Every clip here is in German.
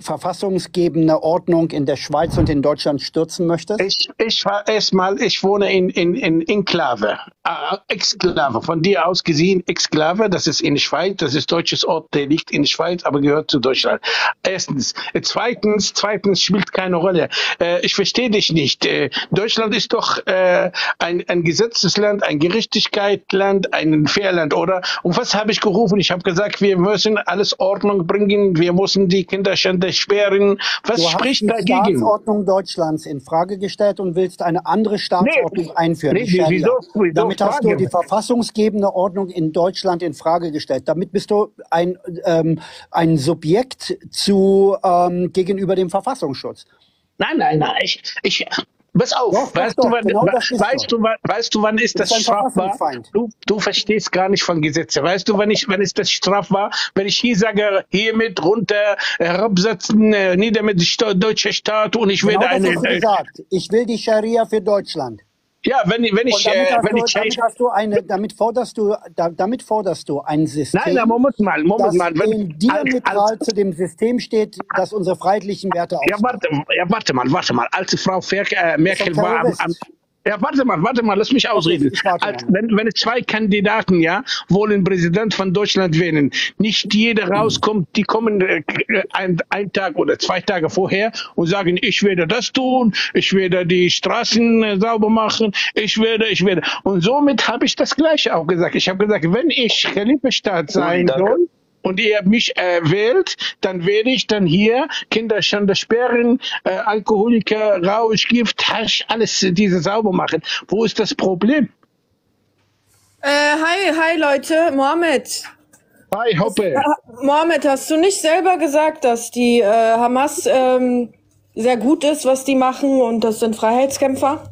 verfassungsgebende Ordnung in der Schweiz und in Deutschland stürzen möchtest? Ich, ich war erstmal, ich wohne in, in, in Enklave, äh, Exklave, von dir aus gesehen Exklave, das ist in Schweiz, das ist deutsches Ort, der liegt in Schweiz, aber gehört zu Deutschland. Erstens. Zweitens, zweitens spielt keine Rolle. Äh, ich verstehe dich nicht. Äh, Deutschland ist doch äh, ein, ein Gesetzesland, ein Gerechtigkeitsland, ein Fairland, oder? Und was habe ich gerufen? Ich habe gesagt, wir müssen alles Ordnung bringen, wir müssen die Kinderschänder sperren. Was Du spricht hast die dagegen? Staatsordnung Deutschlands in Frage gestellt und willst eine andere Staatsordnung Nee, einführen, nee, wieso- wieso Damit hast du die verfassungsgebende Ordnung in Deutschland in Frage gestellt. Damit bist du ein, ähm, ein Subjekt zu, ähm, gegenüber dem Verfassungsschutz. Nein, nein, nein. Ich, ich, pass auf. Doch, weißt, doch, du, wann, genau das weißt, du, wann- weißt du, wann ist das ein strafbar? Du, du verstehst gar nicht von Gesetze. Weißt du, wann, ich, wann ist das strafbar? Wenn ich hier sage, hiermit runter, herabsetzen, äh, nieder mit deutscher Staat und ich Genau werde das eine. du Äh. Ich will die Scharia für Deutschland. Ja, wenn, wenn ich, damit äh, wenn du, ich, damit hast du eine, damit forderst du, da, damit forderst du ein System, nein, nein, Moment mal, Moment das mal. Wenn, in diametral zu dem System steht, das unsere freiheitlichen Werte Ja, ausmacht. warte, ja, warte mal, warte mal. Als Frau äh, Merkel war am, am ja, warte mal, warte mal, lass mich ausreden. Als, wenn, wenn zwei Kandidaten, ja, wollen Präsident von Deutschland wählen, nicht jeder rauskommt, die kommen äh, ein, ein Tag oder zwei Tage vorher und sagen, ich werde das tun, ich werde die Straßen äh, sauber machen, ich werde, ich werde. Und somit habe ich das Gleiche auch gesagt. Ich habe gesagt, wenn ich Khalifa-Staat sein soll, und ihr mich äh, wählt, dann werde ich dann hier Kinderschande sperren, äh, Alkoholiker, Rausch, Gift, Hasch, alles äh, diese sauber machen. Wo ist das Problem? Äh, hi, hi Leute, Mohammed. Hi, Hoppe. Äh, Mohammed, hast du nicht selber gesagt, dass die äh, Hamas ähm, sehr gut ist, was die machen und das sind Freiheitskämpfer?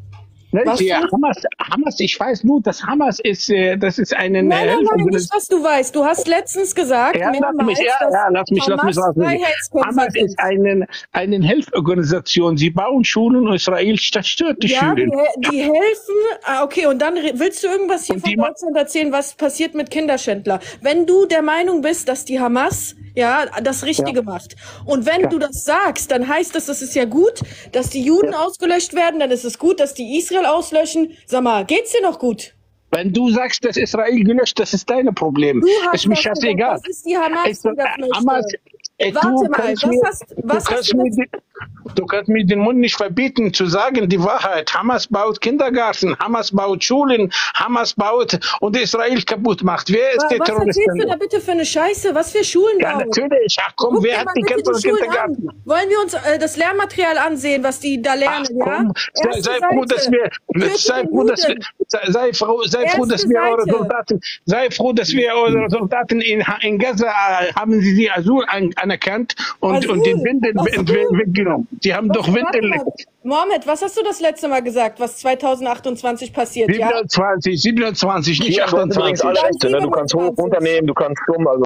Was ja, du? Hamas, Hamas, ich weiß nur, dass Hamas ist, äh, das ist eine Nein, nein, nein, nicht, was du weißt. Du hast letztens gesagt, Ja, lass mich, ja, ja, lass mich, lass mich. Freiheitskämpfer Hamas ist eine, eine Hilfsorganisation. Sie bauen Schulen und Israel zerstört die Ja, die, Schulen. he- die helfen. Ah, okay, und dann willst du irgendwas hier von die Deutschland erzählen, was passiert mit Kinderschändler? Wenn du der Meinung bist, dass die Hamas ja das Richtige macht und wenn du das sagst, dann heißt das, es ist ja gut, dass die Juden ausgelöscht werden, dann ist es gut, dass die Israel auslöschen. Sag mal, geht's dir noch gut? Wenn du sagst, dass Israel gelöscht, das ist dein Problem. Du hast ist mir das scheißegal. das ist die Hamas, Ich die das äh, möchte. Äh, Warte du mal, was mir, hast- du was hast kannst du mir du kannst mir den Mund nicht verbieten zu sagen die Wahrheit. Hamas baut Kindergarten, Hamas baut Schulen, Hamas baut und Israel kaputt macht. Wer ist Wa- der Was Terrorist? erzählst du da bitte für eine Scheiße? Was für Schulen Ja, bauen? natürlich. Ach komm, Guck wer hat die Kinder Kindergarten? an. Wollen wir uns äh, das Lehrmaterial ansehen, was die da Ach lernen, ja? komm, sei, Erste sei froh, dass wir, sei froh, dass wir, sei, sei froh, sei froh, dass wir eure. Soldaten, sei froh, dass wir eure Soldaten in, in Gaza äh, haben sie die Asyl an, anerkannt und, Asyl? und den ent- weggenommen. Die haben doch Was- warte Windeln. mal. Mohammed, was hast du das letzte Mal gesagt, was 2028 passiert, ja? 27, 27, nicht Hier, du hast übrigens 28. alle Rechte, ne? Du kannst hoch, 27. runternehmen, du kannst stumm, also.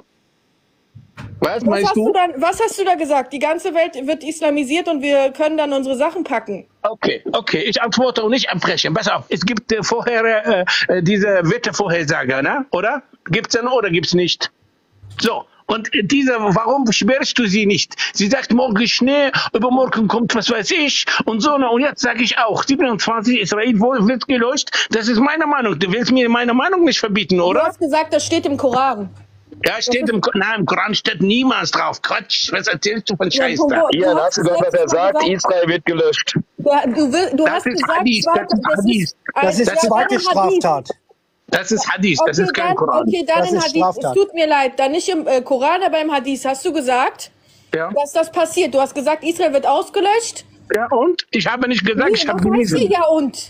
Was Was meinst hast, du du? dann, was hast du da gesagt? Die ganze Welt wird islamisiert und wir können dann unsere Sachen packen. Okay, okay, ich antworte und nicht abbrechen. Pass auf, es gibt äh, vorher äh, äh, diese Wettervorhersage, ne? oder? Gibt's denn oder gibt's nicht? So. Und äh, diese, warum sperrst du sie nicht? Sie sagt, morgen ist Schnee, übermorgen kommt was weiß ich und so. ne? Und jetzt sage ich auch, 27 Israel wird gelöscht. Das ist meine Meinung. Du willst mir meine Meinung nicht verbieten, Du oder? hast gesagt, das steht im Koran. Ja, steht im, Ko- nein, im Koran steht niemals drauf. Quatsch, was erzählst du von Ja, Scheiß da? Hier, da hast du gehört, was er sagt, gesagt, Israel wird gelöscht. Ja, du, will, du Das hast ist gesagt, Hadith, zweite- das ist Hadith. Das ist ja, zweite dann Hadith. Das ist Hadith, das Okay, ist kein dann, Koran. okay, dann Das ist Hadith. Straftat. Es tut mir leid, dann nicht im äh, Koran, aber im Hadith. Hast du gesagt, Ja. dass das passiert? Du hast gesagt, Israel wird ausgelöscht? ja, und? Ich habe nicht gesagt, ich Nee, habe gelesen. Ja und?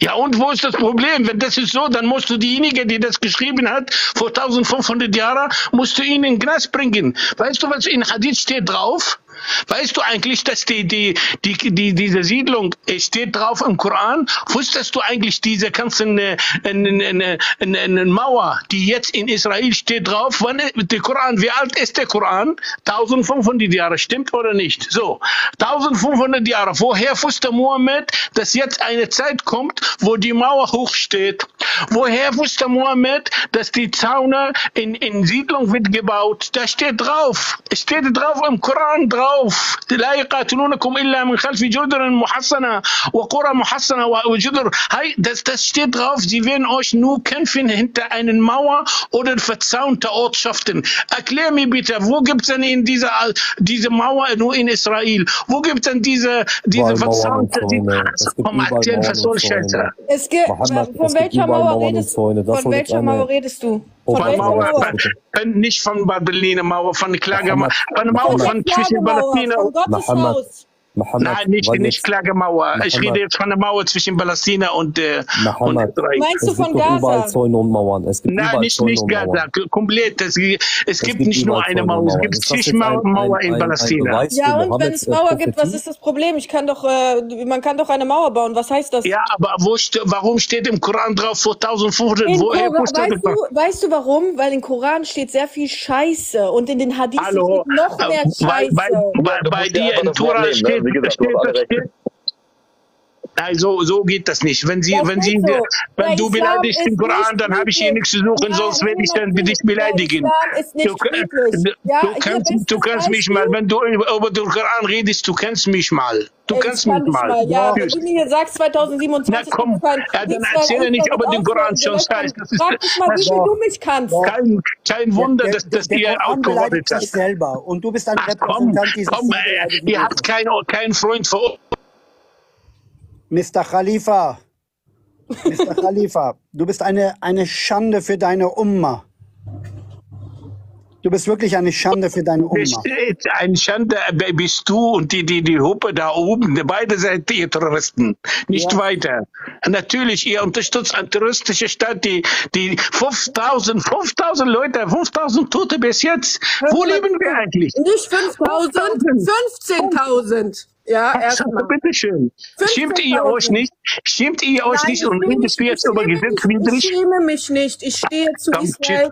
Ja, und wo ist das Problem? Wenn das ist so, dann musst du diejenige, die das geschrieben hat, vor 1500 Jahren, musst du ihn in Knast bringen. Weißt du, was in Hadith steht drauf? Weißt du eigentlich, dass die, die, die, die, diese Siedlung äh, steht drauf im Koran? Wusstest du eigentlich diese ganze eine, eine, eine, eine, eine Mauer, die jetzt in Israel steht drauf? Wann der Koran? Wie alt ist der Koran? 1500 Jahre, stimmt oder nicht? So, 1500 Jahre. Woher wusste Mohammed, dass jetzt eine Zeit kommt, wo die Mauer hochsteht Woher wusste Mohammed, dass die Zaune in, in Siedlung wird gebaut? Da steht drauf. Es steht drauf im Koran drauf. الخوف لا يقاتلونكم إلا من خلف جدر محصنة وقرى محصنة وجدر. هاي داس تشتيت غوف دي فين اوش نو كنفن هنت اينن ماوا اودر فتساون تا اوت شافتن اكلير مي بيتا وو جيبتن ان ديزا ديزا ماوا نو ان اسرائيل وو جيبتن ديزا ديزا فتساون تا اوت شافتن اسكي فون ويلشر ماوا ريدست دو فون ويلشر ماوا ريدست دو Von Von Mauer, Mauer? von, nicht von der Berliner Mauer, von der Klagemauer, von der Mauer Von zwischen Palästina und Mohammed, Nein, nicht, nicht Klagemauer. Ich Mohammed. rede jetzt von der Mauer zwischen Palästina und, äh, und Israel. Meinst du es gibt von doch überall Gaza? Zäune und Mauern. Es gibt Nein, nicht, Zäune nicht und Gaza, Mauern. komplett. Es, gibt- es Es gibt gibt nicht nur eine Mauer, es gibt zig Mauer in Palästina. Ja, und wenn es äh, Mauer gibt, was ist das Problem? Ich kann doch, äh, man kann doch eine Mauer bauen. Was heißt das? Ja, aber wo warum steht im Koran drauf vor 1500? In Woher Koran, wusste weißt, das? du, weißt du warum? Weil im Koran steht sehr viel Scheiße und in den Hadithen Hallo, steht noch äh, mehr bei, Scheiße. bei, dir in Tora nehmen, ne? steht, Wie gesagt, du steht, hast alle das recht. steht, Nein, so, so geht das nicht. Wenn sie, Das wenn sie, so. wenn du Islam beleidigst den Koran, dann habe ich hier nichts zu suchen, Nein, sonst werde ich dann dich beleidigen. Du. Ja, du, kannst, du kannst mich mal, wenn du über den Koran redest, du kennst mich mal. Du kannst ich kann mich mal. mal. Ja, wenn Tschüss. du mir hier sagst, Na 2027 komm, gibt's kein ja, dann erzähle nicht über den Koran gelöscht. Scheiß. Das ist, Frag dich mal, wie du mich kannst. kein, kein Der, Wunder, der, dass, der, dass ihr sich habt. selber und du bist ein komm, Repräsentant dieses komm, ihr habt keinen Freund vor Mr. Khalifa, Mr. Khalifa, du bist eine, eine Schande für deine Umma. Du bist wirklich eine Schande für deine Umma. äh, ein Schande bist du und die, die, die Huppe da oben. Beide seid ihr Terroristen. Nicht Ja. weiter. Natürlich, ihr unterstützt eine terroristische Stadt, die, die 5000, 5000 Leute, 5000 Tote bis jetzt. Wo leben wir eigentlich? Nicht 5000, 15.000. Ja, erstmal. Bitteschön. Schämt ihr euch 15.000. nicht? Schämt ihr euch Nein, nicht ich und redet mich, jetzt über mich, ich Gesetzwidrig? schäme mich nicht. Ich stehe zu Komm, tschüss. Israel.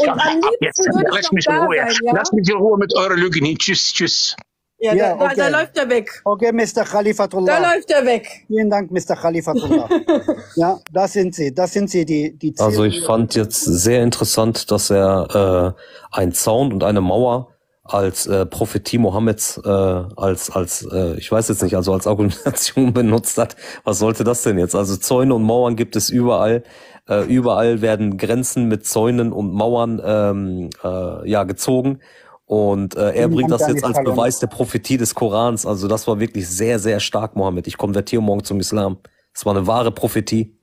Und am Ab liebsten jetzt. würde ich Lass mich in da Ruhe. sein, ja? Lass mich in Ruhe mit eurer Lügen hin. Tschüss, tschüss. Ja, Ja, da, da, da okay. läuft er weg. Okay, Mr. Da Khalifatullah. läuft er weg. Vielen Dank, Mr. Khalifatullah. ja, das sind sie. Das sind sie, die, die Also ich fand jetzt sehr interessant, dass er äh, ein Zaun und eine Mauer als äh, Prophetie Mohammeds äh, als als äh, ich weiß jetzt nicht also als Argumentation benutzt hat. Was sollte das denn jetzt? Also Zäune und Mauern gibt es überall. Äh, überall werden Grenzen mit Zäunen und Mauern ähm, äh, ja gezogen. Und äh, er bringt das jetzt als Beweis der Prophetie des Korans. Also das war wirklich sehr, sehr stark, Mohammed. Ich konvertiere morgen zum Islam. Das war eine wahre Prophetie.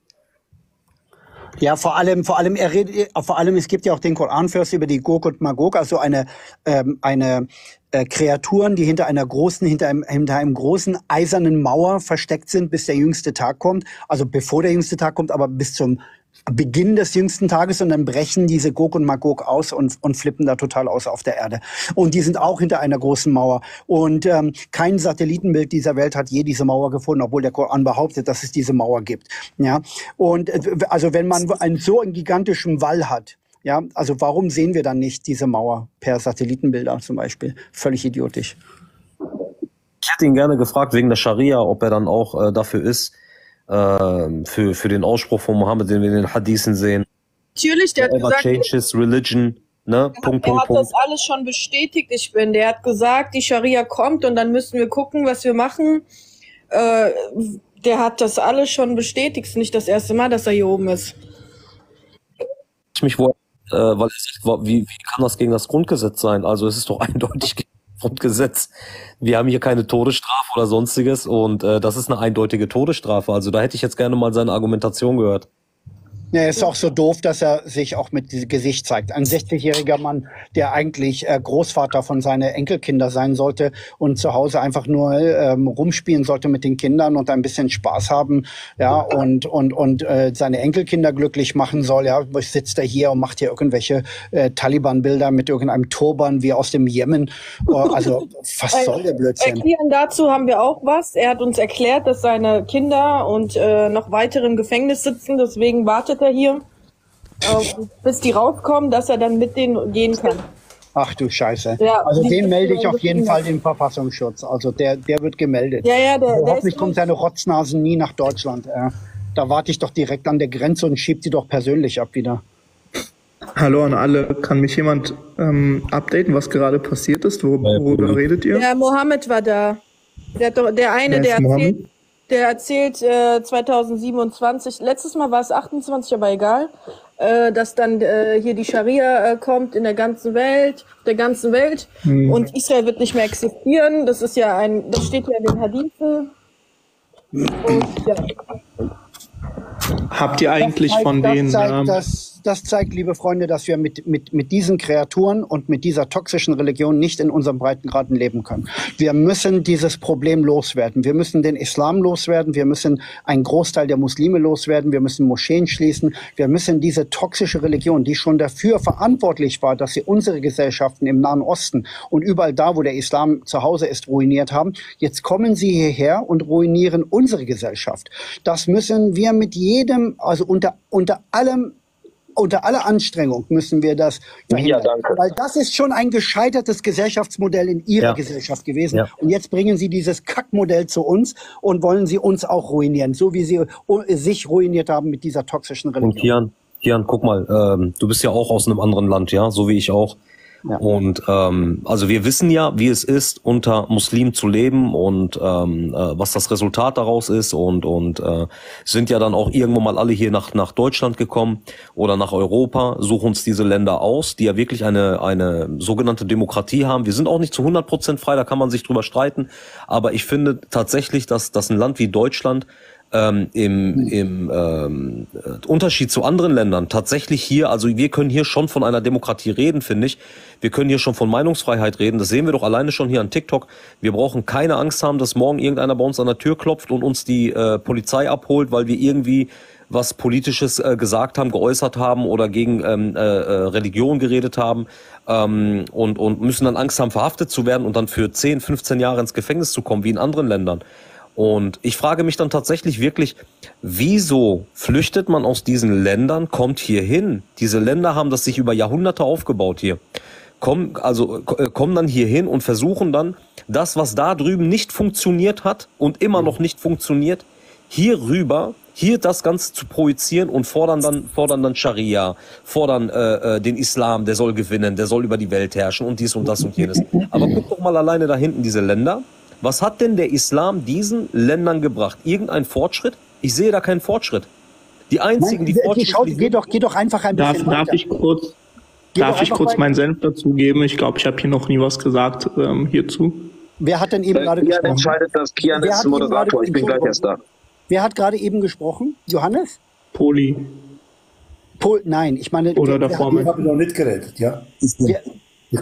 Ja, vor allem, vor allem, er redet, vor allem, es gibt ja auch den Koranvers über die Gog und Magog, also eine, ähm, eine äh, Kreaturen, die hinter einer großen, hinter einem, hinter einem großen eisernen Mauer versteckt sind, bis der jüngste Tag kommt. Also bevor der jüngste Tag kommt, aber bis zum Beginn des jüngsten Tages und dann brechen diese Gog und Magog aus und, und flippen da total aus auf der Erde. Und die sind auch hinter einer großen Mauer. Und ähm, kein Satellitenbild dieser Welt hat je diese Mauer gefunden, obwohl der Koran behauptet, dass es diese Mauer gibt. Ja. Und äh, also wenn man einen so einen gigantischen Wall hat, ja, also warum sehen wir dann nicht diese Mauer per Satellitenbilder zum Beispiel? Völlig idiotisch. Ich hätte ihn gerne gefragt wegen der Scharia, ob er dann auch äh, dafür ist, für, für den Ausspruch von Mohammed, den wir in den Hadithen sehen. Natürlich, der hat Whatever gesagt, changes religion, ne? Punkt, er Punkt, hat Punkt. das alles schon bestätigt. Ich bin, der hat gesagt, die Scharia kommt und dann müssen wir gucken, was wir machen. Äh, der hat das alles schon bestätigt. Ist nicht das erste Mal, dass er hier oben ist. Ich mich wohl, äh, weil wa- wie, wie kann das gegen das Grundgesetz sein? Also es ist doch eindeutig gegen Grundgesetz. Wir haben hier keine Todesstrafe oder sonstiges und äh, das ist eine eindeutige Todesstrafe. Also da hätte ich jetzt gerne mal seine Argumentation gehört. Ja, ist auch so doof, dass er sich auch mit diesem Gesicht zeigt. Ein 60-jähriger Mann, der eigentlich äh, Großvater von seinen Enkelkinder sein sollte und zu Hause einfach nur ähm, rumspielen sollte mit den Kindern und ein bisschen Spaß haben, ja, und und und äh, seine Enkelkinder glücklich machen soll. Ja, sitzt er hier und macht hier irgendwelche äh, Taliban-Bilder mit irgendeinem Turban wie aus dem Jemen. Oh, also was soll der Blödsinn? Erklären dazu haben wir auch was. Er hat uns erklärt, dass seine Kinder und äh, noch weitere im Gefängnis sitzen. Deswegen wartet er hier, äh, bis die rauskommen, dass er dann mit denen gehen kann. Ach du Scheiße. Ja, also den melde ich auf jeden. Fall den Verfassungsschutz. Also der der wird gemeldet. Ja, ja, der, der Hoffentlich kommt seine Rotznasen nie nach Deutschland. Äh. Da warte ich doch direkt an der Grenze und schieb die doch persönlich ab wieder. Hallo an alle. Kann mich jemand ähm, updaten, was gerade passiert ist? Wor Ja, worüber Poli. redet ihr? Der Mohammed war da. Der, der eine, ist der erzählt, Mohammed? Der erzählt äh, 2027, letztes Mal war es 28, aber egal, äh, dass dann äh, hier die Scharia äh, kommt in der ganzen Welt, der ganzen Welt Hm. und Israel wird nicht mehr existieren. Das ist ja ein, das steht ja in den Hadithen. Und ja, Habt ihr eigentlich zeigt- von das den Zeigt, ähm, das, zeigt, liebe Freunde, dass wir mit, mit, mit diesen Kreaturen und mit dieser toxischen Religion nicht in unserem Breitengraden leben können. Wir müssen dieses Problem loswerden. Wir müssen den Islam loswerden. Wir müssen einen Großteil der Muslime loswerden. Wir müssen Moscheen schließen. Wir müssen diese toxische Religion, die schon dafür verantwortlich war, dass sie unsere Gesellschaften im Nahen Osten und überall da, wo der Islam zu Hause ist, ruiniert haben. Jetzt kommen sie hierher und ruinieren unsere Gesellschaft. Das müssen wir mit jedem, also unter, unter allem unter aller Anstrengung müssen wir das verhindern. Ja, danke. Weil das ist schon ein gescheitertes Gesellschaftsmodell in ihrer Ja. Gesellschaft gewesen. Ja. Und jetzt bringen sie dieses Kackmodell zu uns und wollen sie uns auch ruinieren, so wie sie sich ruiniert haben mit dieser toxischen Und Religion. Kian, Kian, guck mal, ähm, du bist ja auch aus einem anderen Land, ja, so wie ich auch. Und ähm, also wir wissen ja, wie es ist, unter Muslimen zu leben und ähm, äh, was das Resultat daraus ist und und äh, sind ja dann auch irgendwann mal alle hier nach nach Deutschland gekommen oder nach Europa, suchen uns diese Länder aus, die ja wirklich eine eine sogenannte Demokratie haben. Wir sind auch nicht zu 100 Prozent frei, da kann man sich drüber streiten, aber ich finde tatsächlich, dass dass ein Land wie Deutschland ähm, im, im ähm, äh, Unterschied zu anderen Ländern tatsächlich hier, also wir können hier schon von einer Demokratie reden, finde ich. Wir können hier schon von Meinungsfreiheit reden. Das sehen wir doch alleine schon hier an TikTok. Wir brauchen keine Angst haben, dass morgen irgendeiner bei uns an der Tür klopft und uns die äh, Polizei abholt, weil wir irgendwie was Politisches äh, gesagt haben, geäußert haben oder gegen ähm, äh, äh, Religion geredet haben ähm, und, und müssen dann Angst haben, verhaftet zu werden und dann für 10, 15 Jahre ins Gefängnis zu kommen, wie in anderen Ländern. Und ich frage mich dann tatsächlich wirklich, wieso flüchtet man aus diesen Ländern, kommt hier hin? Diese Länder haben das sich über Jahrhunderte aufgebaut hier. Kommen, also äh, kommen dann hier hin und versuchen dann das, was da drüben nicht funktioniert hat und immer noch nicht funktioniert, hier rüber, hier das Ganze zu projizieren und fordern dann, fordern dann Scharia, fordern äh, äh, den Islam, der soll gewinnen, der soll über die Welt herrschen und dies und das und jenes. Aber guck doch mal alleine da hinten diese Länder. Was hat denn der Islam diesen Ländern gebracht? Irgendein Fortschritt? Ich sehe da keinen Fortschritt. Die einzigen, die Nein, die, fortschrittlich geh doch, geh doch einfach ein darf, bisschen darf weiter. ich kurz, Geh darf ich kurz meinen Senf dazugeben? Ich glaube, ich habe hier noch nie was gesagt ähm, hierzu. Wer hat denn eben Äh, gerade Kian gesprochen? entscheidet das. Kian Wer ist Moderator. gerade- Ich bin gleich erst da. Wer hat gerade eben gesprochen? Johannes? Poli Pol, nein, ich meine. oder davor wer, Ich habe noch nicht geredet, ja. begrüße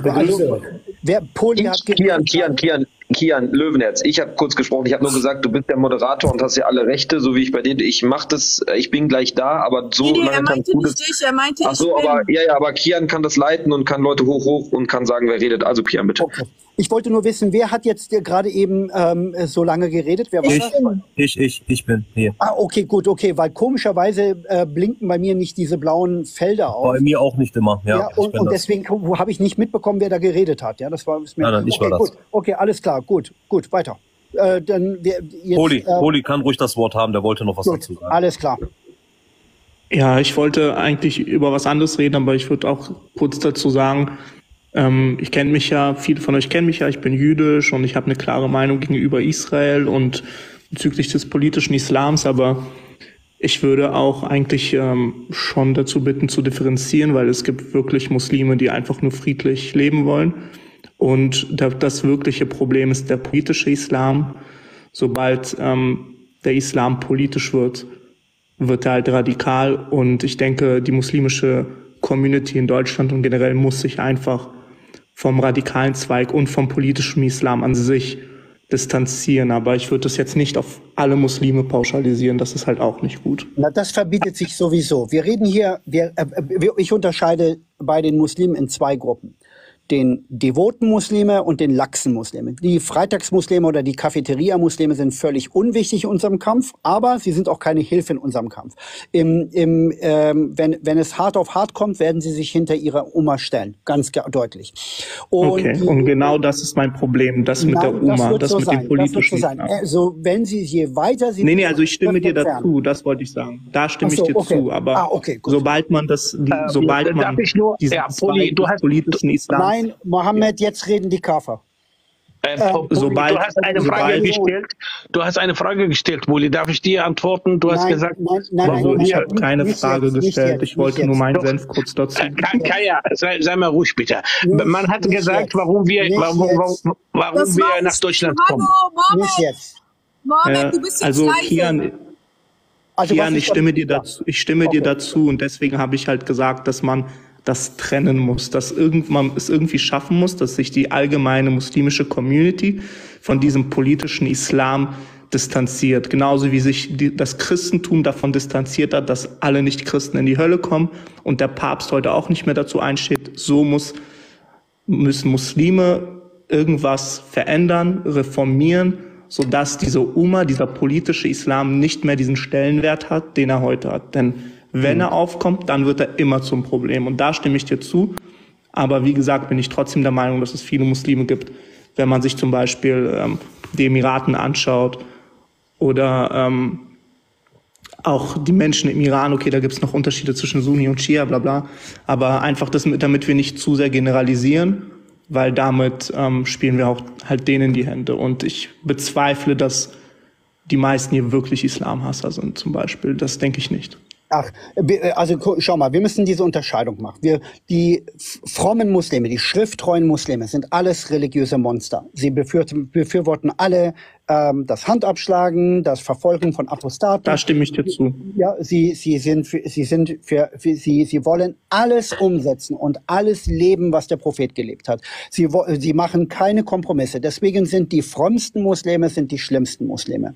also, euch. wer Poli hat Kian, Kian, Kian, Kian, Löwenherz. Ich habe kurz gesprochen. Ich habe nur gesagt, du bist der Moderator und hast ja alle Rechte, so wie ich bei dir. Ich mach das. äh, Ich bin gleich da, aber so nee, nee, lange er meinte nicht das. dich, er meinte Ach so, ich bin. aber ja, ja, aber Kian kann das leiten und kann Leute hoch, hoch und kann sagen, wer redet. Also Kian, bitte. Okay. Ich wollte nur wissen, wer hat jetzt gerade eben ähm, so lange geredet? Wer war Ich, das? ich, ich, ich bin hier. Ah, okay, gut, okay, weil komischerweise äh, blinken bei mir nicht diese blauen Felder auf. Bei mir auch nicht immer. Ja, Ja, ich und, und das. deswegen habe ich nicht mitbekommen, wer da geredet hat. Ja, das war ist mir, Nein, nein, ich okay, war das. Gut, okay, alles klar, gut, gut, weiter. Äh, dann wir, jetzt, Poli, äh, Poli kann ruhig das Wort haben, der wollte noch was gut, dazu sagen. alles klar. Ja, ich wollte eigentlich über was anderes reden, aber ich würde auch kurz dazu sagen, ähm, ich kenne mich ja, viele von euch kennen mich ja, ich bin jüdisch und ich habe eine klare Meinung gegenüber Israel und bezüglich des politischen Islams, aber ich würde auch eigentlich ähm, schon dazu bitten zu differenzieren, weil es gibt wirklich Muslime, die einfach nur friedlich leben wollen. Und da, das wirkliche Problem ist der politische Islam. Sobald ähm, der Islam politisch wird, wird er halt radikal und ich denke, die muslimische Community in Deutschland und generell muss sich einfach vom radikalen Zweig und vom politischen Islam an sich distanzieren. Aber ich würde das jetzt nicht auf alle Muslime pauschalisieren, das ist halt auch nicht gut. Na, das verbietet sich sowieso. Wir reden hier, wir, äh, wir, ich unterscheide bei den Muslimen in zwei Gruppen. Den devoten Muslime und den laxen Muslime. Die Freitagsmuslime oder die Cafeteria-Muslime sind völlig unwichtig in unserem Kampf, aber sie sind auch keine Hilfe in unserem Kampf. Im, im, ähm, wenn, wenn es hart auf hart kommt, werden sie sich hinter ihrer Oma stellen, ganz deutlich. Und Okay, die- und genau das ist mein Problem, das mit der Nein, Oma, wird das, so mit sein, dem das wird so politischen sein. Islam. Also wenn sie je weiter sie Nee, nee, also ich stimme dir dazu, das wollte ich sagen. Da stimme so, ich dir okay. zu, aber Ah, okay, sobald man das, die, sobald darf man ich nur- diesen ja, Poli, du hast- politischen Islams Nein, Mohammed, jetzt reden die Kafer. Äh, Ähm, Poli, sobald- du hast eine sobald- Frage gestellt. Du hast eine Frage gestellt, Poli. Darf ich dir antworten? Du hast Nein, gesagt, nein, nein, also nein, ich nein, habe keine nicht Frage jetzt, nicht gestellt, jetzt, ich wollte nur meinen Doch. Senf kurz dazu. äh, Ka- Kaya, sei, sei mal ruhig bitte. Nicht- Man hat gesagt, jetzt. warum wir, Nicht warum, warum, warum wir nach Deutschland Hallo, kommen. Mohammed. Nicht jetzt. Mohammed, Äh, du bist jetzt also leise. Kian, Also Kian, ich stimme dir dazu, ich stimme dir Okay. dazu und deswegen habe ich halt gesagt, dass man das trennen muss, dass man es irgendwie schaffen muss, dass sich die allgemeine muslimische Community von diesem politischen Islam distanziert. Genauso wie sich die, das Christentum davon distanziert hat, dass alle Nicht-Christen in die Hölle kommen und der Papst heute auch nicht mehr dazu einsteht. So muss, müssen Muslime irgendwas verändern, reformieren, sodass diese Umma, dieser politische Islam nicht mehr diesen Stellenwert hat, den er heute hat. Denn wenn er aufkommt, dann wird er immer zum Problem. Und da stimme ich dir zu. Aber wie gesagt, bin ich trotzdem der Meinung, dass es viele Muslime gibt. Wenn man sich zum Beispiel ähm, die Emiraten anschaut oder ähm, auch die Menschen im Iran, okay, da gibt es noch Unterschiede zwischen Sunni und Shia, bla bla. Aber einfach, das, mit- damit wir nicht zu sehr generalisieren, weil damit ähm, spielen wir auch halt denen in die Hände. Und ich bezweifle, dass die meisten hier wirklich Islamhasser sind, zum Beispiel. Das denke ich nicht. Ach, wir- also schau mal, wir müssen diese Unterscheidung machen. Wir, die frommen Muslime, die schrifttreuen Muslime sind alles religiöse Monster. Sie befürworten alle ähm, das Handabschlagen, das Verfolgen von Apostaten. Da stimme ich dir zu. Ja, sie, sie sind, für, sie sind für, für sie, sie wollen alles umsetzen und alles leben, was der Prophet gelebt hat. Sie, sie machen keine Kompromisse. Deswegen sind die frommsten Muslime sind die schlimmsten Muslime.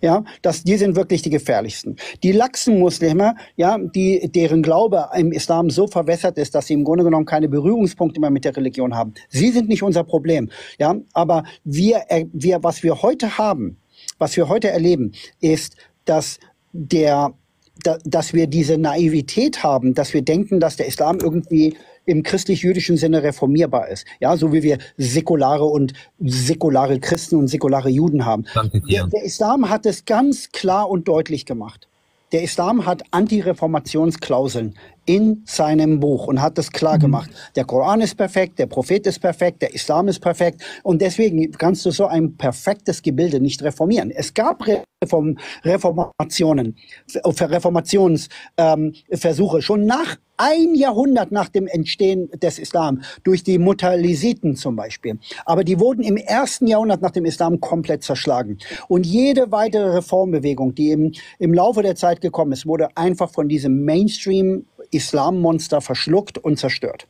Ja, das, die sind wirklich die gefährlichsten. Die laxen Muslime, ja, die, deren Glaube im Islam so verwässert ist, dass sie im Grunde genommen keine Berührungspunkte mehr mit der Religion haben. Sie sind nicht unser Problem. Ja, aber wir, äh, wir, was wir heute haben, was wir heute erleben, ist, dass der, da, dass wir diese Naivität haben, dass wir denken, dass der Islam irgendwie im christlich-jüdischen Sinne reformierbar ist. Ja, so wie wir säkulare und säkulare Christen und säkulare Juden haben. Der, der Islam hat es ganz klar und deutlich gemacht. Der Islam hat Antireformationsklauseln in seinem Buch und hat das klar gemacht. Der Koran ist perfekt, der Prophet ist perfekt, der Islam ist perfekt und deswegen kannst du so ein perfektes Gebilde nicht reformieren. Es gab Reform, Reformationen, Reformationsversuche ähm, schon nach ein Jahrhundert nach dem Entstehen des Islam durch die Mutalisiten zum Beispiel. Aber die wurden im ersten Jahrhundert nach dem Islam komplett zerschlagen. Und jede weitere Reformbewegung, die im, im Laufe der Zeit gekommen ist, wurde einfach von diesem Mainstream-Islam-Monster verschluckt und zerstört.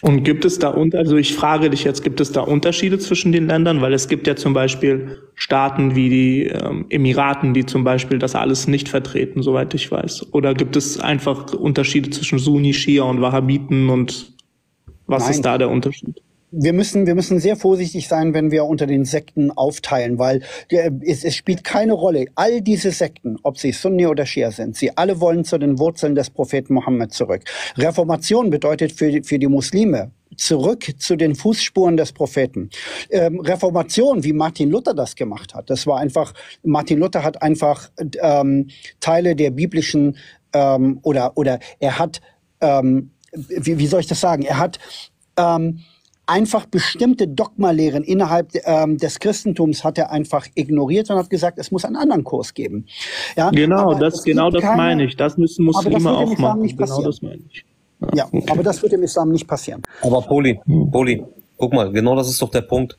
Und gibt es da, und also ich frage dich jetzt, gibt es da Unterschiede zwischen den Ländern? Weil es gibt ja zum Beispiel Staaten wie die ähm, Emiraten, die zum Beispiel das alles nicht vertreten, soweit ich weiß. Oder gibt es einfach Unterschiede zwischen Sunni, Shia und Wahhabiten und was Nein. ist da der Unterschied? Wir müssen, wir müssen sehr vorsichtig sein, wenn wir unter den Sekten aufteilen, weil der, es, es spielt keine Rolle. All diese Sekten, ob sie Sunni oder Shia sind, sie alle wollen zu den Wurzeln des Propheten Mohammed zurück. Reformation bedeutet für, für die Muslime zurück zu den Fußspuren des Propheten. Ähm, Reformation, wie Martin Luther das gemacht hat, das war einfach, Martin Luther hat einfach ähm, Teile der biblischen ähm, oder, oder er hat, ähm, wie, wie soll ich das sagen, er hat ähm, einfach bestimmte Dogmalehren innerhalb ähm, des Christentums hat er einfach ignoriert und hat gesagt, es muss einen anderen Kurs geben. Ja, Genau, das, genau das keine- meine ich. Das müssen Aber das Muslime wird im auch Islam machen. nicht Genau das meine ich. Ja, aber das wird im Islam nicht passieren. Aber Poli, Poli, guck mal, genau das ist doch der Punkt.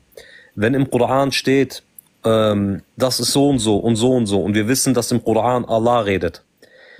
Wenn im Koran steht, ähm, das ist so und so und so und so und wir wissen, dass im Koran Allah redet,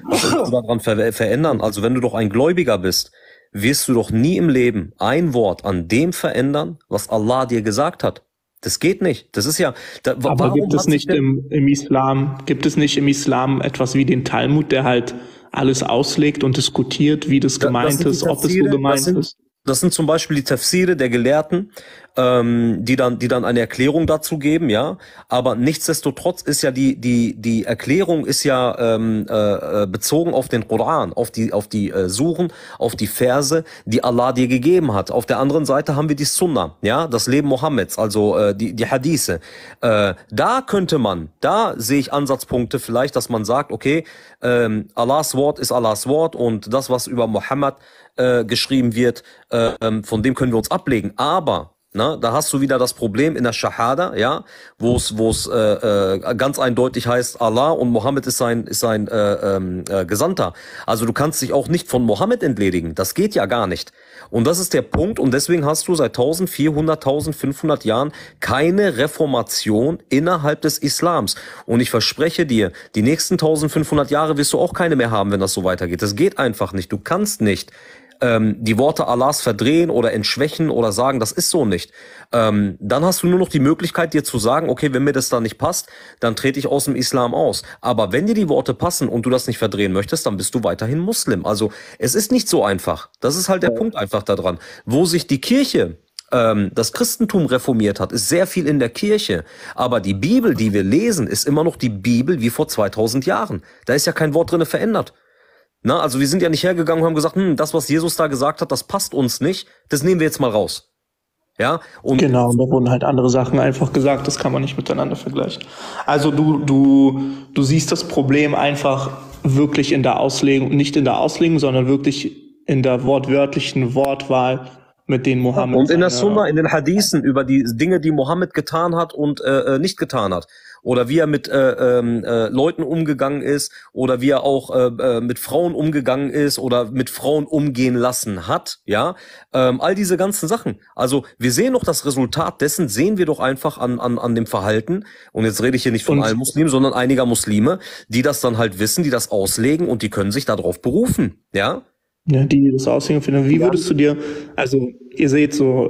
was willst du daran ver verändern? Also wenn du doch ein Gläubiger bist, wirst du doch nie im Leben ein Wort an dem verändern, was Allah dir gesagt hat. Das geht nicht. Das ist ja. Da, Aber gibt es nicht im, im Islam, gibt es nicht im Islam etwas wie den Talmud, der halt alles auslegt und diskutiert, wie das Da- gemeint die ist, ob es so gemeint das sind, ist. Das sind zum Beispiel die Tafsire der Gelehrten, ähm, die dann, die dann eine Erklärung dazu geben, ja. Aber nichtsdestotrotz ist ja die, die, die Erklärung ist ja ähm, äh, äh, bezogen auf den Koran, auf die, auf die äh, Suchen, auf die Verse, die Allah dir gegeben hat. Auf der anderen Seite haben wir die Sunna, ja, das Leben Mohammeds, also äh, die, die Hadithe. Äh, da könnte man, da sehe ich Ansatzpunkte vielleicht, dass man sagt, okay, ähm, Allahs Wort ist Allahs Wort und das, was über Mohammed äh, geschrieben wird, äh, von dem können wir uns ablegen. Aber na, da hast du wieder das Problem in der Shahada, ja, wo es wo es äh, äh, ganz eindeutig heißt, Allah und Mohammed ist sein ist sein äh, ähm, äh, Gesandter. Also du kannst dich auch nicht von Mohammed entledigen. Das geht ja gar nicht. Und das ist der Punkt. Und deswegen hast du seit 1400, 1500 Jahren keine Reformation innerhalb des Islams. Und ich verspreche dir, die nächsten 1500 Jahre wirst du auch keine mehr haben, wenn das so weitergeht. Das geht einfach nicht. Du kannst nicht ähm, die Worte Allahs verdrehen oder entschwächen oder sagen, das ist so nicht. Ähm, dann hast du nur noch die Möglichkeit, dir zu sagen, okay, wenn mir das da nicht passt, dann trete ich aus dem Islam aus. Aber wenn dir die Worte passen und du das nicht verdrehen möchtest, dann bist du weiterhin Muslim. Also es ist nicht so einfach. Das ist halt der Punkt einfach daran. Wo sich die Kirche ähm, das Christentum reformiert hat, ist sehr viel in der Kirche. Aber die Bibel, die wir lesen, ist immer noch die Bibel wie vor 2000 Jahren. Da ist ja kein Wort drinne verändert. Na, also wir sind ja nicht hergegangen und haben gesagt, hm, das, was Jesus da gesagt hat, das passt uns nicht. Das nehmen wir jetzt mal raus. Ja, und Genau, und da wurden halt andere Sachen einfach gesagt, das kann man nicht miteinander vergleichen. Also du, du, du siehst das Problem einfach wirklich in der Auslegung, nicht in der Auslegung, sondern wirklich in der wortwörtlichen Wortwahl, mit denen Mohammed. Und in der Sunna, in den Hadithen über die Dinge, die Mohammed getan hat und äh, äh, nicht getan hat. Oder wie er mit äh, ähm, äh, Leuten umgegangen ist oder wie er auch äh, äh, mit Frauen umgegangen ist oder mit Frauen umgehen lassen hat, ja. Ähm, all diese ganzen Sachen. Also wir sehen doch das Resultat dessen, sehen wir doch einfach an, an, an dem Verhalten. Und jetzt rede ich hier nicht von Und- allen Muslimen, sondern einiger Muslime, die das dann halt wissen, die das auslegen und die können sich darauf berufen, ja. Ja, die das aussehen finden. Wie würdest du dir, also ihr seht so,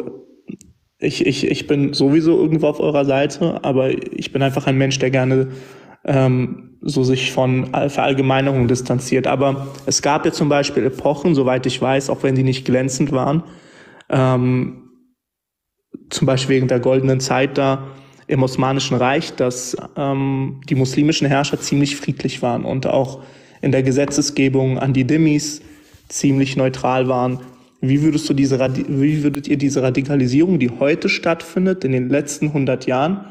ich, ich, ich bin sowieso irgendwo auf eurer Seite, aber ich bin einfach ein Mensch, der gerne ähm, so sich von All- Verallgemeinerungen distanziert. Aber es gab ja zum Beispiel Epochen, soweit ich weiß, auch wenn die nicht glänzend waren, ähm, zum Beispiel wegen der goldenen Zeit da im Osmanischen Reich, dass ähm, die muslimischen Herrscher ziemlich friedlich waren und auch in der Gesetzesgebung an die Dhimmis ziemlich neutral waren. Wie würdest du diese, wie würdet ihr diese Radikalisierung, die heute stattfindet, in den letzten 100 Jahren,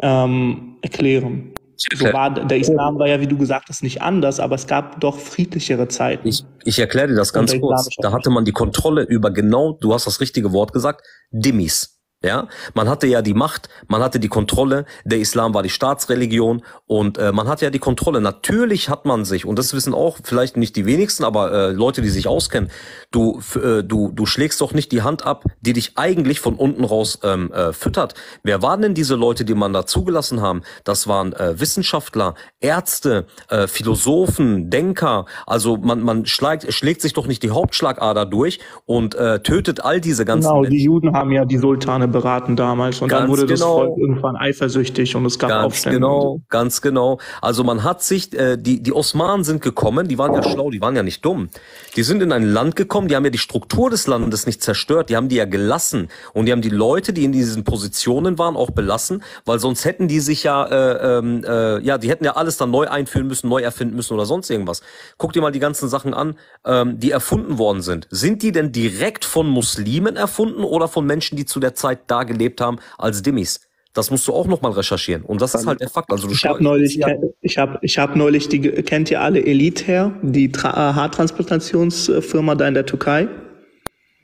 ähm, erklären? So war, der Islam war ja, wie du gesagt hast, nicht anders, aber es gab doch friedlichere Zeiten. Ich, ich erkläre dir das ganz kurz. Da hatte man die Kontrolle über genau, du hast das richtige Wort gesagt, Dimmis. Ja, man hatte ja die Macht, man hatte die Kontrolle, der Islam war die Staatsreligion und äh, man hatte ja die Kontrolle. Natürlich hat man sich, und das wissen auch vielleicht nicht die wenigsten, aber äh, Leute, die sich auskennen, du, äh, du, du schlägst doch nicht die Hand ab, die dich eigentlich von unten raus ähm, äh, füttert. Wer waren denn diese Leute, die man da zugelassen haben? Das waren äh, Wissenschaftler, Ärzte, äh, Philosophen, Denker. Also man, man schlägt, schlägt sich doch nicht die Hauptschlagader durch und äh, tötet all diese ganzen Genau, Menschen. die Juden haben ja die Sultane beraten damals und dann Ganz wurde das genau. Volk irgendwann eifersüchtig und es gab Ganz Aufstände. genau, ganz genau. Also man hat sich, äh, die, die Osmanen sind gekommen, die waren ja schlau, die waren ja nicht dumm. Die sind in ein Land gekommen, die haben ja die Struktur des Landes nicht zerstört, die haben die ja gelassen. Und die haben die Leute, die in diesen Positionen waren, auch belassen, weil sonst hätten die sich ja, äh, ähm, äh, ja, die hätten ja alles dann neu einführen müssen, neu erfinden müssen oder sonst irgendwas. Guck dir mal die ganzen Sachen an, ähm, die erfunden worden sind. Sind die denn direkt von Muslimen erfunden oder von Menschen, die zu der Zeit da gelebt haben als Dimmis? Das musst du auch noch mal recherchieren. Und das ist halt der Fakt. Also du Ich habe neulich, ich habe, ich habe neulich die, kennt ihr alle Elitair, die Tra äh, Haartransplantationsfirma da in der Türkei?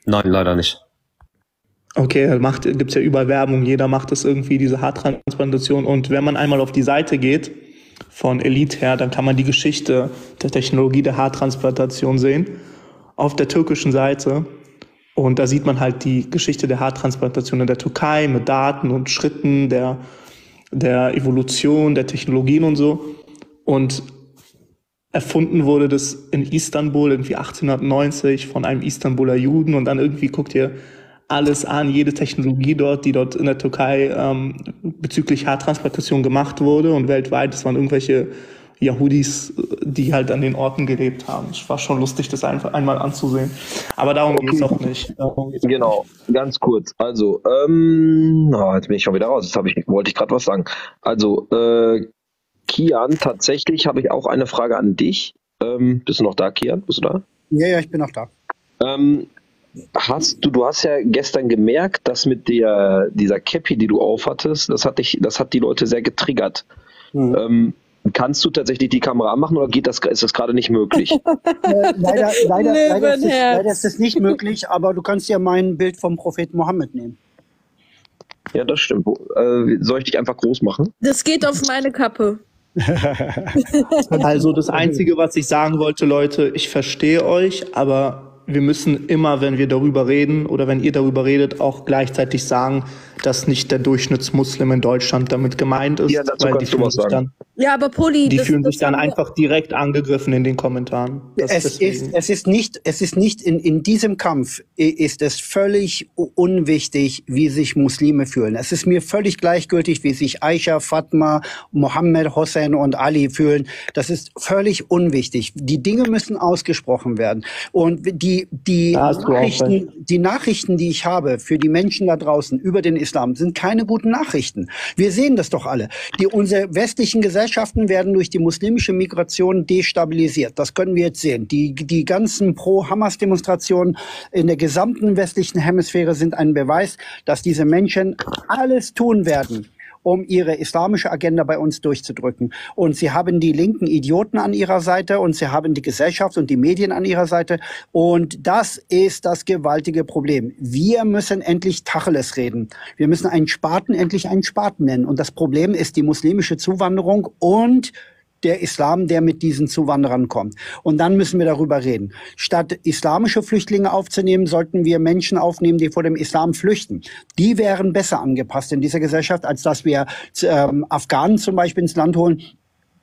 Nein, leider nicht. Okay, macht, gibt's ja überall Werbung, jeder macht das irgendwie, diese Haartransplantation. Und wenn man einmal auf die Seite geht von Elite her, dann kann man die Geschichte der Technologie der Haartransplantation sehen. Auf der türkischen Seite. Und da sieht man halt die Geschichte der Haartransplantation in der Türkei mit Daten und Schritten der, der Evolution, der Technologien und so. Und erfunden wurde das in Istanbul irgendwie 1890 von einem Istanbuler Juden und dann irgendwie guckt ihr alles an, jede Technologie dort, die dort in der Türkei ähm, bezüglich Haartransplantation gemacht wurde und weltweit, das waren irgendwelche Yahudis, die halt an den Orten gelebt haben. Es war schon lustig, das einfach einmal anzusehen. Aber darum ging es auch nicht. Genau, ganz kurz. Also, ähm, ah, jetzt bin ich schon wieder raus. Jetzt habe ich, wollte ich gerade was sagen. Also, äh, Kian, tatsächlich habe ich auch eine Frage an dich. Ähm, bist du noch da, Kian? Bist du da? Ja, ja, ich bin auch da. Ähm, hast du, du hast ja gestern gemerkt, dass mit der, dieser Cappy, die du aufhattest, das hat dich, das hat die Leute sehr getriggert. Mhm. Ähm, kannst du tatsächlich die Kamera anmachen oder geht das, ist das gerade nicht möglich? Äh, leider, leider, leider, ist es, Löwenherz. leider ist es nicht möglich, aber du kannst ja mein Bild vom Propheten Mohammed nehmen. ja, das stimmt. Äh, soll ich dich einfach groß machen? Das geht auf meine Kappe. Also das Einzige, was ich sagen wollte, Leute, ich verstehe euch, aber wir müssen immer, wenn wir darüber reden oder wenn ihr darüber redet, auch gleichzeitig sagen, dass nicht der Durchschnittsmuslim in Deutschland damit gemeint ist, Ja, dazu weil die kannst du fühlen was sagen. dann, Ja, aber Poli, die das, fühlen das sich dann einfach direkt angegriffen in den Kommentaren. Das Es deswegen. ist, es ist nicht, es ist nicht in, in diesem Kampf ist es völlig unwichtig, wie sich Muslime fühlen. Es ist mir völlig gleichgültig, wie sich Aisha, Fatma, Mohammed, Hossein und Ali fühlen. Das ist völlig unwichtig. Die Dinge müssen ausgesprochen werden. Und die, die Nachrichten, die Nachrichten, die ich habe für die Menschen da draußen über den Islam, sind keine guten Nachrichten. Wir sehen das doch alle. Die, unsere westlichen Gesellschaften werden durch die muslimische Migration destabilisiert. Das können wir jetzt sehen. Die, die ganzen Pro-Hamas-Demonstrationen in der gesamten westlichen Hemisphäre sind ein Beweis, dass diese Menschen alles tun werden, um ihre islamische Agenda bei uns durchzudrücken. Und sie haben die linken Idioten an ihrer Seite und sie haben die Gesellschaft und die Medien an ihrer Seite. Und das ist das gewaltige Problem. Wir müssen endlich Tacheles reden. Wir müssen einen Spaten endlich einen Spaten nennen. Und das Problem ist die muslimische Zuwanderung und der Islam, der mit diesen Zuwanderern kommt. Und dann müssen wir darüber reden. Statt islamische Flüchtlinge aufzunehmen, sollten wir Menschen aufnehmen, die vor dem Islam flüchten. Die wären besser angepasst in dieser Gesellschaft, als dass wir ähm, Afghanen zum Beispiel ins Land holen,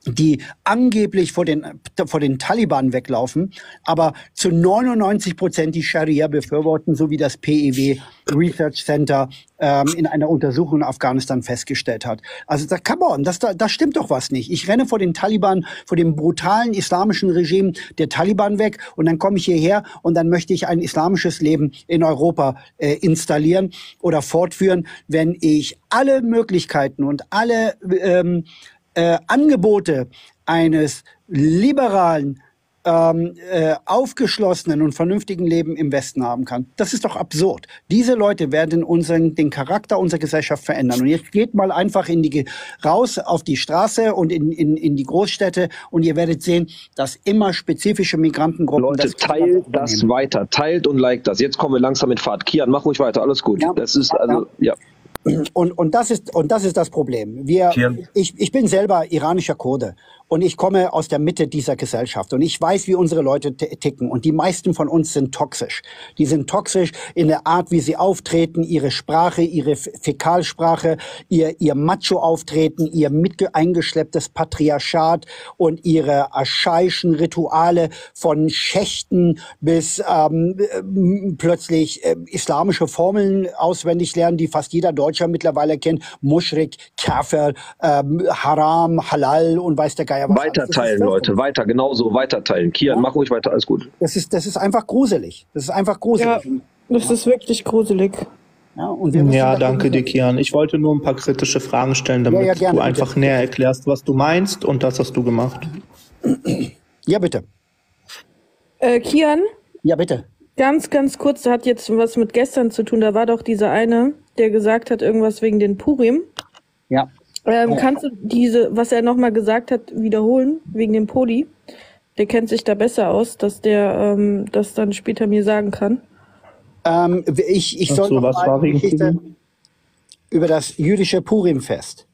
die angeblich vor den, vor den Taliban weglaufen, aber zu 99 Prozent die Scharia befürworten, so wie das PIW Research Center ähm, in einer Untersuchung in Afghanistan festgestellt hat. Also da, come on, das, da, da stimmt doch was nicht. Ich renne vor den Taliban, vor dem brutalen islamischen Regime der Taliban weg und dann komme ich hierher und dann möchte ich ein islamisches Leben in Europa äh, installieren oder fortführen, wenn ich alle Möglichkeiten und alle ähm, äh, Angebote eines liberalen, ähm, äh, aufgeschlossenen und vernünftigen Leben im Westen haben kann. Das ist doch absurd. Diese Leute werden unseren, den Charakter unserer Gesellschaft verändern. Und jetzt geht mal einfach in die, raus auf die Straße und in, in, in die Großstädte und ihr werdet sehen, dass immer spezifische Migrantengruppen Leute, das teilt das weiter, teilt und liked das. Jetzt kommen wir langsam mit Fahrt. Kian, mach ruhig weiter, alles gut. Ja. Das ist also, ja. Und, und, das ist, und das ist das Problem. Wir, ich, ich bin selber iranischer Kurde und ich komme aus der Mitte dieser Gesellschaft und ich weiß, wie unsere Leute ticken und die meisten von uns sind toxisch. Die sind toxisch in der Art, wie sie auftreten, ihre Sprache, ihre Fäkalsprache, ihr, ihr Macho-Auftreten, ihr mitge eingeschlepptes Patriarchat und ihre archaischen Rituale von Schächten bis ähm, äh, plötzlich äh, islamische Formeln auswendig lernen, die fast jeder Deutscher mittlerweile kennt. Mushrik, Kafir, ähm, Haram, Halal und weiß der Geier was. Weiter teilen, Leute, weiter, genauso weiter teilen. Kian, Ja. mach ruhig weiter, alles gut. Das ist, das ist einfach gruselig. Das ist einfach gruselig. Ja, das ist wirklich gruselig. Ja, und wir müssen Ja, danke dir. Kian. Ich wollte nur ein paar kritische Fragen stellen, damit Ja, ja, gerne, du bitte. einfach näher erklärst, was du meinst und das hast du gemacht. Ja, bitte. Äh, Kian, Ja, bitte. ganz, ganz kurz, das hat jetzt was mit gestern zu tun. Da war doch dieser eine, der gesagt hat, irgendwas wegen den Purim. Ja. Ähm, Kannst du diese, was er nochmal gesagt hat, wiederholen, wegen dem Poli? Der kennt sich da besser aus, dass der ähm, das dann später mir sagen kann. Ähm, ich, ich soll so, noch was mal Geschichte über das jüdische Purimfest.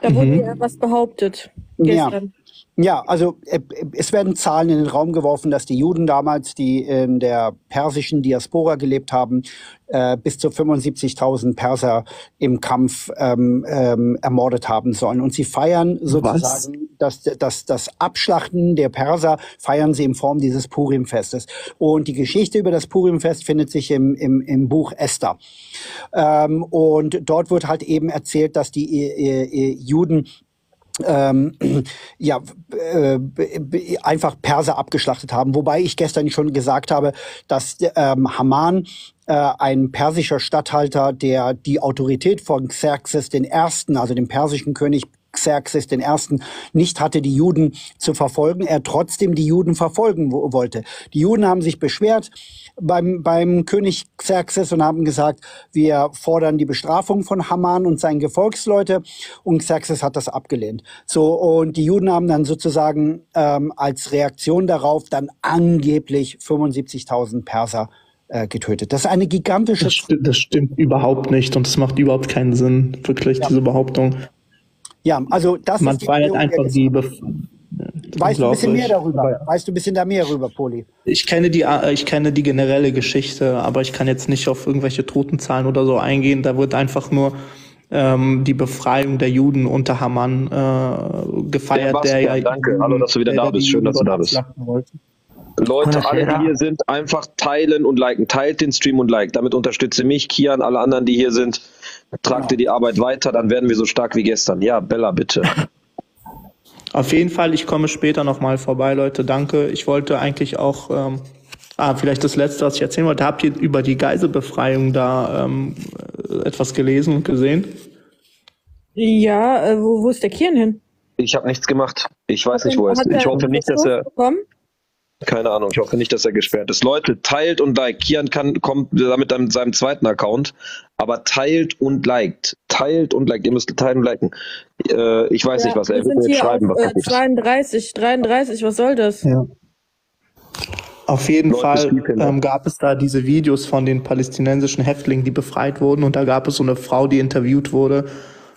Da wurde ja was behauptet. Gestern. Ja, also äh, es werden Zahlen in den Raum geworfen, dass die Juden damals, die in der persischen Diaspora gelebt haben, äh, bis zu 75.000 Perser im Kampf ähm, ähm, ermordet haben sollen. Und sie feiern sozusagen das, das, das Abschlachten der Perser, feiern sie in Form dieses Purimfestes. Und die Geschichte über das Purimfest findet sich im, im, im Buch Esther. Ähm, und dort wird halt eben erzählt, dass die äh, äh, Juden ähm, ja, äh, b- einfach Perser abgeschlachtet haben. Wobei ich gestern schon gesagt habe, dass ähm, Haman, äh, ein persischer Statthalter, der die Autorität von Xerxes Ersten, also dem persischen König Xerxes Ersten nicht hatte, die Juden zu verfolgen, er trotzdem die Juden verfolgen wo- wollte. Die Juden haben sich beschwert beim, beim König Xerxes und haben gesagt, wir fordern die Bestrafung von Haman und seinen Gefolgsleute und Xerxes hat das abgelehnt. So und die Juden haben dann sozusagen ähm, als Reaktion darauf dann angeblich 75.000 Perser äh, getötet. Das ist eine gigantische Das, sti- das stimmt überhaupt nicht und es macht überhaupt keinen Sinn, wirklich, diese Behauptung. ja, also das Man ist die feiert Theorie einfach die. Bef Weißt du ein bisschen mehr darüber? Weißt du ein bisschen da mehr darüber, Poli? Ich kenne die, äh, ich kenne die generelle Geschichte, aber ich kann jetzt nicht auf irgendwelche Totenzahlen oder so eingehen. Da wird einfach nur ähm, die Befreiung der Juden unter Haman äh, gefeiert, Der der, ja danke. Hallo, dass du wieder der da bist. Schön, dass du da bist. Leute, alle, die hier sind, einfach teilen und liken. Teilt den Stream und like. Damit unterstütze mich, Kian, alle anderen, die hier sind. Tragt ihr die Arbeit weiter, dann werden wir so stark wie gestern. Ja, Bella, bitte. Auf jeden Fall, ich komme später nochmal vorbei, Leute. Danke. Ich wollte eigentlich auch, ähm, ah, vielleicht das Letzte, was ich erzählen wollte. Habt ihr über die Geiselbefreiung da ähm, äh, etwas gelesen und gesehen? Ja, äh, wo, wo ist der Kian hin? Ich habe nichts gemacht. Ich weiß nicht, wo er ist. Hat Ich hoffe nicht, dass er, bekommen? Keine Ahnung, ich hoffe nicht, dass er gesperrt ist. Leute, teilt und like. Kian kann, kommt damit mit seinem zweiten Account, aber teilt und liked. Teilt und liked. Ihr müsst teilen und liken. Äh, ich weiß nicht, was er wir wird sind mir jetzt hier schreiben. auf Was äh, das ist. 32, 33, was soll das? Ja. Auf jeden Leute, Fall ähm, gab es da diese Videos von den palästinensischen Häftlingen, die befreit wurden. Und da gab es so eine Frau, die interviewt wurde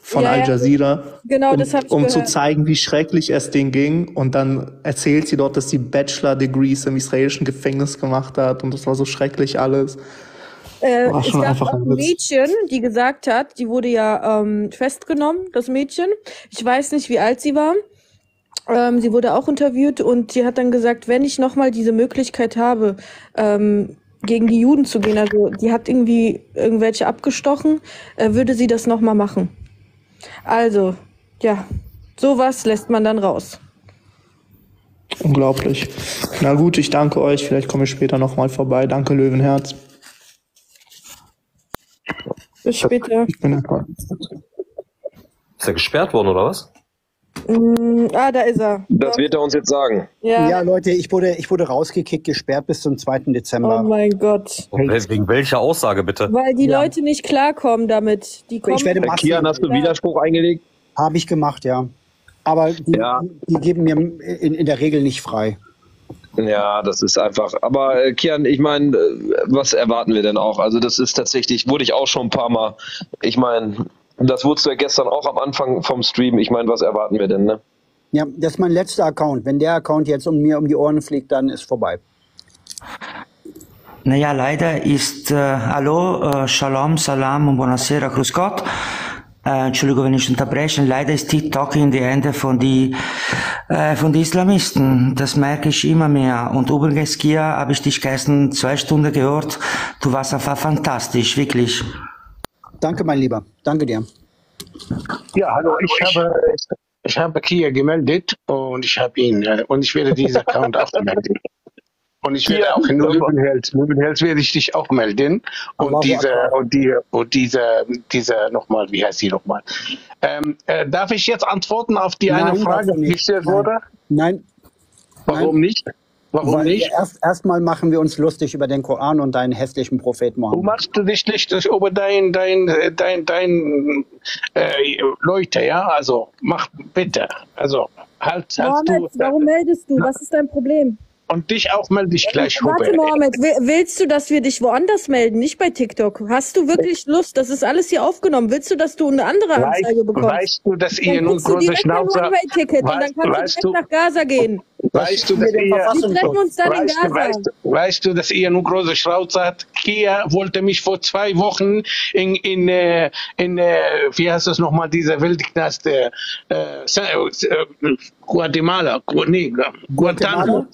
von Ja, Al ja. Jazeera, Genau, um, um zu zeigen, wie schrecklich es denen ging. Und dann erzählt sie dort, dass sie Bachelor-Degrees im israelischen Gefängnis gemacht hat. Und das war so schrecklich alles. Äh, War es schon gab einfach auch ein. Mädchen, die gesagt hat, die wurde ja ähm, festgenommen, das Mädchen. Ich weiß nicht, wie alt sie war. Ähm, sie wurde auch interviewt und sie hat dann gesagt, wenn ich nochmal diese Möglichkeit habe, ähm, gegen die Juden zu gehen, also die hat irgendwie irgendwelche abgestochen, äh, würde sie das nochmal machen. Also, ja, sowas lässt man dann raus. Unglaublich. Na gut, ich danke euch. Vielleicht komme ich später nochmal vorbei. Danke, Löwenherz. Bis später. Ich bin einfach. Ist er gesperrt worden oder was? Mm, ah, da ist er. Das wird er uns jetzt sagen. Ja. Ja, Leute, ich wurde, ich wurde rausgekickt, gesperrt bis zum 2. Dezember. Oh mein Gott. Wegen welcher Aussage bitte? Weil die Ja. Leute nicht klarkommen damit. Die kommen Ich werde massiv, Kian, hast du Ja. Widerspruch eingelegt? habe ich gemacht, ja. Aber die, Ja. die geben mir in, in der Regel nicht frei. Ja, das ist einfach. Aber äh, Kian, ich meine, äh, was erwarten wir denn auch? Also das ist tatsächlich, wurde ich auch schon ein paar Mal. Ich meine, das wurdest du ja gestern auch am Anfang vom Stream. Ich meine, was erwarten wir denn, ne? Ja, das ist mein letzter Account. Wenn der Account jetzt um mir um die Ohren fliegt, dann ist vorbei. Naja, leider ist, äh, hallo, äh, Shalom, Salam und Buonasera, Grüß Gott. Äh, Entschuldigung, wenn ich unterbreche. Leider ist TikTok in die Hände von die, äh, von die Islamisten. Das merke ich immer mehr. Und übrigens, Kia, habe ich dich gestern zwei Stunden gehört. Du warst einfach fantastisch, wirklich. Danke, mein Lieber. Danke dir. Ja, hallo, ich habe, ich habe Kia gemeldet und ich habe ihn, äh, und ich werde diesen Account auch melden. Und ich werde auch in super. Löwenhels, Löwenhels werde ich dich auch melden. Und diese, und die, und diese, diese nochmal, wie heißt sie nochmal? Ähm, äh, darf ich jetzt antworten auf die eine Nein, Frage, darfst du die nicht. gestellt Nein. wurde? Nein, Warum nicht? Warum weil nicht? erst erstmal machen wir uns lustig über den Koran und deinen hässlichen Propheten Du Mohammed. machst dich nicht über dein, dein, dein, dein, äh, Leute, ja? Also, mach bitte. Also, halt, halt Mohammed, du. warum meldest du? Was ist dein Problem? Und dich auch melde ich gleich Warte, rüber. Mohammed, wi- willst du, dass wir dich woanders melden, nicht bei TikTok? Hast du wirklich Lust? Das ist alles hier aufgenommen. Willst du, dass du eine andere Anzeige Weißt, bekommst? weißt du, dass ihr dann nun große direkt ein Schnauze, One-Way-Ticket und dann weißt, kannst weißt du du, direkt nach Gaza gehen. weißt du, dass ihr, Wir Verfassungsschutz. treffen uns dann in weißt, weißt, weißt du, dass ihr nun große Schnauze habt? Kia wollte mich vor zwei Wochen in, in, äh, in äh, wie heißt das nochmal, dieser Wildknast, äh, äh, Guatemala, Gu- nee, Guantanamo.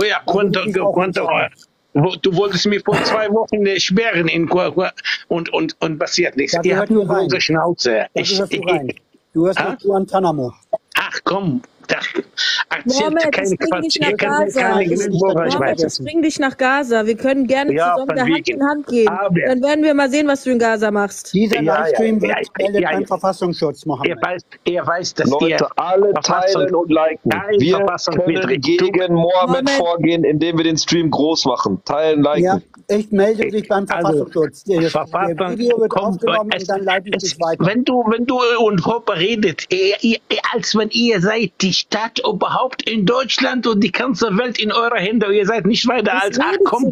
Oh ja, ich entscheiden. Wo- Du wolltest mich vor zwei Wochen sperren in Gua- und, und, und passiert nichts. Da Ihr habt nur große Schnauze. Da Ich, ich, rein. Du hörst nach Guantanamo. Ach komm, erzählt Mohammed, keine ich bring Quatsch. dich Ihr Gaza. keine Lügenburger, ich weiß es. bring dich nach Gaza. Wir können gerne Ja, zusammen da Hand in Hand gehen. Aber- Dann werden wir mal sehen, was du in Gaza machst. Dieser Ja, ja, Livestream wird ja, gemeldet ja, beim ja. Verfassungsschutz, Er Mohammed. weiß, er weiß, dass Leute, ihr alle teilen und liken. Wir können gegen Mohammed Mohammed. vorgehen, indem wir den Stream groß machen. Teilen, liken. Ich melde dich beim Also, Verfassungsschutz. Der, der Verfassung Video wird kommt- aufgenommen es- und dann leite ich es- dich weiter. Wenn du, wenn du und Hoppe redet, ihr, ihr, als wenn ihr seid die Stadt überhaupt in Deutschland und die ganze Welt in eurer Hände. Ihr seid nicht weiter Was als, ach komm,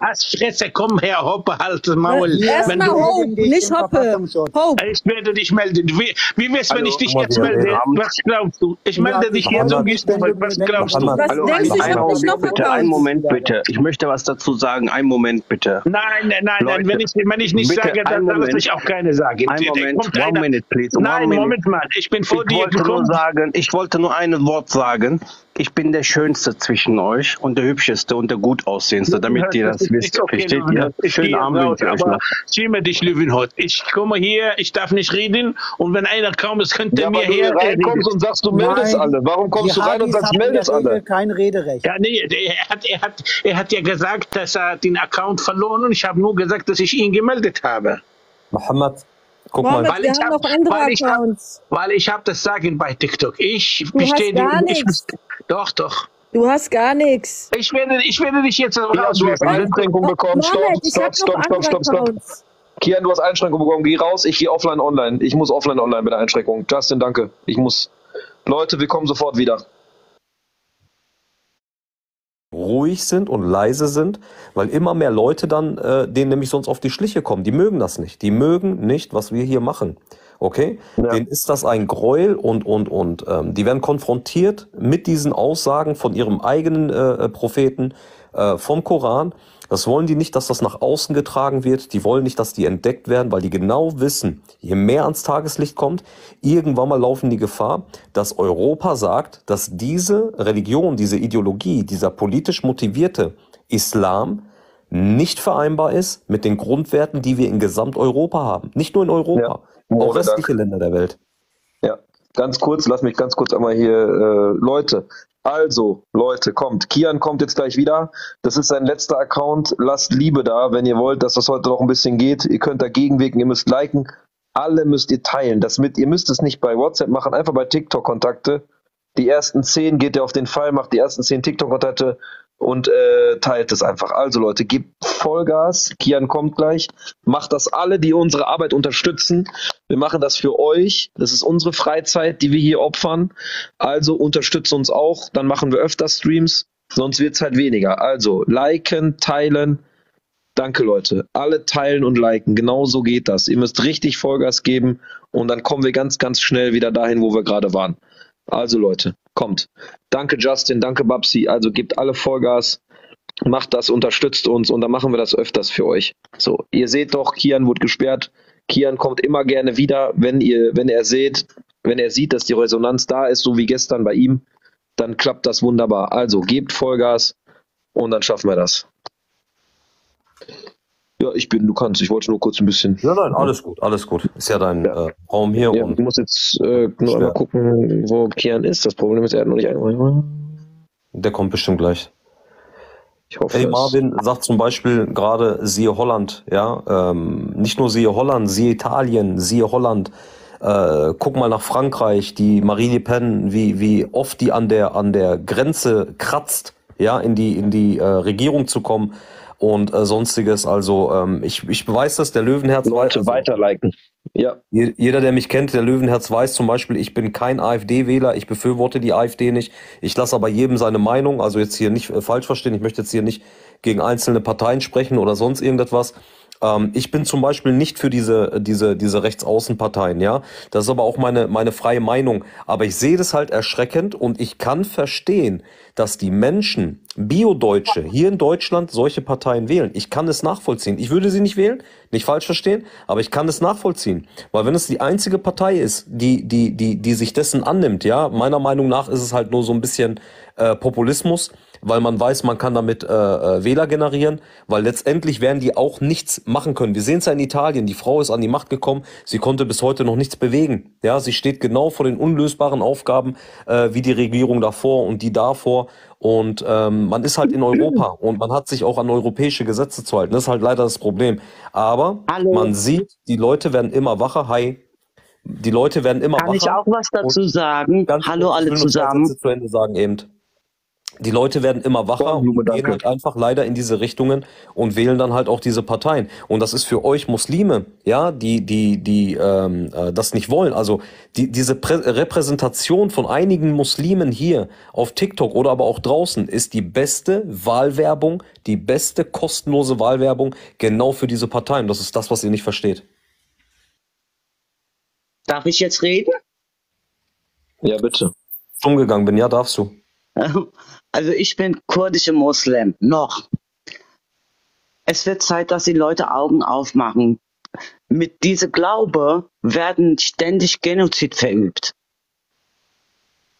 als Fresse, komm her, Hoppe, halt Maul. Ja, wenn Erstmal Hope, dich nicht Hoppe. Hope. ich werde dich melden. Wie, wie wär's, wenn Hallo, ich dich jetzt melde? Was glaubst du? Ich melde Ja, dich ich jetzt und gehst Was glaubst du? Was denkst du, ich hab nicht noch Moment bitte, einen? Moment bitte. Ich möchte was dazu sagen. Einen Moment bitte. Nein, nein, nein, Leute. Wenn ich, wenn ich nicht bitte, sage, dann darf Moment. ich auch keine sagen. Da Moment, one einer- minute, please. One Nein, minute. Moment mal. Ich bin vor Ich dir wollte nur sagen, ich wollte nur ein Wort sagen. Ich bin der Schönste zwischen euch und der Hübscheste und der gut aussehendste, damit ihr das wisst. nicht okay, Versteht ihr? Ich Schönen Abend wünsche ich euch noch. schäme dich, Löwenhut. Ich komme hier, ich darf nicht reden und wenn einer kaum ist, könnte Ja, mir du her. hier reinkommst und sagst, du meldest Nein, alle. Warum kommst die du rein und sagst, meldest alle? kein Rederecht. Ja, nee, er hat, er, hat, er hat ja gesagt, dass er den Account verloren und ich habe nur gesagt, dass ich ihn gemeldet habe. Mohammed, guck Mohammed, mal. Weil ich hab- andere weil ich hab-. Weil ich habe das Sagen bei TikTok. Ich Du hast bestätige. gar ich, nichts. Doch, doch. Du hast gar nichts. Ich werde, ich werde dich jetzt Ja, du hast rauswerfen. Einschränkung bekommen. Stopp, Mohammed, stopp, hab stopp, stopp, stopp. Kian, du hast Einschränkung bekommen. Geh raus, ich gehe offline online. Ich muss offline online mit der Einschränkung. Justin, danke. Ich muss. Leute, wir kommen sofort wieder. Ruhig sind und leise sind, weil immer mehr Leute dann äh, denen nämlich sonst auf die Schliche kommen. Die mögen das nicht. Die mögen nicht, was wir hier machen. Okay? Ja. Denen ist das ein Gräuel und und und ähm, die werden konfrontiert mit diesen Aussagen von ihrem eigenen äh, Propheten äh, vom Koran. Das wollen die nicht, dass das nach außen getragen wird. Die wollen nicht, dass die entdeckt werden, weil die genau wissen, je mehr ans Tageslicht kommt, irgendwann mal laufen die Gefahr, dass Europa sagt, dass diese Religion, diese Ideologie, dieser politisch motivierte Islam nicht vereinbar ist mit den Grundwerten, die wir in Gesamteuropa haben. Nicht nur in Europa, Ja. auch restliche Länder der Welt. Ja, ganz kurz, lass mich ganz kurz einmal hier, äh, Leute. Also, Leute, kommt. Kian kommt jetzt gleich wieder. Das ist sein letzter Account. Lasst Liebe da, wenn ihr wollt, dass das heute noch ein bisschen geht. Ihr könnt dagegen wirken, ihr müsst liken. Alle müsst ihr teilen. Das mit, ihr müsst es nicht bei WhatsApp machen, einfach bei TikTok-Kontakte. Die ersten zehn geht ihr auf den Fall, macht die ersten zehn TikTok-Kontakte und äh, teilt es einfach. Also Leute, gebt Vollgas. Kian kommt gleich. Macht das alle, die unsere Arbeit unterstützen. Wir machen das für euch. Das ist unsere Freizeit, die wir hier opfern. Also unterstützt uns auch. Dann machen wir öfter Streams. Sonst wird's halt weniger. Also liken, teilen. Danke, Leute. Alle teilen und liken. Genau so geht das. Ihr müsst richtig Vollgas geben und dann kommen wir ganz, ganz schnell wieder dahin, wo wir gerade waren. Also, Leute, kommt. Danke, Justin. Danke, Babsi. Also gebt alle Vollgas. Macht das, unterstützt uns und dann machen wir das öfters für euch. So, ihr seht doch, Kian wurde gesperrt. Kian kommt immer gerne wieder, wenn ihr, wenn er seht, wenn er sieht, dass die Resonanz da ist, so wie gestern bei ihm, dann klappt das wunderbar. Also gebt Vollgas und dann schaffen wir das. Ja, ich bin, du kannst. Ich wollte nur kurz ein bisschen. Ja, nein, alles gut, alles gut. Ist ja dein Ja. Äh, Raum hier Ja, und ich muss jetzt äh, nur Schwer. einmal gucken, wo Kian ist. Das Problem ist, er hat noch nicht einmal. der kommt bestimmt gleich. Ich hoffe, Hey Marvin sagt zum Beispiel gerade siehe Holland, ja, ähm, nicht nur siehe Holland, siehe Italien, siehe Holland, äh, guck mal nach Frankreich, die Marie Le Pen, wie, wie oft die an der, an der Grenze kratzt, ja, in die, in die äh, Regierung zu kommen und äh, sonstiges. Also ähm, ich, ich weiß das, der Löwenherz Leute weiß, weiter liken. Ja, Je- Jeder, der mich kennt, der Löwenherz weiß zum Beispiel, ich bin kein AfD-Wähler, ich befürworte die AfD nicht. Ich lasse aber jedem seine Meinung, also jetzt hier nicht äh, falsch verstehen, ich möchte jetzt hier nicht gegen einzelne Parteien sprechen oder sonst irgendetwas. Ähm, ich bin zum Beispiel nicht für diese, diese, diese Rechtsaußenparteien, ja. Das ist aber auch meine, meine freie Meinung. Aber ich sehe das halt erschreckend und ich kann verstehen, dass die Menschen, Bio-Deutsche, hier in Deutschland solche Parteien wählen. Ich kann es nachvollziehen. Ich würde sie nicht wählen, nicht falsch verstehen, aber ich kann es nachvollziehen. Weil wenn es die einzige Partei ist, die, die, die, die sich dessen annimmt, ja, meiner Meinung nach ist es halt nur so ein bisschen äh, Populismus. Weil man weiß, man kann damit äh, äh, Wähler generieren, weil letztendlich werden die auch nichts machen können. Wir sehen es ja in Italien, die Frau ist an die Macht gekommen, sie konnte bis heute noch nichts bewegen. Ja, sie steht genau vor den unlösbaren Aufgaben äh, wie die Regierung davor und die davor. Und ähm, man ist halt in Europa und man hat sich auch an europäische Gesetze zu halten. Das ist halt leider das Problem. Aber Hallo. man sieht, die Leute werden immer wacher. Hi. Die Leute werden immer Kann wacher. ich auch was dazu sagen? Hallo alle zusammen. Zu Ende sagen eben. Die Leute werden immer wacher Kornblume, und gehen halt einfach leider in diese Richtungen und wählen dann halt auch diese Parteien. Und das ist für euch Muslime, ja, die, die, die ähm, äh, das nicht wollen. Also die, diese Prä Repräsentation von einigen Muslimen hier auf TikTok oder aber auch draußen ist die beste Wahlwerbung, die beste kostenlose Wahlwerbung genau für diese Parteien. Das ist das, was ihr nicht versteht. Darf ich jetzt reden? Ja, bitte. Umgegangen bin, ja, darfst du. Also ich bin kurdische Moslem, noch. Es wird Zeit, dass die Leute Augen aufmachen. Mit diesem Glaube werden ständig Genozid verübt.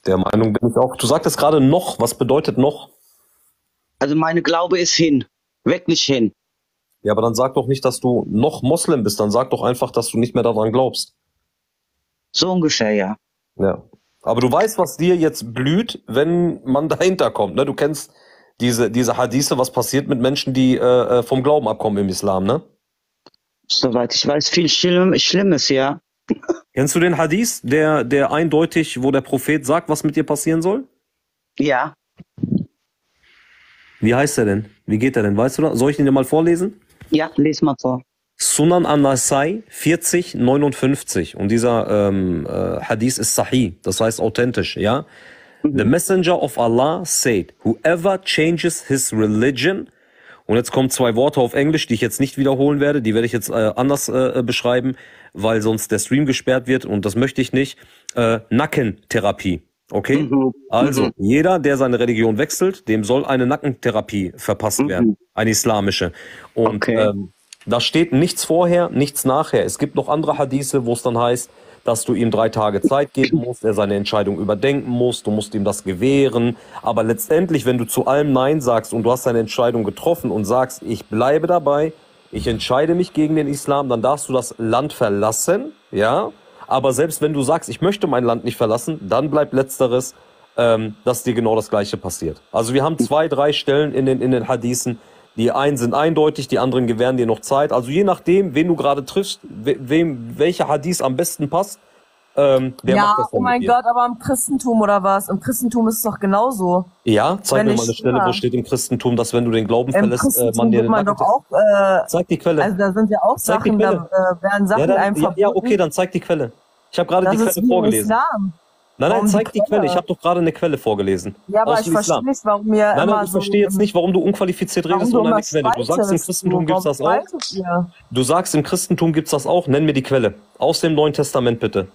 Der Meinung bin ich auch. Du sagtest gerade noch. Was bedeutet noch? Also meine Glaube ist hin, wirklich hin. Ja, aber dann sag doch nicht, dass du noch Moslem bist. Dann sag doch einfach, dass du nicht mehr daran glaubst. So ungefähr, ja. Ja. Aber du weißt, was dir jetzt blüht, wenn man dahinter kommt. Ne? Du kennst diese, diese Hadithe, was passiert mit Menschen, die äh, äh, vom Glauben abkommen im Islam, ne? Soweit ich weiß, viel Schlimm, Schlimmes, ja. Kennst du den Hadith, der, der eindeutig, wo der Prophet sagt, was mit dir passieren soll? Ja. Wie heißt er denn? Wie geht er denn? Weißt du das? Soll ich ihn dir mal vorlesen? Ja, les mal vor. Sunan an-Nasai 4059 und dieser ähm, äh, Hadith ist Sahih, das heißt authentisch, ja. The Messenger of Allah said, whoever changes his religion und jetzt kommen zwei Worte auf Englisch, die ich jetzt nicht wiederholen werde, die werde ich jetzt äh, anders äh, beschreiben, weil sonst der Stream gesperrt wird und das möchte ich nicht. Äh, Nackentherapie, okay? Mhm. Also Mhm. jeder, der seine Religion wechselt, dem soll eine Nackentherapie verpasst Mhm. werden, eine islamische. Und Okay. ähm, da steht nichts vorher, nichts nachher. Es gibt noch andere Hadithe, wo es dann heißt, dass du ihm drei Tage Zeit geben musst, er seine Entscheidung überdenken muss, du musst ihm das gewähren. Aber letztendlich, wenn du zu allem Nein sagst und du hast deine Entscheidung getroffen und sagst, ich bleibe dabei, ich entscheide mich gegen den Islam, dann darfst du das Land verlassen, ja. Aber selbst wenn du sagst, ich möchte mein Land nicht verlassen, dann bleibt letzteres, ähm, dass dir genau das Gleiche passiert. Also wir haben zwei, drei Stellen in den, in den Hadithen, die einen sind eindeutig, die anderen gewähren dir noch Zeit. Also je nachdem, wen du gerade triffst, we wem welcher Hadith am besten passt, ähm, der ja, macht das oh dann mein. Gott, aber im Christentum oder was? Im Christentum ist es doch genauso. Ja, zeig Wenn mir mal eine Stelle, wo steht im Christentum, dass wenn du den Glauben Im verlässt, äh, man dir den man doch auch, äh, Zeig die Quelle. also da sind ja auch Zeig Sachen, da äh, werden Sachen Ja, dann, einem ja, ja, okay, dann zeig die Quelle. Ich habe gerade die Quelle vorgelesen. Islam. Nein, nein, zeig die die Quelle. Ich habe doch gerade eine Quelle vorgelesen. Ja, aber ich verstehe nicht, warum ihr Nein, nein, ich so... verstehe jetzt nicht, warum du unqualifiziert Warum redest ohne eine Quelle. Du sagst, im Christentum du? gibt's das auch. ihr? Du sagst, im Christentum gibt's das auch. Nenn mir die Quelle. Aus dem Neuen Testament bitte.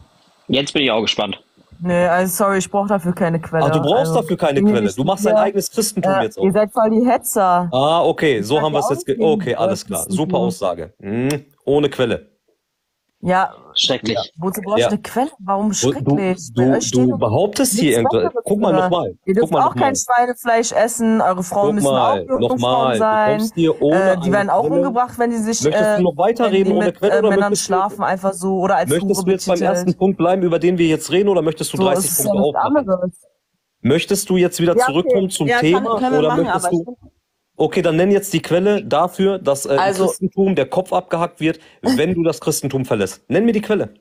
Jetzt bin ich auch gespannt. Nee, also sorry, ich brauche dafür keine Quelle. Ah, du brauchst also, dafür keine Quelle. Du machst dein eigenes Christentum äh, jetzt Ihr auf. seid voll die Hetzer. Ah, okay, so haben wir es auch jetzt. Okay, alles klar. Super Aussage. Hm, ohne Quelle. Ja, Schrecklich. wozu brauchst du Ja. eine Quelle? Warum schrecklich? du, du, du behauptest hier irgendwas. Guck mal nochmal. Ihr dürft auch kein Schweinefleisch essen. Eure Frauen Guck müssen auch mal, Jungfrauen nochmal. Du sein. Äh, die werden auch Quelle. umgebracht, wenn die sich Möchtest äh, du noch weiterreden ohne mit Quelle äh, oder Männern möchtest du, schlafen, einfach so oder als möchtest du jetzt beim ersten. Punkt bleiben, über den wir jetzt reden, oder möchtest du So, 30 es ist ja Punkte aufmachen? Möchtest du jetzt wieder Ja, okay. zurückkommen zum Ja, kann- Thema können wir oder machen, möchtest du? Okay, dann nenn jetzt die Quelle dafür, dass äh, Also- im Christentum der Kopf abgehackt wird, wenn du das Christentum verlässt. Nenn mir die Quelle.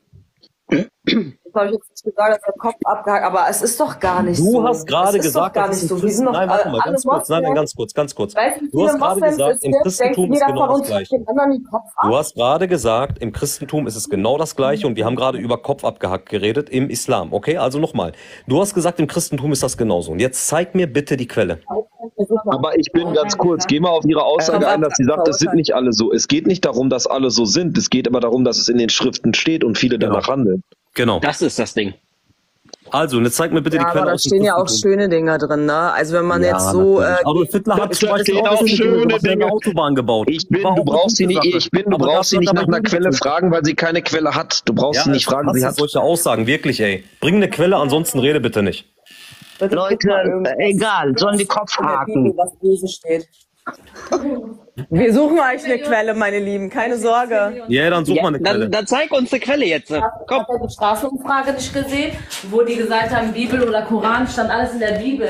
Das habe ich jetzt nicht gesagt, dass der Kopf abgehakt, aber es ist doch gar nicht Du so. hast gerade es ist gesagt, doch gar nicht so. Wir sind doch Nein, warte mal, ganz kurz. Nein, nein, ganz kurz, ganz kurz. Weißt du, Du hast gerade gesagt, es im? Christentum ist genau das Gleiche. Du hast gerade gesagt, im Christentum ist es genau das Gleiche und wir haben gerade über Kopf abgehackt geredet im Islam. Okay, also nochmal. Du hast gesagt, im Christentum ist das genauso. Und jetzt zeig mir bitte die Quelle. Aber ich bin ganz kurz, geh mal auf Ihre Aussage ein, dass sie sagt, das sind nicht alle so. Es geht nicht darum, dass alle so sind. Es geht aber darum, dass es in den Schriften steht und viele danach handeln. Genau. Das ist das Ding. Also, und jetzt zeig mir bitte Ja, die aber Quelle da aus dem stehen ja auch schöne Dinger drin, ne? Also wenn man Ja, jetzt so äh. Adolf Hitler hat Da zum Beispiel auch auch schöne Dinge, Autobahn gebaut. Ich bin, du brauchst sie nicht, ich bin, du Aber brauchst sie nicht nach aber einer Quelle fragen, weil sie keine Quelle hat. Du brauchst Ja, sie nicht fragen, sie du hat. solche Aussagen, wirklich, ey. Bring eine Quelle, ansonsten rede bitte nicht. Leute, egal, sollen die Kopf in der haken. Bibel, was böse steht. Wir suchen euch eine Quelle, meine Lieben, keine Sorge. Ja, dann such Ja, mal eine dann, Quelle. dann zeig uns eine Quelle jetzt. Komm. Habt ihr die Straßenumfrage nicht gesehen, wo die gesagt haben, Bibel oder Koran, stand alles in der Bibel.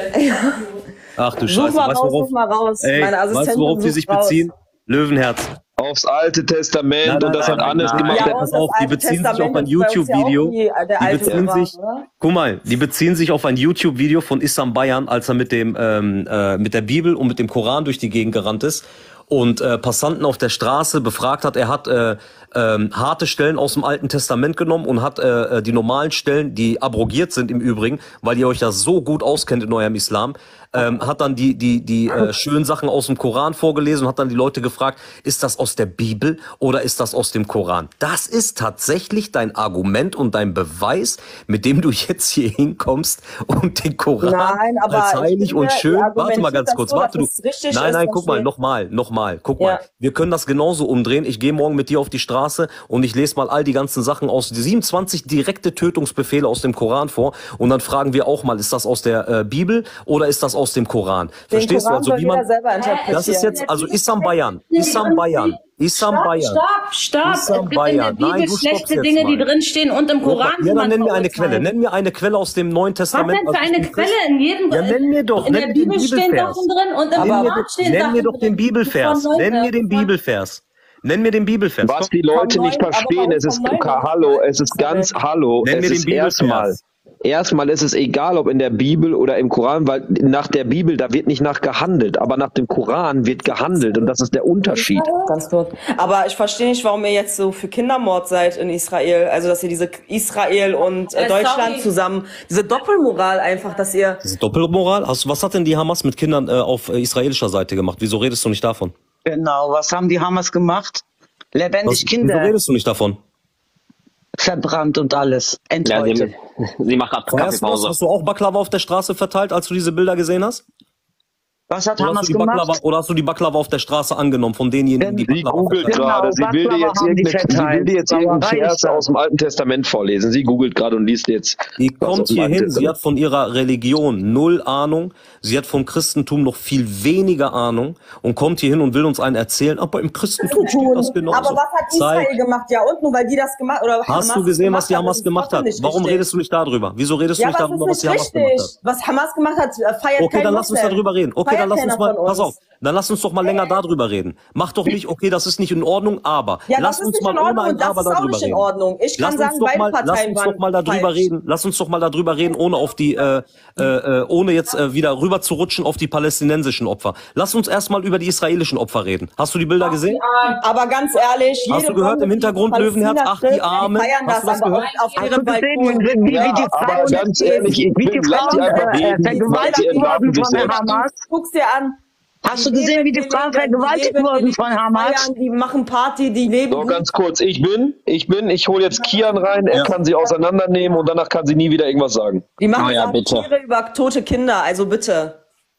Ach du Such Scheiße, mal weißt du raus, worauf? such mal raus. Ey, Meine weißt Assistentin du, worauf die sich raus. beziehen? Löwenherz. Aufs Alte Testament Nein, nein, und das nein, hat nein, gemacht. Ja, pass auf, die beziehen sich auf Testament ein uns ja YouTube-Video. die- beziehen Koran, sich, oder? guck mal, die beziehen sich auf ein YouTube-Video von Issam Bayern, als er mit dem ähm, äh, mit der Bibel und mit dem Koran durch die Gegend gerannt ist und äh, Passanten auf der Straße befragt hat. Er hat äh, ähm, harte Stellen aus dem Alten Testament genommen und hat äh, äh, die normalen Stellen, die abrogiert sind im Übrigen, weil ihr euch ja so gut auskennt in eurem Islam, ähm, hat dann die die die äh, schönen Sachen aus dem Koran vorgelesen und hat dann die Leute gefragt, ist das aus der Bibel oder ist das aus dem Koran? Das ist tatsächlich dein Argument und dein Beweis, mit dem du jetzt hier hinkommst und den Koran Nein, aber als heilig und schön. Warte mal ganz kurz, so, warte du. Nein, nein, guck mal, nochmal, nochmal, guck Ja. mal. Wir können das genauso umdrehen. Ich gehe morgen mit dir auf die Straße und ich lese mal all die ganzen Sachen aus, die 27 direkte Tötungsbefehle aus dem Koran vor und dann fragen wir auch mal, ist das aus der äh, Bibel oder ist das aus dem Koran? Verstehst Koran du? Also wie man. Das ist jetzt also Issam Bayern, Issam Bayern, Issam Stopp, Bayern. stopp, stopp. Issam es gibt in der Bayern. Bibel Nein, du stoppst schlechte jetzt Dinge, die mal. drinstehen und im Koran Ja, dann nenn mir eine Quelle. Nenn mir eine Quelle aus dem Neuen Was Testament. denn für was eine Quelle? In jedem Ja, nenn mir doch, in nenn der den Bibel stehen. Sachen drin und im Nenn mir, Koran den- stehen nenn Sachen mir doch den. Bibelvers. Nenn mir den Bibelvers. Nenn mir den Bibelvers. Was die Leute nicht verstehen, es ist, hallo, es ist ganz, hallo, Nenn es mir den ist Bibelvers. erstmal, erstmal ist es egal, ob in der Bibel oder im Koran, weil nach der Bibel, da wird nicht nach gehandelt, aber nach dem Koran wird gehandelt und das ist der Unterschied. Ganz kurz. Aber ich verstehe nicht, warum ihr jetzt so für Kindermord seid in Israel. Also, dass ihr diese Israel und äh, Äh, Deutschland sorry. zusammen, diese Doppelmoral einfach, dass ihr, Diese Doppelmoral? Hast, was hat denn die Hamas mit Kindern äh, auf äh, israelischer Seite gemacht? Wieso redest du nicht davon? Genau, was haben die Hamas gemacht? Was, Lebendig wieso Kinder redest du nicht davon? Verbrannt und alles. Ja, Enthäutet. sie, sie macht gerade Erstens, Kaffeepause. hast du auch Baklava auf der Straße verteilt, als du diese Bilder gesehen hast? Was hat Oder hast, Hamas du die Baklava, gemacht? oder hast du die Baklava auf der Straße angenommen von denjenigen, die Sie Baklava googelt verteilen? Genau, gerade, sie will dir jetzt sie irgendeinen Sauerei Vers aus dem Alten Testament vorlesen. Sie googelt gerade und liest jetzt. Die aus kommt hier hin, sie hat von ihrer Religion null Ahnung, sie hat vom Christentum noch viel weniger Ahnung und kommt hier hin und will uns einen erzählen, aber im Christentum steht das genauso. aber was hat. Israel gemacht? Ja, und nur weil die das gemacht, oder Hast Hamas du gesehen, was die Hamas gemacht hat? nicht Warum richtig. redest du nicht darüber? Wieso redest du Ja, nicht aber darüber, was die nicht Hamas gemacht hat? Was Hamas gemacht hat, äh, feiert Okay, dann lass uns darüber reden. Okay, Feiert dann lass uns mal, von pass uns. auf, dann lass uns doch mal länger darüber reden. Mach doch nicht, okay, das ist nicht in Ordnung, aber Ja, lass uns nicht mal Ordnung ein Aber darüber nicht reden. Ich kann lass sagen, uns beide mal, lass Parteien uns doch mal darüber falsch. reden. Lass uns doch mal darüber reden, ohne auf die, äh, äh, äh, ohne jetzt äh, wieder rüber zu rutschen auf die palästinensischen Opfer. Lass uns erstmal über die israelischen Opfer reden. Hast du die Bilder gesehen? Aber ganz ehrlich, Hast du gehört im die Hintergrund Löwenherz? Ach, die Armen. feiern Hast das du das aber gehört? auf, Hast ihren Balkonen. wie, wie, wie Ja, die aber ganz ehrlich, ich wie bin, die Frauen sie einfach äh, vergewaltigt wurden von der. Hamas? Guck's dir an. Hast du gesehen, wie die Frauen die leben, vergewaltigt wurden von Hamas? feiern, Die machen Party, die leben So, ganz kurz, ich bin, ich bin, ich hole jetzt Kian rein, er Ja. kann sie auseinandernehmen und danach kann sie nie wieder irgendwas sagen. Die machen Oh ja, bitte. Über tote Kinder, also bitte.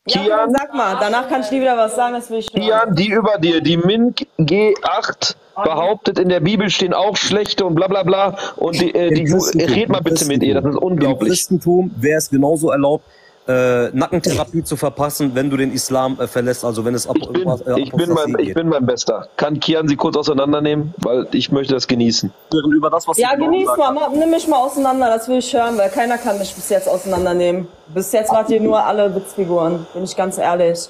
Ja, Kian? dann sag mal, danach kann ich nie wieder was sagen, das will ich hören. Kian, die über dir, die Mink G8 behauptet, in der Bibel stehen auch schlechte und bla bla bla und die, äh, die red mal bitte mit ihr, das ist Christentum. Im unglaublich. Christentum wäre es genauso erlaubt, äh, Nackentherapie zu verpassen, wenn du den Islam äh, verlässt, also wenn es Ap Ich bin, äh, ich bin mein, ich bin mein Bester. Kann Kian sie kurz auseinandernehmen, weil ich möchte das genießen. über das, was Ja, genieß mal, mach- nimm mich mal auseinander, das will ich hören, weil keiner kann mich bis jetzt auseinandernehmen. Bis jetzt wart ihr nur alle Witzfiguren, bin ich ganz ehrlich.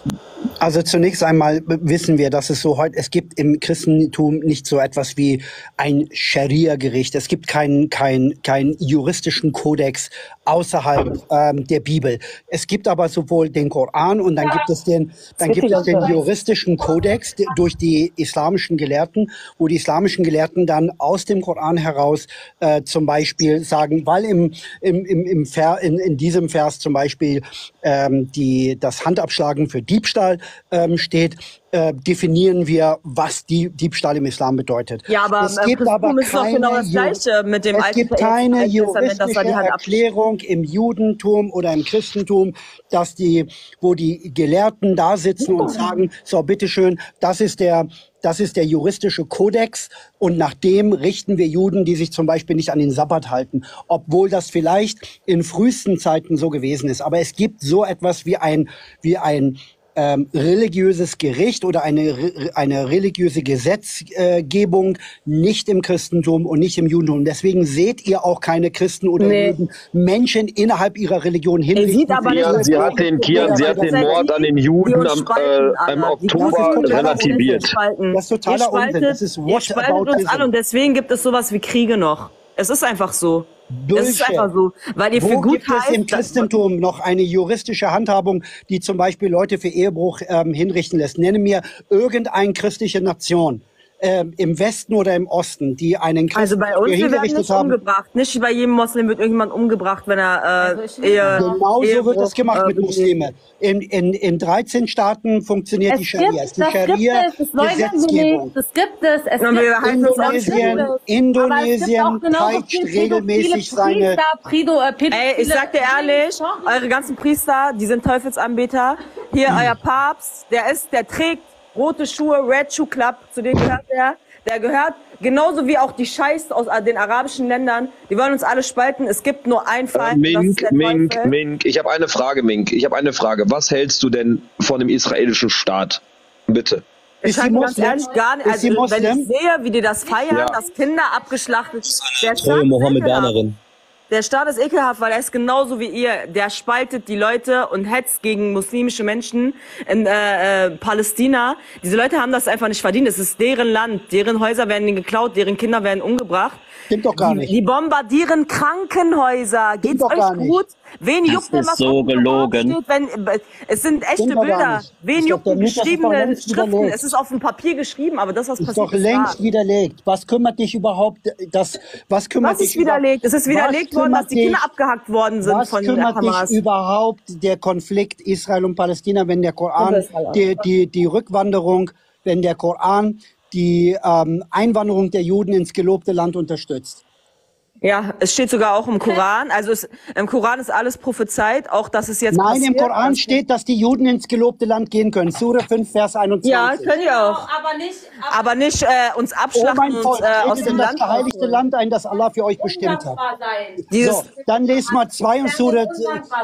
Also zunächst einmal wissen wir, dass es so heute, es gibt im Christentum nicht so etwas wie ein Scharia-Gericht. Es gibt keinen keinen keinen juristischen Kodex außerhalb ähm, der Bibel. Es gibt aber sowohl den Koran und dann gibt es den, dann gibt es den juristischen Kodex de- durch die islamischen Gelehrten, wo die islamischen Gelehrten dann aus dem Koran heraus äh, zum Beispiel sagen, weil im, im, im, im Ver, in, in diesem Vers zum Beispiel ähm, die, das Handabschlagen für Diebstahl ähm, steht, äh, definieren wir, was die Diebstahl im Islam bedeutet. Ja, aber es im gibt aber ist doch keine, genau das Gleiche mit dem es Alten gibt keine juristische Erklärung im Judentum oder im Christentum, dass die, wo die Gelehrten da sitzen und sagen, so bitteschön, das ist der Das ist der juristische Kodex und nach dem richten wir Juden, die sich zum Beispiel nicht an den Sabbat halten, obwohl das vielleicht in frühesten Zeiten so gewesen ist. Aber es gibt so etwas wie ein, wie ein ähm, religiöses Gericht oder eine, eine religiöse Gesetzgebung nicht im Christentum und nicht im Judentum. Deswegen seht ihr auch keine Christen oder Nee. Juden Menschen innerhalb ihrer Religion sieht aber nicht, Kian, sie hat den, Kian, sie hat den Mord an den Juden am, äh, im Oktober relativiert. Das ist totaler spaltet, Unsinn. Das ist ihr spaltet uns alle und deswegen gibt es sowas wie Kriege noch. Es ist einfach so. Es ist Bullshit. einfach so. Weil ihr Wo für gut gibt es im heißt, Christentum noch eine juristische Handhabung, die zum Beispiel Leute für Ehebruch ähm, hinrichten lässt? Nenne mir irgendeine christliche Nation ähm, im Westen oder im Osten, die einen Christen also bei uns, wir werden nicht haben. umgebracht. Nicht bei jedem Moslem wird irgendjemand umgebracht, wenn er äh, Ehe, Genau so wird das gemacht äh, mit. Muslimen. In, in, in 13 Staaten funktioniert die Es Scharia. gibt, die das gibt Scharia es, das Gesetzgebung. nicht, das gibt es. es gibt, Indonesien, es gibt Indonesien genauso peitscht regelmäßig seine äh, Ey, ich sag dir ehrlich, eure ganzen Priester, die sind Teufelsanbeter. Hier, euer Papst, der ist, der trägt rote Schuhe, Red Shoe Club, zu dem gehört der. Der gehört genauso wie auch die Scheiß aus äh, den arabischen Ländern. Die wollen uns alle spalten. Es gibt nur einen Äh, Feind, das ist Mink, der Mink, Teufel. Mink. Ich habe eine Frage, Mink. Ich habe eine Frage. Was hältst du denn von dem israelischen Staat? Bitte. Ich Ist sie sag dir ganz ehrlich gar nicht. Also, wenn ich sehe, wie die das feiern, Ja. dass Kinder abgeschlachtet der Treue. Mohammedanerin. Der Staat ist ekelhaft, weil er ist genauso wie ihr. Der spaltet die Leute und hetzt gegen muslimische Menschen in äh, äh, Palästina. Diese Leute haben das einfach nicht verdient. Es ist deren Land. Deren Häuser werden ihnen geklaut, deren Kinder werden umgebracht. Stimmt doch gar die, nicht. Die bombardieren Krankenhäuser. Geht's doch euch gar nicht. Wen Das juckt denn, was so gelogen. steht, wenn, äh, es sind echte Stimmt doch Bilder. Wen doch juckt der die doch geschriebenen längst Schriften? widerlegt. Es ist auf dem Papier geschrieben, aber das, was Ist passiert doch ist, längst wahr. widerlegt. Was kümmert dich überhaupt das? Was kümmert Was dich ist widerlegt? Es ist widerlegt worden, dass die Kinder dich- abgehackt worden sind Was von der kümmert Hamas. dich überhaupt der Konflikt Israel und Palästina, wenn der Koran die, die, die Rückwanderung, wenn der Koran die ähm, Einwanderung der Juden ins gelobte Land unterstützt? Ja, es steht sogar auch im Koran. Also es, im Koran ist alles prophezeit, auch dass es jetzt Nein, passiert. im Koran steht, dass die Juden ins gelobte Land gehen können. Sure 5, Vers 21. Ja, können die auch. aber nicht, Aber nicht äh, uns Oh abschlachten mein und Volk, äh, aus dem in das Land geheiligte. Land ein, das Allah für euch bestimmt hat. So, dann lest mal 2 und Sure,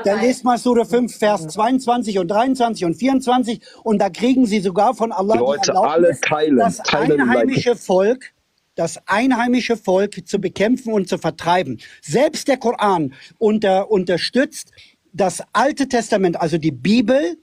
dann lest mal Sure 5, Vers 22 und 23 und 24 und da kriegen sie sogar von Allah die Leute, alle teilen. das Teilen einheimische Volk, das einheimische Volk zu bekämpfen und zu vertreiben. Selbst der Koran unter, unterstützt das Alte Testament, also die Bibel,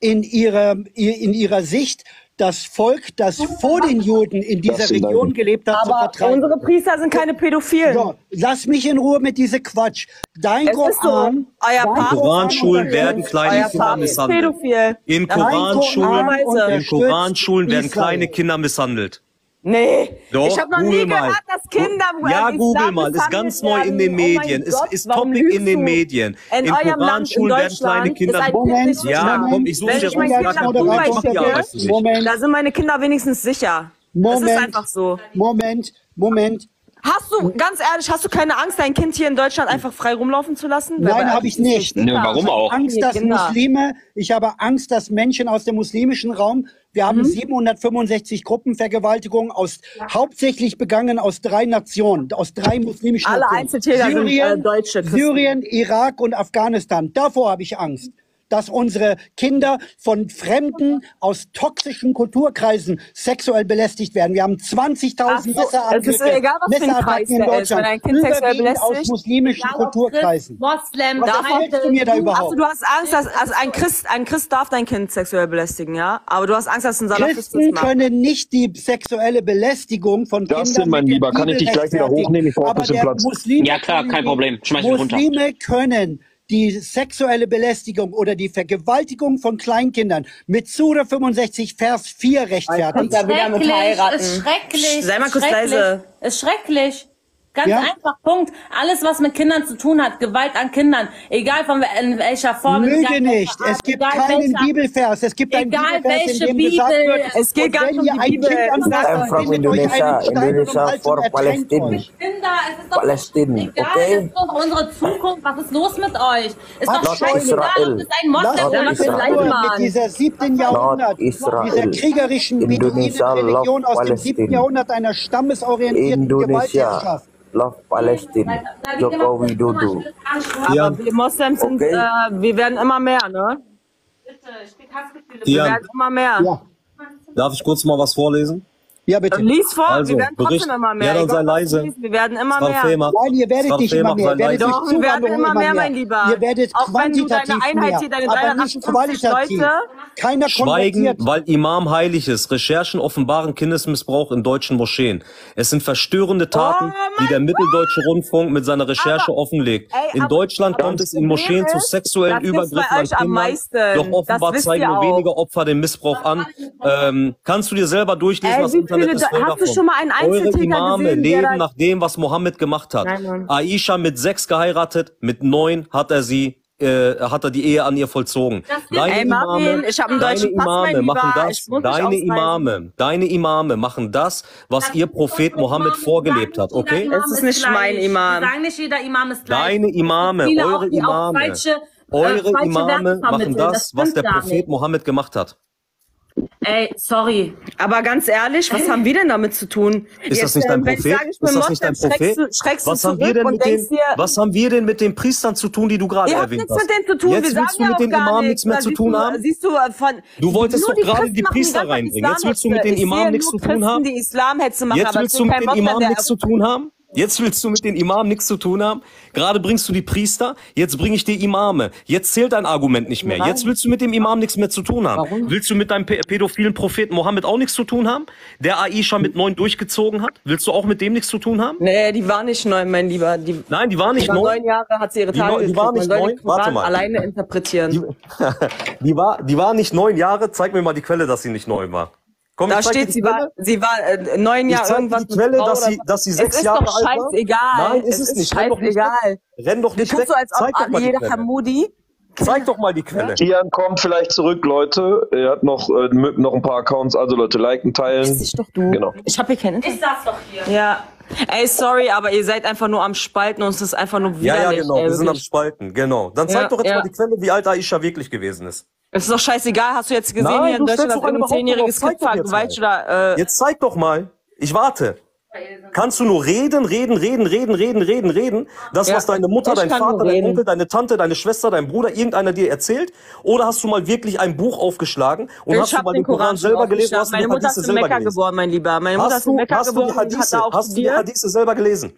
in ihrer, in ihrer Sicht, das Volk, das vor den Juden in dieser Region gelebt hat, zu aber vertreiben. unsere Priester sind keine Pädophilen. So, lass mich in Ruhe mit diesem Quatsch. Dein Es ist so. Koran, Euer dein Papst- Koranschulen werden kleine Kinder misshandelt. In Koranschulen, Koran in Koranschulen werden kleine Kinder misshandelt. Nee, Doch, ich habe noch nie google mal. gehört, dass Kinder Ja, google Islam mal, ist ganz neu in den. Oh Medien. Ist, Gott, ist warum Topic in den? Medien. In In eurem Land, in Koranschulen werden kleine Kinder. ist Moment, Ja, komm, ich suche Wenn dir raus. Da sind meine Kinder wenigstens sicher. Das Moment, ist einfach so. Moment, Moment. Hast du, ganz ehrlich, hast du keine Angst, dein Kind hier in Deutschland einfach frei rumlaufen zu lassen? Nein, habe ich nicht. Nö, warum Ich auch? habe Angst, dass. Muslime, ich habe Angst, dass Menschen aus dem muslimischen Raum, wir Mhm. haben 765 Gruppenvergewaltigungen aus, hauptsächlich begangen aus drei Nationen, aus drei muslimischen Alle Nationen. Einzeltäter sind, äh, Deutsche. Syrien, Irak und Afghanistan. Davor habe ich Angst. Dass unsere Kinder von Fremden aus toxischen Kulturkreisen sexuell belästigt werden. Wir haben 20.000 Ach so, Kreis in. Deutschland. Wenn ein Kind sexuell Überwiegend aus belästigt, muslimischen Egal, ob Kulturkreisen. Christ, Moslem, Was Darf- erzählst du mir da überhaupt? Achso, du hast Angst, dass also ein Christ, ein Christ darf dein Kind sexuell belästigen, ja? Aber du hast Angst, dass ein Salafist das Christen macht. können nicht die sexuelle Belästigung von Das Kindern sind, mein Lieber. Kann ich dich gleich wieder hochnehmen? Ich brauche ein Aber bisschen der Platz. Muslime Ja, klar, kein Problem. Schmeiß mich runter. Muslime können die sexuelle Belästigung oder die Vergewaltigung von Kleinkindern mit Sura 65 Vers 4 rechtfertigen. kommt wieder mit Schrecklich, heiraten. ist schrecklich. Sei mal kurz schrecklich, Ganz ja? einfach, Punkt. Alles, was mit Kindern zu tun hat, Gewalt an Kindern, egal von in welcher Form. Lüge nicht. Art, es gibt keinen welcher, Bibelvers. Es gibt einen Bibelvers, in dem Bibel. gesagt wird, es geht gar nicht um die Bibel. I'm from Indonesia. Indonesia for Palestine. Palestine, okay? Das ist unsere Zukunft. Was ist los mit euch? Ist Hat doch scheißegal, ob es ein Moslem ist. Mit dieser siebten Jahrhundert, dieser kriegerischen Beduinen-Religion aus dem siebten Jahrhundert einer stammesorientierten Gewaltherrschaft love Palestine. Jokowi Dodo. Ja. Aber Moslems sind, okay. äh, wir werden immer mehr, ne? Bitte, ich wir werden immer mehr. Ja. Darf ich kurz mal was vorlesen? Ja, bitte. Äh, lies vor, also, wir werden trotzdem immer mehr. Ja, dann sei leise. Wir werden immer Frau mehr. Fehmer. Nein, ihr werdet Frau nicht immer mehr. Ihr werdet Doch, wir werden immer mehr, mein Lieber. Ihr werdet Auch wenn du deine Einheit hier, deine 358 Leute... Keiner Schweigen, weil Imam heilig ist. Recherchen offenbaren Kindesmissbrauch in deutschen Moscheen. Es sind verstörende oh, Taten, oh die der mitteldeutsche Rundfunk mit seiner Recherche aber, offenlegt. Ey, in aber, Deutschland aber kommt es in Moscheen ist, zu sexuellen Übergriffen an Kindern. Doch offenbar zeigen nur wenige Opfer den Missbrauch an. Ähm, kannst du dir selber durchlesen, ey, was Internet ist voll Hast davon. du schon mal einen Einzeltäter Eure Imame gesehen, leben nach dem, was Mohammed gemacht hat. Nein, Aisha mit sechs geheiratet, mit neun hat er sie äh, hat er die Ehe an ihr vollzogen. Deine Ey, Marvin, Imame, ich habe deutschen Pass, Imame machen das, deine Imame, deine Imame machen das, was das ihr Prophet Mohammed vorgelebt hat, okay? Es ist nicht mein Imam. Nicht jeder Imam ist gleich. Deine Imame, eure Imame, äh, eure Imame machen das, was der Prophet Mohammed gemacht hat. Ey, sorry. Aber ganz ehrlich, was haben wir denn damit zu tun? Ist Jetzt, das nicht dein ähm, Prophet? Sage, ist das nicht dein Prophet? Schreckst, schreckst was, haben wir denn mit den, dir, was haben wir denn mit den Priestern zu tun, die du gerade erwähnt hast? Mit denen zu tun. Jetzt wir willst du mit den Imam nichts mehr zu tun haben? Siehst du, von, du wolltest doch gerade die Priester reinbringen. Jetzt willst du mit den Imam nichts zu tun haben? Jetzt willst du mit den Imam nichts zu tun haben? Jetzt willst du mit den Imam nichts zu tun haben. Gerade bringst du die Priester, jetzt bringe ich dir Imame. Jetzt zählt dein Argument nicht mehr. Nein. Jetzt willst du mit dem Imam nichts mehr zu tun haben. Warum? Willst du mit deinem pädophilen Propheten Mohammed auch nichts zu tun haben? Der Aisha mit neun durchgezogen hat? Willst du auch mit dem nichts zu tun haben? Nee, die war nicht neun, mein Lieber. Die, Nein, die war nicht die neun. neun Jahre hat sie ihre Tage Die, die war nicht neun, warte mal. alleine interpretieren. Die, die, war, die war nicht neun Jahre. Zeig mir mal die Quelle, dass sie nicht neun war. Komm, da steht, sie war, sie war äh, neun Jahre irgendwas. Die Quelle, dass sie, dass sie sechs Jahre alt war. Ist doch scheißegal. Nein, ist es, ist nicht. Scheißegal. Renn doch nicht, renn doch. Du so, als ob Ali Hamudi Zeig doch mal die Quelle. Tian kommt vielleicht zurück, Leute. Er hat noch, äh, noch ein paar Accounts. Also Leute, liken, teilen. Das ist doch du. Genau. Ich habe hier keinen. Ich saß doch hier. Ja. Ey, sorry, aber ihr seid einfach nur am Spalten und es ist einfach nur widerlich. Ja, ja, genau. Ey, wir sind am Spalten, genau. Dann zeig ja, doch jetzt ja. mal die Quelle, wie alt Aisha wirklich gewesen ist. Es ist doch scheißegal, hast du jetzt gesehen, Nein, hier in Deutschland hat ein zehnjähriges Kind. Äh jetzt zeig doch mal. Ich warte kannst du nur reden, reden, reden, reden, reden, reden, reden. Das, ja, was deine Mutter, dein Vater, dein Onkel, deine Tante, deine Schwester, dein Bruder, irgendeiner dir erzählt. Oder hast du mal wirklich ein Buch aufgeschlagen und ich hast du mal den Koran, Koran selber gelesen? Hast meine Mutter ist in Mekka geboren, mein Lieber. Meine Mutter ist in Mekka geboren. Hast du die Hadithe selber gelesen?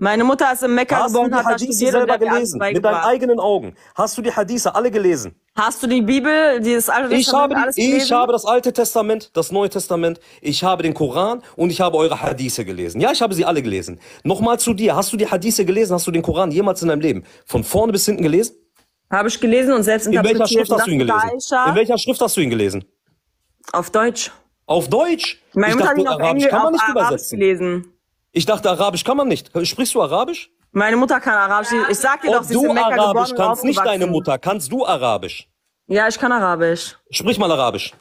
Meine Mutter ist im Mekka Hast geboren, du die hat selber gelesen, mit deinen eigenen Augen. Hast du die Hadithe alle gelesen? Hast du die Bibel, dieses Alte ich Testament, habe, alles? Ich habe das Alte Testament, das Neue Testament, ich habe den Koran und ich habe eure Hadithe gelesen. Ja, ich habe sie alle gelesen. Nochmal zu dir, hast du die Hadithe gelesen, hast du den Koran jemals in deinem Leben von vorne bis hinten gelesen? Habe ich gelesen und selbst interpretiert. In welcher Schrift hast du ihn gelesen? In welcher Schrift hast du ihn gelesen? Auf Deutsch. Auf Deutsch? Meine ich Mutter dachte, hat ihn auf Englisch, gelesen. Ich dachte, Arabisch kann man nicht. Sprichst du Arabisch? Meine Mutter kann Arabisch. Ich sag dir doch, Ob sie ist in Mekka Arabisch geboren kannst, nicht deine Mutter. Kannst du Arabisch? Ja, ich kann Arabisch. Sprich mal Arabisch.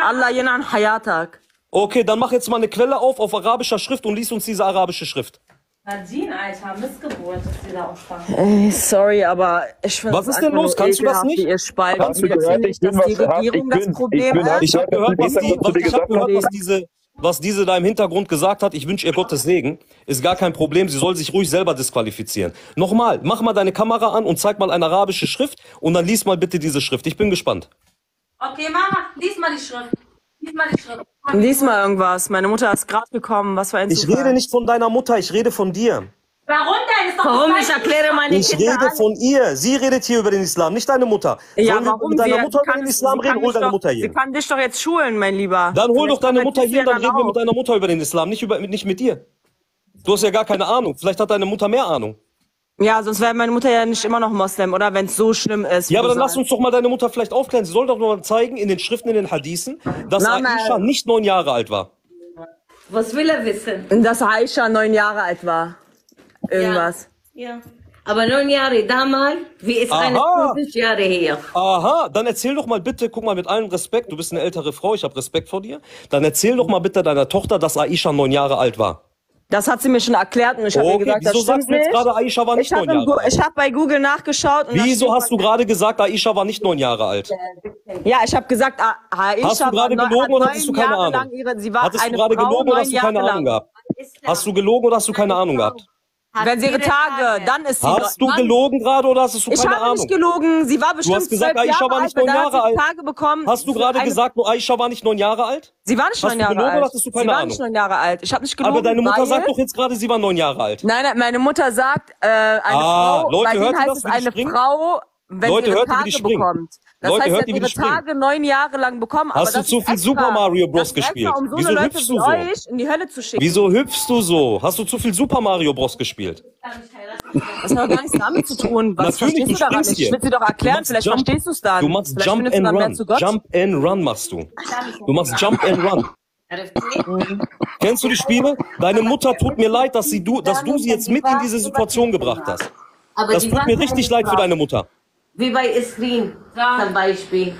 Allah jenan hayatak. Okay, dann mach jetzt mal eine Quelle auf auf arabischer Schrift und lies uns diese arabische Schrift. Nadine, Alter, Missgeburt ist dieser sorry, aber ich finde Was ist denn los? Kannst du das nicht? Ihr spaltet. Hast du gehört, ich bin, die Regierung das Problem hat. Ich, habe gehört, was gehört, was diese was diese da im Hintergrund gesagt hat, ich wünsche ihr Gottes Segen, ist gar kein Problem. Sie soll sich ruhig selber disqualifizieren. Nochmal, mach mal deine Kamera an und zeig mal eine arabische Schrift und dann lies mal bitte diese Schrift. Ich bin gespannt. Okay, Mama, lies mal die Schrift. Lies mal die Schrift. Lies mal irgendwas. Meine Mutter ist gerade gekommen. Was für ein Zufall. Ich rede nicht von deiner Mutter, ich rede von dir. Warum denn? Ist doch warum? Ich erkläre meine ich Kinder rede an. von ihr. Sie redet hier über den Islam, nicht deine Mutter. Sollen ja, warum wir mit deiner? Mutter über den Islam reden? Hol deine doch, Mutter hier. Sie kann dich doch jetzt schulen, mein Lieber. Dann hol Vielleicht doch deine Mutter hier, dann, dann reden wir mit deiner Mutter über den Islam, nicht, über, nicht mit dir. Du hast ja gar keine Ahnung. Vielleicht hat deine Mutter mehr Ahnung. Ja, sonst wäre meine Mutter ja nicht immer noch Moslem, oder? Wenn es so schlimm ist. Ja, aber dann sein. lass uns doch mal deine Mutter vielleicht aufklären. Sie soll doch mal zeigen in den Schriften, in den Hadithen, dass Mama. Aisha nicht neun Jahre alt war. Was will er wissen? Dass Aisha neun Jahre alt war irgendwas. Ja. ja. Aber neun Jahre damals, wie ist eine 50 Jahre her. Aha, dann erzähl doch mal bitte, guck mal mit allem Respekt, du bist eine ältere Frau, ich habe Respekt vor dir. Dann erzähl doch mal bitte deiner Tochter, dass Aisha neun Jahre alt war. Das hat sie mir schon erklärt und ich okay, habe gesagt, wieso das sagst du jetzt gerade, Aisha war nicht neun Jahre alt? Ich habe bei Google nachgeschaut. Und wieso hast du gerade gesagt, Aisha war nicht neun Jahre alt? Ja, ich habe gesagt, A Aisha Hast du gerade gelogen oder hattest du keine Jahre Ahnung? Ihre, hattest du gerade gelogen oder hast du keine Ahnung gehabt? Hast du gelogen oder hast du keine Ahnung gehabt? Hat Wenn sie ihre Tage, Tage, dann ist sie Hast du gelogen gerade oder hast du ich keine Ahnung? Ich habe nicht gelogen. Sie war bestimmt Du hast gesagt, Aisha war nicht neun Jahre alt. hast du gerade gesagt, Aisha war nicht neun Jahre alt? Sie war nicht neun Jahre gelogen, alt. Oder hast du keine sie Ahnung? war nicht neun Jahre alt. Ich habe nicht gelogen. Aber deine Mutter sagt doch jetzt gerade, sie war neun Jahre alt. Nein, nein, meine Mutter sagt, äh, eine ah, Frau, Leute, bei denen heißt es eine Frau, wenn Leute, sie ihre Tage die bekommt. Das Leute, heißt, hört, sie hat ihre Tage neun Jahre lang bekommen. Hast du zu viel extra, Super Mario Bros. gespielt? Extra, um so Wieso eine hüpfst du so? Euch in die Hölle zu schicken. Wieso hüpfst du so? Hast du zu viel Super Mario Bros. gespielt? Das hat gar nichts damit zu tun. Was Natürlich, verstehst du daran nicht? Ich will sie doch erklären, vielleicht jump, verstehst du es dann. Du machst vielleicht Jump and Run. Jump and Run machst du. Du machst Jump and Run. Kennst du die Spiele? Deine Mutter tut mir leid, dass, sie du, dass du sie jetzt mit in diese Situation gebracht hast. das tut mir richtig leid für deine Mutter. Wie bei Isrin ja. zum Beispiel.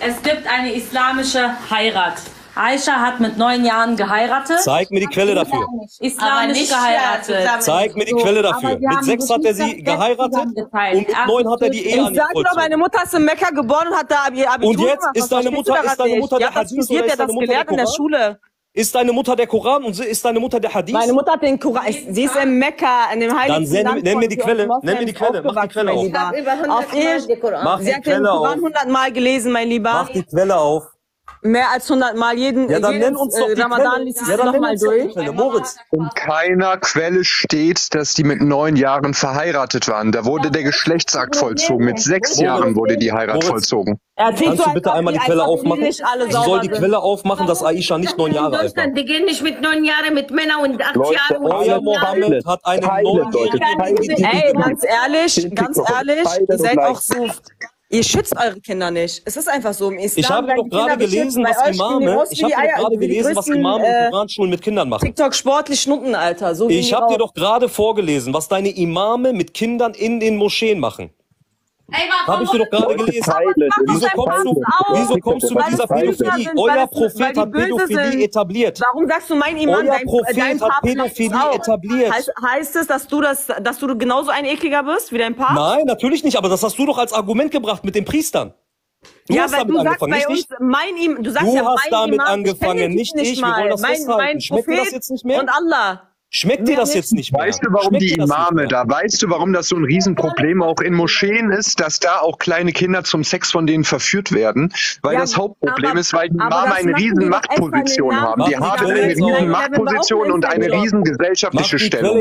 Es gibt eine islamische Heirat. Aisha hat mit neun Jahren geheiratet. Zeig mir die Quelle dafür. Islamisch geheiratet. Zeig mir die Quelle dafür. Mit sechs hat er sie geheiratet und mit neun hat er die Ehe angefangen. Sag doch, meine Mutter ist in Mekka geboren und hat da Abitur gemacht. Und jetzt ist deine Mutter, ist deine Mutter der Hadith oder ist deine Mutter der Koran? Ist deine Mutter der Koran und ist deine Mutter der Hadith? Meine Mutter hat den Koran. Sie ist in Mekka, in dem Heiligen Dann Land. Nenn mir die Quelle. Nenn mir die Quelle. Mach die Quelle auf. auf. Mach die Quelle auf. Sie hat den Koran hundertmal gelesen, mein Lieber. Mach die Quelle auf mehr als 100 Mal jeden, ja, dann jeden äh, uns doch die Ramadan liest mal nochmal durch. Moritz. In keiner Quelle steht, dass die mit neun Jahren verheiratet waren. Da wurde der Geschlechtsakt vollzogen. Mit sechs Moritz. Jahren wurde die Heirat Moritz. vollzogen. Kannst du bitte einmal die Quelle aufmachen? Sie soll die Quelle aufmachen, dass Aisha nicht neun Jahre alt war. Die gehen nicht mit neun Jahren mit Männern und acht Jahren. Euer Mohammed hat eine neunjährige. Ey, ganz ehrlich, ganz ehrlich, ihr seid auch so Ihr schützt eure Kinder nicht. Es ist einfach so im Islam. Ich habe doch gerade gelesen, was Imame, äh, ich habe gerade gelesen, was Imame in Koranschulen mit Kindern machen. TikTok sportlich Schnuppen, Alter. So ich habe dir doch gerade vorgelesen, was deine Imame mit Kindern in den Moscheen machen. Ey, warte, Hab ich dir doch gerade gelesen. Wieso kommst du, wieso kommst du mit dieser Pädophilie? Sind, Euer Prophet hat Pädophilie sind. etabliert. Warum sagst du mein Imam, Euer dein, Prophet dein hat Pädophilie etabliert. Heißt, heißt es, dass du das, dass du genauso ein Ekliger bist wie dein Papst? Nein, natürlich nicht, aber das hast du doch als Argument gebracht mit den Priestern. Du ja, hast weil damit du angefangen, sagst nicht bei uns, mein Im, du sagst du ja, hast damit Imam, angefangen, nicht ich. Wir wollen das mein. Mein Schmeckt Prophet das jetzt nicht mehr? Und Allah. Schmeckt dir das jetzt nicht mehr? Weißt du, warum Schmeckt die Imame da, weißt du, warum das so ein Riesenproblem auch in Moscheen ist, dass da auch kleine Kinder zum Sex von denen verführt werden? Weil ja, das Hauptproblem aber, ist, weil die Imame eine Riesenmachtposition haben. Die haben eine Riesenmachtposition und eine Riesengesellschaftliche Stellung.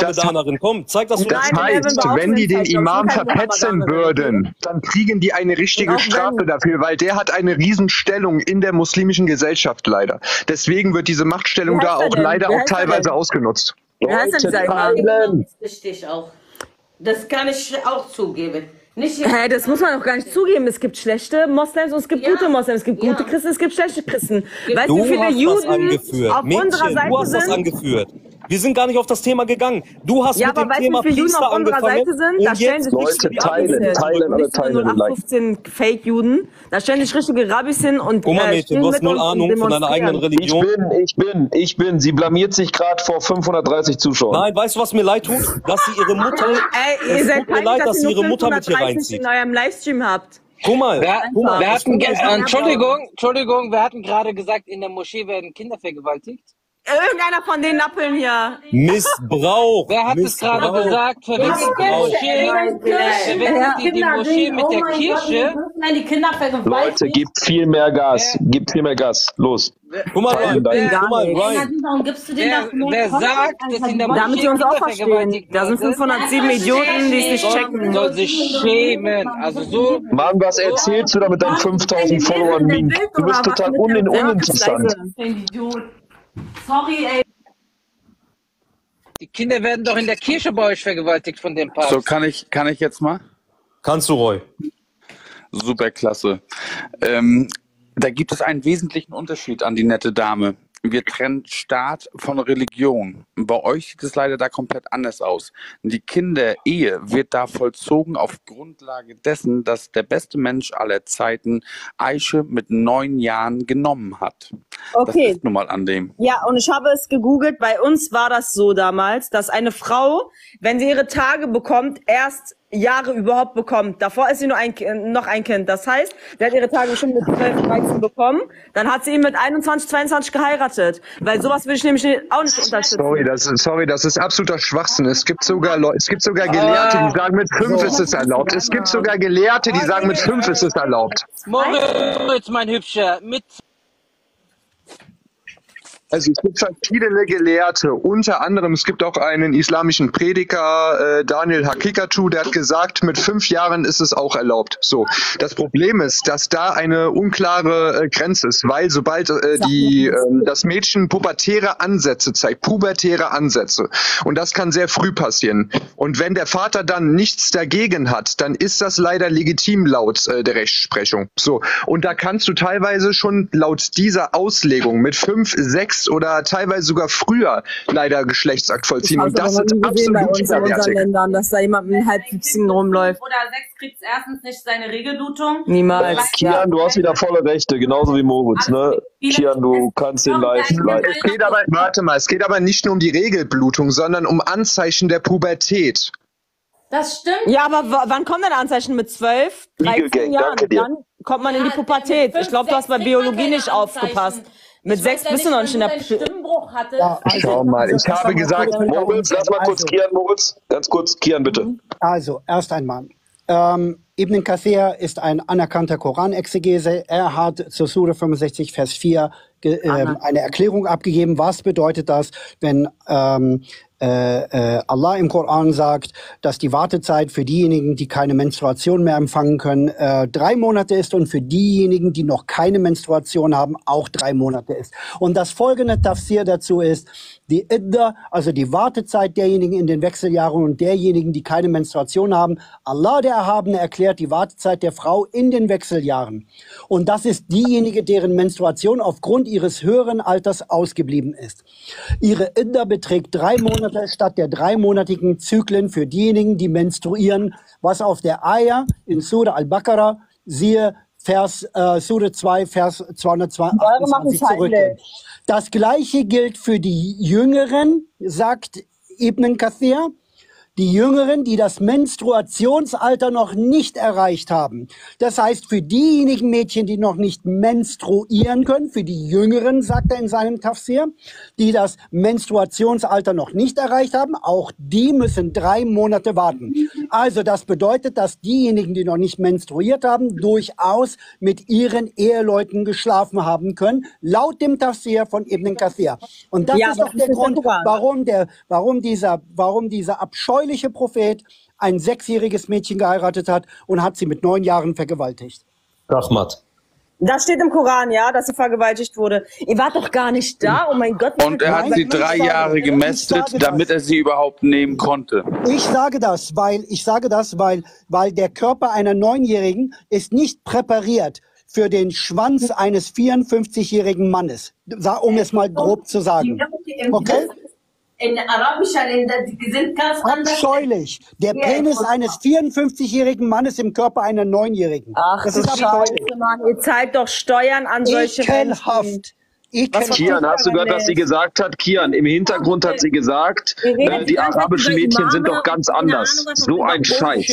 Das, heißt, wenn die den Imam verpetzen würden, dann kriegen die eine richtige Strafe dafür, weil der hat eine Riesenstellung in der muslimischen Gesellschaft leider. Deswegen wird diese Machtstellung da auch leider auch teilweise ausgenutzt benutzt. Ja, Leute, teilen. Richtig auch. Das kann ich auch zugeben. Nicht hey, das muss man auch gar nicht zugeben. Es gibt schlechte Moslems und es gibt ja. gute Moslems. Es gibt gute ja. Christen, es gibt schlechte Christen. Weißt du, wie viele Juden auf Mädchen, unserer Seite du hast sind? Das angeführt. Wir sind gar nicht auf das Thema gegangen. Du hast ja, mit dem Thema wie Priester Juden auf angefangen. Seite sind, da stellen sich Leute, Teilen, Teilen. Teilen, alle Teilen. 15 Fake-Juden. Da stellen sich richtige Rabbis hin und. Guck mal, äh, Mädchen, du hast null Ahnung von deiner eigenen Religion. Ich bin, ich bin, ich bin. Sie blamiert sich gerade vor 530 Zuschauern. Nein, weißt du, was mir leid tut? Dass sie ihre Mutter. Ey, ihr seid mir leid, dass, sie ihre Mutter mit hier reinzieht. in eurem Livestream habt. Guck mal, wir, guck mal, wir hatten, Entschuldigung, Entschuldigung, wir hatten gerade gesagt, in der Moschee werden Kinder vergewaltigt. Irgendeiner von den Nappeln hier. Missbrauch. Wer hat es gerade gesagt? Verwechselt die Moschee, verwechselt die Kinder Moschee mit oh der Kirche. Nein, die Kinder Leute, gebt viel mehr Gas. Wer, gebt viel mehr Gas. Los. Guck mal, Ryan. Guck mal, Ryan. Wer, wer sagt, dass in der Moschee Damit die uns auch verstehen. Da sind 507 Millionen, die sich checken. Soll sich schämen. Also so. Mann, was erzählst du da mit deinen 5000 Followern? Du bist total uninteressant. Sorry, ey. Die Kinder werden doch in der Kirche bei euch vergewaltigt von dem Papst. So, kann ich, kann ich jetzt mal? Kannst du, Roy. Super klasse. Ähm, da gibt es einen wesentlichen Unterschied an die nette Dame. Wir trennen Staat von Religion. Bei euch sieht es leider da komplett anders aus. Die Kinderehe wird da vollzogen auf Grundlage dessen, dass der beste Mensch aller Zeiten Aische mit neun Jahren genommen hat. Das Okay. ist nun mal an dem. Ja, und ich habe es gegoogelt. Bei uns war das so damals, dass eine Frau, wenn sie ihre Tage bekommt, erst Jahre überhaupt bekommt. Davor ist sie nur ein, noch ein Kind. Das heißt, sie hat ihre Tage schon mit 12, 13 bekommen. Dann hat sie ihn mit 21, 22 geheiratet. Weil sowas würde ich nämlich auch nicht unterstützen. Sorry, das ist, sorry, das ist absoluter Schwachsinn. Es gibt sogar Leute, es gibt sogar Gelehrte, die sagen, mit fünf So. ist es erlaubt. Es gibt sogar Gelehrte, die sagen, mit fünf ist es erlaubt. Moritz, mein Hübscher, mit Also es gibt verschiedene Gelehrte, unter anderem, es gibt auch einen islamischen Prediger, äh, Daniel Hakikatu, der hat gesagt, mit fünf Jahren ist es auch erlaubt. So, das Problem ist, dass da eine unklare äh, Grenze ist, weil sobald äh, die, ähm, das Mädchen pubertäre Ansätze zeigt, pubertäre Ansätze, und das kann sehr früh passieren. Und wenn der Vater dann nichts dagegen hat, dann ist das leider legitim laut äh, der Rechtsprechung. So, und da kannst du teilweise schon laut dieser Auslegung mit fünf, sechs oder teilweise sogar früher leider Geschlechtsakt vollziehen. Ich Und das ist absolut uns in unseren widerwärtig. Ländern, dass da jemand mit einem Halbwüchsigen rumläuft. Oder sechs kriegt erstens nicht seine Regelblutung. Niemals. Kian, du hast wieder volle Rechte, genauso wie Moritz, ne? Kian, du kannst den live, live. Es geht aber, warte mal, es geht aber nicht nur um die Regelblutung, sondern um Anzeichen der Pubertät. Das stimmt. Ja, aber wann kommt denn Anzeichen? Mit 12, 13 Gang, Jahren? Dann kommt man in die Pubertät. Ich glaube, du hast bei Biologie nicht aufgepasst. Mit Ich sechs ja bist du noch nicht in der wenn du einen Stimmbruch hattest. Ja, also- Schau mal, ich habe gesagt, Moritz, lass mal kurz Kian, Moritz. Ganz kurz, Kian, bitte. Also, erst einmal. Ähm, Ibn Kathir ist ein anerkannter Koranexegese. Er hat zur Sure 65, Vers 4 ge- ähm, eine Erklärung abgegeben. Was bedeutet das, wenn ähm, äh, äh, Allah im Koran sagt, dass die Wartezeit für diejenigen, die keine Menstruation mehr empfangen können, äh, drei Monate ist und für diejenigen, die noch keine Menstruation haben, auch drei Monate ist. Und das folgende Tafsir dazu ist, die Idda, also die Wartezeit derjenigen in den Wechseljahren und derjenigen, die keine Menstruation haben. Allah der Erhabene erklärt die Wartezeit der Frau in den Wechseljahren. Und das ist diejenige, deren Menstruation aufgrund ihres höheren Alters ausgeblieben ist. Ihre Idda beträgt drei Monate statt der dreimonatigen Zyklen für diejenigen, die menstruieren, was auf der Ayah in Surah Al-Baqarah, siehe Vers, äh, Surah 2, Vers 228 zurückgeht. Das gleiche gilt für die Jüngeren, sagt Ibn Kathir. Die Jüngeren, die das Menstruationsalter noch nicht erreicht haben. Das heißt, für diejenigen Mädchen, die noch nicht menstruieren können, für die Jüngeren, sagt er in seinem Tafsir, die das Menstruationsalter noch nicht erreicht haben, auch die müssen drei Monate warten. Also das bedeutet, dass diejenigen, die noch nicht menstruiert haben, durchaus mit ihren Eheleuten geschlafen haben können, laut dem Tafsir von Ibn Kathir. Und das Ja, ist doch das der ist Grund, warum der, warum dieser, warum dieser abscheuliche Prophet ein sechsjähriges Mädchen geheiratet hat und hat sie mit neun Jahren vergewaltigt. Rahmat. Das steht im Koran, ja, dass sie vergewaltigt wurde. Ihr wart doch gar nicht da. Oh mein Gott. Und er hat sie drei Jahre ich gemästet, sage damit er sie überhaupt nehmen konnte. Ich sage das, weil ich sage das, weil weil der Körper einer Neunjährigen ist nicht präpariert für den Schwanz eines 54-jährigen Mannes, um es mal grob zu sagen. Okay? In arabischer Länder, die sind ganz anders. Abscheulich. Der Ja, Penis eines 54-jährigen Mannes im Körper einer Neunjährigen. Ach, das ist abscheulich. Scheiße, Mann. Ihr zahlt doch Steuern an solche Ekelhaft. Menschen. Kian, hast du gehört, was sie gesagt hat? Kian, im Hintergrund hat sie gesagt, äh, die arabischen Mädchen sind doch ganz anders. So ein Scheiß.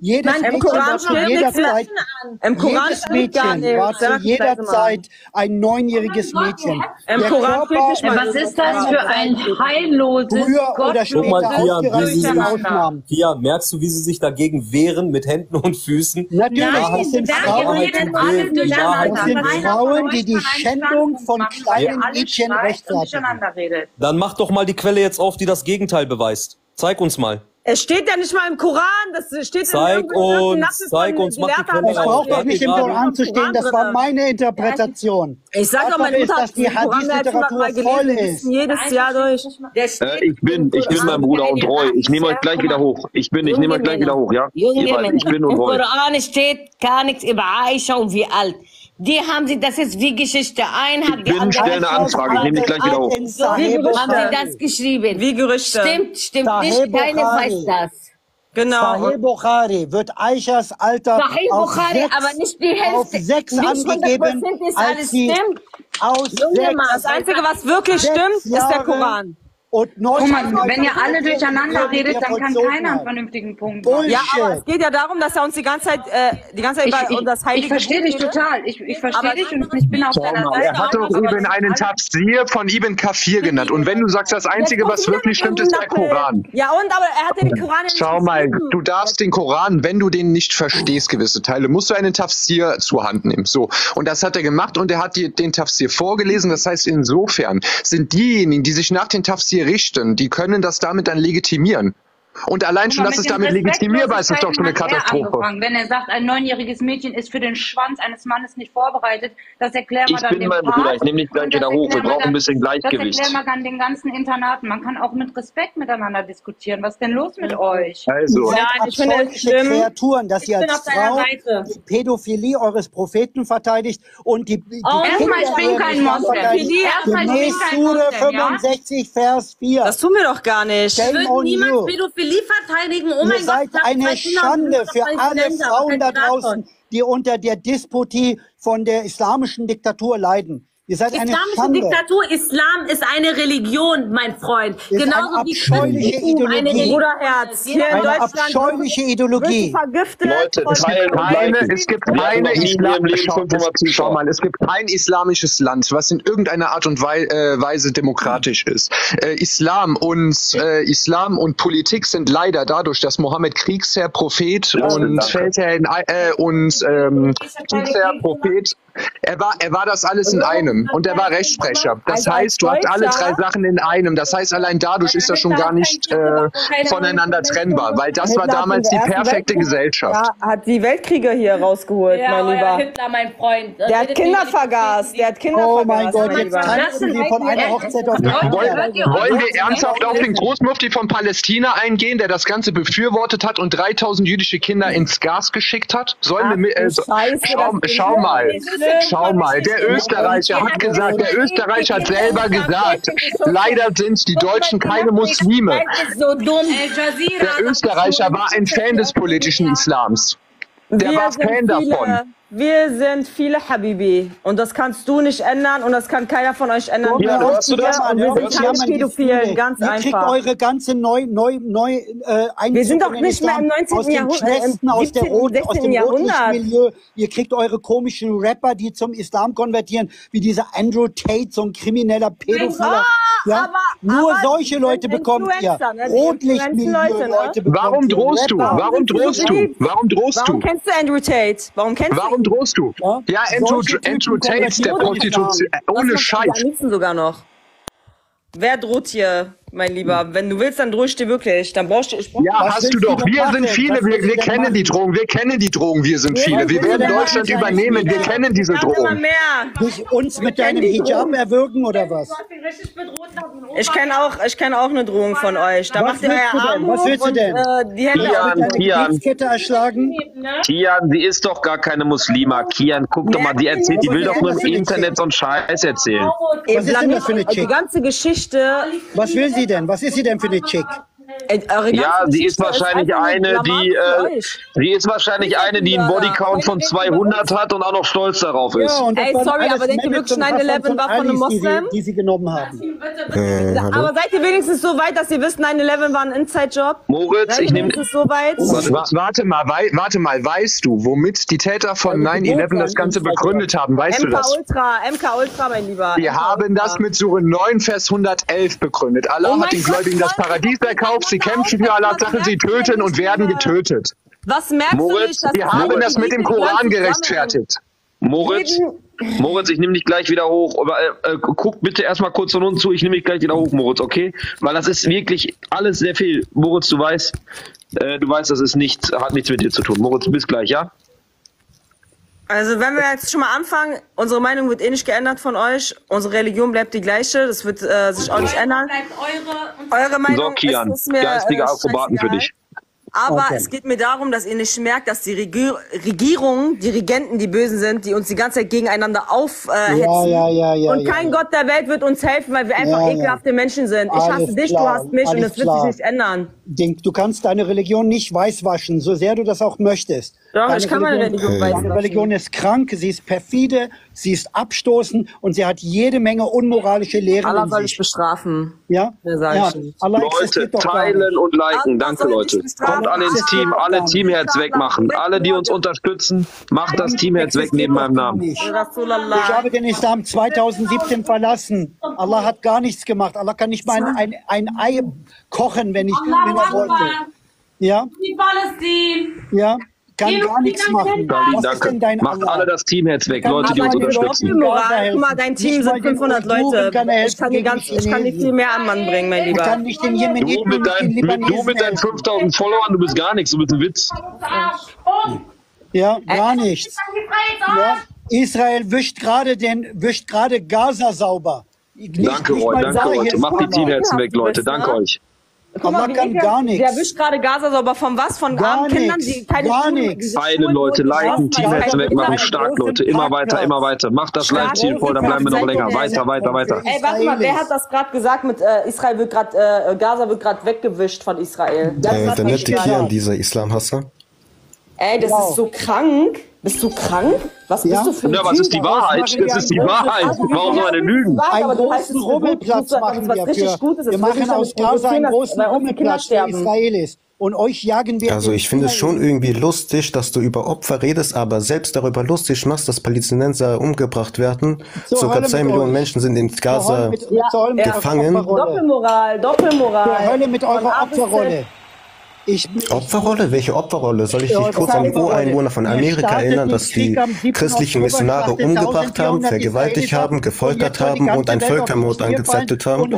Jedes Nein, im Mädchen Koran war zu steht jeder nichts Zeit, Im Koran jedes Mädchen war zu jeder. Zeit ein neunjähriges Mädchen. Im Koran Was ist das für ein heilloses, Guck mal, Kian, wie ausgereift sie mit sich, Ausnahmen. Kian, merkst du, wie sie sich dagegen wehren mit Händen und Füßen? Natürlich, es sind Frauen, die die Schändung von kleinen Mädchen rechtfertigen. Dann mach doch mal die Quelle jetzt auf, die das Gegenteil beweist. Zeig uns mal. Es steht ja nicht mal im Koran, das steht Zeig in uns, zeig uns, mach die. Quelle Es braucht doch nicht im Koran zu stehen, das war meine Interpretation. Ich sag doch, meine ist, Mutter dass hat die den Koran mehr als 100 Mal Hadith-Literatur voll ist. jedes Jahr durch. Äh, ich bin, ich bin mein Bruder und treu. Ich nehme euch gleich wieder hoch. Ich bin, ich nehme euch gleich wieder hoch, ja? Ich bin und im treu. Koran steht gar nichts über Aisha und wie alt. Die haben sie, das ist wie Geschichte. Ein hat Ich die bin, andere. stell eine Anfrage, ich nehme dich gleich wieder hoch. Wie haben sie das geschrieben? Wie Gerüchte. Stimmt, stimmt Sahih nicht. Keiner Bukhari. weiß das. Genau. Sahih Bukhari wird Aishas Alter Sahih auf Bukhari, sechs, aber nicht die Hälfte. auf sechs Nicht angegeben, 100% ist als alles sie stimmt. aus Junge sechs, Das Einzige, was wirklich stimmt, ist der Koran. Und Guck mal, 19 wenn ihr alle durcheinander redet, dann kann keiner einen vernünftigen Punkt machen. Ja, aber es geht ja darum, dass er uns die ganze Zeit, äh, die ganze Zeit Ich, über ich, um das heilige ich verstehe dich total. Ich, ich verstehe dich und ich bin auf Schau deiner mal, Seite. er hat doch eben einen Tafsir von Ibn Kafir genannt. Und wenn du sagst, das Einzige, was wirklich stimmt, ist der Koran. Ja, und aber er hat den Koran nicht Schau mal, du darfst den Koran, wenn du den nicht verstehst, gewisse Teile, musst du einen Tafsir zur Hand nehmen. So. Und das hat er gemacht und er hat dir den Tafsir vorgelesen. Das heißt, insofern sind diejenigen, die sich nach den Tafsir richten, die können das damit dann legitimieren. Und allein schon, dass es damit legitimierbar ist, ist doch schon eine Katastrophe. Wenn er sagt, ein neunjähriges Mädchen ist für den Schwanz eines Mannes nicht vorbereitet, das erklären wir Ich dann bin dem mein Papst Bruder, ich nehme dich gleich wieder das hoch. Wir brauchen ein dann- bisschen Gleichgewicht. Das erklären wir dann den ganzen Internaten. Man kann auch mit Respekt miteinander diskutieren. Was ist denn los mit euch? Also, Ihr Ja, ich finde es schlimm. Kreaturen, dass ihr Ich bin als Frau Seite. die Pädophilie eures Propheten verteidigt und die, die Oh, erstmal, ich bin kein Moslem. Erstmal, ich bin kein Moslem, ja? 65, Vers 4. Das tun wir doch gar nicht. Shame Wird on niemand you. Pädophilie verteidigen? Oh Ihr mein seid Gott, eine zwei Kinder Schande für alle Frauen da draußen, die unter der Despotie von der islamischen Diktatur leiden. Ihr seid eine Islamische Schande. Diktatur, Islam ist eine Religion, mein Freund. Ist Genauso eine wie abscheuliche Christentum eine. Religion Bruderherz, hier in Eine Deutschland abscheuliche Ideologie. vergiftet. Leute, teilen keine, es gibt keine noch nie in Islam ihrem Leben schau, 500 es, schau Zuschauer. mal, es gibt kein islamisches Land, was in irgendeiner Art und Wei äh, Weise demokratisch ist. Äh, Islam und äh, Islam und Politik sind leider dadurch, dass Mohammed Kriegsherr, Prophet Ja, und. Feldherr in, äh, und ähm, Kriegsherr, Prophet, er war, er war das alles in einem und er war Rechtsprecher. Das heißt, du hast alle drei Sachen in einem. Das heißt, allein dadurch ist das schon gar nicht äh, voneinander trennbar, weil das war damals die perfekte Gesellschaft. Ja, hat die Weltkriege hier rausgeholt, Ja, mein Lieber. Hitler, mein Freund. Der hat Kinder vergast. Der hat Kinder Oh mein Gott, mein jetzt Lieber. tanzen sie von einer Hochzeit auf die Wollen, wir ernsthaft auf den Großmufti von Palästina eingehen, der das Ganze befürwortet hat und 3000 jüdische Kinder ins Gas geschickt hat? Sollen wir mit, äh, schau, schau mal. Schau mal, der Österreicher hat gesagt, der Österreicher hat selber gesagt, leider sind die Deutschen keine Muslime. Der Österreicher war ein Fan des politischen Islams. Der war Fan davon. Wir sind viele Habibi. Und das kannst du nicht ändern und das kann keiner von euch ändern. Ja, Wir hörst du sind das? Und wir sind keine Pädophilen, ganz Ihr kriegt einfach. eure ganze neu, neu, neu, äh, Wir sind doch nicht mehr im Islam 19. aus den Jahrhundert, im Schwästen, aus, der 17., Rot, aus 16. dem Jahrhundert. Rotlichtmilieu. Ihr kriegt eure komischen Rapper, die zum Islam konvertieren, wie dieser Andrew Tate, so ein krimineller Pädophiler. Ja? aber- Nur aber solche die Leute sind bekommt ihr. Ne? Die influenzen Leute, ne? Rotlichtmilieu-Leute bekommt Warum ihr. drohst du? Warum drohst du? Warum drohst Warum du? kennst du Andrew Tate? Warum kennst Warum du drohst du? Ja, Andrew, Solche Typen Andrew Tate, der Prostitution, ohne Scheiß. sogar noch? Wer droht hier, mein Lieber? Wenn du willst, dann drohe ich dir wirklich. Dann brauchst du. Ich brauch Ja, hast du du doch. Wir machen? sind viele, Was wir, du wir kennen machen? die Drogen, wir kennen die Drogen, wir sind Ja, viele. Wir du werden Deutschland übernehmen, wir kennen diese Immer Drogen. mehr. Dich uns mit deinem die Hijab erwürgen oder was? Ich kenne auch, ich kenn auch eine Drohung von euch. Da Was macht ihr du euer denn? Arm Was willst du und, denn? Äh, die Hände Kian, Kian. Erschlagen? Kian, sie ist doch gar keine Muslima. Kian, guck doch mal, die erzählt, die will doch nur im Internet so einen Scheiß erzählen. Was ist denn das für eine Die Chick? ganze Geschichte. Was will sie denn? Was ist sie denn für eine Chick? Ganze Ja, sie ist wahrscheinlich eine, die, äh, sie ist wahrscheinlich eine, die einen Bodycount von 200 hat und auch noch stolz darauf ist. Ja, Ey, sorry, aber denkt ihr wirklich, und Hassans 9/11 und war von einem Alis, die sie- Moslem? Die sie genommen haben. Äh? Aber seid ihr wenigstens so weit, dass ihr wisst, 9-11 war ein Inside-Job? Moritz, ich nehme. so weit? Warte, mal, wei warte mal, weißt du, womit die Täter von 9-11 das Ganze begründet haben? Weißt du MK das? Ultra, MK Ultra, mein Lieber. Wir MK haben das mit Sure 9, Vers 111 begründet. Allah Oh hat den Gläubigen das Paradies erkauft, sie kämpfen für Allahs Sache, sie töten und werden getötet. Was merkst du Moritz, nicht, dass Wir haben das mit dem Koran gerechtfertigt. Moritz, Moritz, ich nehme dich gleich wieder hoch. Aber, äh, äh, guck bitte erstmal kurz von unten zu, ich nehme dich gleich wieder hoch, Moritz, okay? Weil das ist wirklich alles sehr viel. Moritz, du weißt, äh, du weißt, das ist nicht, hat nichts mit dir zu tun. Moritz, bis gleich, ja? Also wenn wir jetzt schon mal anfangen, unsere Meinung wird eh nicht geändert von euch. Unsere Religion bleibt die gleiche, das wird äh, sich auch nicht ändern. Bleibt eure und Eure Meinung So, Kian, ist, ist mir geistige äh, Akrobaten für dich. Aber Okay. es geht mir darum, dass ihr nicht merkt, dass die Regier Regierungen, die Regenten, die Bösen sind, die uns die ganze Zeit gegeneinander aufhetzen. Äh, Ja, ja, ja, ja, und kein ja. Gott der Welt wird uns helfen, weil wir einfach Ja, ja. ekelhafte Menschen sind. Ich hasse Alles dich, klar, du hasst mich und das wird sich nicht ändern. Denk, du kannst deine Religion nicht weißwaschen, so sehr du das auch möchtest. Doch, deine ich kann meine Religion Deine weißwaschen. Religion ist krank, sie ist perfide, sie ist abstoßend und sie hat jede Menge unmoralische Lehren Allah soll dich bestrafen. Ja? Ja, ich. Allah Leute, existiert doch gar nicht. teilen und liken. Danke, Leute. Kommt alle ins Team, alle Teamherz wegmachen. Alle, die uns unterstützen, macht das Teamherz weg neben meinem Namen. Ich habe den Islam 2017 verlassen. Allah hat gar nichts gemacht. Allah kann nicht mal ein, ein, ein Ei kochen, wenn ich wenn er wollte. Ja? Die Palästin. Ja? Kann gar nichts machen. Ist denn danke. dein Macht Allah? alle das Teamherz weg, Kann Leute, die uns unterstützen. Guck mal, dein Team sind den 500 Uiguren Leute. kann Ich kann, die gegen ganz, die ich kann nicht viel mehr an Mann bringen, mein Ich Lieber. kann nicht den Du Jemeniten mit, dein, den mit, du mit deinen helfen. 5000 Followern, du bist gar nichts, du bist ein Witz. Ja, gar nichts. Ja, Israel wischt gerade den, wischt gerade Gaza sauber. Nicht, Danke, nicht Roy, mal danke, Leute. ist Macht die. Teamherzen weg, Leute. Danke euch. Guck mal, Allah wie kann gar nichts. Der wischt gerade Gaza sauber. Von was? Von Gar armen Kindern, nix, die keine gar diese Beide Leute, liken, keine wegmachen, stark, Leute. Immer weiter, immer weiter. Macht das Like-Ziel voll, dann bleiben wir noch länger. Weiter, weiter, weiter. Ey, warte mal, wer hat das gerade gesagt mit äh, Israel wird gerade, äh, Gaza wird gerade weggewischt von Israel? Das Äh, der nette. Kian, dieser Islamhasser. Ey, das ist so krank. Bist du krank? Was bist du für ein Ja, was ist die Wahrheit? Das ist die Wahrheit. Warum soll denn lügen? Einen aber großen Rummelplatz machen was wir richtig für. Gutes ist. Wir machen aus Gaza einen großen Rummelplatz für. Israelis. Und euch jagen wir. Also ich finde es schon irgendwie lustig, dass du über Opfer redest, aber selbst darüber lustig machst, dass Palästinenser umgebracht werden. Zur Circa Hölle zwei Millionen euch. Menschen sind in Gaza mit- eurer gefangen. Doppelmoral, Doppelmoral. Zur Hölle mit eurer. Opferrolle. Ich, Opferrolle? Welche Opferrolle? Soll ich Ja, dich kurz an die. Ureinwohner von Amerika erinnern, dass die Krieg am 7. christlichen Missionare umgebracht haben, 1400 vergewaltigt haben, ab. gefoltert haben und einen Völkermord angezettelt haben?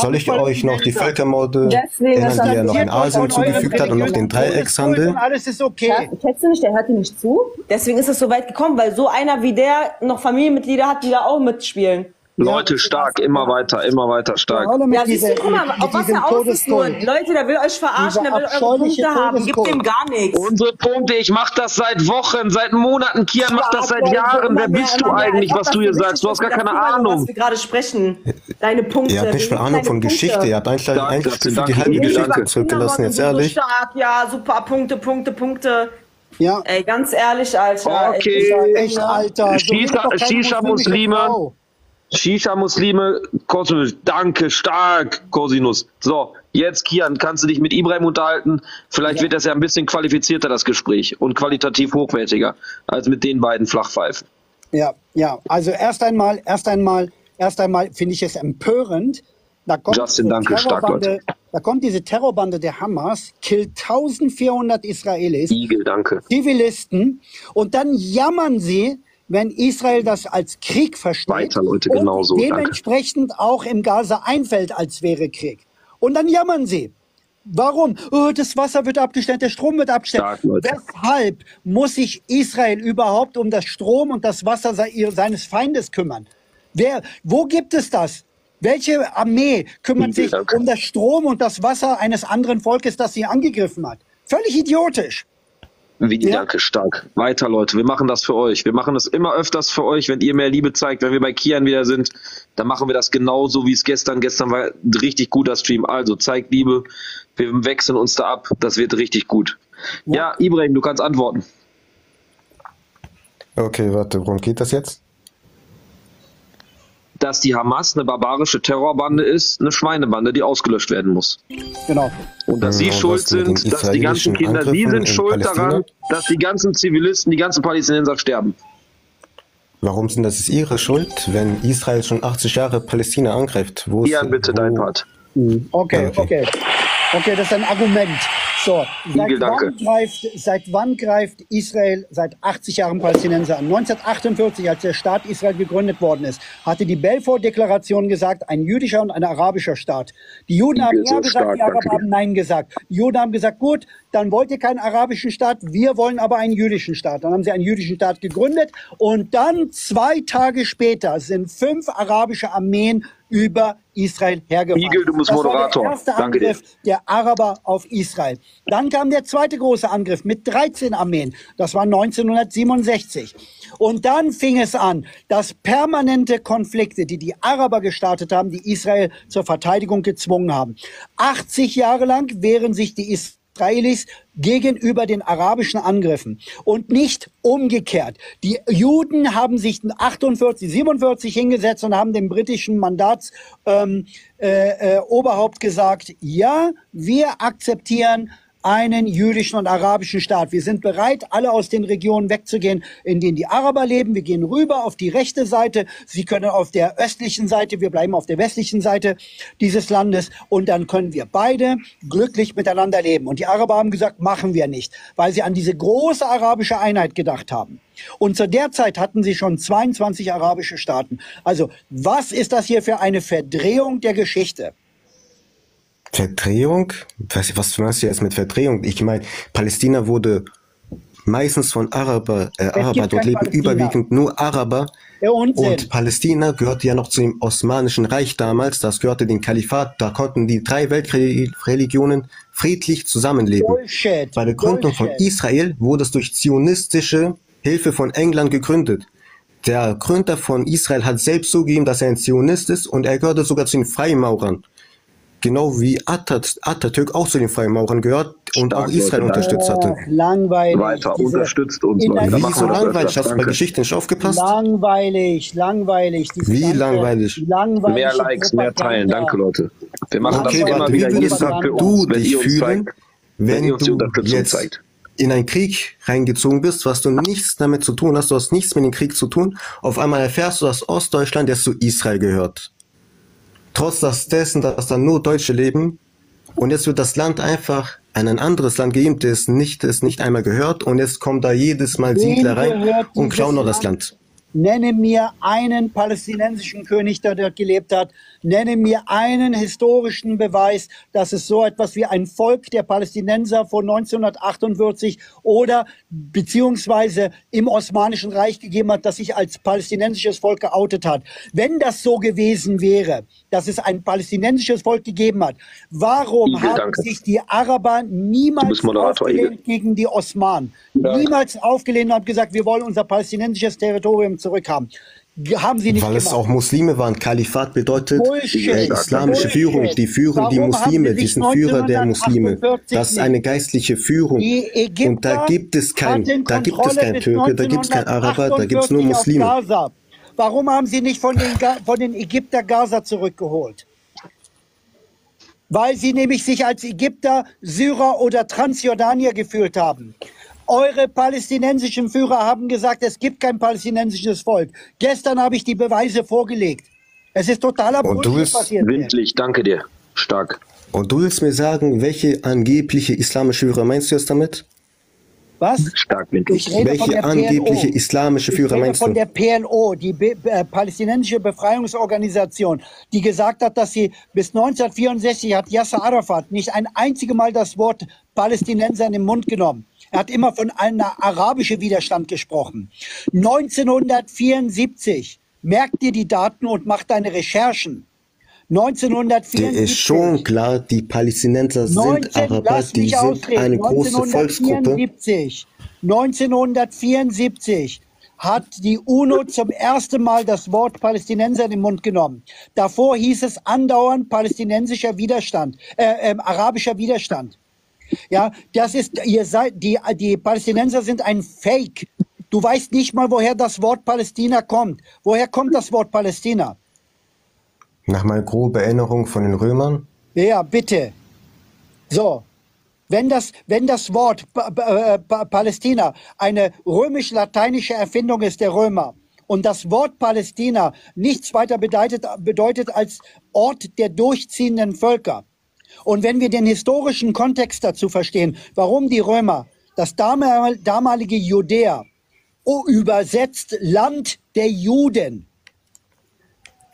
Soll ich euch noch die Völkermorde erinnern, ist die er noch in Asien zugefügt hat und noch den Dreieckshandel? alles ist okay. Kennst du nicht, der hört dir nicht zu. Deswegen ist es so weit gekommen, weil so einer wie der noch Familienmitglieder hat, die da auch mitspielen. Leute, stark, immer weiter, immer weiter, stark. Ja, siehst du, guck mal, auf was er aus ist nur. Leute, der will euch verarschen, der will eure Punkte haben. Gibt dem gar nichts. Unsere Punkte, ich mach das seit Wochen, seit Monaten. Kian macht das seit Jahren. Wer bist du eigentlich, was du hier sagst? Du hast gar keine Ahnung. Was wir gerade sprechen. Deine Punkte. Ihr habt nicht mal Ahnung von Geschichte, ihr habt eigentlich, eigentlich die halbe Geschichte zurückgelassen, jetzt ehrlich. Stark, ja, super, Punkte, Punkte, Punkte. Ja. Ey, ganz ehrlich, Alter. Okay. Echt, Alter. Shisha-Muslime. Shisha-Muslime, Cosinus, danke, stark, Cosinus. So, jetzt Kian, kannst du dich mit Ibrahim unterhalten? Vielleicht wird das ja ein bisschen qualifizierter, das Gespräch, und qualitativ hochwertiger, als mit den beiden Flachpfeifen. Ja, ja. Also erst einmal, erst einmal, erst einmal finde ich es empörend. Da kommt Justin, diese danke, stark, Terrorbande- Leute. Da kommt diese Terrorbande der Hamas, killt 1400 Israelis, Igel, danke. Zivilisten, und dann jammern sie, wenn Israel das als Krieg versteht Weiter, Leute, genau so, und danke. dementsprechend auch im Gaza einfällt, als wäre Krieg. Und dann jammern sie. Warum? Oh, das Wasser wird abgestellt, der Strom wird abgestellt. Stark. Weshalb muss sich Israel überhaupt um das Strom und das Wasser se seines Feindes kümmern? Wer, wo gibt es das? Welche Armee kümmert sich um das Strom und das Wasser eines anderen Volkes, das sie angegriffen hat? Völlig idiotisch. Wie, danke, stark. Weiter, Leute, wir machen das für euch. Wir machen es immer öfters für euch, wenn ihr mehr Liebe zeigt. Wenn wir bei Kian wieder sind, dann machen wir das genauso wie es gestern. Gestern war ein richtig guter Stream. Also zeigt Liebe. Wir wechseln uns da ab. Das wird richtig gut. Ja, Ibrahim, du kannst antworten. Okay, warte, worum geht das jetzt? Dass die Hamas eine barbarische Terrorbande ist, eine Schweinebande, die ausgelöscht werden muss. Genau. Und dass Ja, sie schuld den sind, dass die ganzen Kinder, sie Angriffen sind in schuld Palästina? daran, dass die ganzen Zivilisten, die ganzen Palästinenser sterben. Warum sind das ist ihre Schuld, wenn Israel schon 80 Jahre Palästina angreift? Wo ist, Kian, bitte dein Part. Okay, okay. Okay, das ist ein Argument. So, seit Igel, wann, greift, seit wann greift Israel seit 80 Jahren Palästinenser an? 1948, als der Staat Israel gegründet worden ist, hatte die Balfour-Deklaration gesagt, ein jüdischer und ein arabischer Staat. Die Juden haben ja gesagt, stark, die Araber danke haben Nein gesagt. Die Juden haben gesagt, gut, dann wollt ihr keinen arabischen Staat, wir wollen aber einen jüdischen Staat. Dann haben sie einen jüdischen Staat gegründet und dann zwei Tage später sind fünf arabische Armeen über Israel hergefahren. Igel, du bist das war der erste Danke dir. Angriff der Araber auf Israel. Dann kam der zweite große Angriff mit 13 Armeen. Das war 1967. Und dann fing es an, dass permanente Konflikte, die die Araber gestartet haben, die Israel zur Verteidigung gezwungen haben. 80 Jahre lang wehren sich die Israelis gegenüber den arabischen Angriffen und nicht umgekehrt. Die Juden haben sich 48, 47 hingesetzt und haben dem britischen Mandats ähm, äh, äh, gesagt, ja, wir akzeptieren einen jüdischen und arabischen Staat. Wir sind bereit, alle aus den Regionen wegzugehen, in denen die Araber leben. Wir gehen rüber auf die rechte Seite. Sie können auf der östlichen Seite, wir bleiben auf der westlichen Seite dieses Landes und dann können wir beide glücklich miteinander leben. Und die Araber haben gesagt, machen wir nicht, weil sie an diese große arabische Einheit gedacht haben. Und zu der Zeit hatten sie schon 22 arabische Staaten. Also was ist das hier für eine Verdrehung der Geschichte? Verdrehung? Was, was meinst du jetzt mit Verdrehung? Ich meine, Palästina wurde meistens von Araber, äh, Araber, dort leben Palästina. überwiegend nur Araber. Und Palästina gehörte ja noch zu dem Osmanischen Reich damals, das gehörte dem Kalifat, da konnten die drei Weltreligionen friedlich zusammenleben. Bullshit. Bei der Gründung von Bullshit. Israel wurde es durch zionistische Hilfe von England gegründet. Der Gründer von Israel hat selbst zugegeben, dass er ein Zionist ist und er gehörte sogar zu den Freimaurern. Genau wie Atat Atatürk auch zu den Freimaurern gehört und auch Stark, Israel Leute, unterstützt hatte. Langweilig. Weiter, Diese unterstützt uns, Wie so langweilig? Hast du bei Danke. Geschichte nicht aufgepasst? Langweilig, langweilig. Wie ganze langweilig? langweilige Mehr Likes, mehr teilen. Danke, Leute. Wir machen Okay, das immer warte, wie wieder jeden würdest du dich fühlen, zeigt, wenn wenn du jetzt zeigt. in einen Krieg reingezogen bist, was du nichts damit zu tun hast, du hast nichts mit dem Krieg zu tun, auf einmal erfährst du, dass Ostdeutschland jetzt zu Israel gehört. Trotz dessen, dass da nur Deutsche leben, und jetzt wird das Land einfach an ein anderes Land gegeben, das nicht, das nicht einmal gehört, und jetzt kommen da jedes Mal Wem Siedler rein und klauen noch das Land? Land. Nenne mir einen palästinensischen König, der dort gelebt hat. Nenne mir einen historischen Beweis, dass es so etwas wie ein Volk der Palästinenser vor 1948 oder beziehungsweise im Osmanischen Reich gegeben hat, das sich als palästinensisches Volk geoutet hat. Wenn das so gewesen wäre, dass es ein palästinensisches Volk gegeben hat, warum Igel, haben danke. sich die Araber niemals Moderator, Igel. aufgelehnt gegen die Osmanen? Niemals aufgelehnt und haben gesagt, wir wollen unser palästinensisches Territorium zurückhaben. Haben sie nicht Weil es gemacht. auch Muslime waren. Kalifat bedeutet Bullshit. äh, islamische Bullshit. Führung. Die führen die Warum haben Muslime, die sind Führer der Muslime. 1948 Das ist eine geistliche Führung. Die Und da gibt es kein, da gibt es bis Türke, da gibt es keinen Araber, da gibt es nur 1948 auf Muslime. Warum haben sie nicht von den, von den Ägypter Gaza zurückgeholt? Weil sie nämlich sich als Ägypter, Syrer oder Transjordanier gefühlt haben. Eure palästinensischen Führer haben gesagt, es gibt kein palästinensisches Volk. Gestern habe ich die Beweise vorgelegt. Es ist totaler Und du Bullshit willst- passiert. Windlich, danke dir. Stark. Und du willst mir sagen, welche angebliche islamische Führer meinst du jetzt damit? Was? Stark, windlich. Ich von Welche der angebliche islamische Ich Führer rede meinst von du? der PLO, die Be äh, palästinensische Befreiungsorganisation, die gesagt hat, dass sie bis 1964 hat Yasser Arafat nicht ein einziges Mal das Wort Palästinenser in den Mund genommen. Er hat immer von einem arabischen Widerstand gesprochen. 1974, merk dir die Daten und mach deine Recherchen. Dir 1974. ist schon klar, die Palästinenser sind 19, Araber, die sind ausreden. eine große Volksgruppe. 1974, 1974 hat die UNO zum ersten Mal das Wort Palästinenser in den Mund genommen. Davor hieß es andauernd palästinensischer Widerstand, äh, ähm, arabischer Widerstand. Ja, das ist, ihr seid, die, die Palästinenser sind ein Fake. Du weißt nicht mal, woher das Wort Palästina kommt. Woher kommt das Wort Palästina? Nach mal grobe Erinnerung von den Römern. Ja, bitte. So. Wenn das, wenn das Wort äh, Pa- Palästina eine römisch-lateinische Erfindung ist der Römer und das Wort Palästina nichts weiter bedeutet, bedeutet als Ort der durchziehenden Völker. Und wenn wir den historischen Kontext dazu verstehen, warum die Römer das damal- damalige Judäa übersetzt Land der Juden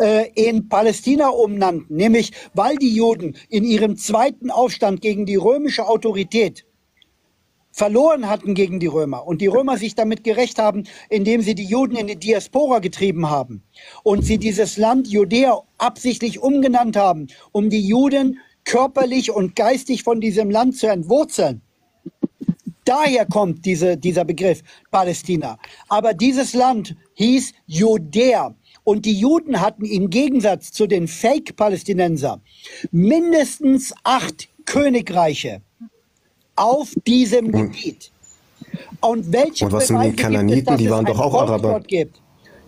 äh, in Palästina umnannten, nämlich weil die Juden in ihrem zweiten Aufstand gegen die römische Autorität verloren hatten gegen die Römer und die Römer sich damit gerecht haben, indem sie die Juden in die Diaspora getrieben haben und sie dieses Land Judäa absichtlich umgenannt haben, um die Juden körperlich und geistig von diesem Land zu entwurzeln. Daher kommt diese, dieser Begriff Palästina. Aber dieses Land hieß Judäa. Und die Juden hatten im Gegensatz zu den Fake-Palästinenser mindestens acht Königreiche auf diesem Gebiet. Und welche Und was sind die Beweise gibt es, Kananiten? dass Die es waren ein doch auch Araber. gibt?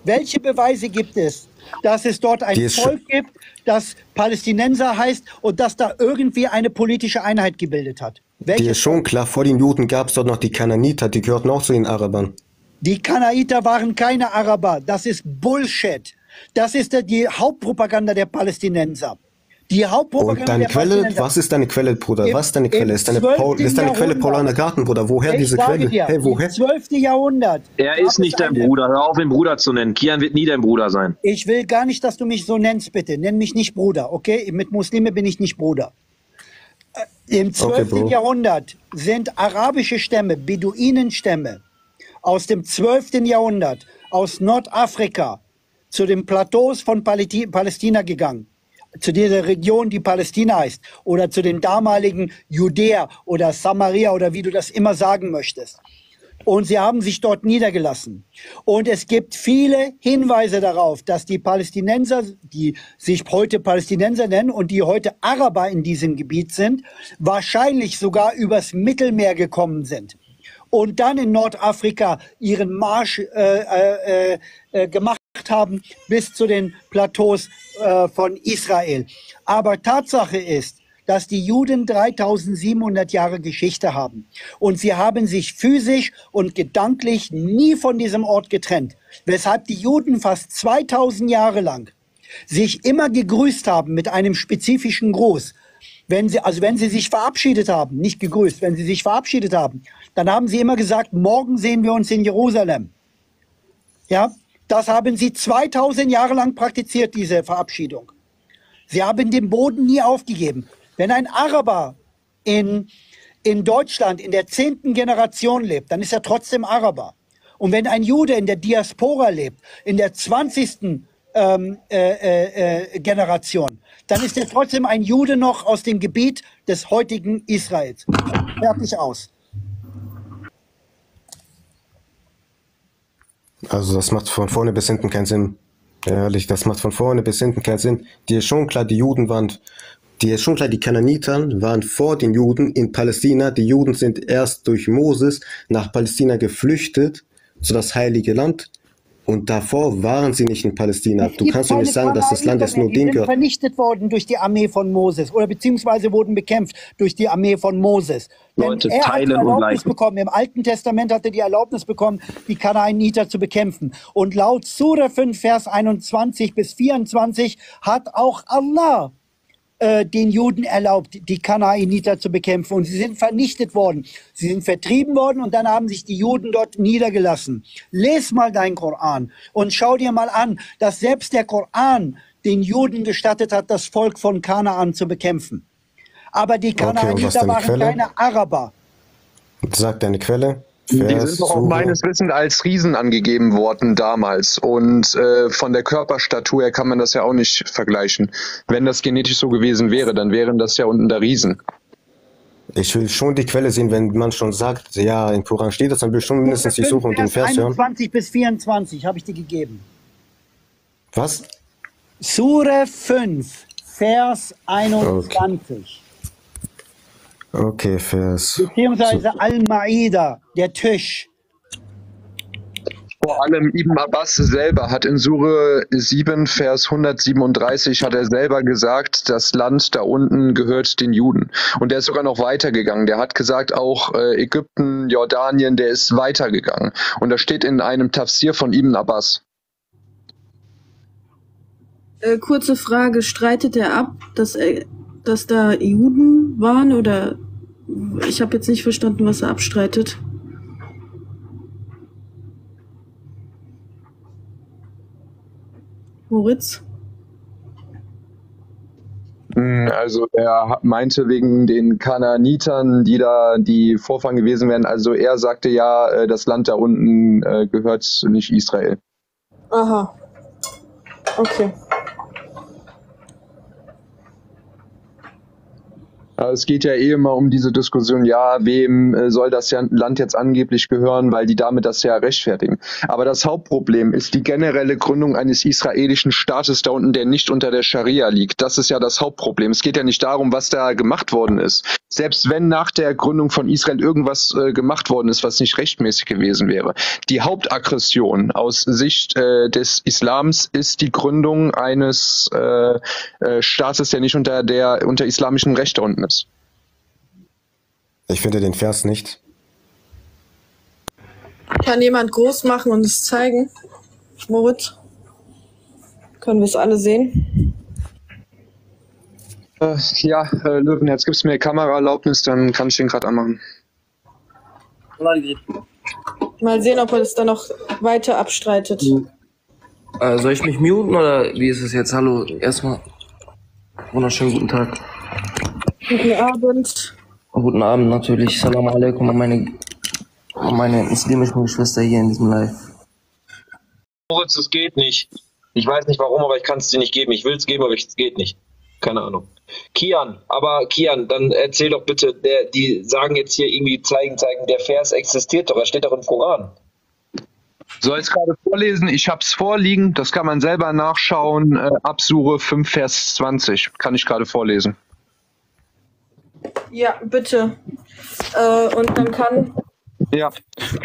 Welche Beweise gibt es, dass es dort ein Volk gibt, das Palästinenser heißt und das da irgendwie eine politische Einheit gebildet hat? Dir ist schon klar, vor den Juden gab es dort noch die Kananiter, die gehörten auch zu den Arabern. Die Kanaiter waren keine Araber. Das ist Bullshit. Das ist die Hauptpropaganda der Palästinenser. Die Hauptpropaganda Und deine Quelle, was ist deine Quelle, Bruder? Im- was ist deine Quelle? Ist deine, 12. Paul, ist deine Quelle. Paulaner Garten, Bruder? Woher ich diese Quelle? dir, hey, woher? im 12. Jahrhundert. Er ist nicht dein eine- Bruder. Hör auf, ihn Bruder zu nennen. Kian wird nie dein Bruder sein. Ich will gar nicht, dass du mich so nennst, bitte. Nenn mich nicht Bruder, okay? Mit Muslime bin ich nicht Bruder. Äh, Im 12. Bro. Jahrhundert sind arabische Stämme, Beduinenstämme aus dem 12. Jahrhundert aus Nordafrika zu den Plateaus von Palästina gegangen. Zu dieser Region, die Palästina heißt. Oder zu den damaligen Judäa oder Samaria oder wie du das immer sagen möchtest. Und sie haben sich dort niedergelassen. Und es gibt viele Hinweise darauf, dass die Palästinenser, die sich heute Palästinenser nennen und die heute Araber in diesem Gebiet sind, wahrscheinlich sogar übers Mittelmeer gekommen sind. Und dann in Nordafrika ihren Marsch äh, äh, äh, gemacht haben bis zu den Plateaus äh, von Israel. Aber Tatsache ist, dass die Juden 3700 Jahre Geschichte haben. Und sie haben sich physisch und gedanklich nie von diesem Ort getrennt. Weshalb die Juden fast 2000 Jahre lang sich immer gegrüßt haben mit einem spezifischen Gruß. Wenn sie, also wenn sie sich verabschiedet haben, nicht gegrüßt, wenn sie sich verabschiedet haben, dann haben sie immer gesagt, morgen sehen wir uns in Jerusalem. Ja, das haben sie 2000 Jahre lang praktiziert, diese Verabschiedung. Sie haben den Boden nie aufgegeben. Wenn ein Araber in, in Deutschland in der zehnten Generation lebt, dann ist er trotzdem Araber. Und wenn ein Jude in der Diaspora lebt, in der zwanzigsten Ähm, äh, äh, äh, Generation, dann ist er trotzdem ein Jude noch aus dem Gebiet des heutigen Israels. Fertig aus. Also das macht von vorne bis hinten keinen Sinn. Ehrlich, das macht von vorne bis hinten keinen Sinn. Dir schon klar, die Juden waren, dir ist schon klar, die Kananiter waren vor den Juden in Palästina. Die Juden sind erst durch Moses nach Palästina geflüchtet, zu das heilige Land. Und davor waren sie nicht in Palästina. Es Du kannst doch nicht sagen, dass das Land jetzt nur die denen gehört. vernichtet worden durch die Armee von Moses oder beziehungsweise wurden bekämpft durch die Armee von Moses. Denn Leute, er hat die teilen und Erlaubnis bekommen. Im Alten Testament hat er die Erlaubnis bekommen, die Kanaaniter zu bekämpfen. Und laut Surah 5, Vers 21 bis 24 hat auch Allah den Juden erlaubt, die Kanaaniter zu bekämpfen. Und sie sind vernichtet worden. Sie sind vertrieben worden und dann haben sich die Juden dort niedergelassen. Les mal deinen Koran und schau dir mal an, dass selbst der Koran den Juden gestattet hat, das Volk von Kanaan zu bekämpfen. Aber die Okay, Kanaaniter deine waren keine Araber. Sag deine Quelle. Die sind doch auch meines Wissens als Riesen angegeben worden damals. Und äh, von der Körperstatur her kann man das ja auch nicht vergleichen. Wenn das genetisch so gewesen wäre, dann wären das ja unten der Riesen. Ich will schon die Quelle sehen, wenn man schon sagt, ja, im Koran steht das, dann will ich schon mindestens die Suche und den Vers Vers hören. 21 bis 24 habe ich dir gegeben. Was? Sure 5, Vers 21. Okay, Vers. Beziehungsweise Al-Maida, der Tisch. Vor allem Ibn Abbas selber hat in Sure 7, Vers 137, hat er selber gesagt, das Land da unten gehört den Juden. Und der ist sogar noch weitergegangen. Der hat gesagt, auch äh, Ägypten, Jordanien, der ist weitergegangen. Und das steht in einem Tafsir von Ibn Abbas. Äh, kurze Frage, streitet er ab, dass, er, dass da Juden waren oder ich habe jetzt nicht verstanden, was er abstreitet. Moritz? Mm, Also er meinte wegen den Kanaanitern, die da die Vorfahren gewesen wären. Also er sagte ja, äh, das Land da unten äh, gehört nicht Israel. Aha. Okay. Es geht ja eh immer um diese Diskussion, ja, wem äh, soll das Land jetzt angeblich gehören, weil die damit das ja rechtfertigen. Aber das Hauptproblem ist die generelle Gründung eines israelischen Staates da unten, der nicht unter der Scharia liegt. Das ist ja das Hauptproblem. Es geht ja nicht darum, was da gemacht worden ist. Selbst wenn nach der Gründung von Israel irgendwas äh, gemacht worden ist, was nicht rechtmäßig gewesen wäre. Die Hauptaggression aus Sicht äh, des Islams ist die Gründung eines äh, äh, Staates, der nicht unter der unter islamischem Recht da unten ist. Ich finde den Vers nicht. Kann jemand groß machen und es zeigen? Moritz? Können wir es alle sehen? Äh, ja, äh, Löwen, jetzt gibst du mir Kameraerlaubnis, dann kann ich den gerade anmachen. Mal sehen, ob er das dann noch weiter abstreitet. Äh, soll ich mich muten oder wie ist es jetzt? Hallo, erstmal wunderschönen guten Tag. Guten Abend. Guten Abend natürlich. Salam alaikum an meine, an meine muslimischen Geschwister hier in diesem Live. Moritz, es geht nicht. Ich weiß nicht warum, aber ich kann es dir nicht geben. Ich will es geben, aber es geht nicht. Keine Ahnung. Kian, aber Kian, dann erzähl doch bitte, der, die sagen jetzt hier irgendwie zeigen, zeigen, der Vers existiert doch, er steht doch im Koran. Soll ich es gerade vorlesen? Ich habe es vorliegen, das kann man selber nachschauen. Äh, Absure 5, Vers 20, kann ich gerade vorlesen. Ja, bitte. Äh, und dann kann. Ja,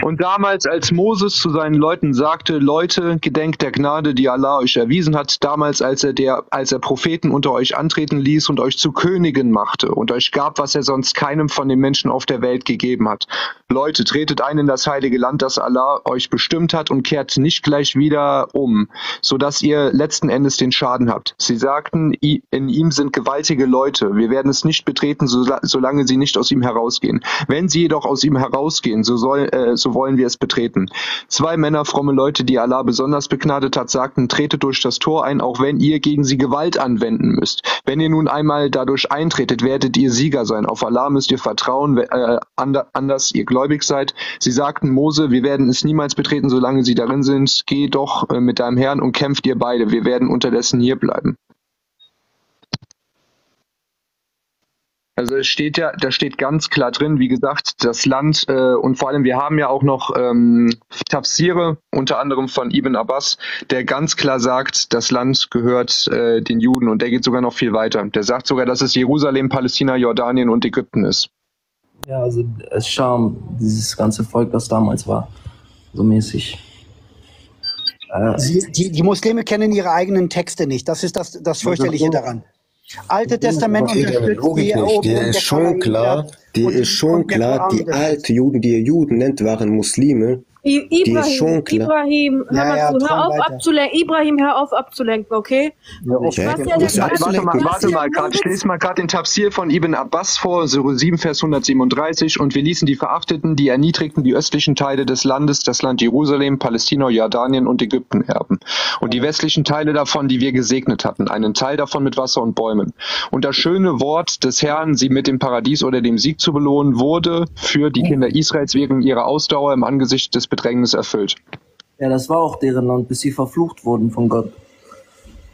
und damals, als Moses zu seinen Leuten sagte, Leute, gedenkt der Gnade, die Allah euch erwiesen hat, damals, als er der, als er Propheten unter euch antreten ließ und euch zu Königen machte und euch gab, was er sonst keinem von den Menschen auf der Welt gegeben hat. Leute, tretet ein in das heilige Land, das Allah euch bestimmt hat und kehrt nicht gleich wieder um, so dass ihr letzten Endes den Schaden habt. Sie sagten, "I- in ihm sind gewaltige Leute. Wir werden es nicht betreten, sola- solange sie nicht aus ihm herausgehen. Wenn sie jedoch aus ihm herausgehen, so soll, äh, so wollen wir es betreten. Zwei Männer, fromme Leute, die Allah besonders begnadet hat, sagten, tretet durch das Tor ein, auch wenn ihr gegen sie Gewalt anwenden müsst. Wenn ihr nun einmal dadurch eintretet, werdet ihr Sieger sein. Auf Allah müsst ihr vertrauen, äh, ander- anders ihr gläubig seid. Sie sagten, Mose, wir werden es niemals betreten, solange sie darin sind. Geh doch äh, mit deinem Herrn und kämpft ihr beide. Wir werden unterdessen hier bleiben. Also es steht ja, da steht ganz klar drin, wie gesagt, das Land äh, und vor allem wir haben ja auch noch ähm, Tafsire, unter anderem von Ibn Abbas, der ganz klar sagt, das Land gehört äh, den Juden und der geht sogar noch viel weiter. Der sagt sogar, dass es Jerusalem, Palästina, Jordanien und Ägypten ist. Ja, also es Scham, dieses ganze Volk, das damals war. So mäßig. Äh, Sie, die, die Muslime kennen ihre eigenen Texte nicht. Das ist das, das fürchterliche daran. Alte Testament unterstützt Logik die nicht. Eroberung der ist schon klar, und ist schon klar, die alten Juden, die ihr Juden nennt, waren Muslime. I Die ist Ibrahim, schon klar. Ibrahim, hör Ja, mal ja, zu, hör auf weiter. abzulenken. Ibrahim, hör auf abzulenken, okay? Ja, Ich okay. was ja gerade- Warte mal, was warte ja mal, grad, ich lese mal gerade den Tafsir von Ibn Abbas vor, Sure 7, Vers 137. Und wir ließen die Verachteten, die Erniedrigten, die östlichen Teile des Landes, das Land Jerusalem, Palästina, Jordanien und Ägypten erben. Und die westlichen Teile davon, die wir gesegnet hatten, einen Teil davon mit Wasser und Bäumen. Und das schöne Wort des Herrn, sie mit dem Paradies oder dem Sieg zu belohnen, wurde für die Kinder Israels wegen ihrer Ausdauer im Angesicht des Bedrängnisses erfüllt. ja, das war auch deren Land, bis sie verflucht wurden von Gott.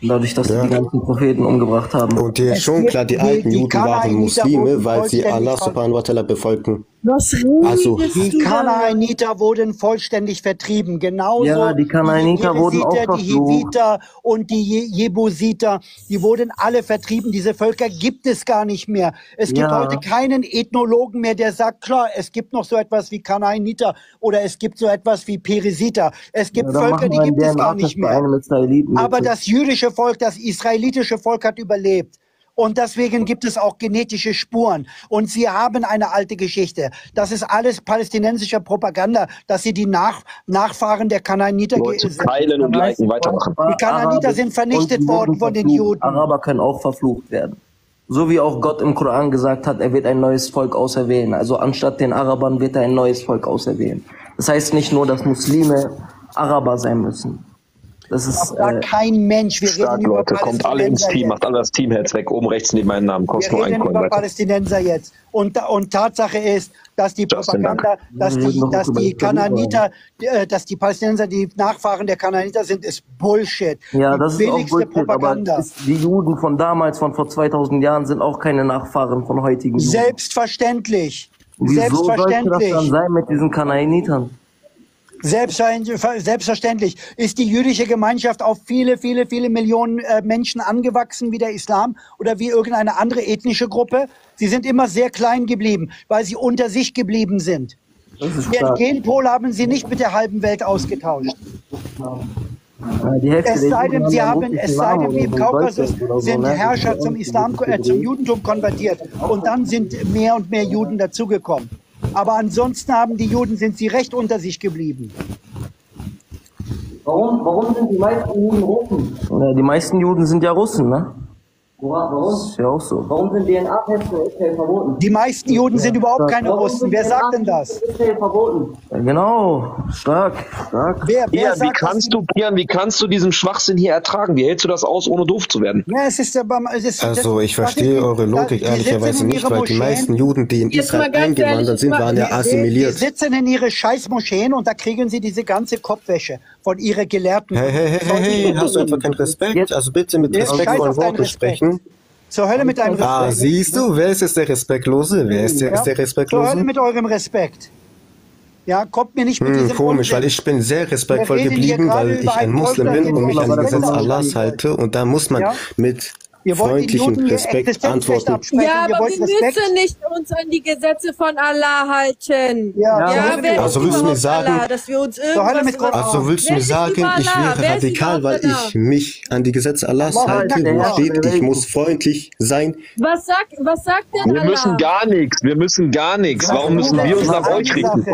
Dadurch, dass sie die ganzen Propheten umgebracht haben. Und dir ist schon klar, die alten Juden waren Muslime, weil sie Allah subhanahu wa ta'ala befolgten. Was Also, Die Kanaaniter wurden vollständig vertrieben, genauso Ja, die Kanaaniter die wurden auch die. Hiviter und die Je Jebusiter, die wurden alle vertrieben. Diese Völker gibt es gar nicht mehr. Es gibt Ja. heute keinen Ethnologen mehr, der sagt, klar, es gibt noch so etwas wie Kanaaniter oder es gibt so etwas wie Perisiter. Es gibt Ja, Völker, die gibt es gar nicht mehr. Aber das jüdische Volk, das israelitische Volk hat überlebt. Und deswegen gibt es auch genetische Spuren. Und sie haben eine alte Geschichte. Das ist alles palästinensische Propaganda, dass sie die Nach Nachfahren der Kanaaniter sind. teilen und weitermachen. Die Kanaaniter sind vernichtet worden von den. Juden. Araber können auch verflucht werden. So wie auch Gott im Koran gesagt hat, er wird ein neues Volk auserwählen. Also anstatt den Arabern wird er ein neues Volk auserwählen. Das heißt nicht nur, dass Muslime Araber sein müssen. Das ist Da äh, kein Mensch. Wir Stark, reden über Leute. Kommt alle ins Palästinenser Team, jetzt. macht alle das Teamheads weg. Oben rechts neben meinen Namen. Kostet Wir nur ein reden Coin, über Leute. Palästinenser jetzt. Und, und Tatsache ist, dass die Justin, Dank. Propaganda, dass die, dass die Kananiter, äh, dass die Palästinenser die Nachfahren der Kananiter sind, ist Bullshit. ja, die das ist auch Bullshit, Propaganda. aber ist, die Juden von damals, von vor 2000 Jahren, sind auch keine Nachfahren von heutigen Juden. Selbstverständlich. Wieso sollte das Selbstverständlich. dann sein mit diesen Kanaanitern? Selbstver- Selbstverständlich ist die jüdische Gemeinschaft auf viele, viele, viele Millionen äh, Menschen angewachsen wie der Islam oder wie irgendeine andere ethnische Gruppe. Sie sind immer sehr klein geblieben, weil sie unter sich geblieben sind. Stark. Genpol haben sie nicht mit der halben Welt ausgetauscht. Es sei denn, sie haben, es sei denn, wie im Kaukasus sind ne? Herrscher zum Islam, äh, zum Judentum konvertiert und dann sind mehr und mehr Juden dazugekommen. Aber ansonsten haben die Juden sind sie recht unter sich geblieben. Warum, warum sind die meisten Juden Russen? Ja, die meisten Juden sind ja Russen, ne? Warum? Ist ja auch so. Warum sind DNA-Tests für Israel verboten? Die meisten Juden sind überhaupt keine Warum Russen. Wer sagt denn das? Israel verboten? Ja, genau, stark, stark. Wer, wer Kian, wie kannst du, Kian, wie kannst du diesen Schwachsinn hier ertragen? Wie hältst du das aus, ohne doof zu werden? Ja, es ist aber, es ist, Also ich verstehe eure Logik die ehrlicherweise in nicht, weil die meisten Juden, die in Jetzt Israel eingewandert sind, waren ja Die, die assimiliert. sitzen in ihre scheiß Moscheen und da kriegen sie diese ganze Kopfwäsche von ihren Gelehrten. Hey, hey, hey, hey, hey, hast du einfach keinen Respekt? Also bitte mit auf deinen Worten Respekt. Sprechen. Zur Hölle mit deinem Respekt. Ah, siehst du, wer ist jetzt der Respektlose? Wer ist der, Ja? ist der Zur Hölle Respektlose? mit eurem Respekt. Ja, kommt mir nicht mit Hm, diesem komisch, weil ich bin sehr respektvoll geblieben, weil ich ein Muslim bin das und mich an Gesetze absprechen Allahs halte und da muss man Ja? mit Ihr wollt den freundlichem Juden hier Respekt antworten. Ja, aber wir Respekt. müssen nicht uns an die Gesetze von Allah halten. Ja, ja mit Also willst du mir sagen- Allah, dass wir uns irgendwas. Also willst du mir sagen, ich wäre radikal, weil ich mich an die Gesetze Allahs Allah halte, wo Allah. steht, ich muss freundlich sein. Was sagt, was sagt denn Wir Allah? müssen gar nichts. Wir müssen gar nichts. Warum müssen wir uns nach euch richten?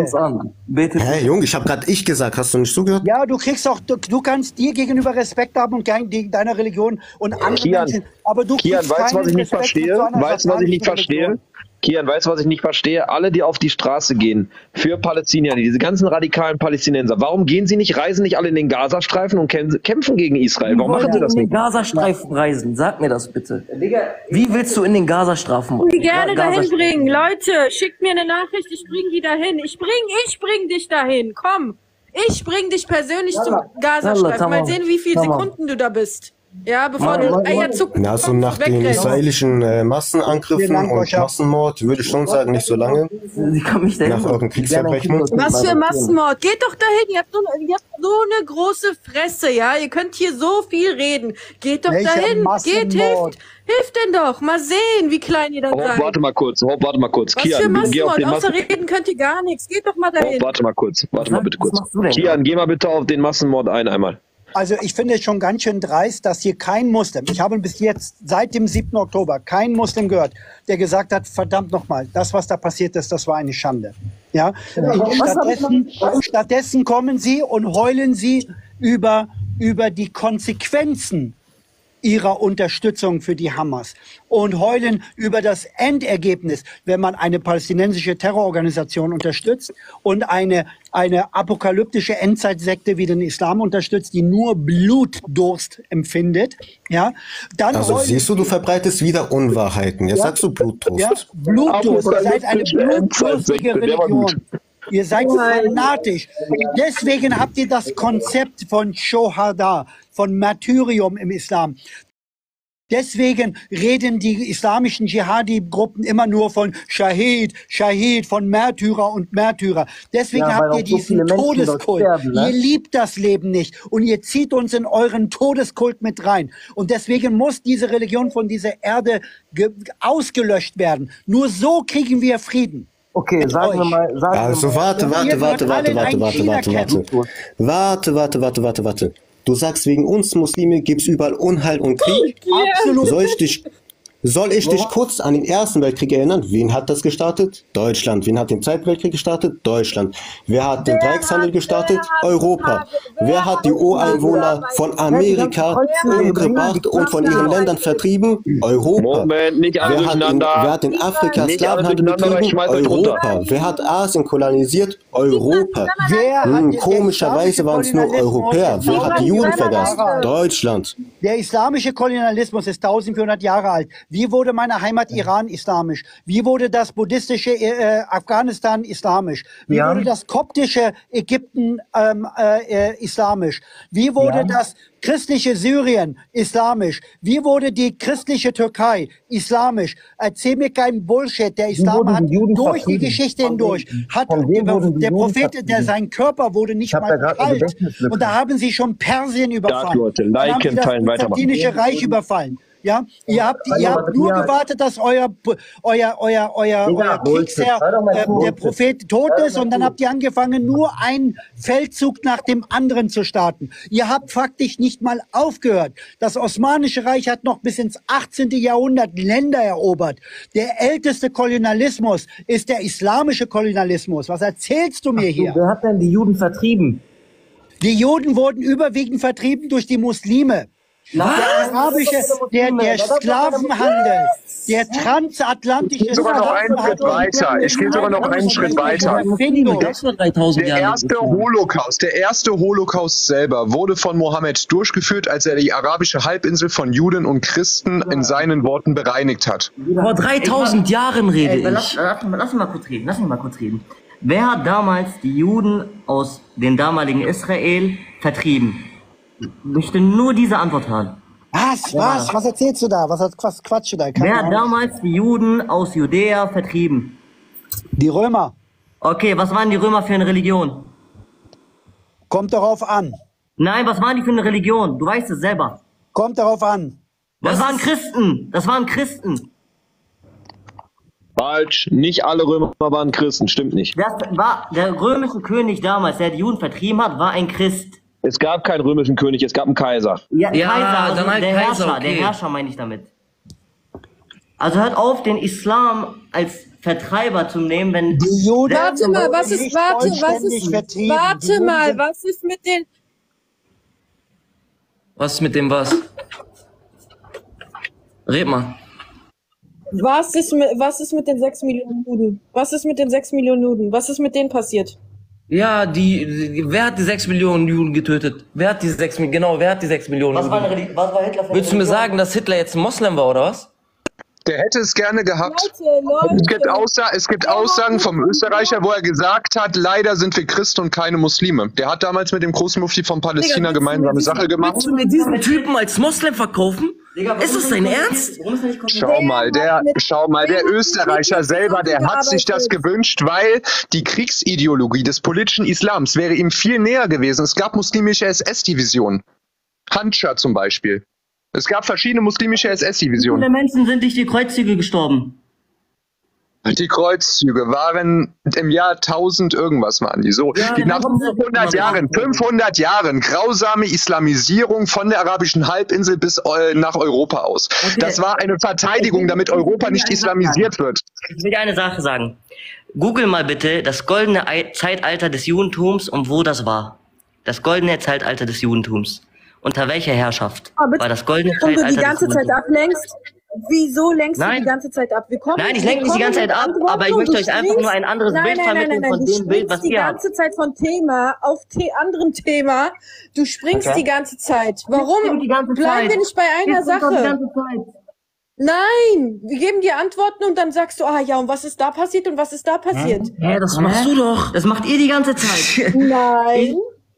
Betet Hä, Junge, ich habe gerade ich gesagt, hast du nicht zugehört? Ja, du kriegst auch, du, du kannst dir gegenüber Respekt haben und gegen deiner Religion und anderen Kian, Menschen. Aber du Kian, weißt du, was ich nicht verstehe? Weißt du, was ich nicht verstehe? Kian, weißt du, was ich nicht verstehe? Alle, die auf die Straße gehen für Palästinenser, diese ganzen radikalen Palästinenser, warum gehen sie nicht, reisen nicht alle in den Gazastreifen und kämpfen gegen Israel? Warum machen sie das in den nicht? Gazastreifen reisen? Sag mir das bitte. Wie willst du in den Gazastreifen? die gerne dahin bringen. Leute, schickt mir eine Nachricht, ich bring die dahin. Ich bring, ich bring dich dahin. Komm. Ich bring dich persönlich zum Gazastreifen. Mal sehen, wie viele. Sekunden du da bist. Ja, bevor Mal- du Eier zucken. Na, so nach den israelischen äh, Massenangriffen und. Massenmord würde ich schon sagen, nicht so lange. Sie kann mich dahin Nach euren Kriegsverbrechen. Was für Massenmord? Geht doch dahin. Ihr habt, so, ihr habt so eine große Fresse, ja? Ihr könnt hier so viel reden. Geht doch Welcher dahin. Geht, hilft. Hilft denn doch. Mal sehen, wie klein ihr dann seid. warte mal kurz. Hopp, warte mal kurz. Was für Kian, geh auf Massenmord? den Außer Massen... reden könnt ihr gar nichts. Geht doch mal Hopp, dahin. warte mal kurz. Warte mal bitte kurz. Kian, geh mal bitte auf den Massenmord ein einmal. Also ich finde es schon ganz schön dreist, dass hier kein Muslim, ich habe bis jetzt seit dem 7. Oktober keinen Muslim gehört, der gesagt hat, verdammt nochmal, das, was da passiert ist, das war eine Schande. Ja? Stattdessen, stattdessen kommen sie und heulen sie über, über die Konsequenzen ihrer Unterstützung für die Hamas und heulen über das Endergebnis, wenn man eine palästinensische Terrororganisation unterstützt und eine, eine apokalyptische Endzeitsekte wie den Islam unterstützt, die nur Blutdurst empfindet, ja, dann Also siehst du, du verbreitest wieder Unwahrheiten. Jetzt Ja. sagst du Blutdurst. ja, Blutdurst. Ihr seid eine blutdurstige. Religion. Ihr seid fanatisch. Deswegen habt ihr das Konzept von Shohada, von Martyrium im Islam. Deswegen reden die islamischen Dschihadi-Gruppen immer nur von Shahid, Shahid, von Märtyrer und Märtyrer. Deswegen Ja, habt ihr so diesen dort Todeskult. sterben, ne? Ihr liebt das Leben nicht und ihr zieht uns in euren Todeskult mit rein. Und deswegen muss diese Religion von dieser Erde ge- ausgelöscht werden. Nur so kriegen wir Frieden. Okay, sagen wir mal, sagen Also wir mal. warte, warte, warte, warte, warte, warte, warte, warte. Warte, warte, warte, warte, warte. Du sagst, wegen uns Muslime gibt's überall Unheil und Krieg. Absolut. Soll ich dich, Soll ich dich kurz an den Ersten Weltkrieg erinnern? Wen hat das gestartet? Deutschland. Wen hat den Zweiten Weltkrieg gestartet? Deutschland. Wer hat den Dreieckshandel gestartet? Europa. Wer hat die Ureinwohner von Amerika umgebracht und von ihren Ländern vertrieben? Europa. Moment, nicht alle Wer hat in, wer hat in Afrika Sklavenhandel betrieben? Europa. Wer hat Asien kolonisiert? Europa. Wer hat Hm, komischerweise waren es nur Europäer. Wer hat die Juden vergessen? Deutschland. Der islamische Kolonialismus ist 1400 Jahre alt. Wie wurde meine Heimat Iran islamisch? Wie wurde das buddhistische äh, Afghanistan islamisch? Wie Ja. wurde das koptische Ägypten ähm, äh, äh, islamisch? Wie wurde Ja. das christliche Syrien islamisch? Wie wurde die christliche Türkei islamisch? Erzähl mir keinen Bullshit. Der Islam hat die durch die vertrieben? Geschichte Von hindurch hat die der Prophet, der sein Körper wurde nicht mal kalt. Und da haben sie schon Persien überfallen. Leute, Dann haben liken, sie das teilen, weitermachen. byzantinische Reich überfallen. Ja, ihr habt, ihr habt nur gewartet, dass euer, euer, euer, euer, euer. Kriegsherr, äh, der. Prophet tot ist und dann habt ihr angefangen, nur einen Feldzug nach dem anderen zu starten. Ihr habt faktisch nicht mal aufgehört. Das Osmanische Reich hat noch bis ins 18. Jahrhundert Länder erobert. Der älteste Kolonialismus ist der islamische Kolonialismus. Was erzählst du mir hier? Wer hat denn die Juden vertrieben? Die Juden wurden überwiegend vertrieben durch die Muslime. Der arabische, der, der Sklavenhandel, der transatlantische Ich gehe sogar noch einen Schritt weiter. Ich gehe sogar noch einen Schritt weiter. Der erste Holocaust, der erste Holocaust selber wurde von Mohammed durchgeführt, als er die arabische Halbinsel von Juden und Christen in seinen Worten bereinigt hat. Vor 3000 Jahren rede lass, ich. lass, lass mich mal kurz reden, lass mich mal kurz reden. Wer hat damals die Juden aus dem damaligen Israel vertrieben? Ich möchte nur diese Antwort hören. Was? Ja. Was? Was erzählst du da? Was, was quatschst du da? Wer hat damals die Juden aus Judäa vertrieben? Die Römer. Okay, was waren die Römer für eine Religion? Kommt darauf an. Nein, was waren die für eine Religion? Du weißt es selber. Kommt darauf an. Das waren Christen. Das waren Christen. Falsch. Nicht alle Römer waren Christen. Stimmt nicht. Das war der römische König damals, der die Juden vertrieben hat, war ein Christ. Es gab keinen römischen König, es gab einen Kaiser. Ja, Ja, Kaiser, also dann halt der Kaiser, Herrscher, okay. der Herrscher meine ich damit. Also hört auf, den Islam als Vertreiber zu nehmen, wenn... Die Juden Warte mal, was ist, warte, was ist, warte mal, was ist mit den, Was mit dem was? Red mal. was ist mit, was ist mit den sechs Millionen Juden? Was ist mit den sechs Millionen Juden? Was ist mit denen passiert? Ja, die, die, wer hat die 6 Millionen Juden getötet? Wer hat die 6 Millionen, genau, wer hat die 6 Millionen Was war, eine, Juden? Was war Hitler für Willst du mir sagen, dass Hitler jetzt ein Moslem war, oder was? Der hätte es gerne gehabt. Leute, Leute. Es gibt, Aussa es gibt Aussagen vom Österreicher, wo er gesagt hat, leider sind wir Christen und keine Muslime. Der hat damals mit dem Großmufti von Palästina Digga, gemeinsame diesen- Sache gemacht. Willst du mir diesen Typen als Moslem verkaufen? Ist das dein Ernst? Schau mal, der, schau mal, der Österreicher selber, der hat sich das gewünscht, weil die Kriegsideologie des politischen Islams wäre ihm viel näher gewesen. Es gab muslimische SS-Divisionen. Handscha zum Beispiel. Es gab verschiedene muslimische Wie viele SS-Divisionen. Menschen sind durch die Kreuzzüge gestorben? Die Kreuzzüge waren im Jahr 1000 irgendwas waren die so. Ja, die nach dann haben sie- 500 Jahren, 500 Jahren grausame Islamisierung von der arabischen Halbinsel bis nach Europa aus. Das war eine Verteidigung, damit Europa nicht islamisiert wird. Ich will dir eine Sache sagen. Google mal bitte das goldene Ei- Zeitalter des Judentums und wo das war. Das goldene Zeitalter des Judentums. Unter welcher Herrschaft bitte, war das goldene Warum du Zeitalter die ganze des Zeit Judentums? ablenkst? Wieso lenkst du Nein. die ganze Zeit ab? Wir kommen, Nein, ich lenke nicht die ganze Zeit ab, Antworten aber ich möchte du euch einfach nur ein anderes nein, Bild nein, nein, vermitteln nein, nein, von du dem Bild, was springst die ihr ganze Zeit von Thema auf the anderen Thema. Du springst Okay. die ganze Zeit. Warum? ganze Bleiben Zeit. wir nicht bei einer Ich Sache? ganze Zeit. Nein, wir geben dir Antworten und dann sagst du, ah ja, und was ist da passiert und was ist da passiert? Hä, das machst du doch. Das macht ihr die ganze Zeit. Nein.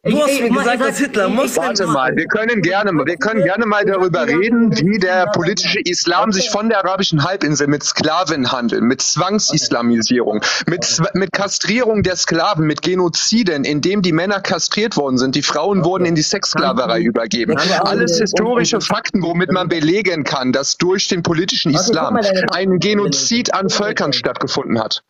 Du hast mir gesagt, dass Hitler Moslem Warte war. mal, wir können gerne, wir können gerne mal darüber reden, wie der politische Islam sich von der arabischen Halbinsel mit Sklavenhandel, mit Zwangsislamisierung, mit, mit Kastrierung der Sklaven, mit Genoziden, in dem die Männer kastriert worden sind, die Frauen wurden in die Sexsklaverei übergeben. Alles historische Fakten, womit man belegen kann, dass durch den politischen Islam ein Genozid an Völkern stattgefunden hat.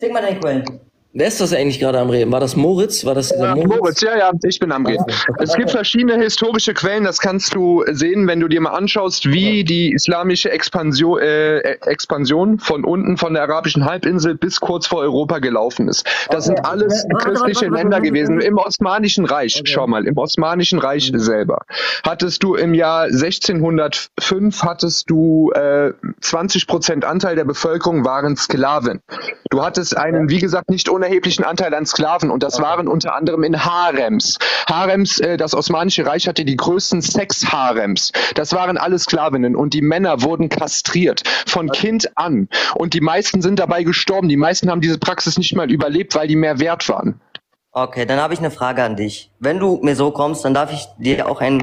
Zeig mal deine Quellen. Wer ist das eigentlich gerade am Reden? War das Moritz? War das Ja, Moritz? Moritz, ja, ja, ich bin am Reden. Es gibt verschiedene historische Quellen, das kannst du sehen, wenn du dir mal anschaust, wie die islamische Expansion, äh, Expansion von unten von der arabischen Halbinsel bis kurz vor Europa gelaufen ist. Das sind alles christliche Länder gewesen. Im Osmanischen Reich, schau mal, im Osmanischen Reich selber hattest du im Jahr 1605 hattest du äh, 20 Prozent Anteil der Bevölkerung waren Sklaven. Du hattest einen, wie gesagt, nicht unerheblichen Anteil an Sklaven und das waren unter anderem in Harems. Harems, äh, das Osmanische Reich hatte die größten Sex-Harems. Das waren alle Sklavinnen und die Männer wurden kastriert von Kind an und die meisten sind dabei gestorben. Die meisten haben diese Praxis nicht mal überlebt, weil die mehr wert waren. Okay, dann habe ich eine Frage an dich. Wenn du mir so kommst, dann darf ich dir auch ein,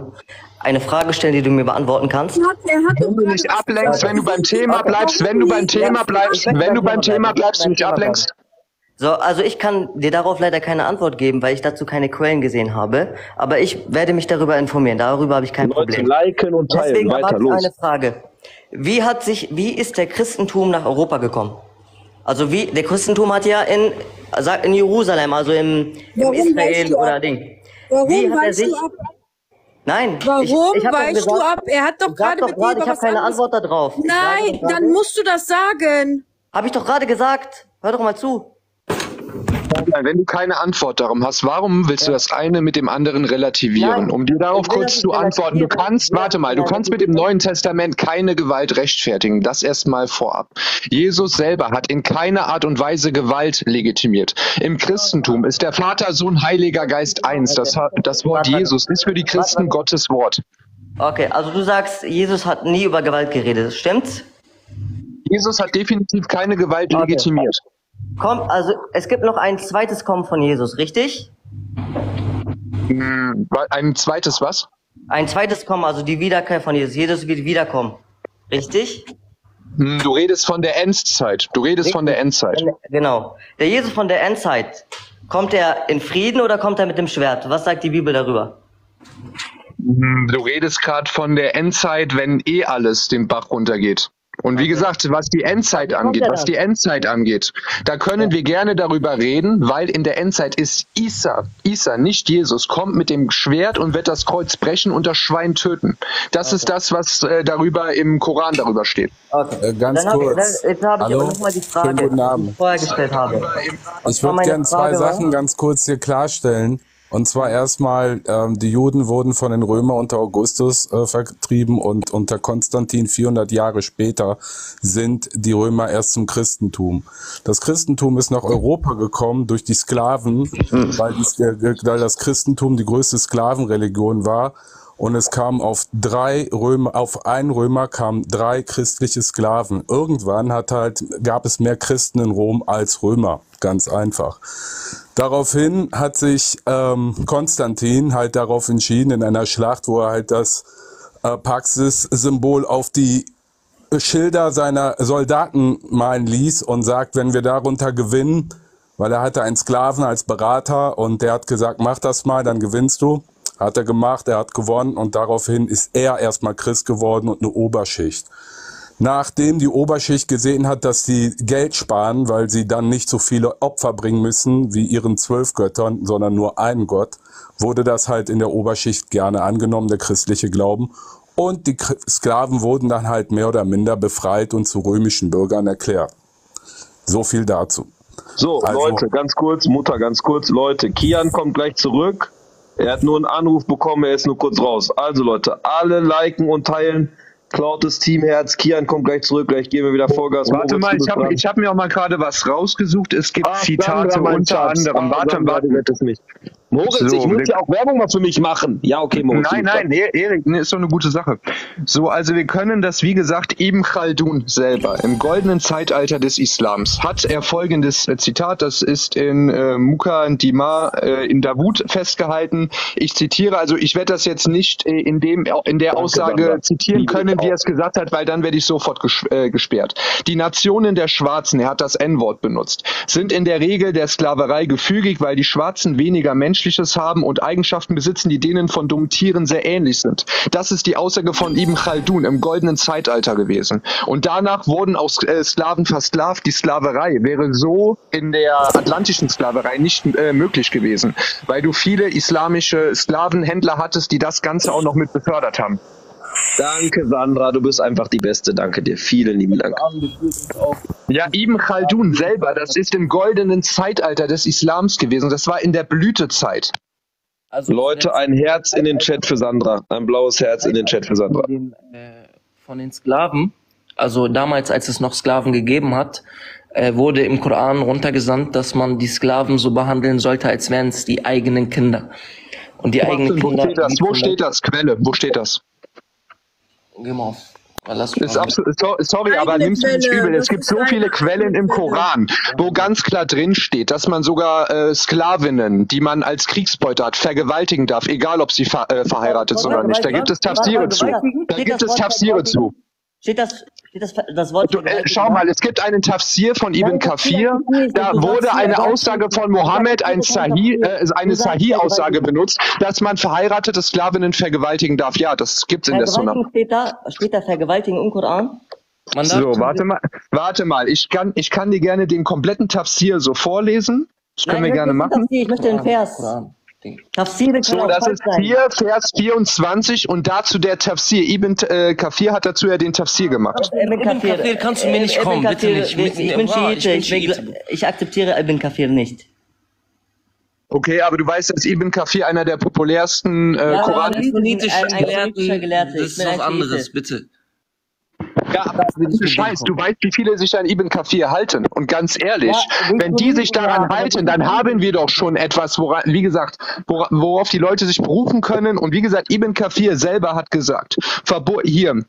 eine Frage stellen, die du mir beantworten kannst. Wenn du nicht ablenkst, wenn du beim Thema bleibst, wenn du beim Thema bleibst, wenn du beim Thema bleibst und nicht ablenkst. So, also ich kann dir darauf leider keine Antwort geben, weil ich dazu keine Quellen gesehen habe. Aber ich werde mich darüber informieren. Darüber habe ich kein Leute, Problem. liken und teilen. Deswegen Weiter, habe ich los. eine Frage. Wie hat sich, wie ist der Christentum nach Europa gekommen? Also wie, der Christentum hat ja in, in Jerusalem, also im, im weißt Israel oder Ding. Warum Wie hat er weißt sich, du ab? nein. Warum ich, ich doch weichst du gesagt- ab? Er hat doch gerade doch mit dir gerade, über ich habe keine anderes- Antwort darauf. Nein, dann musst du das sagen. Habe ich doch gerade gesagt. Hör doch mal zu. Wenn du keine Antwort darum hast, warum willst du das eine mit dem anderen relativieren? Nein, um dir darauf kurz zu antworten. Du kannst, Ja, warte mal, du ja, kannst mit dem Neuen Testament keine Gewalt rechtfertigen. Das erstmal vorab. Jesus selber hat in keiner Art und Weise Gewalt legitimiert. Im Christentum ist der Vater, Sohn, Heiliger Geist eins. Das, das Wort Jesus ist für die Christen Gottes Wort. Okay, also du sagst, Jesus hat nie über Gewalt geredet, stimmt's? Jesus hat definitiv keine Gewalt legitimiert. Kommt, also es gibt noch ein zweites Kommen von Jesus, richtig? Hm, Ein zweites was? Ein zweites Kommen, also die Wiederkehr von Jesus. Jesus wird wiederkommen. Richtig? Hm, Du redest von der Endzeit. Du redest von der Endzeit. Genau. Der Jesus von der Endzeit, kommt er in Frieden oder kommt er mit dem Schwert? Was sagt die Bibel darüber? Hm, Du redest gerade von der Endzeit, wenn eh alles den Bach runtergeht. Und wie gesagt, was die Endzeit angeht, was die Endzeit angeht, da können wir gerne darüber reden, weil in der Endzeit ist Isa, Isa, nicht Jesus, kommt mit dem Schwert und wird das Kreuz brechen und das Schwein töten. Das ist das, was äh, darüber im Koran darüber steht. Okay. Äh, ganz Dann hab ich- kurz. dann- jetzt habe ich Hallo? aber nochmal die Frage, Schönen guten die Abend. ich vorher gestellt habe. Ich würde gerne zwei Sachen ganz kurz hier klarstellen. Und zwar erstmal, ähm, die Juden wurden von den Römern unter Augustus äh, vertrieben und unter Konstantin 400 Jahre später sind die Römer erst zum Christentum. Das Christentum ist nach Europa gekommen durch die Sklaven, weil, dies, äh, weil das Christentum die größte Sklavenreligion war. Und es kam auf drei Römer, auf einen Römer kamen drei christliche Sklaven. Irgendwann hat halt, gab es mehr Christen in Rom als Römer. Ganz einfach. Daraufhin hat sich ähm, Konstantin halt darauf entschieden, in einer Schlacht, wo er halt das äh, Paxis-Symbol auf die Schilder seiner Soldaten malen ließ und sagt, wenn wir darunter gewinnen, weil er hatte einen Sklaven als Berater und der hat gesagt, mach das mal, dann gewinnst du. Hat er gemacht, er hat gewonnen und daraufhin ist er erstmal Christ geworden und eine Oberschicht. Nachdem die Oberschicht gesehen hat, dass sie Geld sparen, weil sie dann nicht so viele Opfer bringen müssen wie ihren zwölf Göttern, sondern nur einen Gott, wurde das halt in der Oberschicht gerne angenommen, der christliche Glauben. Und die Sklaven wurden dann halt mehr oder minder befreit und zu römischen Bürgern erklärt. So viel dazu. So, Also- Leute, ganz kurz, Mutter, ganz kurz, Leute, Kian kommt gleich zurück. Er hat nur einen Anruf bekommen, er ist nur kurz raus. Also Leute, alle liken und teilen. Klautes Teamherz, Kian kommt gleich zurück, gleich geben wir wieder Vollgas. Warte mal, ich habe hab mir auch mal gerade was rausgesucht. Es gibt Ah, Zitate Sandra, mein unter Schatz. anderem. Ah, Warte, Sandra, warte. du rettest mich. Moritz, So, ich muss ja auch Werbung mal für mich machen. Ja, okay, Moritz. Nein, nein, E- Erik, ne, ist doch eine gute Sache. So, also wir können das, wie gesagt, Ibn Khaldun selber im goldenen Zeitalter des Islams hat er folgendes äh, Zitat, das ist in äh, Muka Dima äh, in Davut festgehalten. Ich zitiere, also ich werde das jetzt nicht äh, in dem in der Aussage zitieren können, wie er es gesagt hat, weil dann werde ich sofort ges äh, gesperrt. Die Nationen der Schwarzen, er hat das N-Wort benutzt, sind in der Regel der Sklaverei gefügig, weil die Schwarzen weniger menschlich Menschliches haben und Eigenschaften besitzen, die denen von dummen Tieren sehr ähnlich sind. Das ist die Aussage von Ibn Khaldun im goldenen Zeitalter gewesen. Und danach wurden auch äh, Sklaven versklavt. Die Sklaverei wäre so in der atlantischen Sklaverei nicht äh, möglich gewesen, weil du viele islamische Sklavenhändler hattest, die das Ganze auch noch mit befördert haben. Danke, Sandra, du bist einfach die Beste. Danke dir. Vielen lieben Dank. Ja, Ibn Khaldun selber, das ist im goldenen Zeitalter des Islams gewesen. Das war in der Blütezeit. Leute, ein Herz in den Chat für Sandra. Ein blaues Herz in den Chat für Sandra. von den Sklaven, also damals, als es noch Sklaven gegeben hat, äh, wurde im Koran runtergesandt, dass man die Sklaven so behandeln sollte, als wären es die eigenen Kinder. Und die eigenen Wo Kinder. steht das? Wo steht das? Quelle, wo steht das? Geh mal auf. Absolut, so, sorry, aber Eine nimm's mir nicht übel. Es gibt so viele Quellen im. Koran, wo ganz klar drin steht, dass man sogar äh, Sklavinnen, die man als Kriegsbeute hat, vergewaltigen darf, egal ob sie ver äh, verheiratet sind oder nicht. Da gibt es Tafsire zu. Da gibt es Tafsire zu. Steht das, steht das, das Wort Du, äh, schau mal, es gibt einen Tafsir von Ibn Kafir, da wurde eine Aussage von Mohammed, ein Sahih, äh, eine Sahih-Aussage benutzt, dass man verheiratete Sklavinnen vergewaltigen darf. Ja, das gibt's in der Sunna. Steht da, steht da Vergewaltigen im Koran? So, warte mal, warte mal. Ich kann, ich kann dir gerne den kompletten Tafsir so vorlesen. Das können Nein, wir gerne machen. Tafsir, Ich möchte den Vers. Tafsire kann So, das ist sein. hier Vers 24 und dazu der Tafsir. Ibn äh, Kafir hat dazu ja den Tafsir gemacht. Ibn Kafir kannst du mir nicht Ibn kommen, bitte nicht. Ich, ich bin Schiite, ich ich, ich akzeptiere Ibn Kafir nicht. Okay, aber du weißt, dass Ibn Kafir einer der populärsten äh, Ja, Koran aber sunnitischen Gelehrten, Gelehrten, Ich das ist bin ein was anderes, bitte. Ja, aber Scheiß, du weißt, wie viele sich an Ibn Kafir halten. Und ganz ehrlich, Ja, wenn die sich daran ja, halten, dann haben wir doch schon etwas, woran, wie gesagt, wora- worauf die Leute sich berufen können. Und wie gesagt, Ibn Kafir selber hat gesagt, Verbo hier,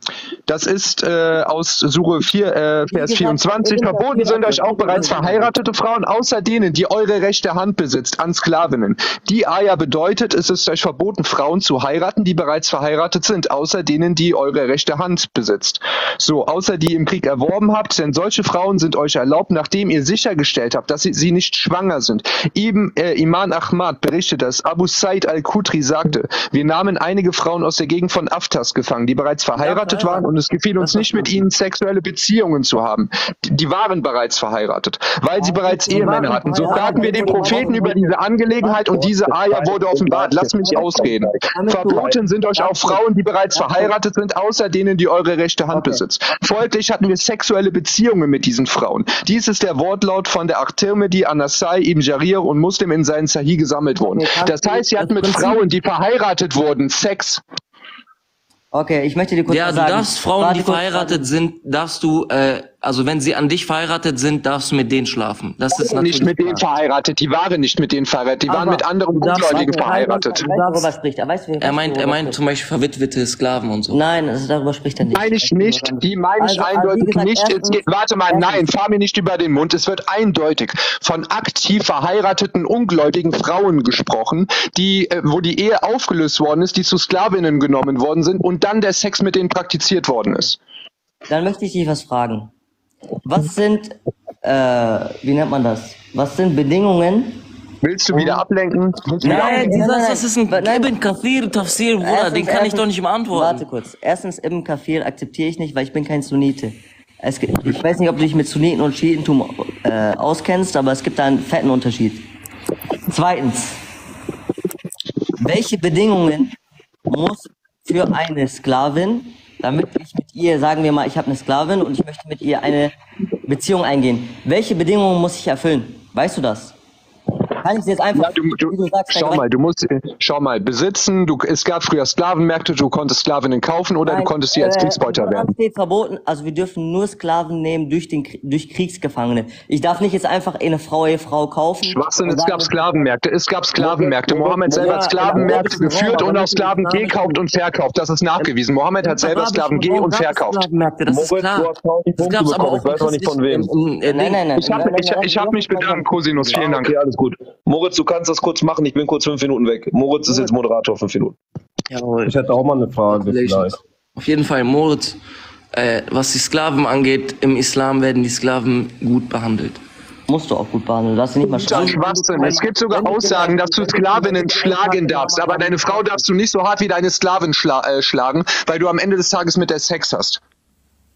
das ist äh, aus Sure 4, äh, Vers 24, verboten sind euch auch bereits verheiratete Frauen, außer denen, die eure rechte Hand besitzt, an Sklavinnen. Die Aya bedeutet, es ist euch verboten, Frauen zu heiraten, die bereits verheiratet sind, außer denen, die eure rechte Hand besitzt. So, außer die im Krieg erworben habt, denn solche Frauen sind euch erlaubt, nachdem ihr sichergestellt habt, dass sie, sie nicht schwanger sind. Eben äh, Iman Ahmad berichtet, dass Abu Said al-Kutri sagte, wir nahmen einige Frauen aus der Gegend von Aftas gefangen, die bereits verheiratet waren und es gefiel uns nicht mit ihnen sexuelle Beziehungen zu haben. Die, die waren bereits verheiratet, weil sie bereits Ehemänner hatten. So fragten wir den Propheten über diese Angelegenheit und diese Aya wurde offenbart. Lass mich ausreden. Verboten sind euch auch Frauen, die bereits verheiratet sind, außer denen, die eure rechte Hand besitzt. Folglich hatten wir sexuelle Beziehungen mit diesen Frauen. Dies ist der Wortlaut von der At-Tirmidhi, Anasai, Ibn Jarir und Muslim in seinen Sahih gesammelt worden. Das heißt, sie hatten mit Frauen, die verheiratet wurden, Sex. Okay, ich möchte dir kurz Ja, was du sagen. darfst Frauen, Warte die verheiratet sind, darfst du, äh, also wenn sie an dich verheiratet sind, darfst du mit denen schlafen. Das ist natürlich nicht mit denen verheiratet, die waren nicht mit denen verheiratet, die waren Aber mit anderen warte, verheiratet. Worüber spricht er? Weißt du, Er meint, er meint zum Beispiel verwitwete Sklaven und so. Nein, also darüber spricht er nicht. Meine ich nicht, die meine ich Also, also, eindeutig gesagt, nicht. Es erstens- geht, warte mal, nein, fahr mir nicht über den Mund. Es wird eindeutig von aktiv verheirateten ungläubigen Frauen gesprochen, die, äh, wo die Ehe aufgelöst worden ist, die zu Sklavinnen genommen worden sind und dann der Sex mit denen praktiziert worden ist. Dann möchte ich dich was fragen. Was sind, äh, wie nennt man das? Was sind Bedingungen? Willst du wieder ablenken? Willst du wieder Nein, ablenken? nein, nein, Das ist ein nein. Ibn Kafir, Tafsir, Bruder, Erstens- den kann ich erstens- doch nicht beantworten. Warte kurz. Erstens, Ibn Kafir akzeptiere ich nicht, weil ich bin kein Sunnite. Es ich weiß nicht, ob du dich mit Sunniten und Schiitentum äh, auskennst, aber es gibt da einen fetten Unterschied. Zweitens, welche Bedingungen muss für eine Sklavin, damit ich mit ihr, sagen wir mal, ich habe eine Sklavin und ich möchte mit ihr eine Beziehung eingehen, welche Bedingungen muss ich erfüllen? Weißt du das? Kann ich jetzt einfach, du, du, du sagst, schau mal, du musst, schau mal, besitzen, du, es gab früher Sklavenmärkte, du konntest Sklavinnen kaufen oder Nein, du konntest sie als äh, Kriegsbeuter werden. steht verboten, also wir dürfen nur Sklaven nehmen durch, den, durch Kriegsgefangene. Ich darf nicht jetzt einfach eine Frau, eine Frau kaufen. Schwachsinn, es gab Sklavenmärkte, es gab Sklavenmärkte. Mohammed selber hat Ja, Sklavenmärkte geführt und auch Sklaven gekauft und verkauft. Das ist nachgewiesen. Mohammed hat selber Sklaven ge- und verkauft. Das ist klar. Das gab's aber auch Ich weiß noch nicht von wem. äh, Nein, nein, nein. Ich habe ich, ich hab mich bedankt, Cosinus. Vielen Dank. Okay, alles gut. Moritz, du kannst das kurz machen. Ich bin kurz fünf Minuten weg. Moritz ist jetzt Moderator fünf Minuten. Jawohl. Ich hätte auch mal eine Frage vielleicht. Auf jeden Fall, Moritz, äh, was die Sklaven angeht, im Islam werden die Sklaven gut behandelt. Musst du auch gut behandeln. Du darfst sie nicht mal Das ist Schwachsinn. Es gibt sogar Aussagen, dass du Sklavinnen schlagen darfst, aber deine Frau darfst du nicht so hart wie deine Sklavin schla äh, schlagen, weil du am Ende des Tages mit der Sex hast.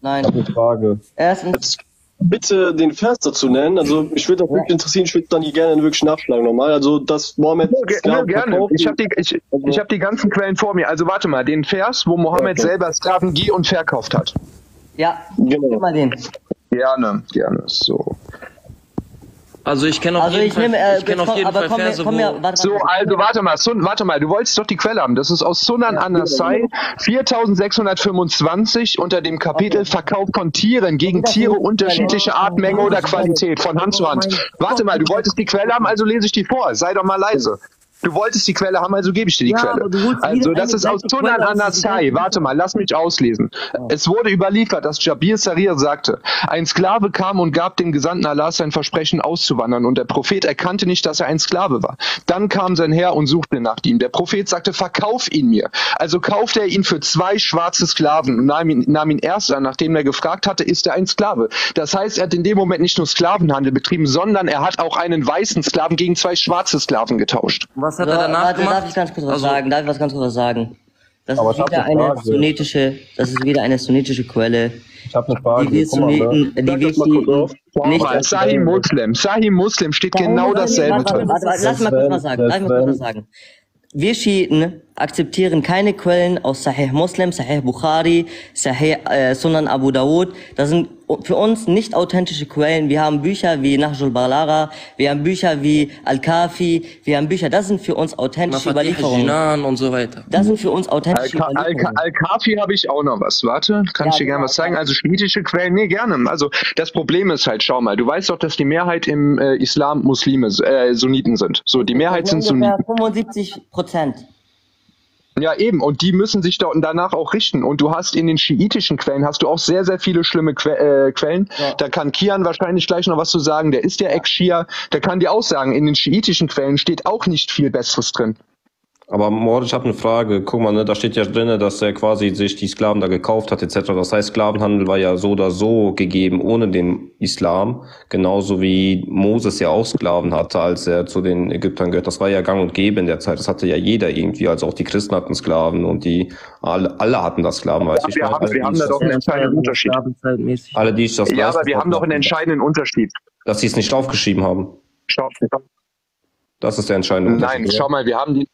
Nein. Ich habe eine Frage. Erstens. Bitte den Vers dazu nennen. Also mich würde das wirklich interessieren, ich würde dann hier gerne wirklich nachschlagen nochmal. Also dass Mohammed Sklaven ne, gerne. Ich habe die, ich, ich hab die ganzen Quellen vor mir. Also warte mal, den Vers, wo Mohammed Okay. selber Sklaven ge- und verkauft hat. Ja, genau. mal den. Gerne, gerne. So. Also ich kenne auf Also jeden ich Fall, nehme, äh, ich kenn auf komm- jeden aber Fall komm mir- Verse, komm mir- warte, So, also warte mal, Sun, warte mal, du wolltest doch die Quelle haben. Das ist aus Sunan an-Nasai 4625 unter dem Kapitel Verkauf von Tieren gegen Tiere unterschiedlicher Art, Menge oder Qualität von Hand zu Hand. Warte mal, du wolltest die Quelle haben, also lese ich die vor. Sei doch mal leise. Du wolltest die Quelle haben, also gebe ich dir die Ja, Quelle. Also das ist aus gleiche Sunan Quelle, als an-Nasai. die Warte mal, lass mich auslesen. Es wurde überliefert, dass Jabir Sarir sagte, ein Sklave kam und gab dem Gesandten Allah sein Versprechen auszuwandern und der Prophet erkannte nicht, dass er ein Sklave war. Dann kam sein Herr und suchte nach ihm. Der Prophet sagte, verkauf ihn mir. Also kaufte er ihn für zwei schwarze Sklaven und nahm ihn, nahm ihn erst an, nachdem er gefragt hatte, ist er ein Sklave. Das heißt, er hat in dem Moment nicht nur Sklavenhandel betrieben, sondern er hat auch einen weißen Sklaven gegen zwei schwarze Sklaven getauscht. Was hat So, er danach warte, gemacht? darf ich ganz kurz was Also- sagen? Darf ich was ganz kurz was sagen? Das ist wieder eine sunnitische, das ist wieder eine sunnitische Quelle. Ich habe eine Frage. Die wir ne? Sunniten, die wir nicht Mal, Sahih Muslim. Sahih Muslim steht genau Warte, dasselbe drin. warte, warte, lass mal kurz was sagen. Lass mal kurz was sagen. Wir Schiiten akzeptieren keine Quellen aus Sahih Muslim, Sahih Bukhari, Sahih äh, Sunan Abu Dawud. Das sind für uns nicht authentische Quellen. Wir haben Bücher wie Nahjul Balagha, wir haben Bücher wie Al-Kafi, wir haben Bücher, das sind für uns authentische Mafatih Überlieferungen. Jinan und so weiter. Das sind für uns authentische Al- Al- Überlieferungen. Al-Kafi habe ich auch noch was. Warte, kann Ja, ich dir gerne genau, was zeigen? Also schiitische Quellen, nee, gerne. Also das Problem ist halt, schau mal, du weißt doch, dass die Mehrheit im äh, Islam Muslime, äh, Sunniten sind. So, die Mehrheit sind ungefähr Sunniten. 75 Prozent. Ja, eben. Und die müssen sich dort danach auch richten. Und du hast in den schiitischen Quellen hast du auch sehr, sehr viele schlimme que äh, Quellen. Ja. Da kann Kian wahrscheinlich gleich noch was zu sagen. Der ist der Ex-Schia. Der kann dir auch sagen, in den schiitischen Quellen steht auch nicht viel Besseres drin. Aber Mord, ich habe eine Frage. Guck mal, ne, da steht ja drinne, dass er quasi sich die Sklaven da gekauft hat, etc. Das heißt, Sklavenhandel war ja so oder so gegeben ohne den Islam. Genauso wie Moses ja auch Sklaven hatte, als er zu den Ägyptern gehört. Das war ja gang und gäbe in der Zeit. Das hatte ja jeder irgendwie. Also auch die Christen hatten Sklaven und die alle, alle hatten das Sklaven, weißt du? ich wir meine? haben, Alle, wir haben da doch einen entscheidenden Unterschied. Alle, die ich das Ja, aber wir haben doch einen entscheidenden Unterschied. Dass sie es nicht draufgeschrieben haben. Schau, Das ist der entscheidende Nein, Unterschied. schau mal, wir haben die.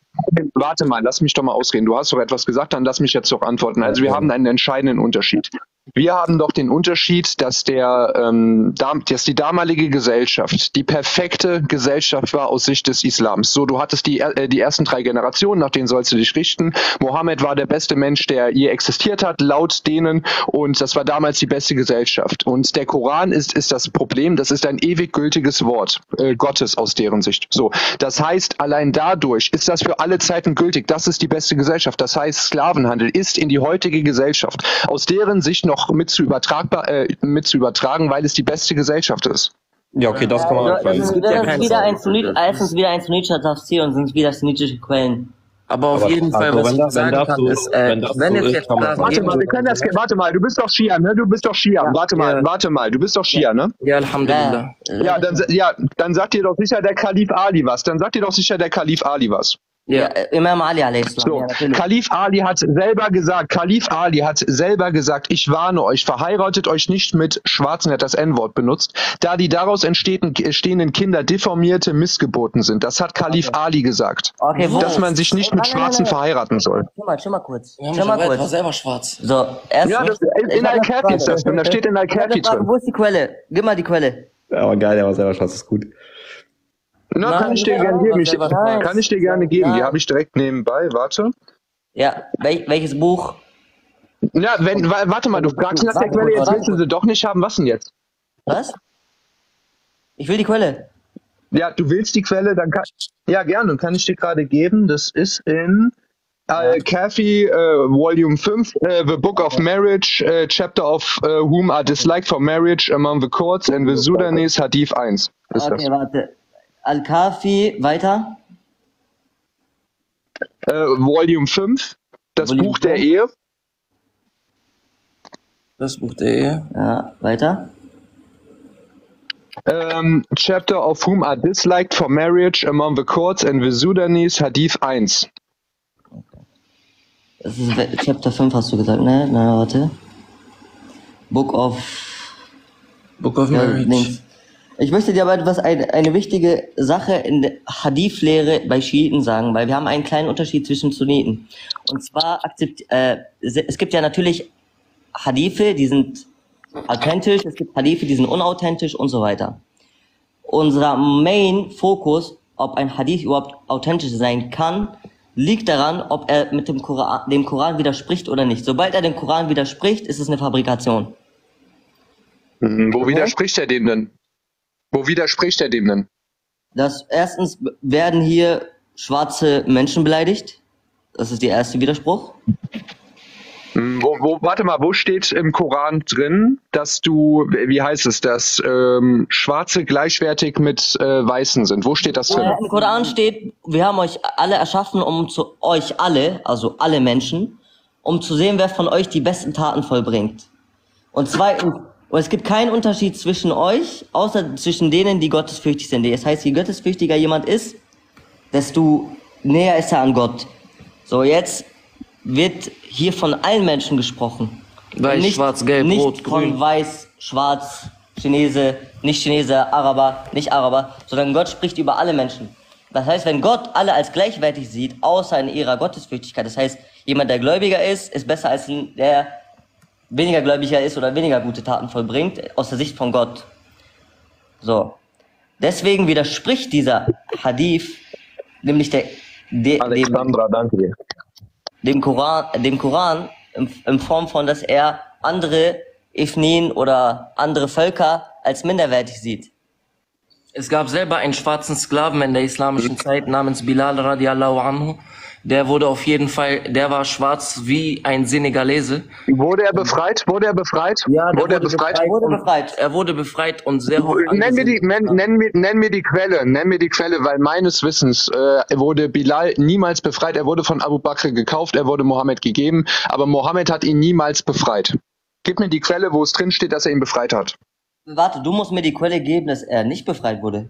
Warte mal, lass mich doch mal ausreden. Du hast doch etwas gesagt, dann lass mich jetzt doch antworten. Also wir haben einen entscheidenden Unterschied. Wir haben doch den Unterschied, dass der, ähm, dass die damalige Gesellschaft die perfekte Gesellschaft war aus Sicht des Islams. So, du hattest die, äh, die ersten drei Generationen, nach denen sollst du dich richten. Mohammed war der beste Mensch, der je existiert hat, laut denen. Und das war damals die beste Gesellschaft. Und der Koran ist, ist das Problem. Das ist ein ewig gültiges Wort äh, Gottes aus deren Sicht. So, das heißt, allein dadurch ist das für alle Zeiten gültig. Das ist die beste Gesellschaft. Das heißt, Sklavenhandel ist in die heutige Gesellschaft aus deren Sicht noch mit zu übertragbar, äh, mit zu übertragen, weil es die beste Gesellschaft ist. Ja, okay, das kann man Also, das ist, das ist wieder ein erstens wieder ein sunnitischer Tafsir und sind wieder sunnitische Quellen. Aber auf Aber jeden Fall, also was wenn ich das- sagen kann, so- ist, äh, wenn wenn so es jetzt sagen. Warte mal, wir können das, warte mal, du bist doch Schia, ne? Du bist doch Schia. warte mal, warte mal, du bist doch Schia, ne? Ja, Alhamdulillah. Ja, dann, ja, dann sagt dir doch sicher der Kalif Ali was. Dann sagt dir doch sicher der Kalif Ali was. Ja, äh, Imam Ali a.s. So, Ja. Kalif Ali hat selber gesagt, Kalif Ali hat selber gesagt, ich warne euch, verheiratet euch nicht mit Schwarzen, er hat das N-Wort benutzt, da die daraus entstehenden, stehenden Kinder deformierte Missgeboten sind. Das hat Kalif Ali gesagt. Okay, wo? dass man sich nicht mit Schwarzen verheiraten soll. Chill mal, chill mal kurz. Ja, Chill mal Mohammed war kurz. selber schwarz. So. Ja, das, in Al-Kafi ist das drin, da steht in Al-Kafi drin. Wo ist die Quelle? Gib mal die Quelle. Aber geil, der war selber schwarz, ist gut. Na, Nein, kann ich dir gerne geben. Ich, kann ich dir gerne geben. Die habe ich direkt nebenbei. Warte. Ja, wel welches Buch? Ja, wenn, wa- warte mal, du fragst nach der Quelle, jetzt willst du sie doch nicht haben. Was denn jetzt? Was? Ich will die Quelle. Ja, du willst die Quelle, dann kann ja gerne, kann ich dir gerade geben. Das ist in Al-Kafi, äh, Volume 5, äh, The Book of Marriage, äh, Chapter of äh, Whom are disliked for marriage among the courts and the Sudanese Hadith 1. Ist Okay, warte. Al-Kafi, weiter. Äh, Volume 5, das Volume Buch der 5. Ehe. Das Buch der Ehe. Ja, weiter. ähm, Chapter of whom are disliked for marriage among the courts and the Sudanese, Hadith 1. Das ist Chapter 5, hast du gesagt, ne? Na, warte. Book of. Book of Ja, Marriage. links. Ich möchte dir aber etwas, eine, eine wichtige Sache in der Hadith-Lehre bei Schiiten sagen, weil wir haben einen kleinen Unterschied zwischen Sunniten. Und zwar akzept, äh, es gibt ja natürlich Hadithe, die sind authentisch, es gibt Hadithe, die sind unauthentisch und so weiter. Unser Main-Fokus, ob ein Hadith überhaupt authentisch sein kann, liegt daran, ob er mit dem Koran, dem Koran widerspricht oder nicht. Sobald er dem Koran widerspricht, ist es eine Fabrikation. Mhm, Wo widerspricht er dem denn? Wo widerspricht er dem denn? Das erstens werden hier schwarze Menschen beleidigt. Das ist der erste Widerspruch. Mhm, Wo, wo, warte mal, wo steht im Koran drin, dass du, wie heißt es, dass ähm, Schwarze gleichwertig mit äh, Weißen sind? Wo steht das drin? Äh, Im Koran steht, wir haben euch alle erschaffen, um zu euch alle, also alle Menschen, um zu sehen, wer von euch die besten Taten vollbringt. Und zweitens, und es gibt keinen Unterschied zwischen euch, außer zwischen denen, die gottesfürchtig sind. Das heißt, je gottesfürchtiger jemand ist, desto näher ist er an Gott. So, jetzt wird hier von allen Menschen gesprochen. Weiß, nicht, schwarz, gelb, nicht rot, von grün. weiß, schwarz, Chinese, nicht Chinese, Araber, nicht Araber, sondern Gott spricht über alle Menschen. Das heißt, wenn Gott alle als gleichwertig sieht, außer in ihrer Gottesfürchtigkeit, das heißt, jemand, der gläubiger ist, ist besser als ein- der weniger gläubiger ist oder weniger gute Taten vollbringt, aus der Sicht von Gott. So. Deswegen widerspricht dieser Hadith, nämlich der, de, Alexandra, danke dir. dem Koran, dem Koran in, in Form von, dass er andere Ethnien oder andere Völker als minderwertig sieht. Es gab selber einen schwarzen Sklaven in der islamischen Zeit namens Bilal radiallahu anhu. Der wurde auf jeden Fall, der war schwarz wie ein Senegalese. Wurde er befreit? Wurde er befreit? Ja, der wurde er befreit? befreit. Er wurde befreit und sehr hoch Nenn mir, die, nenn, nenn, mir, nenn mir die Quelle, nenn mir die Quelle, weil meines Wissens äh, wurde Bilal niemals befreit. Er wurde von Abu Bakr gekauft, er wurde Mohammed gegeben, aber Mohammed hat ihn niemals befreit. Gib mir die Quelle, wo es drin steht, dass er ihn befreit hat. Warte, du musst mir die Quelle geben, dass er nicht befreit wurde.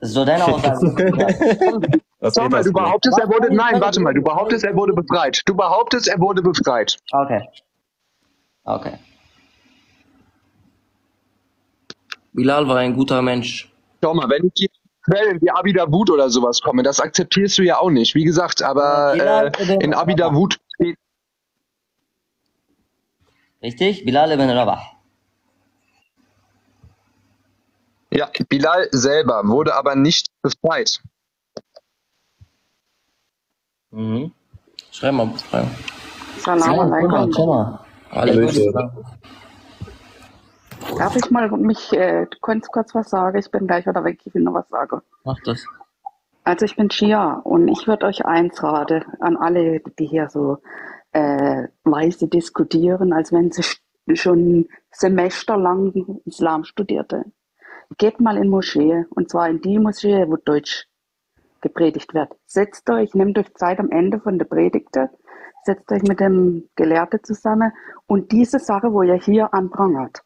Das ist so deine Aussage. Sag mal, du behauptest, er wurde, nein, warte mal, du behauptest, er wurde befreit. Du behauptest, er wurde befreit. Okay. Okay. Bilal war ein guter Mensch. Schau mal, wenn ich die Quellen wie Abi Davud oder sowas komme, das akzeptierst du ja auch nicht. Wie gesagt, aber äh, in. Davud steht, Richtig? Bilal ibn Rabah. ja, Bilal selber wurde aber nicht befreit. Mhm. Schreib mal, schreib. Salam alaikum. Alaikum. Darf ich mal mich äh, kurz, kurz was sagen? Ich bin gleich wieder weg, ich will noch was sagen. Mach das. Also ich bin Shia und ich würde euch eins raten, an alle, die hier so äh, weise diskutieren, als wenn sie sch- schon semesterlang Islam studierte. Geht mal in Moschee und zwar in die Moschee, wo Deutsch gepredigt wird. Setzt euch, nehmt euch Zeit am Ende von der Predigte, setzt euch mit dem Gelehrten zusammen und diese Sache, wo ihr hier anprangert,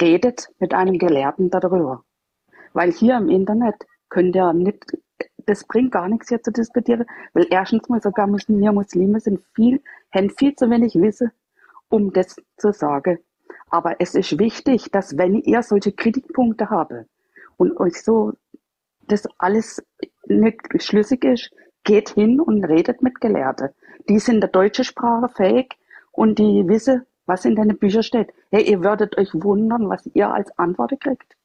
redet mit einem Gelehrten darüber. Weil hier im Internet könnt ihr nicht, das bringt gar nichts hier zu diskutieren, weil erstens mal sogar müssen wir Muslime sind viel, haben viel zu wenig Wissen, um das zu sagen. Aber es ist wichtig, dass wenn ihr solche Kritikpunkte habt und euch so das alles nicht schlüssig ist, geht hin und redet mit Gelehrten. Die sind der deutschen Sprache fähig und die wissen, was in den Büchern steht. Hey, ihr würdet euch wundern, was ihr als Antwort kriegt.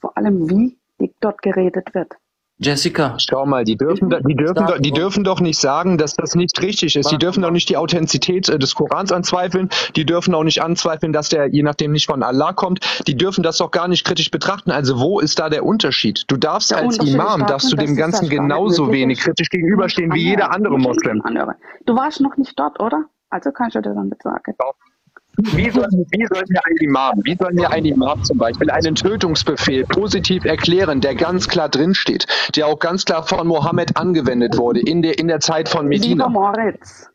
Vor allem, wie dort geredet wird. Jessica. Schau mal, die dürfen, doch- die dürfen, doch, die dürfen doch nicht sagen, dass das nicht richtig ist. Die dürfen doch nicht die Authentizität äh, des Korans anzweifeln. Die dürfen auch nicht anzweifeln, dass der je nachdem nicht von Allah kommt. Die dürfen das doch gar nicht kritisch betrachten. Also wo ist da der Unterschied? Du darfst Der als Imam, darfst du dem Ganzen genauso wenig kritisch gegenüberstehen wie jeder andere Moslem. Anhören. Du warst noch nicht dort, oder? Also kannst du das dann nicht sagen. Wie soll, wie soll mir ein Imam, wie soll mir ein Imam zum Beispiel einen Tötungsbefehl positiv erklären, der ganz klar drinsteht, der auch ganz klar von Mohammed angewendet wurde in der, in der Zeit von Lieber Medina? Moritz,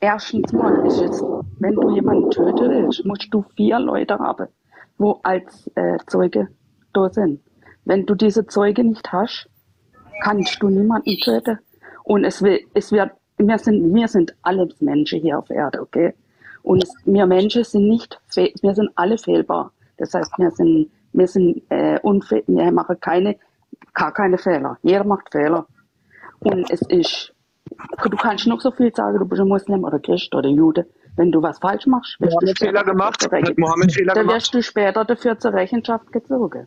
erstens mal ist es, wenn du jemanden töten willst, musst du vier Leute haben, wo als äh, Zeuge da sind. Wenn du diese Zeuge nicht hast, kannst du niemanden töten. Und es wird, es wird, wir sind, wir sind alle Menschen hier auf Erde, okay? Und wir Menschen sind nicht, wir sind alle fehlbar. Das heißt, wir sind, wir sind äh, unfehl, wir machen keine, gar keine Fehler. Jeder macht Fehler. Und es ist, du kannst noch so viel sagen, du bist ein Muslim oder Christ oder Jude. Wenn du was falsch machst, wirst du Mohammed Fehler gemacht? Mohammed Fehler dann wirst du später dafür zur Rechenschaft gezogen.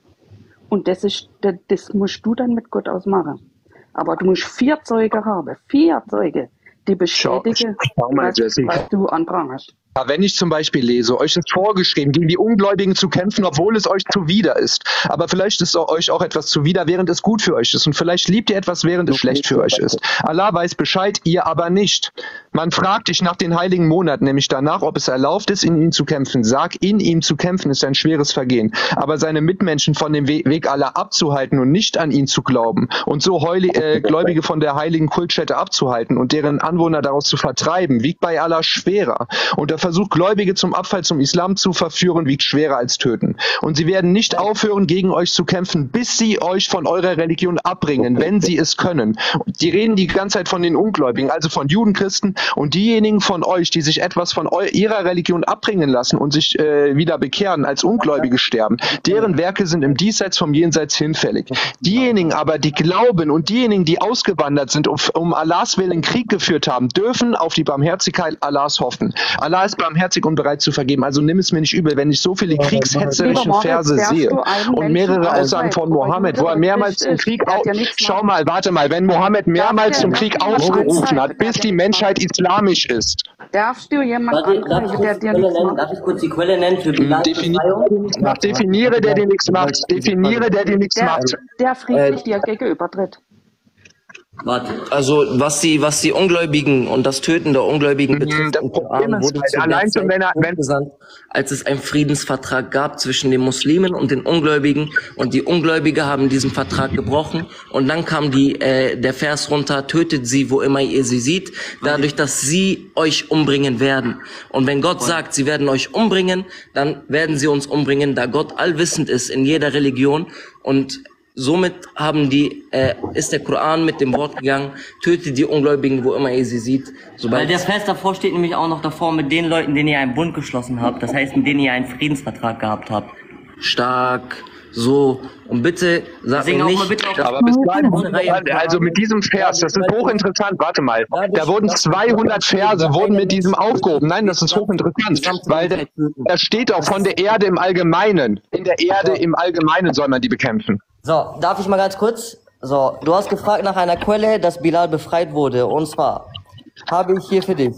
Und das ist, das, das musst du dann mit Gott ausmachen. Aber du musst vier Zeuge haben, vier Zeuge, die bestätigen, schau mal, was, was du anprangerst. Ja, wenn ich zum Beispiel lese, euch ist vorgeschrieben, gegen die Ungläubigen zu kämpfen, obwohl es euch zuwider ist. Aber vielleicht ist euch auch etwas zuwider, während es gut für euch ist. Und vielleicht liebt ihr etwas, während es schlecht für euch ist. Allah weiß Bescheid, ihr aber nicht. Man fragt dich nach den heiligen Monaten, nämlich danach, ob es erlaubt ist, in ihm zu kämpfen. Sag, in ihm zu kämpfen ist ein schweres Vergehen. Aber seine Mitmenschen von dem We- Weg Allah abzuhalten und nicht an ihn zu glauben und so Heuli äh, Gläubige von der heiligen Kultstätte abzuhalten und deren Anwohner daraus zu vertreiben, wiegt bei Allah schwerer. Und Versuch, Gläubige zum Abfall zum Islam zu verführen, wiegt schwerer als töten. Und sie werden nicht aufhören, gegen euch zu kämpfen, bis sie euch von eurer Religion abbringen, wenn sie es können. Die reden die ganze Zeit von den Ungläubigen, also von Juden, Christen und diejenigen von euch, die sich etwas von ihrer Religion abbringen lassen und sich äh, wieder bekehren, als Ungläubige sterben. Deren Werke sind im Diesseits vom Jenseits hinfällig. Diejenigen aber, die glauben und diejenigen, die ausgewandert sind, um, um Allahs Willen Krieg geführt haben, dürfen auf die Barmherzigkeit Allahs hoffen. Allah ist barmherzig und bereit zu vergeben. Also nimm es mir nicht übel, wenn ich so viele kriegshetzerischen Lieber Verse sehe und mehrere Aussagen von Mohammed, wo er mehrmals zum ist? Krieg auf, hat ja nichts schau mal, warte mal, wenn Mohammed mehrmals zum Krieg aufgerufen hat, bis die Menschheit islamisch ist. Darfst du jemanden darf ich kurz der die dir Quelle nichts nennen? macht? Darf ich kurz die Quelle nennen für Befreiung? Nach definiere, der dir nichts macht. Definiere, der dir nichts Der, macht. der friedlich dir gegenübertritt. Warte, also was die, was die Ungläubigen und das Töten der Ungläubigen betrifft, im Koran ist wurde halt zu der allein schon, wenn er- wenn- gesandt, als es einen Friedensvertrag gab zwischen den Muslimen und den Ungläubigen und die Ungläubige haben diesen Vertrag gebrochen und dann kam die, äh, der Vers runter, tötet sie, wo immer ihr sie sieht, dadurch, dass sie euch umbringen werden. Und wenn Gott sagt, sie werden euch umbringen, dann werden sie uns umbringen, da Gott allwissend ist in jeder Religion und Somit haben die, äh, ist der Koran mit dem Wort gegangen, tötet die Ungläubigen, wo immer ihr sie sieht. Weil der Vers davor steht nämlich auch noch davor mit den Leuten, denen ihr einen Bund geschlossen habt. Das heißt, mit denen ihr einen Friedensvertrag gehabt habt. stark, so. Und bitte sag mir nicht, mal bitte auf Aber bis dahin, also mit diesem Vers, das ist hochinteressant, warte mal, da wurden 200 Verse, wurden mit diesem aufgehoben. Nein, das ist hochinteressant, weil da steht auch von der Erde im Allgemeinen. In der Erde im Allgemeinen soll man die bekämpfen. So, darf ich mal ganz kurz? So, du hast gefragt nach einer Quelle, dass Bilal befreit wurde. Und zwar habe ich hier für dich.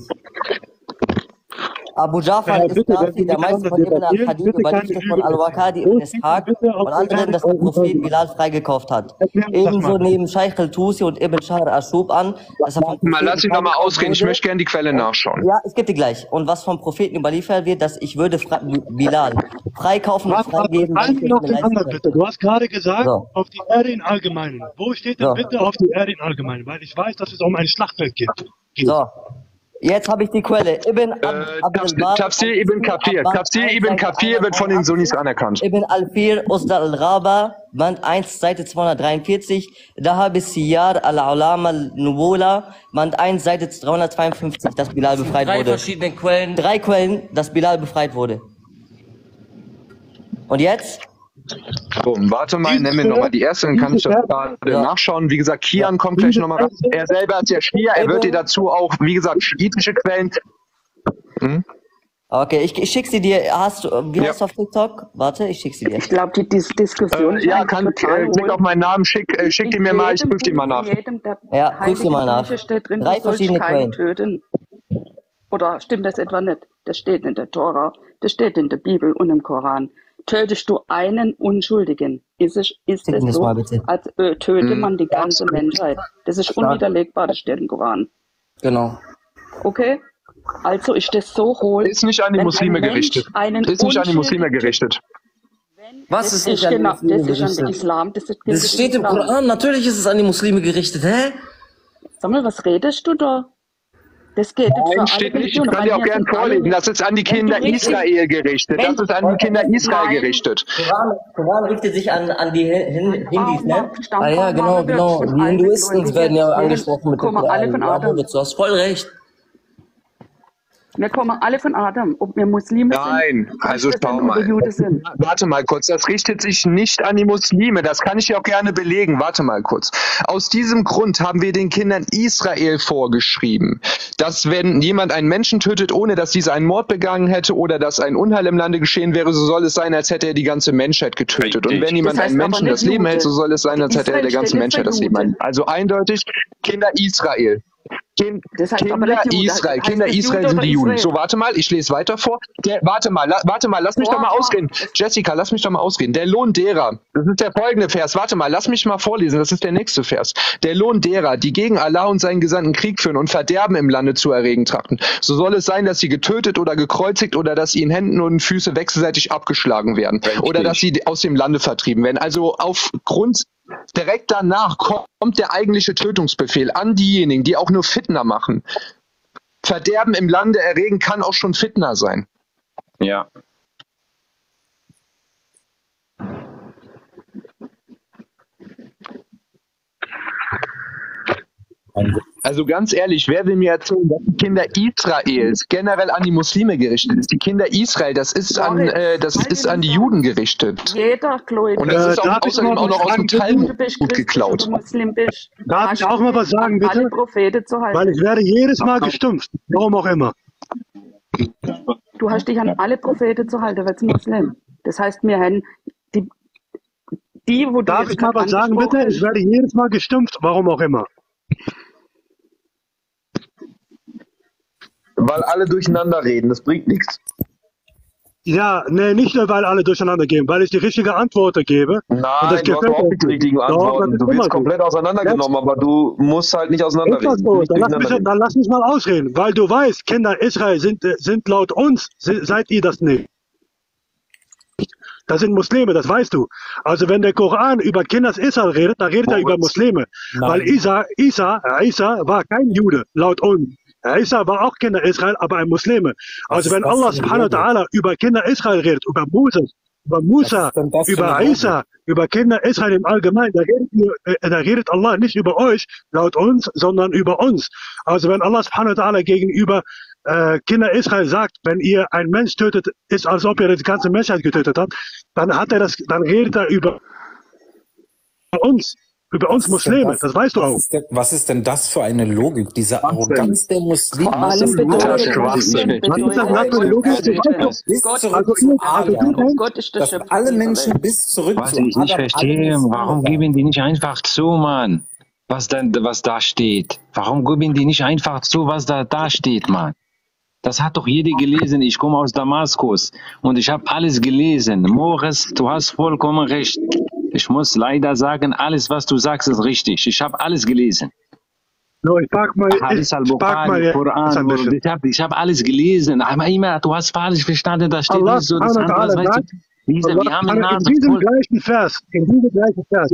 Abu Jafar Ja, ist bitte, Sie der Meister miteinander von Ibn keine überliefert von Lügen. Al-Waqadi ibn Ishaq und anderen, dass der Prophet Bilal freigekauft hat. Ebenso nehmen Sheikh al-Tusi und Ibn Shahr Ashub an, dass er vom Mal lass ihn nochmal ausreden, ich möchte gerne die Quelle nachschauen. Ja, ich gebe dir gleich. Und was vom Propheten überliefert wird, dass ich würde fra Bilal freikaufen und freigeben, anderen bitte. Du hast gerade gesagt, So. auf die Erde in Allgemeinen. Wo steht denn So. bitte auf die Erde in Allgemeinen? Weil ich weiß, dass es um ein Schlachtfeld geht. So. Jetzt habe ich die Quelle. Ibn Bar- Tafsir ibn Kafir. Tafsir ibn Kafir wird von den Sunnis anerkannt. Ibn al-Fir Usdar al-Raba, Band 1, Seite 243. Dahab Siyar al-Ulama al-Nubula, Band 1, Seite 352, dass Bilal befreit Drei wurde. verschiedene Quellen. Drei Quellen, dass Bilal befreit wurde. Und jetzt? So, warte mal, nenn mir nochmal die erste, dann kann ich das gerade nachschauen. Wie gesagt, Kian kommt gleich nochmal ran. Er selber ist ja Schia, er wird dir dazu auch, wie gesagt, schiitische Quellen. Hm? Okay, ich, ich schick sie dir. Hast du, wie Ja. heißt du auf TikTok? Warte, ich schick sie dir. Ich glaube, die Dis Diskussion Äh, ja, kann, äh, klick auf meinen Namen, schick, äh, schick die mir mal, ich prüfe die mal nach. Jedem Ja, prüf sie mal nach. Drin, Drei verschiedene Quellen. töten. Oder stimmt das etwa nicht? Das steht in der Tora, das steht in der Bibel und im Koran. Tötest du einen Unschuldigen, ist es, ist es das so, mal bitte. als äh, töte Hm. man die ganze Menschheit. Das ist unwiderlegbar, das steht im Koran. Genau. Okay? Also ist das so hohl. Ist nicht an die ein Muslime Mensch gerichtet. Ist nicht an die Muslime gerichtet. Was Das ist nicht ist an die genau, Muslime das ist an den gerichtet? Islam, das ist Das steht im. Koran, natürlich ist es an die Muslime gerichtet, hä? Sag mal, was redest du da? Das geht Nein, steht nicht. Ich kann dir auch gern vorlesen. Das ist an die Kinder richtig- Israel gerichtet. Das ist an die Kinder Israel Nein. gerichtet. Koran, Koran richtet sich an, an die Hin Hin Hindis, ne? Ah ja, genau, genau. Die Hinduisten werden ja angesprochen mit dem Koran. du hast voll recht. Wir kommen alle von Adam, ob wir Muslime Nein, sind, also Christen schau mal. Warte mal kurz, das richtet sich nicht an die Muslime. Das kann ich dir auch gerne belegen. Warte mal kurz. Aus diesem Grund haben wir den Kindern Israel vorgeschrieben, dass wenn jemand einen Menschen tötet, ohne dass dieser einen Mord begangen hätte oder dass ein Unheil im Lande geschehen wäre, so soll es sein, als hätte er die ganze Menschheit getötet. Und wenn jemand Das heißt einen aber Menschen das Leben hält, so soll es sein, als hätte er der Israel ganzen Menschheit das Leben. Also eindeutig Kinder Israel. Kind, Das heißt Kinder. Israel, Heißt Kinder das Israel sind die Juden. Israel? So, warte mal, ich lese weiter vor. Der, warte mal, la, warte mal, lass mich doch mal vor. ausreden. Jessica, lass mich doch mal ausreden. Der Lohn derer, das ist der folgende Vers. Warte mal, lass mich mal vorlesen. Das ist der nächste Vers. Der Lohn derer, die gegen Allah und seinen Gesandten Krieg führen und Verderben im Lande zu erregen trachten. So soll es sein, dass sie getötet oder gekreuzigt oder dass ihnen Händen und Füße wechselseitig abgeschlagen werden. Oder dass sie aus dem Lande vertrieben werden. Also aufgrund Direkt danach kommt der eigentliche Tötungsbefehl an diejenigen, die auch nur Fitner machen. Verderben im Lande erregen kann auch schon Fitner sein. Ja. Also ganz ehrlich, wer will mir erzählen, dass die Kinder Israels generell an die Muslime gerichtet ist? Die Kinder Israel, das ist an, äh, das ist an die. Juden gerichtet. Jeder Gläubige. Und das Äh, ist auch außerdem auch noch aus dem bitte? Talmud gut geklaut. Darf ich auch mal was sagen, an alle bitte? Propheten zu halten. Weil ich werde jedes Mal gestumpft. Warum auch immer. Du hast dich an alle Propheten zu halten, weil du Muslim. Das heißt, wir haben die, die wo du Darf jetzt ich mal was sagen, bitte? Ich werde jedes Mal gestumpft. Warum auch immer. Weil alle durcheinander reden, das bringt nichts. Ja, nee, nicht nur, weil alle durcheinander gehen, weil ich die richtige Antwort gebe. und das Nein, du hast gefällt überhaupt nicht die richtigen Antworten. Du wirst so. komplett auseinandergenommen, aber du musst halt nicht auseinanderreden. so? Dann lass, mich, dann lass mich mal ausreden, weil du weißt, Kinder Israel sind, äh, sind laut uns, se- seid ihr das nicht. Das sind Muslime, das weißt du. Also wenn der Koran über Kinder Israel redet, dann redet er über Muslime. Weil Isa, Isa, Isa war kein Jude, laut uns. Isa war auch Kinder Israel, aber ein Muslime. Also wenn ist Allah subhanahu wa ta'ala über Kinder Israel redet, über Moses, über Musa, ist über eine Isa, über Kinder Israel im Allgemeinen, da redet, äh, da redet Allah nicht über euch, laut uns, sondern über uns. Also wenn Allah subhanahu wa ta'ala gegenüber äh, Kinder Israel sagt, wenn ihr einen Mensch tötet, ist als ob ihr die ganze Menschheit getötet habt, dann hat er das, dann redet er über uns, über uns Was ist denn Muslime, das? das weißt du auch. ist denn, was ist denn das für eine Logik? Diese Was denn? Arroganz der Muslime. Was ist das für eine Logik? Gott, also also Gott ist der Dass alle Menschen bis zurück Was zu ich nicht verstehe, warum geben die nicht einfach zu, Mann? Was denn, was da steht? Warum geben die nicht einfach zu, was da, da steht, Mann? Das hat doch jeder gelesen. Ich komme aus Damaskus und ich habe alles gelesen. Moritz, du hast vollkommen recht. Ich muss leider sagen, alles, was du sagst, ist richtig. Ich habe alles gelesen. so, ich frag mal, Hadith al-Bukhari, Koran, ich habe ich hab alles gelesen. Aber immer, du hast falsch verstanden, da steht Allah dies so, das andere, ta'ala weißt du. Diese, Allah wir haben subhanahu, in diesem gleichen Vers, in diesem gleichen Vers,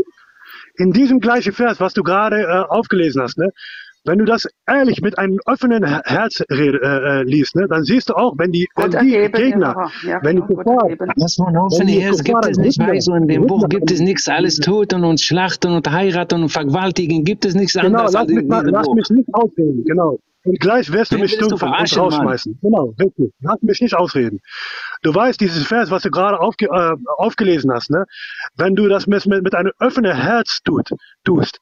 in diesem gleichen Vers, was du gerade äh, aufgelesen hast, ne, wenn du das ehrlich mit einem offenen Her- Herz red, äh, äh, liest, ne, dann siehst du auch, wenn die, wenn die Gegner. Ja, wenn die ergebe. Was wenn offen die Herz gibt es nicht, weißt du, in dem Buch gibt es nichts, alles töten und schlachten und heiraten und vergewaltigen, gibt es nichts genau, anderes lass als mich, in mal, lass mich nicht ausreden, genau. Und gleich wirst du mich stumpfen und verarschen, Mann? rausschmeißen. Genau, richtig. Lass mich nicht ausreden. Du weißt, dieses Vers, was du gerade aufge äh, aufgelesen hast, ne? wenn du das mit, mit, mit einem offenen Herz tut, tust,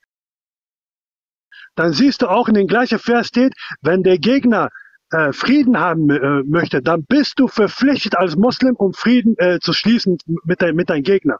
dann siehst du auch in den gleichen Vers steht, wenn der Gegner äh, Frieden haben äh, möchte, dann bist du verpflichtet als Muslim, um Frieden äh, zu schließen mit, dein, mit deinem Gegner.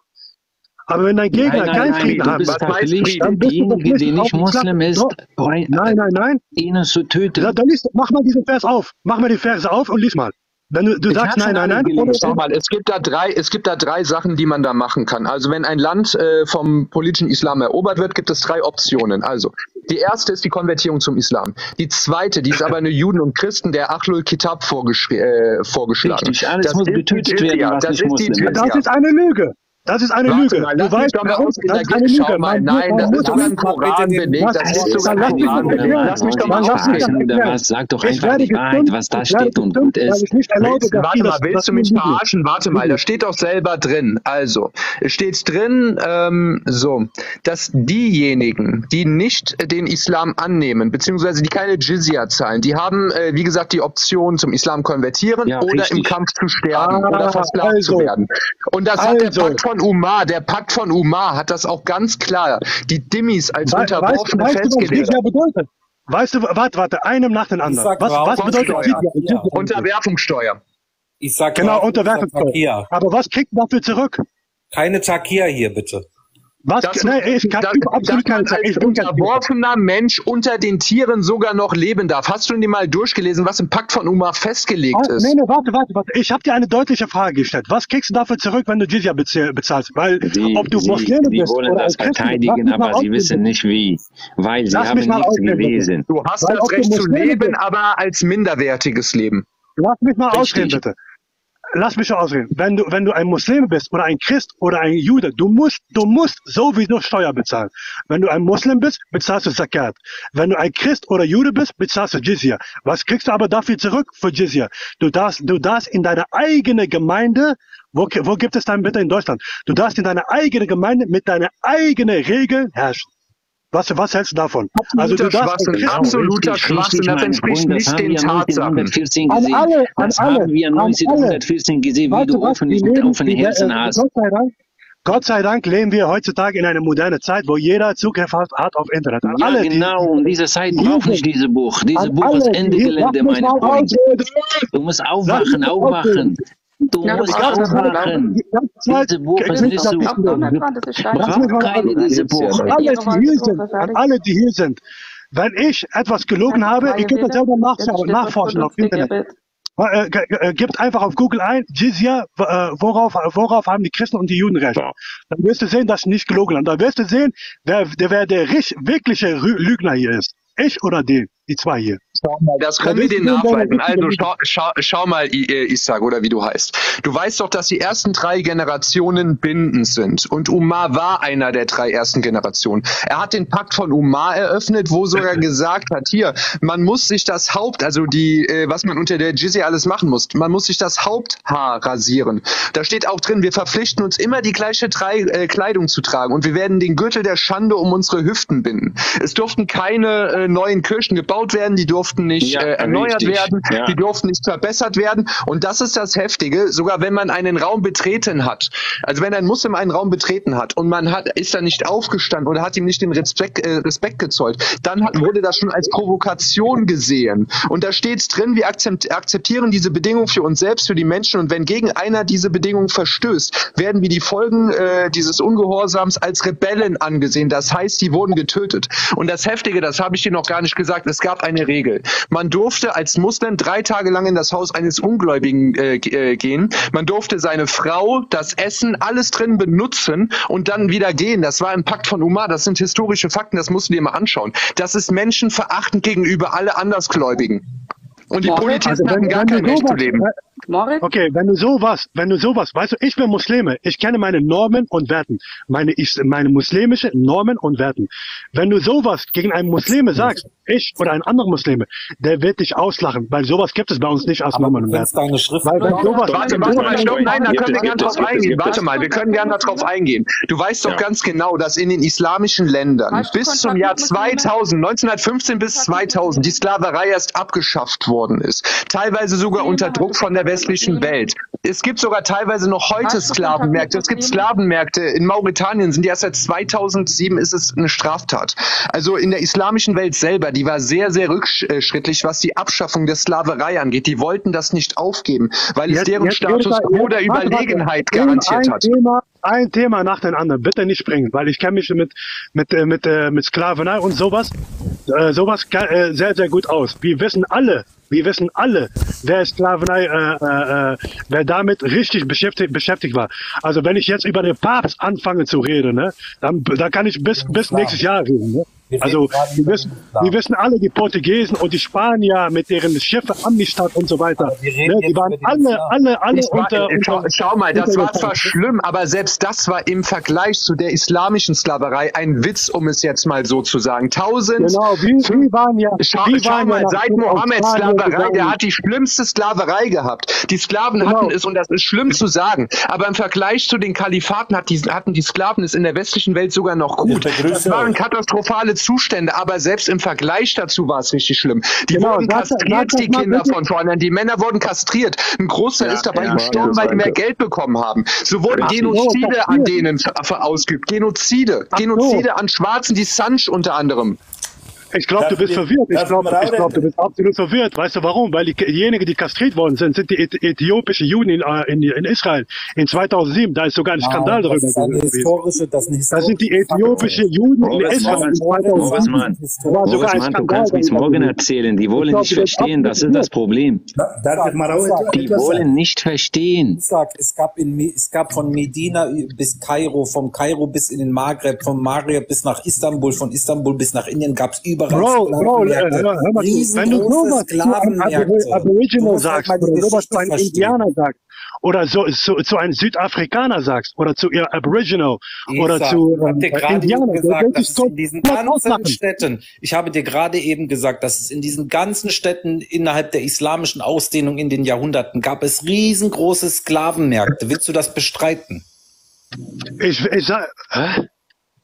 Aber wenn dein Gegner Nein, keinen Frieden will, dann bist du verpflichtet, nicht. Muslim ist, Nein, nein, nein. ihnen zu töten. Ja, dann liest, mach mal diesen Vers auf. Mach mal die Verse auf und lies mal. Wenn du, du sagst nein, nein, nein, Schau mal, es gibt da drei, es gibt da drei Sachen, die man da machen kann. Also wenn ein Land äh, vom politischen Islam erobert wird, gibt es drei Optionen. Also die erste ist die Konvertierung zum Islam. Die zweite, die ist aber eine Juden und Christen der Achlul Kitab vorgeschri- äh, vorgeschlagen. Richtig, alles das muss getötet werden, was Das nicht ist die Muslim das ist eine Lüge. Das ist eine Warte Lüge. mal, du weißt, doch mal bei uns, das Da ist eine Lüge. schau mal, nein, das ist muss- sogar im Koran belegt. Was- Das ist sogar im lass mich Koran doch belegt. erklären. Lass mich doch mal sprechen? Sag doch Ich einfach werde die Wahrheit, was da steht und gut ist. warte mal, willst du mich verarschen? Warte mal, da steht doch selber drin. Also, es steht drin, ähm, so, dass diejenigen, die nicht den Islam annehmen, beziehungsweise die keine Jizya zahlen, die haben, äh, wie gesagt, die Option zum Islam konvertieren Ja, oder im. Kampf zu sterben Ah, oder versklavt zu also. werden. Und das hat der Also. Pakt von Umar, der Pakt von Umar hat das auch ganz klar, die Dimmis als We- Weißt, Unterworfene weißt du, was bedeutet? Weißt du, warte, warte, einem nach dem anderen. Was, was bedeutet? Jizya? Unterwerfungssteuer. Ich sag Genau, Unterwerfungssteuer. Aber was kriegt man dafür zurück? Keine Takia hier, bitte. Was? Dass, Nein, ich kann dass, absolut dass man keine Zeit. als Ich unterworfener Mensch unter den Tieren sogar noch leben darf. Hast du dir mal durchgelesen, was im Pakt von Umar festgelegt Ah, ist? nee, nee, warte, warte, warte. Ich habe dir eine deutliche Frage gestellt. Was kriegst du dafür zurück, wenn du Jizya bezahl- bezahlst? Weil, Sie, ob du Sie, Moslem Sie bist wollen oder das verteidigen, aber Sie wissen nicht wie. Weil Sie Lass haben nichts bitte. gelesen. Du hast Weil das Recht zu leben, bist- aber als minderwertiges Leben. Lass mich mal Richtig. ausreden, bitte. Lass mich schon ausreden. Wenn du, wenn du ein Muslim bist oder ein Christ oder ein Jude, du musst, du musst sowieso Steuer bezahlen. Wenn du ein Muslim bist, bezahlst du Zakat. Wenn du ein Christ oder Jude bist, bezahlst du Jizya. Was kriegst du aber dafür zurück für Jizya? Du darfst, du darfst in deine eigene Gemeinde, wo, wo gibt es dann bitte in Deutschland? Du darfst in deine eigene Gemeinde mit deinen eigenen Regeln herrschen. Was, was hältst du davon? Also du Absoluter darfst ein Schwachsinn, absoluter Schwachsinn, das entspricht Freund, das nicht den Tatsachen. 1914 An gesehen. alle, an alle, haben wir an alle. 1914 gesehen, wie du du öffentlich mit offenen wir- Herzen äh, hast. Gott sei Dank, leben wir heutzutage in eine moderne Zeit, wo jeder Zugriff hat hat auf Internet. An Ja, alle, die- genau. Und diese Zeit die braucht nicht dieses Buch. Dieses Buch alle, ist die Ende Gelände, meine mal Freund. ausreden. Du musst aufwachen, aufwachen. Du Ja, musst aufwachen. Die ganze Zeit- Dieses Buch ist nicht so. Braucht keine diese Buch. An alle, die hier sind, so, an alle, die hier sind, wenn ich etwas gelogen habe, ihr könnt das selber nachforschen auf Internet. Äh, ge- Gebt einfach auf Google ein, Jizya, äh, worauf, worauf haben die Christen und die Juden recht. Dann wirst du sehen, dass ich nicht gelogen habe. Dann wirst du sehen, wer, der, wer der wirkliche Lügner hier ist. Ich oder den, die zwei hier. Das können wir dir nachweisen. Also schau, schau, schau mal, I- äh, Isaac, oder wie du heißt. Du weißt doch, dass die ersten drei Generationen bindend sind. Und Umar war einer der drei ersten Generationen. Er hat den Pakt von Umar eröffnet, wo sogar gesagt hat, hier, man muss sich das Haupt, also die, äh, was man unter der Jizya alles machen muss, man muss sich das Haupthaar rasieren. Da steht auch drin, wir verpflichten uns immer die gleiche drei, äh, Kleidung zu tragen und wir werden den Gürtel der Schande um unsere Hüften binden. Es durften keine äh, neuen Kirchen gebaut werden, die durften nicht Ja, äh, erneuert richtig. werden, Ja. die durften nicht verbessert werden. Und das ist das Heftige, sogar wenn man einen Raum betreten hat. Also wenn ein Muslim einen Raum betreten hat und man hat, ist da nicht aufgestanden oder hat ihm nicht den Respekt, äh, Respekt gezollt, dann hat, wurde das schon als Provokation gesehen. Und da steht drin, wir akzept, akzeptieren diese Bedingung für uns selbst, für die Menschen. Und wenn gegen einer diese Bedingung verstößt, werden wir die Folgen äh, dieses Ungehorsams als Rebellen angesehen. Das heißt, die wurden getötet. Und das Heftige, das habe ich dir noch gar nicht gesagt, es gab eine Regel. Man durfte als Muslim drei Tage lang in das Haus eines Ungläubigen äh, äh, gehen. Man durfte seine Frau, das Essen, alles drin benutzen und dann wieder gehen. Das war im Pakt von Umar. Das sind historische Fakten, das musst du dir mal anschauen. Das ist menschenverachtend gegenüber alle Andersgläubigen. Und die Moritz, Politiker also wenn- hatten gar wenn kein Recht zu leben. Moritz? Okay, wenn du sowas, wenn du sowas, weißt du, ich bin Muslime, ich kenne meine Normen und Werten, meine, is- meine muslimische Normen und Werten. Wenn du sowas gegen einen Muslime sagst, ich oder ein anderer Muslime, der wird dich auslachen, weil sowas gibt es bei uns nicht als Normen und Werten. deine Schrift Weil wenn sowas, Warte, warte mal, stopp, nein, da können wir gerne drauf eingehen. Warte mal, wir können gerne darauf eingehen. Du weißt doch Ja. ganz genau, dass in den islamischen Ländern bis zum Jahr mit Muslimen? 2000, 1915 bis 2000, die Sklaverei erst abgeschafft worden ist. Teilweise sogar unter Druck von der westlichen Welt. Es gibt sogar teilweise noch heute Sklavenmärkte. Es gibt mit Sklavenmärkte in Mauretanien, sind die erst seit 2007 ist es eine Straftat. Also in der islamischen Welt selber, die war sehr, sehr rückschrittlich, was die Abschaffung der Sklaverei angeht. Die wollten das nicht aufgeben, weil es Jetzt- deren jetzt Status quo der warte, warte. Überlegenheit Nehmen garantiert ein hat. Thema, ein Thema nach dem anderen. Bitte nicht springen, weil ich kenne mich mit, mit, äh, mit, äh, mit Sklaverei und sowas, äh, sowas äh, sehr, sehr gut aus. Wir wissen alle, wir wissen alle, wer Sklaverei, äh, äh, äh, wer damit richtig beschäftigt, beschäftigt war. Also wenn ich jetzt über den Papst anfange zu reden, ne, dann, dann kann ich bis, bis nächstes Jahr reden. Ne? Also wir wissen, wir wissen alle, die Portugiesen und die Spanier mit deren Schiffe Amistad und so weiter. Ne, die waren alle, alle, alle war, unter, schau, unter schau mal, das war zwar schlimm, aber selbst das war im Vergleich zu der islamischen Sklaverei ein Witz, um es jetzt mal so zu sagen. Tausend. Genau, wie, wie waren ja, Schau, wie schau waren mal, ja seit Mohammeds Sklaverei, der hat die schlimmste Sklaverei gehabt. Die Sklaven Genau. hatten es, und das ist schlimm zu sagen, aber im Vergleich zu den Kalifaten hat die, hatten die Sklaven es in der westlichen Welt sogar noch gut. Das waren katastrophale Zustände, aber selbst im Vergleich dazu war es richtig schlimm. Die Genau, wurden kastriert, das die Kinder von vorne. Die Männer wurden kastriert. Ein Großteil Ja, ist dabei ja, gestorben, weil die mehr. Geld bekommen haben. So wurden Richtig. Genozide an denen verausgeübt. Genozide. Genozide an Schwarzen, die Sanch unter anderem. Ich glaube, du bist verwirrt. Ich glaube, glaub, du bist absolut verwirrt. Weißt du warum? Weil die- diejenigen, die kastriert worden sind, sind die Äth- äthiopischen Juden in, äh, in, in Israel in 2007. Da ist sogar ein Skandal das darüber das ist eine Das sind die äthiopischen Juden in Israel in Boris 2007. Mann, Da war sogar ein Mann, du kannst mir darüber morgen erzählen, die wollen glaub, nicht verstehen, das ist das Problem. Die wollen nicht verstehen. Es gab in, es gab von Medina bis Kairo, vom Kairo bis in den Maghreb, vom Maghreb bis nach Istanbul, von Istanbul bis nach Indien gab es Bro, Bro, äh, hör, mal zu. Wenn du sowas zu Aboriginal sagst oder Geschichte zu einem. Indianer sagst oder so, so, zu einem Südafrikaner sagst oder zu ihr Aboriginal oder zu ich habe dir ähm, gerade Indianer, gesagt, dass in diesen ganzen. Städten, ich habe dir gerade eben gesagt, dass es in diesen ganzen Städten innerhalb der islamischen Ausdehnung in den Jahrhunderten gab es riesengroße Sklavenmärkte. Willst du das bestreiten? Ich, ich, sag, hä?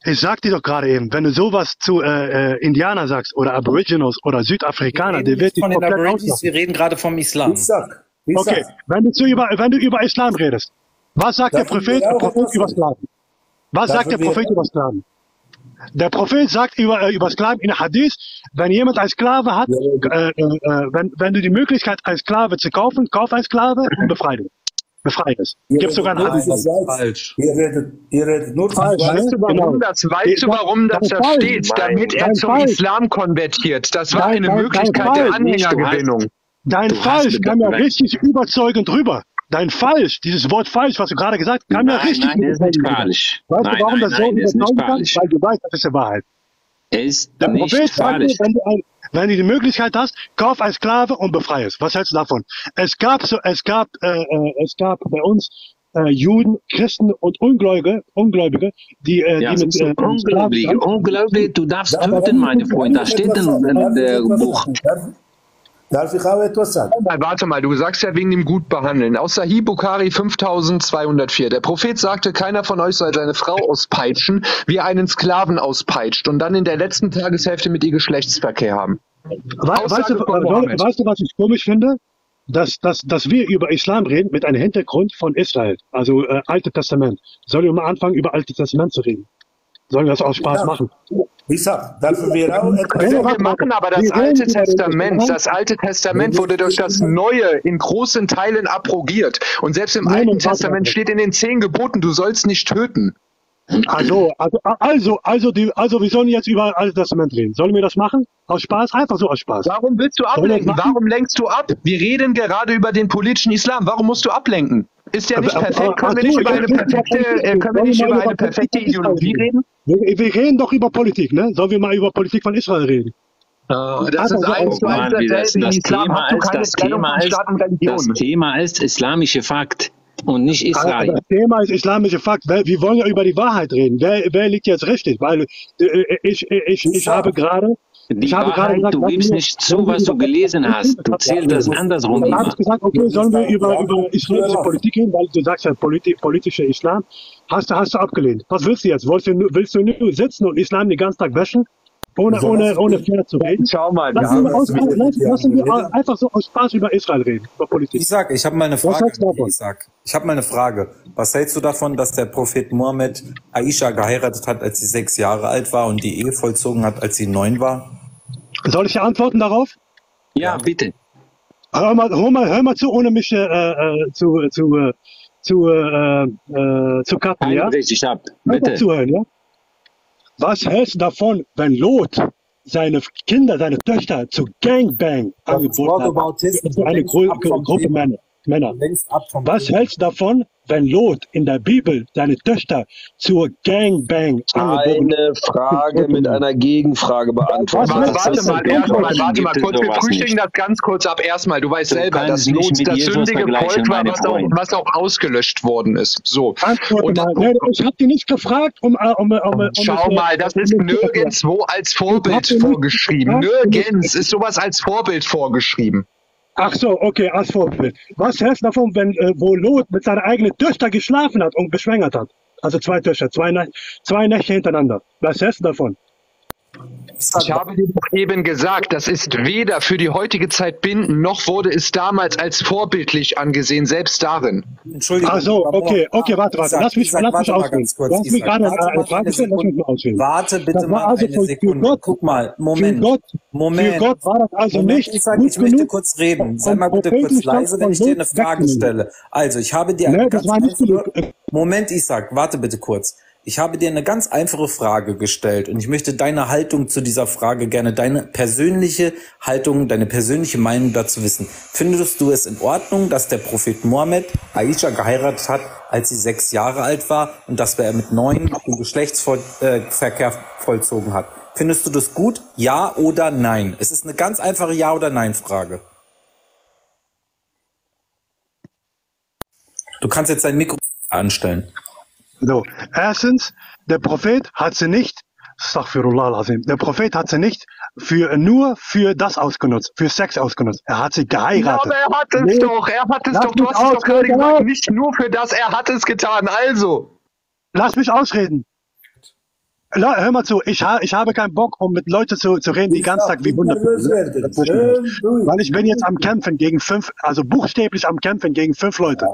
Ich sag dir doch gerade eben, wenn du sowas zu äh, äh, Indianer sagst oder Aboriginals oder Südafrikaner, der wird dich Von den komplett Aborigines, auslachen. wir reden gerade vom Islam. Okay, wenn du, zu über, wenn du über Islam redest, was sagt der Dafür Prophet, Prophet über. Sklaven? Was sagt Dafür der Prophet über Sklaven? Der Prophet sagt über, äh, über Sklaven in Hadith, wenn jemand einen Sklave hat, äh, äh, äh, wenn, wenn du die Möglichkeit, einen Sklave zu kaufen, kauf einen Sklave und befreie ihn. Befreie es. Gibt sogar einen Hadith. falsch. Ihr redet, ihr redet nur Falsch, Weißt du, warum Genau. das, weißt du, warum das, da steht? Damit er zum Falsch. Islam konvertiert. Das war Dein- eine dein- dein Möglichkeit der. Anhängergewinnung. Dein Falsch kam ja richtig überzeugend rüber. Dein Falsch, dieses Wort falsch, was du gerade gesagt hast, kam ja Nein, richtig nein, der ist nicht falsch. Weißt Nein, du, warum nein, das so ist falsch. kann? Weil du weißt, das ist die Wahrheit. Er ist Der nicht Prophet sagte, falsch. wenn du, ein, wenn du die Möglichkeit hast, kauf einen Sklave und befreie es. Was hältst du davon? Es gab so, es gab, äh, äh, es gab bei uns äh, Juden, Christen und Ungläubige, Ungläubige, die, äh, Ja, die mit äh, unglaublich, unglaublich. Du darfst Darf- töten, meine Freunde. Da steht in, in der Buch. Darf ich auch etwas sagen? Warte mal, du sagst ja wegen dem gut behandeln. Aus Sahih Bukhari 5204. Der Prophet sagte, keiner von euch soll seine Frau auspeitschen, wie er einen Sklaven auspeitscht und dann in der letzten Tageshälfte mit ihr Geschlechtsverkehr haben. We weißt, Aussage du, weißt du, was ich komisch finde? Dass, dass, dass wir über Islam reden mit einem Hintergrund von Israel, also äh, Alte Testament. Sollen wir mal anfangen, über Alte Testament zu reden? Sollen wir das aus Spaß Ja. machen? Wie gesagt, dafür wir auch etwas Können wir machen, aber das Alte Testament, das Alte Testament wurde durch das Neue in großen Teilen abrogiert. Und selbst im Alten Testament steht in den zehn Geboten, du sollst nicht töten. Also, also, also, also, die, also, wir sollen jetzt über Alte Testament reden. Sollen wir das machen? Aus Spaß? Einfach so aus Spaß. Warum willst du das ablenken? Warum lenkst du ab? Wir reden gerade über den politischen Islam. Warum musst du ablenken? Ist ja nicht perfekt. Können wir nicht über eine perfekte, äh, können wir nicht über eine perfekte Ideologie reden? Wir, wir reden doch über Politik, ne? Sollen wir mal über Politik von Israel reden? Ah, das Einfach ist eins zu eins Mann, wie das, das Thema ist, das Thema ist, das. Thema ist islamische Fakt und nicht Also Israel. das Thema ist islamische Fakt. Wir wollen ja über die Wahrheit reden. Wer, wer liegt jetzt richtig? Weil äh, ich, ich, ich habe gerade Die ich habe gerade Wahrheit, gesagt, du gibst nicht zu, was du gelesen hast. Du zählst das andersrum habe immer. ich gesagt, okay, sollen wir über, über islamische Politik reden, weil du sagst ja politi politischer Islam. Hast du, hast du abgelehnt. Was willst du jetzt? Willst du, nur- willst du nur sitzen und Islam den ganzen Tag wäschen? Ohne, So, ohne, ohne fair zu reden? Schau mal, wir Lassen haben wir, aus, lassen, lassen wir einfach so aus Spaß über Israel reden, über Politik. Isaac, ich habe mal eine Was Frage. davon? Isaac. Ich habe mal eine Frage. Was hältst du davon, dass der Prophet Mohammed Aisha geheiratet hat, als sie sechs Jahre alt war und die Ehe vollzogen hat, als sie neun war? Soll ich antworten darauf? Ja, bitte. Hör mal, hör mal, hör mal zu, ohne mich äh, äh, zu, zu, äh, zu, äh, äh, zu cutten, ja? Richtig ab, Einfach bitte. zuhören, ja? Was hältst du davon, wenn Lot seine Kinder, seine Töchter zu Gangbang angeboten hat? Eine Gru Gruppe. Männer. Männer. Längst ab vom Was hältst du davon, wenn Lot in der Bibel seine Töchter zur Gangbang angeboten Eine Frage mit einer Gegenfrage beantworten. Warte, Das warte mal, erstmal, warte mal kurz. Wir frühstücken das ganz kurz ab. Erstmal, du weißt Du selber, dass Lot das sündige Volk war, was auch, was auch ausgelöscht worden ist. So. Antworte Und mal. Nee, ich habe die nicht gefragt, um, äh, um, um, um, um Schau äh, mal, das ist nirgendwo als Vorbild vorgeschrieben. Nirgends ist sowas als Vorbild vorgeschrieben. Ach so, okay, als Vorbild. Was hältst du davon, wenn äh, wo Lot mit seiner eigenen Töchter geschlafen hat und beschwängert hat? Also zwei Töchter, zwei, zwei Nächte hintereinander. Was hältst du davon? Ich habe dir doch eben gesagt, das ist weder für die heutige Zeit bindend, noch wurde es damals als vorbildlich angesehen, selbst darin. Entschuldigung. Ach so, okay, okay, warte, warte. Lass mich, Isaac, lass mich warte mal ausreden. ganz hast mich Isaac. gerade Warte eine Frage eine gestellt, lass mich mal ausreden. Warte bitte Das mal also eine Sekunde. Gott, Guck mal, für Moment. Gott, Moment. für Gott war das also Moment, nicht Isaac, gut ich möchte genug, kurz reden. Sei mal bitte kurz leise, wenn ich dir eine Frage stelle. Also, ich habe dir eine Ne, das ganz war nicht einfache... genug. Moment, Isaac, warte bitte kurz. Ich habe dir eine ganz einfache Frage gestellt und ich möchte deine Haltung zu dieser Frage gerne, deine persönliche Haltung, deine persönliche Meinung dazu wissen. Findest du es in Ordnung, dass der Prophet Mohammed Aisha geheiratet hat, als sie sechs Jahre alt war und dass er mit neun den Geschlechtsverkehr vollzogen hat? Findest du das gut? Ja oder nein? Es ist eine ganz einfache Ja- oder Nein-Frage. Du kannst jetzt dein Mikro anstellen. So, erstens, der Prophet hat sie nicht, der Prophet hat sie nicht für, nur für das ausgenutzt, für Sex ausgenutzt. Er hat sie Ja, geheiratet. aber er hat es Nee, doch, er hat es lass doch, du hast es doch gerade gesagt, nicht nur für das, er hat es getan, also. Lass mich ausreden. La, hör mal zu, ich, ha, ich habe keinen Bock, um mit Leuten zu, zu reden, die ganzen Tag wie Wunder. Weil ich bin jetzt am Kämpfen gegen fünf, also buchstäblich am Kämpfen gegen fünf Leute.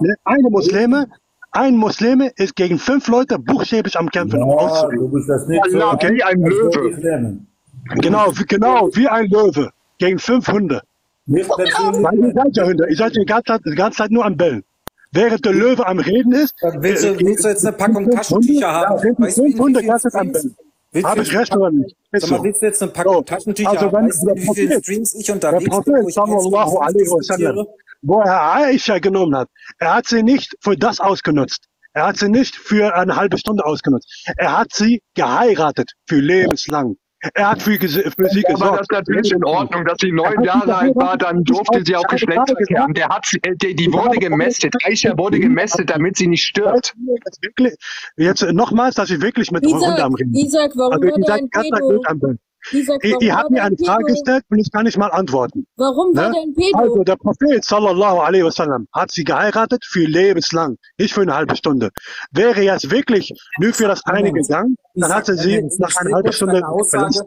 Ne? Eine Muslime, ein Muslime ist gegen fünf Leute buchstäblich am Kämpfen. auszureden. du bist das nicht so. Allah, wie ein Das Löwe. Genau, wie, genau, wie ein Löwe. Gegen fünf Hunde. Nicht. Weil ihr seid ja Hunde. Ihr seid die ganze Zeit, die ganze Zeit nur am Bellen. Während der Löwe am Reden ist. Willst du, äh, willst du jetzt eine Packung Taschentücher haben? Ja, Weißt du, wie Hunde ganze Zeit am Bellen. Habe ich recht oder nicht? Ist Sag mal, willst du jetzt eine Packung So, Taschentücher also haben? wenn Weißt du, der wie viele Prophet, Streams ich der unterwegs bin, wo Prophet ich sallallahu alaihi wasallam, wo er Aisha genommen hat, er hat sie nicht für das ausgenutzt. Er hat sie nicht für eine halbe Stunde ausgenutzt. Er hat sie geheiratet für lebenslang. Er hat für, für sie Aber gesorgt. das ist natürlich in Ordnung, dass sie neun Jahre alt war, dann durfte sie auch Geschlechtsverkehr haben. Der hat, sie- äh, die, die ich wurde gemästet. Aisha wurde gemästet, damit sie nicht stirbt. Jetzt nochmals, dass ich wirklich mit Isaac, Hunde am Reden. Isaac, warum Also der seid ein Pedo? Isaac, Ihr, ihr habt mir eine Frage gestellt und ich kann nicht mal antworten. Warum war Ne? der ein Pedo? Also der Prophet sallallahu alaihi wasallam hat sie geheiratet für lebenslang, nicht für eine halbe Stunde. Wäre jetzt wirklich nur für das eine Moment. gegangen, dann hat er sie Moment. nach einer halben Stunde verlassen.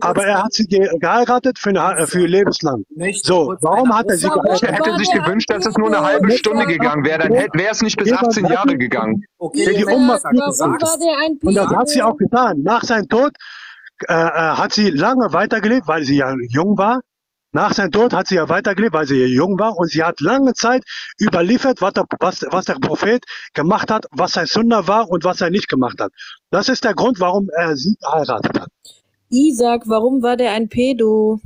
Aber er hat sie ge geheiratet für, eine, für lebenslang. So, warum hat er sie Aussage- Er geheiratet? hätte sich gewünscht, dass es nur eine halbe Stunde gegangen wäre, dann wäre es nicht bis 18 Jahre gegangen. Okay, Die Umma Und das hat sie auch getan. Nach seinem Tod äh, äh, hat sie lange weitergelebt, weil sie ja jung war. Nach seinem Tod hat sie ja weitergelebt, weil sie ja jung war. Und sie hat lange Zeit überliefert, was der, was, was der Prophet gemacht hat, was sein Sünder war und was er nicht gemacht hat. Das ist der Grund, warum er sie geheiratet hat. Isaac, warum war der ein Pedo?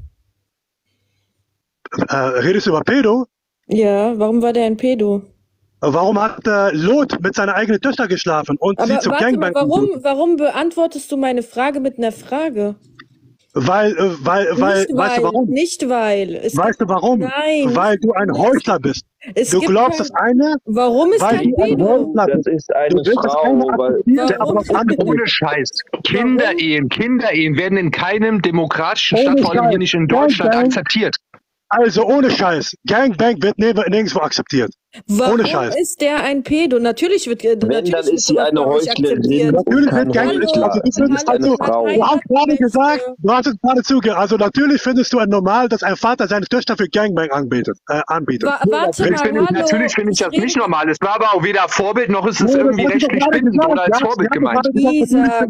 Äh, redest du über Pedo? Ja, warum war der ein Pedo? Warum hat äh, Lot mit seiner eigenen Töchter geschlafen und sie Aber zum warte mal, Gangbang warum, warum beantwortest du meine Frage mit einer Frage? Weil, äh, weil, weil, nicht weißt du weil, warum? nicht weil. Es Weißt du warum? Nein. Weil du ein Heuchler bist. Es du glaubst kein- das eine, Warum ist weil kein du ein Pedo? Heuchler Das bist. ist eine Du willst das Frau, eine weil akzeptieren, Warum? aber das andere Ohne. Scheiß. Kinderehen, Kinderehen werden in keinem demokratischen Ohne Staat, vor allem hier nicht in Deutschland, Gangbang. akzeptiert. Also ohne Scheiß. Gangbang wird nirg- nirgendwo akzeptiert. Warum Ohne Scheiß. ist der ein Pedo? Natürlich wird äh, Wenn, natürlich dann wird ist sie eine Heuchlerin. Natürlich kein wird Hallo, also du findest Sie ist eine also, Frau. du hast gerade gesagt, du hast es gerade zugehört, also natürlich findest du es normal, dass ein Vater seine Töchter für Gangbang anbietet. Äh, anbietet. Wa warte Ich mal, finde, natürlich finde ich das nicht normal. Es war aber auch weder Vorbild noch ist es Nee, irgendwie rechtlich bindend oder als Ja, Vorbild gemeint. Isaac.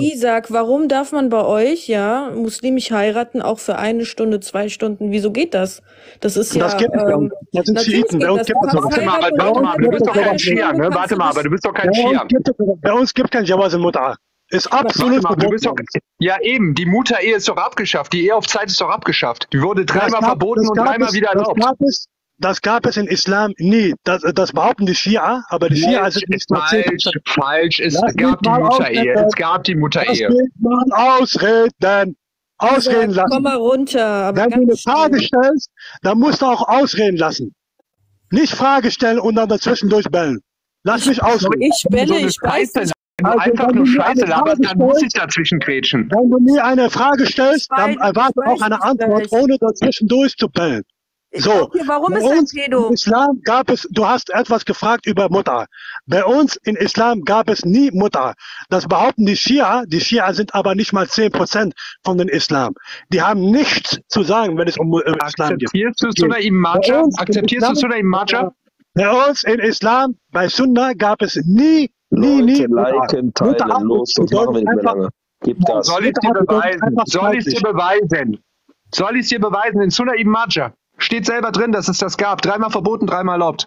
Isaac, warum darf man bei euch, ja, muslimisch heiraten, auch für eine Stunde, zwei Stunden? Wieso geht das? Das ist ja. Das gibt es bei uns. Das sind natürlich Schiiten. Bei uns gibt es. Warte mal, aber, warte mal, du bist doch kein Schia, ne? Warte mal, aber du bist doch kein Bei Schia. uns gibt es, bei uns gibt kein Jawaz al-Mut'a. Ist absolut mal, du bist doch, verboten. ja eben, die Mutterehe ist doch abgeschafft. Die Ehe auf Zeit ist doch abgeschafft. Die wurde dreimal gab- verboten das und gab dreimal es- wieder das erlaubt. gab es, das gab es in Islam nie. Das, das behaupten die Schia, aber die Schia sind nicht mal 10 falsch, falsch. Es gab die Mutterehe. ausreden. Es gab die Mutterehe. ausreden. Ausreden Isaac, komm lassen. mal runter. Aber Wenn du eine Frage stellst, dann musst du auch ausreden lassen. Nicht Frage stellen und dann dazwischendurch bellen. Lass mich ausreden. Ich belle, ich weiß Scheiße, nicht. wenn du Also, einfach wenn nur Scheiße laberst, dann muss ich dazwischen grätschen. wenn du mir eine Frage stellst, dann erwarte ich auch eine Antwort, ohne dazwischendurch zu bellen. So, Okay, warum bei ist uns Pedo? im Islam gab es, du hast etwas gefragt über Mutter. Bei uns in Islam gab es nie Mutter. Das behaupten die Schia. Die Schia sind aber nicht mal 10% von den Islam. Die haben nichts zu sagen, wenn es um Islam geht. Akzeptierst du geht. Ibn Bei Majah? uns im Akzeptierst du Sunna ibn Majah? bei uns in Islam, bei Sunna gab es nie, nie, nie Leute, liken, teilen, los, sonst machen wir nicht mehr lange. Gib Gas. Soll ich dir beweisen? Soll ich dir beweisen? Soll ich dir beweisen? In Sunna ibn Majah steht selber drin, dass es das gab. Dreimal verboten, dreimal erlaubt.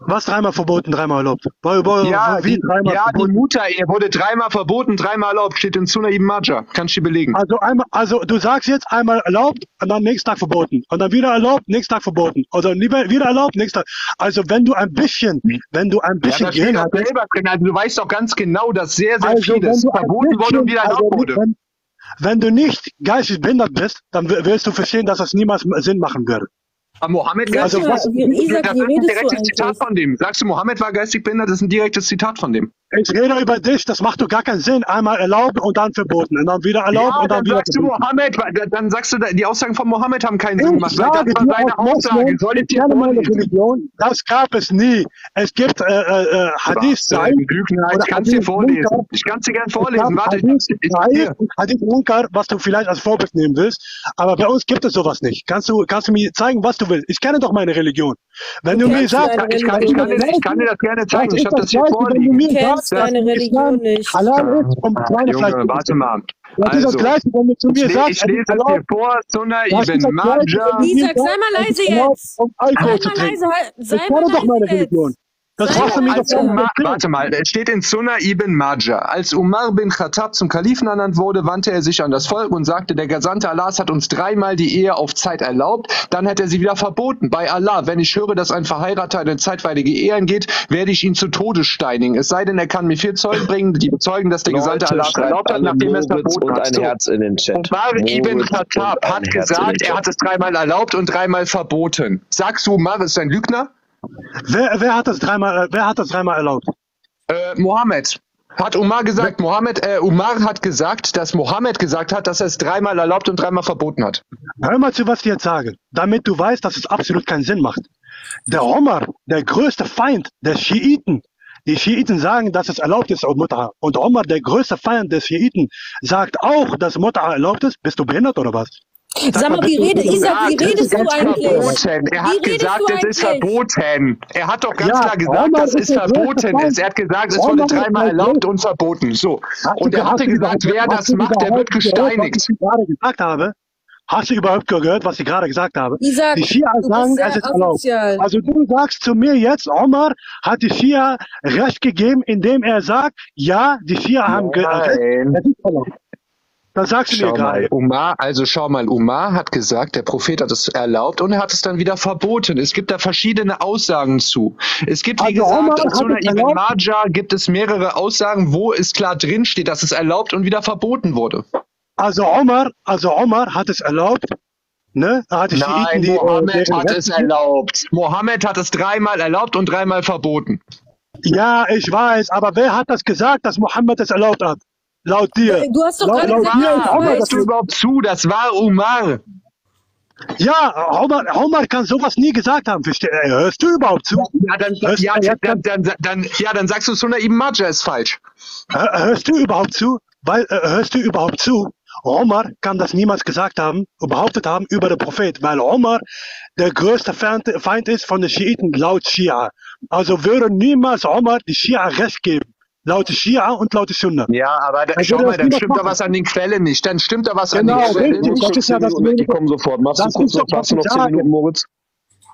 Was dreimal verboten, dreimal erlaubt? Wo, wo, Ja, wie die, dreimal ja, die verboten? Mutterehe wurde dreimal verboten, dreimal erlaubt. Steht in Sunna ibn Majah. Kannst du belegen. Also einmal, also du sagst jetzt einmal erlaubt und dann nächsten Tag verboten und dann wieder erlaubt, nächsten Tag verboten oder lieber wieder erlaubt, nächsten Tag. Also wenn du ein bisschen, wenn du ein Ja, bisschen steht Gehirn hattest, selber drin. Also du weißt doch ganz genau, dass sehr, sehr also vieles verboten wurde bisschen, und wieder also erlaubt nicht, wurde. wenn, wenn du nicht geistig behindert bist, dann wirst du verstehen, dass das niemals Sinn machen würde. Aber Mohammed Sag geistig Also was, wie- Isaac, das wie ist ein direktes Zitat von dem. Sagst du, Mohammed war geistig behindert? Das ist ein direktes Zitat von dem. Ich rede über dich, das macht doch gar keinen Sinn. Einmal erlaubt und dann verboten und dann wieder erlaubt Ja, und dann dann wieder sagst du verboten. Mohammed, dann sagst du, die Aussagen von Mohammed haben keinen Sinn gemacht, das war als Aussage. Soll ich dir meine? Religion, das gab es nie. Es gibt äh, äh, äh, Hadith Lügner, oder ich kann es dir vorlesen. Munkar. Ich kann es dir gerne vorlesen. Warte, ich, Hadith ich, Hadith Munkar, was du vielleicht als Vorbild nehmen willst. Aber bei uns gibt es sowas nicht. Kannst du, kannst du mir zeigen, was du willst? Ich kenne doch meine Religion. Wenn Du du mir sagst, Ich kann, ich, kann dir, ich kann dir das gerne zeigen. Ich habe das das hier vorliegen. mir Du kennst deine Religion nicht. halal ist, um Schweinefleisch Junge, zu warte mal. Das ist das Also, Gleiche, wenn du zu ich, mir le sagst, ich lese es dir vor. Sunna Das ibn das Majah. Isaac, sei mal leise erlaubt, jetzt. um Sei Alkohol zu mal trinken. leise, sei Ich mal kenne doch meine leise Religion. Das brauchst du mir Als Umar, warte mal, es steht in Sunna ibn Majah. Als Umar bin Khattab zum Kalifen ernannt wurde, wandte er sich an das Volk und sagte, der Gesandte Allahs hat uns dreimal die Ehe auf Zeit erlaubt, dann hat er sie wieder verboten. Bei Allah, wenn ich höre, dass ein Verheirateter eine zeitweilige Ehe eingeht, werde ich ihn zu Tode steinigen. Es sei denn, er kann mir vier Zeugen bringen, die bezeugen, dass der Gesandte Allahs erlaubt hat, nachdem er es verboten und hat. ein So. Herz in den Chat. Umar ibn Moritz Khattab hat Herz gesagt, er hat es dreimal erlaubt und dreimal verboten. Sagst du, Umar ist ein Lügner? Wer, wer hat das dreimal, äh, wer hat das dreimal erlaubt? Äh, Mohammed. Hat Umar gesagt, Mohammed, äh, Umar hat gesagt, dass Mohammed gesagt hat, dass er es dreimal erlaubt und dreimal verboten hat. Hör mal zu, was ich jetzt sage, damit du weißt, dass es absolut keinen Sinn macht. Der Omar, der größte Feind der Schiiten, die Schiiten sagen, dass es erlaubt ist, Mutter. Und Omar, der größte Feind des Schiiten, sagt auch, dass Mutter erlaubt ist. Bist du behindert oder was? Sag mal, wie behindert? Isaac, wie redest ist du eigentlich? verboten. Er hat gesagt, es ist verboten. Er hat doch ganz Ja, klar gesagt, dass es verboten ist. Er hat gesagt, es wurde dreimal erlaubt und verboten. So. Und er hatte gesagt, wer das macht, der wird was gesteinigt. ich gerade gesagt habe? Hast du überhaupt gehört, was ich gerade gesagt habe? Isaac, die bist sagen, es ist erlaubt. Also du sagst zu mir jetzt, Omar hat die Schia recht gegeben, indem er sagt, ja, die Schia haben recht, Das sagst du mir Schau mal, gerade. Umar, also schau mal, Umar hat gesagt, der Prophet hat es erlaubt und er hat es dann wieder verboten. Es gibt da verschiedene Aussagen zu. Es gibt, wie Also gesagt, in hat Sunna es ibn. Majah gibt es mehrere Aussagen, wo es klar drin steht, dass es erlaubt und wieder verboten wurde. Also Omar, also Omar hat es erlaubt, ne? Er Nein, Schiiten, die, äh, Mohammed deren hat es erlaubt. Mohammed hat es dreimal erlaubt und dreimal verboten. Ja, ich weiß, aber wer hat das gesagt, dass Mohammed es erlaubt hat? Laut dir. Du hast doch laut, gerade laut gesagt, Omar Hörst du überhaupt zu? Das war Umar. Ja, Omar, Omar kann sowas nie gesagt haben. Verste äh, hörst du überhaupt zu? Ja, dann, Hörst, ja, dann, dann, dann, ja, dann sagst du, Sunna ibn Majah ist falsch. hör- hörst du überhaupt zu? Weil, äh, hörst du überhaupt zu? Omar kann das niemals gesagt haben, behauptet haben über den Prophet, weil Omar der größte Feind, Feind ist von den Schiiten laut Schia. Also würde niemals Omar die Schia recht geben. Laut Schia und laut Sunna. Ja, aber da, Er schau mal, dann stimmt da was an den Quellen nicht. Dann stimmt da was Genau, an den Quellen nicht. Das ist ja das die kommen sofort. Machst du kurz noch, hast du noch ich 10 sage. Minuten, Moritz?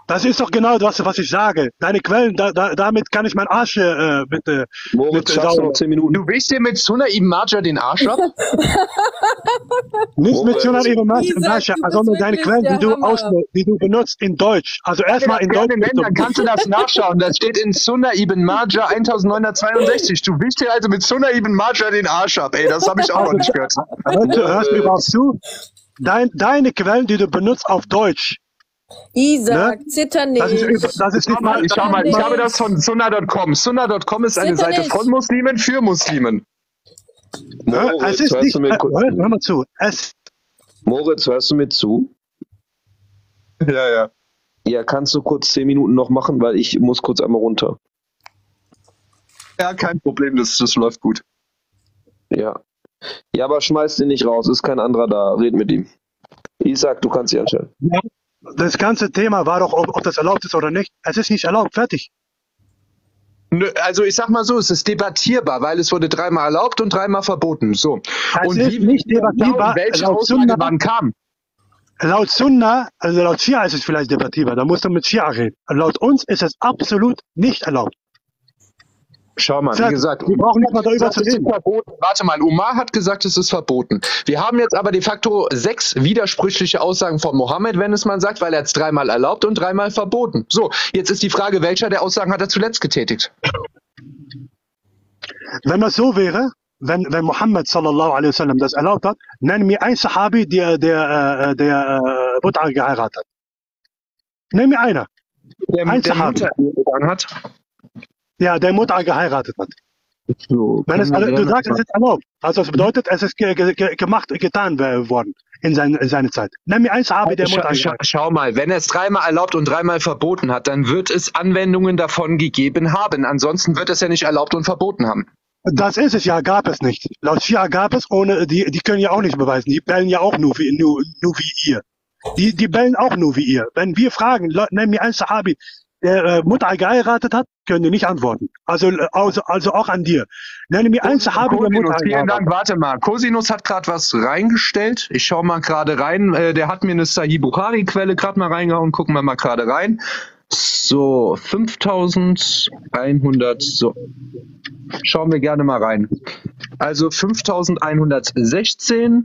Das ist doch genau das, was ich sage. Deine Quellen, da, da, damit kann ich mein Arsch äh, bitte. Moritz, schaffst du noch 10 Minuten? Du wischst dir mit Sunna ibn Majah den Arsch ab? Nicht mit. Sunan ibn du sondern bist deine Quellen, die du, aus, die du benutzt in Deutsch. Also erstmal in Deutsch. nennen, dann kannst du das nachschauen. Das steht in Sunna ibn Majah 1962. Du wischst dir also mit Sunna ibn Majah den Arsch ab. Ey, das habe ich auch noch nicht gehört. Hörst du, hörst du überhaupt zu? Dein, deine Quellen, die du benutzt auf Deutsch. Isaac, Ne? zitter nicht. Das ist, das ist nicht mal, mal. schau mal, ich habe das von Sunna.com. Sunna.com ist eine Zitter Seite nicht. von Muslimen für Muslimen. Hör, Moritz, es ist hörst nicht. du mir Hör, hör mal zu. Es, Moritz, hörst du mir zu? Ja, ja. Ja, kannst du kurz 10 Minuten noch machen, weil ich muss kurz einmal runter. Ja, kein Problem, das, das läuft gut. Ja. Ja, aber schmeiß den nicht raus, ist kein anderer da. Red mit ihm. Isaac, du kannst dich anstellen. ja, das ganze Thema war doch, ob, ob das erlaubt ist oder nicht. Es ist nicht erlaubt. Fertig. Also ich sag mal so, es ist debattierbar, weil es wurde dreimal erlaubt und dreimal verboten. So. Es und ist nicht debattierbar. welche Laut Aussage Sunna, wann kam? laut Sunna, also laut Schia ist es vielleicht debattierbar. Da musst du mit Schia reden. Laut uns ist es absolut nicht erlaubt. Schau mal, wie gesagt, Wir brauchen nicht mal darüber gesagt, zu reden. verboten. Warte mal, Umar hat gesagt, es ist verboten. Wir haben jetzt aber de facto sechs widersprüchliche Aussagen von Mohammed, wenn es man sagt, weil er es dreimal erlaubt und dreimal verboten. So, jetzt ist die Frage, welcher der Aussagen hat er zuletzt getätigt? Wenn das so wäre, wenn, wenn Muhammad sallallahu alaihi wasallam das erlaubt hat, nenn mir einen Sahabi, der, der, äh, der äh, Mut'a geheiratet hat. Nenn mir einer. Der, Ein der Sahabi. Hat. Ja, der Mut'a geheiratet hat. So, Wenn es, wir du sagst, es ist erlaubt. Also das bedeutet, es ist ge, ge, ge, gemacht, getan worden in, sein, in seiner Zeit. Nenn mir einen Sahabi, der Mut'a schau, schau mal, wenn er es dreimal erlaubt und dreimal verboten hat, dann wird es Anwendungen davon gegeben haben. Ansonsten wird es ja nicht erlaubt und verboten haben. Das ist es ja, gab es nicht. Laut Schia gab es, ohne, die, die können ja auch nicht beweisen. Die bellen ja auch nur wie, nur, nur wie ihr. Die, die bellen auch nur wie ihr. Wenn wir fragen, nenn mir einen Sahabi, der äh, Mutter geheiratet hat, können die nicht antworten. Also, äh, also, also auch an dir. Nenne mir einen Sahabi, der Cosinus, Mutter vielen Dank. Warte mal, Cosinus hat gerade was reingestellt. Ich schaue mal gerade rein. Äh, der hat mir eine Sahih Bukhari-Quelle gerade mal reingehauen. Gucken wir mal gerade rein. So, 5100. So. Schauen wir gerne mal rein. Also 5116.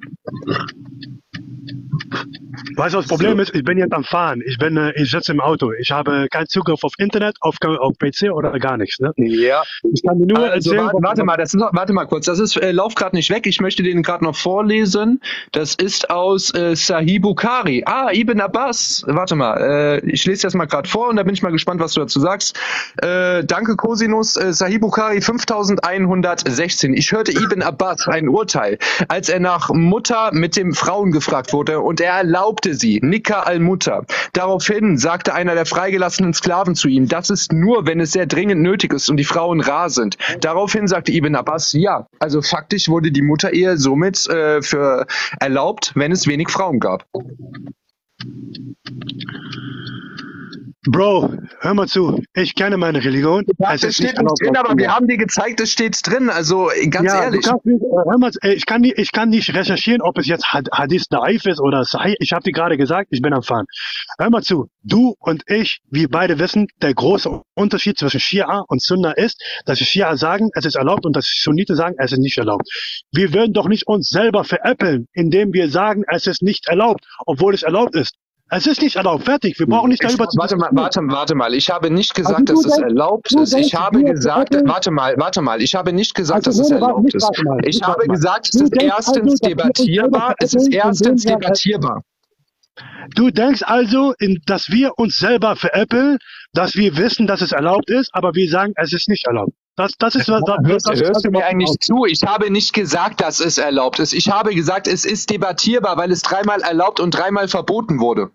Weißt du, was das Problem ist? Ich bin jetzt am Fahren. Ich bin, äh, ich sitze im Auto. Ich habe keinen Zugriff auf Internet, auf, auf PC oder gar nichts. Ne? Ja. Ich kann dir nur Also, erzählen, warte, warte mal, das ist noch, warte mal kurz. Das ist äh, lauf gerade nicht weg. Ich möchte den gerade noch vorlesen. Das ist aus äh, Sahih Bukhari. Ah, Ibn Abbas. Warte mal, äh, ich lese das mal gerade vor und da bin ich mal gespannt, was du dazu sagst. Äh, danke Cosinus. Äh, Sahih Bukhari 5116. Ich hörte Ibn Abbas ein Urteil, als er nach Mutter mit dem Frauen gefragt wurde und er erlaubte sie, Nikah al-Mutter. Daraufhin sagte einer der freigelassenen Sklaven zu ihm, das ist nur, wenn es sehr dringend nötig ist und die Frauen rar sind. Daraufhin sagte Ibn Abbas, ja, also faktisch wurde die Mutterehe somit äh, für erlaubt, wenn es wenig Frauen gab. Bro, hör mal zu. Ich kenne meine Religion. Das Es ist steht nicht drin, aber wir haben dir gezeigt, es steht drin. Also ganz ja, ehrlich. Nicht, äh, hör mal, ich, kann nicht, ich kann nicht recherchieren, ob es jetzt Had- Hadith Daif ist oder Sahih. Ich habe dir gerade gesagt, ich bin am Fahren. Hör mal zu. Du und ich, wir beide wissen, der große Unterschied zwischen Schia und Sunna ist, dass die Schia sagen, es ist erlaubt und dass die Sunniten sagen, es ist nicht erlaubt. Wir würden doch nicht uns selber veräppeln, indem wir sagen, es ist nicht erlaubt, obwohl es erlaubt ist. Es ist nicht erlaubt. Fertig. Wir brauchen nicht Ich, darüber zu warte mal, warte, warte mal. Ich habe nicht Also gesagt, du dass es erlaubt ist. Ich habe gesagt, warte mal, warte mal. Ich habe nicht gesagt, Also, dass es erlaubt ist. Ich habe gesagt, es ist erstens also, uns debattierbar. Es ist erstens debattierbar. Du denkst also, dass wir uns selber veräppeln, dass wir wissen, dass es erlaubt ist, aber wir sagen, es ist nicht erlaubt. Das, das ist was. Das, Hörst, das ist hörst du mir eigentlich zu? Ich habe nicht gesagt, dass es erlaubt ist. Ich habe gesagt, es ist debattierbar, weil es dreimal erlaubt und dreimal verboten wurde.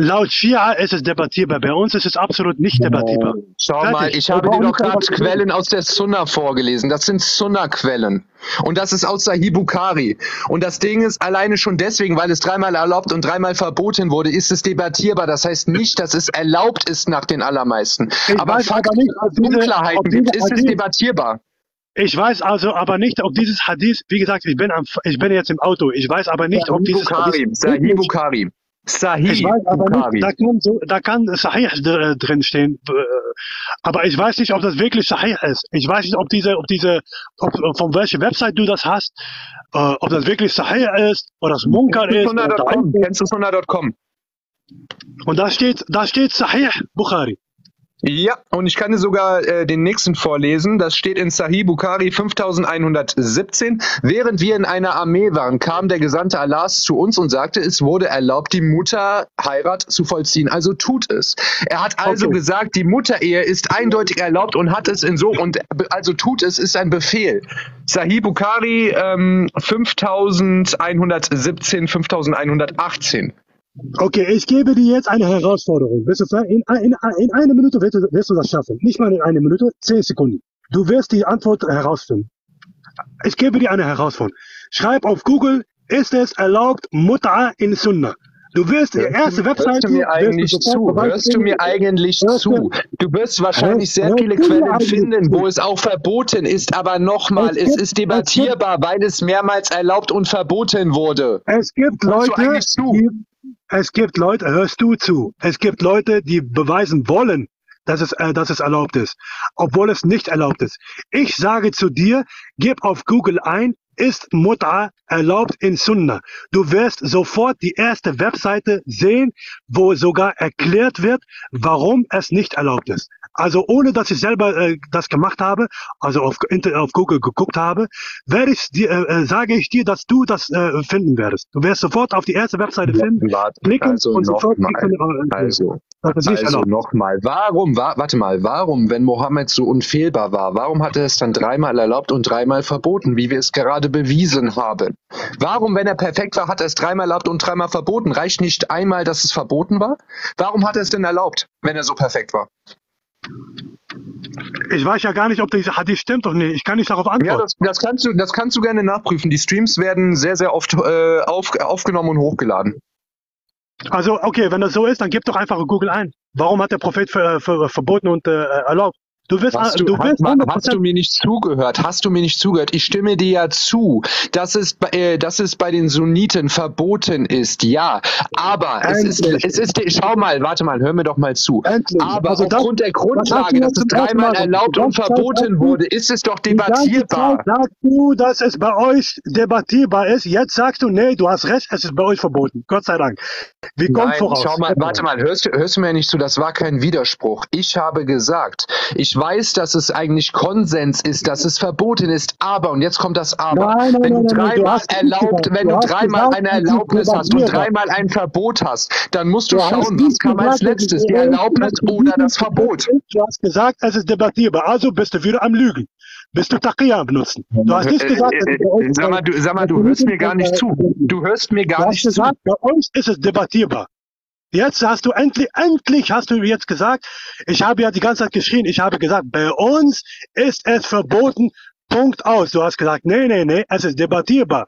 Laut Schia ist es debattierbar. Bei uns ist es absolut nicht debattierbar. Schau Fertig. mal, ich habe dir doch gerade. Quellen aus der Sunna vorgelesen. Das sind Sunna-Quellen. Und das ist aus Sahih Bukhari. Und das Ding ist alleine schon deswegen, weil es dreimal erlaubt und dreimal verboten wurde, ist es debattierbar. Das heißt nicht, dass es erlaubt ist nach den allermeisten. Ich aber weiß Fakt, aber nicht, ob es diese- Unklarheiten ob gibt, ist es debattierbar. Ich weiß also aber nicht, ob dieses Hadith, wie gesagt, ich bin, am, ich bin jetzt im Auto. Ich weiß aber nicht, ob dieses Bukhari, Hadith Sahih Bukhari. Sahih Ich weiß aber nicht, da kann, so, da kann Sahih dr- drin stehen. äh, Aber ich weiß nicht, ob das wirklich Sahih ist. Ich weiß nicht, ob diese, ob diese, ob, von welcher Website du das hast, äh, ob das wirklich Sahih ist, oder das Munkar ist. Oder Kennst du Kennst du Sunna.com? Und da steht, da steht Sahih Bukhari. Ja, und ich kann dir sogar äh, den nächsten vorlesen. Das steht in Sahih Bukhari 5117. Während wir in einer Armee waren, kam der Gesandte Allahs zu uns und sagte, es wurde erlaubt, die Mutterheirat zu vollziehen. Also tut es. Er hat also Okay. gesagt, die Mutterehe ist eindeutig erlaubt und hat es in so und also tut es ist ein Befehl. Sahih Bukhari ähm, 5117, 5118. Okay, ich gebe dir jetzt eine Herausforderung. Du? In, in, in einer Minute wirst du, wirst du das schaffen. Nicht mal in einer Minute, zehn Sekunden. Du wirst die Antwort herausfinden. Ich gebe dir eine Herausforderung. Schreib auf Google, ist es erlaubt, Mutter in Sunna? Du wirst die erste Webseite. Hörst du mir eigentlich zu? Hörst du mir eigentlich zu? Du wirst wahrscheinlich sehr viele Quellen finden, wo es auch verboten ist, aber nochmal, Es es gibt- ist debattierbar, weil es mehrmals erlaubt und verboten wurde. Es gibt Leute, die, es gibt Leute, hörst du zu? Es gibt Leute, die beweisen wollen, dass es, äh, dass es erlaubt ist, obwohl es nicht erlaubt ist. Ich sage zu dir, gib auf Google ein, ist Mutter erlaubt in Sunna. Du wirst sofort die erste Webseite sehen, wo sogar erklärt wird, warum es nicht erlaubt ist. Also ohne dass ich selber äh, das gemacht habe, also auf, auf Google geguckt habe, werde ich dir, äh, äh, sage ich dir, dass du das äh, finden werdest. Du wirst sofort auf die erste Webseite finden, Warte, klicken also und sofort nochmal. klicken, äh, Also, es nicht also erlaubt. nochmal. Warum, wa warte mal, warum, wenn Mohammed so unfehlbar war, warum hat er es dann dreimal erlaubt und dreimal verboten, wie wir es gerade bewiesen haben? Warum, wenn er perfekt war, hat er es dreimal erlaubt und dreimal verboten? Reicht nicht einmal, dass es verboten war? Warum hat er es denn erlaubt, wenn er so perfekt war? Ich weiß ja gar nicht, ob dieser Hadith stimmt oder nicht. Ich kann nicht darauf antworten. Ja, das, das, kannst du, das kannst du gerne nachprüfen. Die Streams werden sehr, sehr oft äh, auf, aufgenommen und hochgeladen. Also, okay, wenn das so ist, dann gib doch einfach Google ein. Warum hat der Prophet ver, ver, verboten und äh, erlaubt? Du wirst, Hast du, du, wirst hast, 100% hast du mir nicht zugehört? Hast du mir nicht zugehört? Ich stimme dir ja zu, dass es, bei- äh, dass es bei den Sunniten verboten ist, ja. Aber es ist, es ist, schau mal, warte mal, hör mir doch mal zu. Endlich. Aber Also aufgrund der das du Grundlage, dass es dreimal Mal erlaubt und verboten wurde, ist es doch debattierbar. Sagst du, dass es bei euch debattierbar ist. Jetzt sagst du, nee, du hast recht, es ist bei euch verboten. Gott sei Dank. Wir kommen Nein, voraus. schau mal, warte mal, hörst, du- hörst du mir nicht zu, das war kein Widerspruch. Ich habe gesagt, ich weiß, dass es eigentlich Konsens ist, dass es verboten ist, aber, und jetzt kommt das Aber, Nein, nein, wenn du nein, dreimal erlaubt, gesagt. wenn Du du dreimal gesagt, eine Erlaubnis hast und dreimal ein Verbot hast, dann musst du Du schauen, was kam als letztes, die. Erlaubnis oder das Verbot. Du hast gesagt, es ist debattierbar. Also bist du wieder am Lügen. Bist du Taqiya benutzen. Du hast nicht Äh, gesagt, äh, äh, Sag mal, du, sag mal, du hörst mir gar nicht zu. Du hörst mir gar nicht zu. gesagt, bei euch ist es debattierbar. Jetzt hast du endlich, endlich hast du jetzt gesagt, ich habe ja die ganze Zeit geschrien, ich habe gesagt, bei uns ist es verboten, Punkt aus. Du hast gesagt, nee, nee, nee, es ist debattierbar.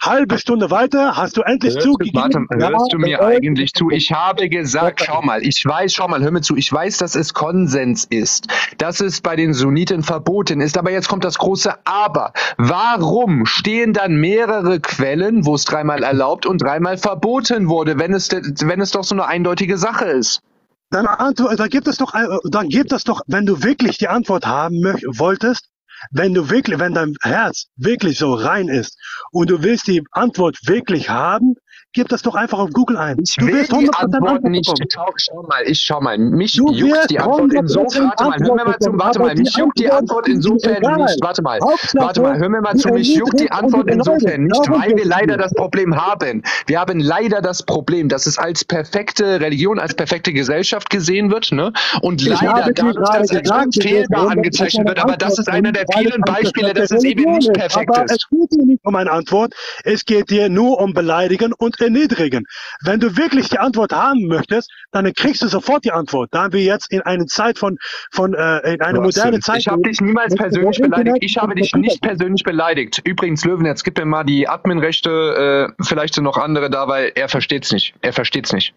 Halbe Stunde weiter hast du endlich Hörst du, zugegeben. warte, ja, hörst du mir eigentlich zu? Ich habe gesagt, schau mal, ich weiß, schau mal, hör mir zu, ich weiß, dass es Konsens ist, dass es bei den Sunniten verboten ist, aber jetzt kommt das große Aber. Warum stehen dann mehrere Quellen, wo es dreimal erlaubt und dreimal verboten wurde, wenn es, wenn es doch so eine eindeutige Sache ist? Dann, antwort, dann gibt es doch, dann gibt es doch, wenn du wirklich die Antwort haben wolltest, wenn du wirklich, wenn dein Herz wirklich so rein ist und du willst die Antwort wirklich haben, gib das doch einfach auf Google ein. Ich du will wirst die 100% Antwort nicht. Schau, schau mal, ich schau mal. Mich Du juckt die Antwort 100% insofern. Warte mal, hör mir mal zu. Warte mal, mich juckt die Antwort insofern nicht. Warte mal, warte mal, hör mir mal zu. Mich juckt die Antwort insofern nicht, weil wir leider das Problem haben. Wir haben leider das Problem, dass es als perfekte Religion, als perfekte Gesellschaft gesehen wird, ne? Und Ich leider dadurch, dass es als unfehlbar 100% angezeichnet wird. Aber das ist einer der vielen Beispiele, dass es eben nicht ist. perfekt Aber ist. es geht dir nicht um eine Antwort, es geht dir nur um beleidigen und erniedrigen. Wenn du wirklich die Antwort haben möchtest, dann kriegst du sofort die Antwort. Da wir jetzt in eine Zeit von, von äh, in eine moderne? Zeit Ich habe dich niemals persönlich beleidigt. Ich habe dich nicht persönlich beleidigt. Übrigens, Löwen, jetzt gib mir mal die Adminrechte, äh, vielleicht sind noch andere da, weil er versteht's nicht. Er versteht's nicht.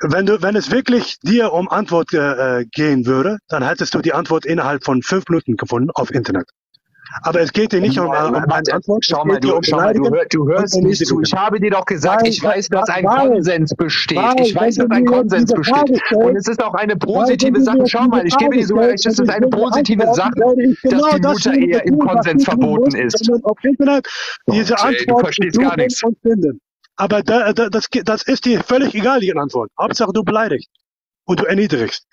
Wenn du, wenn es wirklich dir um Antwort äh, äh, gehen würde, dann hättest du die Antwort innerhalb von fünf Minuten gefunden auf Internet. Aber es geht dir nicht um, um eine Warte, Antwort. schau mal, du, um schau mal, du, hör, du hörst nicht zu. Ich habe dir doch gesagt, Weil, ich weiß, dass ein weil, Konsens besteht. weil, Ich weiß, dass ein Konsens besteht. Und es ist auch eine positive Sache. Schau mal, ich gebe dir sogar recht, es ist eine positive Sache, dass genau die dasjenige Mutter-Ehe im Konsens verboten ist. diese Jay, du Antwort verstehst gar nichts. Aber da, da, das, das ist dir völlig egal, die Antwort. Hauptsache du beleidigst und du erniedrigst.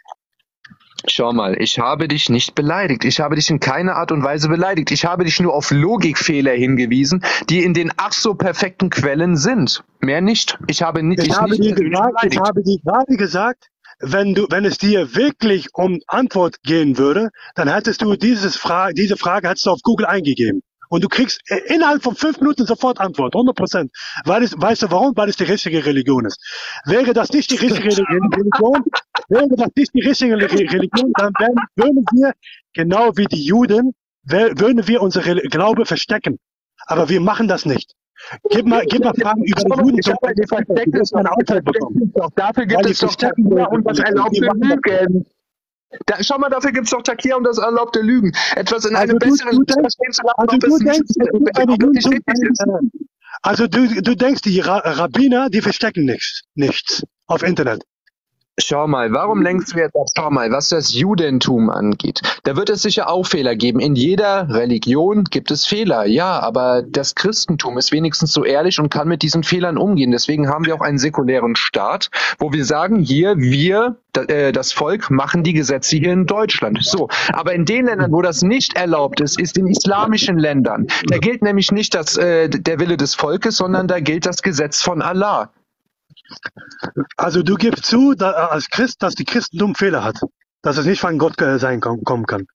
Schau mal, ich habe dich nicht beleidigt. Ich habe dich in keiner Art und Weise beleidigt. Ich habe dich nur auf Logikfehler hingewiesen, die in den ach so perfekten Quellen sind. Mehr nicht. Ich habe nicht, Ich dich habe nicht gesagt, ich habe dir gerade gesagt, wenn du, wenn es dir wirklich um Antwort gehen würde, dann hättest du dieses Frage, diese Frage hättest du auf Google eingegeben. Und du kriegst äh, innerhalb von fünf Minuten sofort Antwort, 100 Prozent. Weil es, weißt du warum? Weil es die richtige Religion ist. Wäre das nicht die richtige Re- Religion, wäre das nicht die richtige Re- Religion, dann wären, würden wir, genau wie die Juden, würden wir unsere Glaube verstecken. Aber wir machen das nicht. Gib mal, gib mal Fragen über die Juden zum Beispiel. Keine Antwort bekommen. doch. Dafür gibt es doch verstecken Takia und das erlaubte. Lügen. Da, schau mal, dafür gibt es doch Takia und das erlaubte Lügen. Etwas in Also einem du, besseren Licht verstehen zu lassen, also du ist. also du, du denkst, die Ra Rabbiner, die verstecken nichts, nichts auf Internet. Schau mal, warum lenkst du jetzt ab? Schau mal, was das Judentum angeht. Da wird es sicher auch Fehler geben. In jeder Religion gibt es Fehler, ja, aber das Christentum ist wenigstens so ehrlich und kann mit diesen Fehlern umgehen. Deswegen haben wir auch einen säkulären Staat, wo wir sagen, hier, wir, äh, das Volk, machen die Gesetze hier in Deutschland. So, aber in den Ländern, wo das nicht erlaubt ist, ist in islamischen Ländern. Da gilt nämlich nicht das, äh, der Wille des Volkes, sondern da gilt das Gesetz von Allah. Also du gibst zu, da, als Christ, dass die Christentum Fehler hat, dass es nicht von Gott äh, sein kom kommen kann.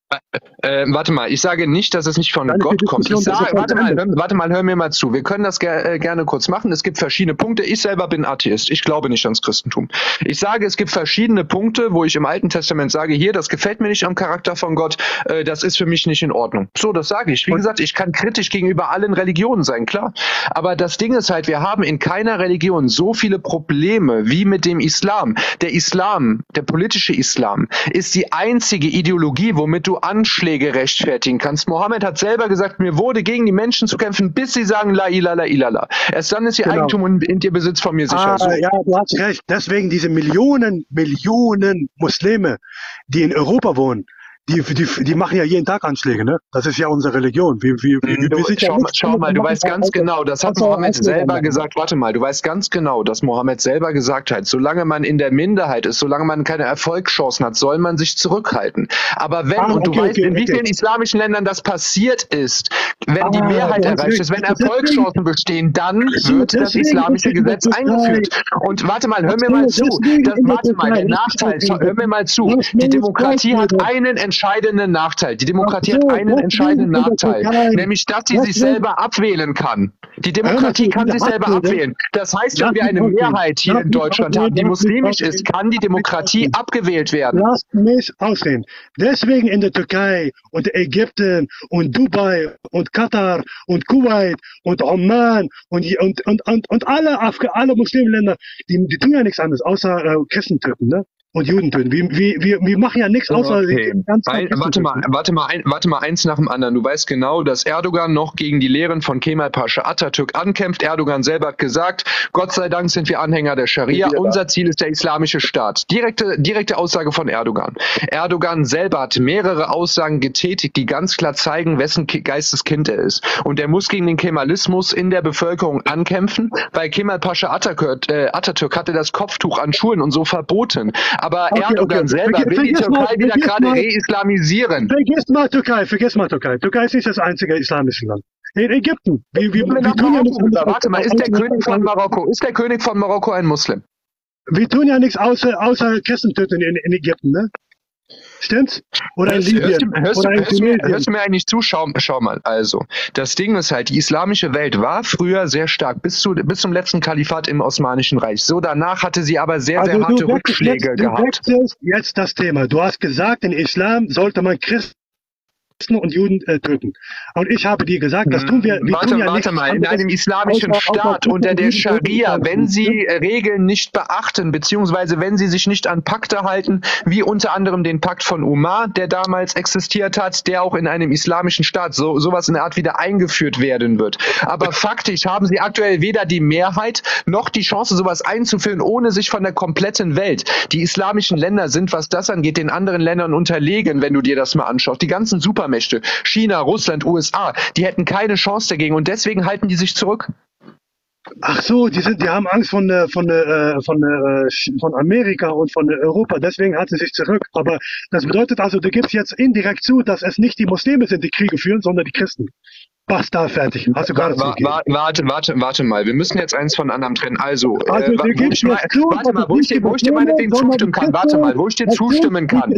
Äh, warte mal, ich sage nicht, dass es nicht von die Gott kommt. Ich sage, warte mal, hör, warte mal, hör mir mal zu. Wir können das ger äh, gerne kurz machen. Es gibt verschiedene Punkte. Ich selber bin Atheist. Ich glaube nicht ans Christentum. Ich sage, es gibt verschiedene Punkte, wo ich im Alten Testament sage, hier, das gefällt mir nicht am Charakter von Gott. Äh, das ist für mich nicht in Ordnung. So, das sage ich. Wie gesagt, ich kann kritisch gegenüber allen Religionen sein, klar. Aber das Ding ist halt, wir haben in keiner Religion so viele Probleme wie mit dem Islam. Der Islam, der politische Islam, ist die einzige Ideologie, womit du Anschläge rechtfertigen kannst. Mohammed hat selber gesagt, mir wurde gegen die Menschen zu kämpfen, bis sie sagen La ilaha illallah. Erst dann ist ihr Genau. Eigentum und und ihr Besitz von mir sicher. Ah, So. ja, du hast recht. Deswegen diese Millionen, Millionen Muslime, die in Europa wohnen, die, die, die machen ja jeden Tag Anschläge, ne? Das ist ja unsere Religion. Wir, wir, wir, wir Du, sind ja schau, mal, schau du weißt ganz genau, das hat Mohammed selber gesagt. Warte mal, du weißt ganz genau, dass Mohammed selber gesagt hat, solange man in der Minderheit ist, solange man keine Erfolgschancen hat, soll man sich zurückhalten. Aber wenn, Ah, und du okay, weißt, okay, in wie okay. vielen islamischen Ländern das passiert ist, wenn die Ah, Mehrheit du hast erreicht ist, wenn Erfolgschancen bestehen, dann wird das islamische Gesetz eingeführt. Und warte mal, hör mir mal zu. Das, warte mal, der Nachteil, schau, hör mir mal zu. Die Demokratie hat einen entscheidenden Nachteil. Die Demokratie so, hat einen entscheidenden Nachteil, nämlich dass sie sich selber abwählen kann. Die Demokratie kann sich selber abwählen. Das heißt, Lass wenn wir eine. Mehrheit hier Lass in Deutschland haben, die lass muslimisch ist, kann die Demokratie abgewählt werden. Lasst mich ausreden. Deswegen in der Türkei und Ägypten und Dubai und Katar und Kuwait und Oman und, und, und, und, alle, Afg alle Muslimländer, die, die tun ja nichts anderes, außer äh, Christen töten, ne? Und Juden töten. Wir, wir, wir, machen ja nichts außer Okay. Ein, warte mal, warte mal, ein, warte mal eins nach dem anderen. Du weißt genau, dass Erdogan noch gegen die Lehren von Kemal Pascha Atatürk ankämpft. Erdogan selber hat gesagt, Gott sei Dank sind wir Anhänger der Scharia. Unser Ziel ist der islamische Staat. Direkte, direkte Aussage von Erdogan. Erdogan selber hat mehrere Aussagen getätigt, die ganz klar zeigen, wessen Ki- Geisteskind er ist. Und er muss gegen den Kemalismus in der Bevölkerung ankämpfen. Bei Kemal Pascha Atatürk, äh, Atatürk hatte das Kopftuch an Schulen und so verboten. Aber Okay, Erdogan okay. selber Vergiss- will die vergiss mal- Türkei wieder gerade mal- reislamisieren. Vergiss mal Türkei, vergiss mal Türkei. Türkei ist nicht das einzige islamische Land. In Ägypten. Wir nach tun ja Warte mal, ist der König von Marokko, ist der König von Marokko ein Muslim? Wir tun ja nichts außer, außer Christen töten in, in Ägypten, ne? Stimmt's? Oder in Hörst, Libyen? hörst, du- hörst, oder du- in hörst, mir, hörst du mir eigentlich zu? Schau, schau mal, also, das Ding ist halt, die islamische Welt war früher sehr stark, bis, zu, bis zum letzten Kalifat im Osmanischen Reich. So, danach hatte sie aber sehr, sehr Also harte du wechselst Rückschläge jetzt, gehabt. jetzt das Thema. Du hast gesagt, in Islam sollte man Christen und Juden äh, töten. Und ich habe dir gesagt, das tun wir, wir Warte, tun ja warte mal, in einem islamischen außer- Staat unter der. Scharia, wenn sie äh, Regeln nicht beachten, beziehungsweise wenn sie sich nicht an Pakte halten, wie unter anderem den Pakt von Umar, der damals existiert hat, der auch in einem islamischen Staat so sowas in der Art wieder eingeführt werden wird. Aber faktisch haben sie aktuell weder die Mehrheit noch die Chance, sowas einzuführen, ohne sich von der kompletten Welt. Die islamischen Länder sind, was das angeht, den anderen Ländern unterlegen, wenn du dir das mal anschaust. Die ganzen Supermächte, China, Russland, USA, die hätten keine Chance dagegen und deswegen halten die sich zurück. Ach so, die sind, die haben Angst von der, von äh, von äh, von Amerika und von Europa. Deswegen halten sie sich zurück. Aber das bedeutet also, du gibst jetzt indirekt zu, dass es nicht die Muslime sind, die Kriege führen, sondern die Christen. Basta, fertig. Hast du zugegeben. wa- Warte, warte, warte mal. Wir müssen jetzt eins von anderem trennen. Also, Also, äh, wa- du wo ich mal, zu, warte mal, wo ich dir, nicht wo ich dir meinetwegen zustimmen kann. Warte mal, wo ich dir zustimmen kann.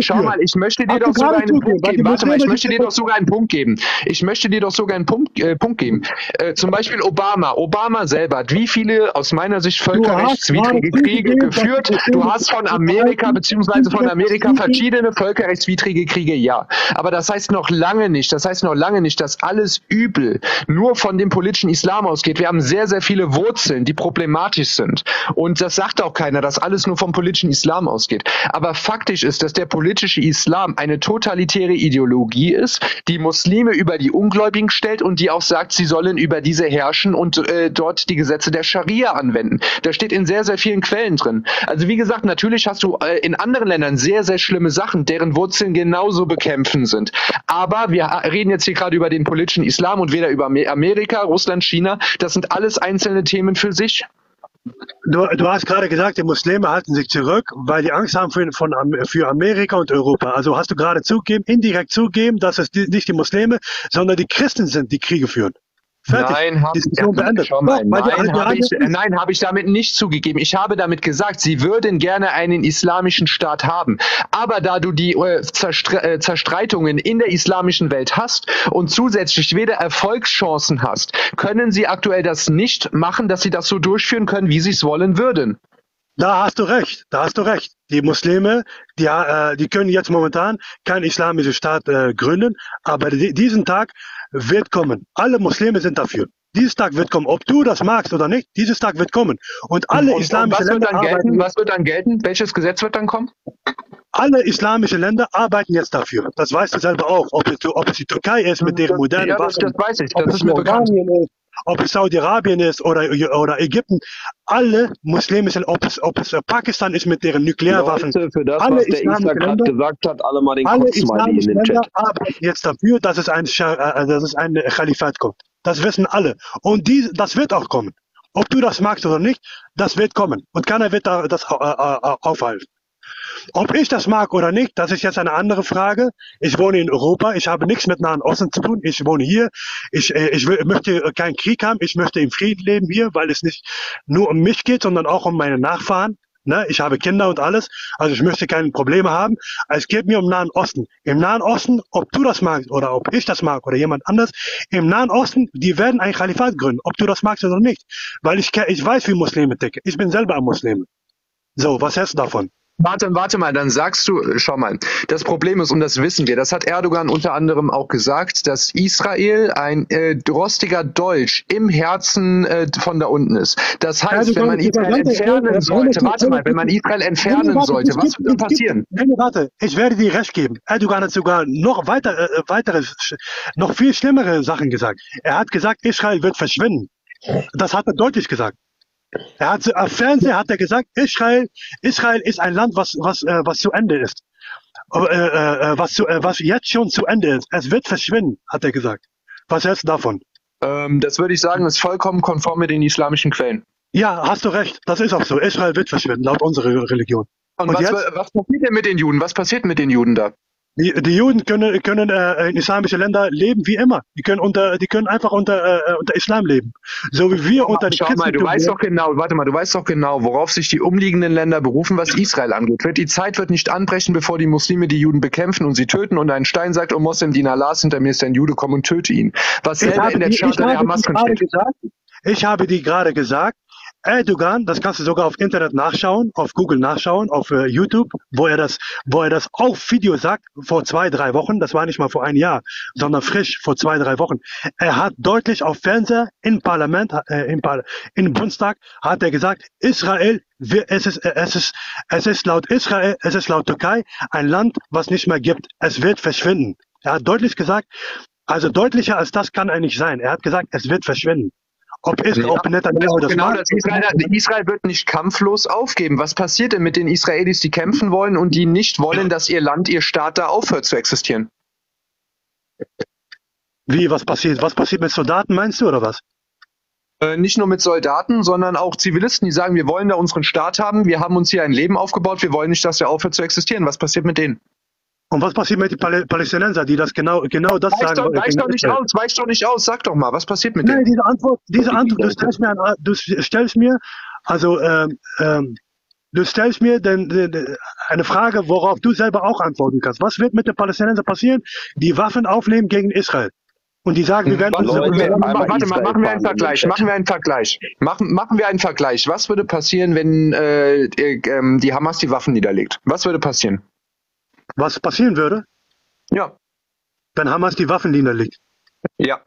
Schau mal, ich möchte dir doch sogar einen Punkt geben. Warte mal, ich möchte dir doch sogar einen Punkt geben. Ich möchte dir doch sogar einen Punkt, äh, Punkt geben. Äh, zum Beispiel Obama. Obama selber hat wie viele aus meiner Sicht völkerrechtswidrige Kriege geführt? Du hast von Amerika beziehungsweise von Amerika verschiedene völkerrechtswidrige Kriege, ja. Aber das heißt noch lange nicht, das heißt noch lange nicht, dass alles Übel nur von dem politischen Islam ausgeht. Wir haben sehr, sehr viele Wurzeln, die problematisch sind. Und das sagt auch keiner, dass alles nur vom politischen Islam ausgeht. Aber faktisch ist, dass der politische Islam eine totalitäre Ideologie ist, die Muslime über die Ungläubigen stellt und die auch sagt, sie sollen über diese herrschen und äh, dort die Gesetze der Scharia anwenden. Das steht in sehr, sehr vielen Quellen drin. Also wie gesagt, natürlich hast du äh, in anderen Ländern sehr, sehr schlimme Sachen, deren Wurzeln genauso bekämpfen sind. Aber wir reden jetzt hier gerade über den politischen Islam und weder über Amer- Amerika, Russland, China. Das sind alles einzelne Themen für sich. Du, du hast gerade gesagt, die Muslime halten sich zurück, weil die Angst haben für, von, für Amerika und Europa. Also hast du gerade zugegeben, indirekt zugegeben, dass es die, nicht die Muslime, sondern die Christen sind, die Kriege führen. Fertig. Nein, ja, die- die habe ich, nein, ich damit nicht zugegeben. Ich habe damit gesagt, sie würden gerne einen islamischen Staat haben. Aber da du die äh, Zerstre äh, Zerstreitungen in der islamischen Welt hast und zusätzlich weder Erfolgschancen hast, können sie aktuell das nicht machen, dass sie das so durchführen können, wie sie es wollen würden. Da hast du recht, da hast du recht. Die Muslime, die, äh, die können jetzt momentan keinen islamischen Staat äh, gründen, aber di diesen Tag wird kommen. Alle Muslime sind dafür. Dieses Tag wird kommen. Ob du das magst oder nicht, dieses Tag wird kommen. Und alle und, und islamischen wird Länder dann gelten? arbeiten, Was wird dann gelten? Welches Gesetz wird dann kommen? alle islamischen Länder arbeiten jetzt dafür. Das weißt du selber auch. Ob es, ob es die Türkei ist mit deren modernen Ja, das, Waffen, das weiß ich. Das ist mir bekannt. Ist, ob es Saudi-Arabien ist oder, oder Ägypten, alle muslimischen, ob es, ob es Pakistan ist mit deren Nuklearwaffen, Leute, für das, alle was der islamischen gerade Länder, gesagt hat, alle mal den alle Kopf smiley in den Chat. arbeiten jetzt dafür, dass es ein, äh, dass es ein Khalifat kommt. Das wissen alle. Und dies, das wird auch kommen. Ob du das magst oder nicht, das wird kommen. Und keiner wird da, das äh, äh, aufhalten. Ob ich das mag oder nicht, das ist jetzt eine andere Frage. Ich wohne in Europa, ich habe nichts mit Nahen Osten zu tun. Ich wohne hier. Ich, äh, ich will, möchte keinen Krieg haben. Ich möchte im Frieden leben hier, weil es nicht nur um mich geht, sondern auch um meine Nachfahren. Ne? Ich habe Kinder und alles. Also ich möchte keine Probleme haben. Es geht mir um Nahen Osten. Im Nahen Osten, ob du das magst oder ob ich das mag oder jemand anders, im Nahen Osten, die werden ein Khalifat gründen, ob du das magst oder nicht. Weil ich, ich weiß, wie Muslime ticken. Ich bin selber ein Muslim. So, was hältst du davon? Warte, warte mal, dann sagst du, äh, schau mal, das Problem ist, und das wissen wir, das hat Erdogan unter anderem auch gesagt, dass Israel ein äh, rostiger Dolch im Herzen äh, von da unten ist. Das heißt, wenn man Israel entfernen sollte, warte mal, wenn man Israel entfernen sollte, was wird dann passieren? Nein, warte, ich werde dir recht geben. Erdogan hat sogar noch weiter, äh, weitere, sch- noch viel schlimmere Sachen gesagt. Er hat gesagt, Israel wird verschwinden. Das hat er deutlich gesagt. Er hat, am Fernsehen hat er gesagt, Israel, Israel ist ein Land, was, was, äh, was zu Ende ist. Äh, äh, äh, was, zu, äh, was jetzt schon zu Ende ist. Es wird verschwinden, hat er gesagt. Was hältst du davon? Ähm, das würde ich sagen, ist vollkommen konform mit den islamischen Quellen. Ja, hast du recht. Das ist auch so. Israel wird verschwinden, laut unserer Religion. Und, Und was, was passiert denn mit den Juden? Was passiert mit den Juden da? Die, die Juden können, können äh, in islamischen Ländern leben wie immer. Die können unter, die können einfach unter, äh, unter Islam leben. So wie wir unter dem Schau mal, du weißt leben. doch genau, warte mal, du weißt doch genau, worauf sich die umliegenden Länder berufen, was Israel angeht. Wird die Zeit wird nicht anbrechen, bevor die Muslime die Juden bekämpfen und sie töten und ein Stein sagt, oh Moslem, die Allahs, hinter mir ist ein Jude, komm und töte ihn. Was selber in der Charta der Hamas steht. gesagt, ich habe die gerade gesagt, Erdogan, das kannst du sogar auf Internet nachschauen, auf Google nachschauen, auf äh, YouTube, wo er das, wo er das auf Video sagt, vor zwei, drei Wochen, das war nicht mal vor ein Jahr, sondern frisch vor zwei, drei Wochen. Er hat deutlich auf Fernseher im Parlament, äh, im, Par im Bundestag, hat er gesagt, Israel, wir, es ist, äh, es ist, es ist laut Israel, es ist laut Türkei ein Land, was nicht mehr gibt. Es wird verschwinden. Er hat deutlich gesagt, also deutlicher als das kann er nicht sein. Er hat gesagt, es wird verschwinden. Ob, ist, Ja, ob Netanyahu das genau, mag, das Israel, Israel wird nicht kampflos aufgeben. Was passiert denn mit den Israelis, die kämpfen wollen und die nicht wollen, dass ihr Land, ihr Staat da aufhört zu existieren? Wie, was passiert? Was passiert mit Soldaten, meinst du, oder was? Äh, nicht nur mit Soldaten, sondern auch Zivilisten, die sagen, wir wollen da unseren Staat haben, wir haben uns hier ein Leben aufgebaut, wir wollen nicht, dass der aufhört zu existieren. Was passiert mit denen? Und was passiert mit den Pal Palästinensern, die das genau, genau das Weich sagen? doch, wollen? weich doch nicht aus, weich doch nicht aus, sag doch mal, was passiert mit Nein, denen? diese Antwort, diese Antwort, du stellst mir, du stellst mir, also, ähm, ähm, du stellst mir den, den, den- eine Frage, worauf du selber auch antworten kannst. Was wird mit den Palästinensern passieren, die Waffen aufnehmen gegen Israel? Und die sagen, wir werden uns Leute, warte mal, machen wir einen Vergleich. Machen wir einen Vergleich. Machen, machen wir einen Vergleich. Was würde passieren, wenn äh, äh, ähm, die Hamas die Waffen niederlegt? Was würde passieren? Was passieren würde? Ja. Wenn Hamas die Waffen niederlegt. Ja.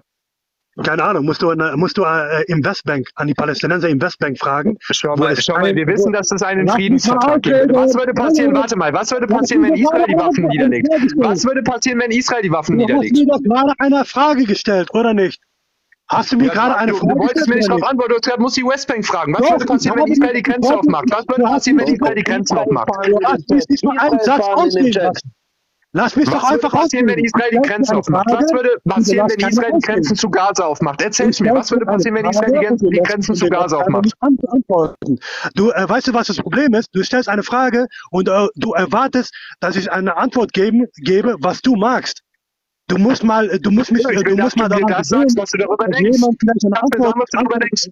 Keine Ahnung, musst du, musst du äh, im Westbank, an die Palästinenser im Westbank fragen. Schau mal, schau mal, wir wissen, dass es einen Friedensvertrag gibt. Was würde passieren, warte mal, was würde passieren, wenn Israel die Waffen niederlegt? Was würde passieren, wenn Israel die Waffen Du hast niederlegt? mir doch gerade eine Frage gestellt, oder nicht? Hast du mir Ja, gerade eine Frage du wolltest mir nicht gestellt? darauf antworten, du musst die Westbank fragen. Was würde passieren, wenn Israel die Grenze aufmacht? Was würde passieren, wenn Israel die Grenze aufmacht? Hast mich nicht mal einen Satz ausreden lassen. Lass mich doch Was würde einfach passieren, wenn. Israel die Ich stell Grenze dir eine aufmacht? Was würde passieren, wenn Israel die. Grenzen zu Gaza aufmacht? Erzähl's Du mir, was würde passieren, wenn Israel die, Grenzen, Grenzen zu Gaza aufmacht? Du äh, weißt du, was das Problem ist? Du stellst eine Frage und äh, du erwartest, dass ich eine Antwort geben, gebe, was du magst. Du musst mal, äh, du musst mich, äh, du musst mal daran das gewöhnen, sagst, was du darüber denkst. jemand vielleicht eine Antwort, sagen, was du darüber Antwort denkst.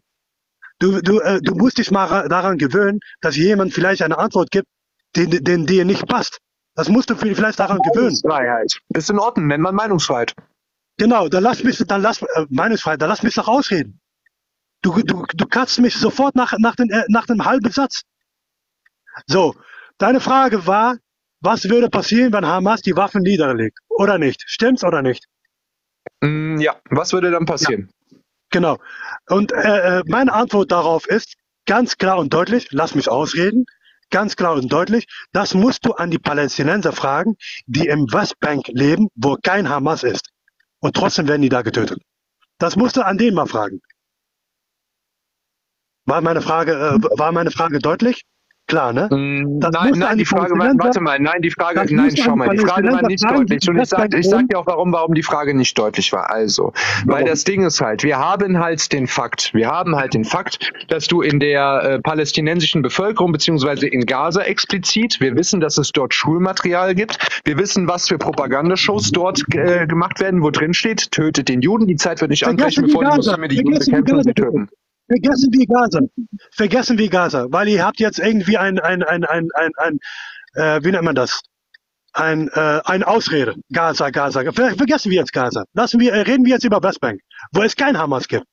Du, du, äh, du musst dich mal ra- daran gewöhnen, dass jemand vielleicht eine Antwort gibt, die, dir nicht passt. Das musst du vielleicht daran gewöhnen. Meinungsfreiheit. Ist in Ordnung, nennt man Meinungsfreiheit. Genau, dann lass mich, dann lass, äh, Meinungsfreiheit, dann lass mich doch ausreden. Du, du, du kannst mich sofort nach, nach, den, äh, nach dem halben Satz. So, deine Frage war, was würde passieren, wenn Hamas die Waffen niederlegt? Oder nicht? Stimmt's oder nicht? Mm, ja, was würde dann passieren? Genau. Und äh, äh, meine Antwort darauf ist ganz klar und deutlich, lass mich ausreden, ganz klar und deutlich, das musst du an die Palästinenser fragen, die im Westbank leben, wo kein Hamas ist. Und trotzdem werden die da getötet. Das musst du an denen mal fragen. War meine Frage, äh, war meine Frage deutlich? Klar, ne? Das Mm, Nein, nein, die Frage war, warte mal, nein, die Frage, das nein, schau mal, die Frage war nicht fragen, deutlich. Und ich sag, ich sag dir auch, warum, warum die Frage nicht deutlich war. Also, weil das Ding ist halt, wir haben halt den Fakt, wir haben halt den Fakt, dass du in der äh, palästinensischen Bevölkerung, beziehungsweise in Gaza explizit, wir wissen, dass es dort Schulmaterial gibt, wir wissen, was für Propagandashows dort äh, gemacht werden, wo drin steht, tötet den Juden, die Zeit wird nicht anbrechen, bevor die. Muslime die Juden bekämpfen und sie töten. Vergessen wir Gaza. Vergessen wir Gaza, weil ihr habt jetzt irgendwie ein, ein, ein, ein, ein, ein äh, wie nennt man das? Ein, äh, eine Ausrede. Gaza, Gaza. Ver vergessen wir jetzt Gaza. Lassen wir, äh, reden wir jetzt über Westbank, wo es kein Hamas gibt,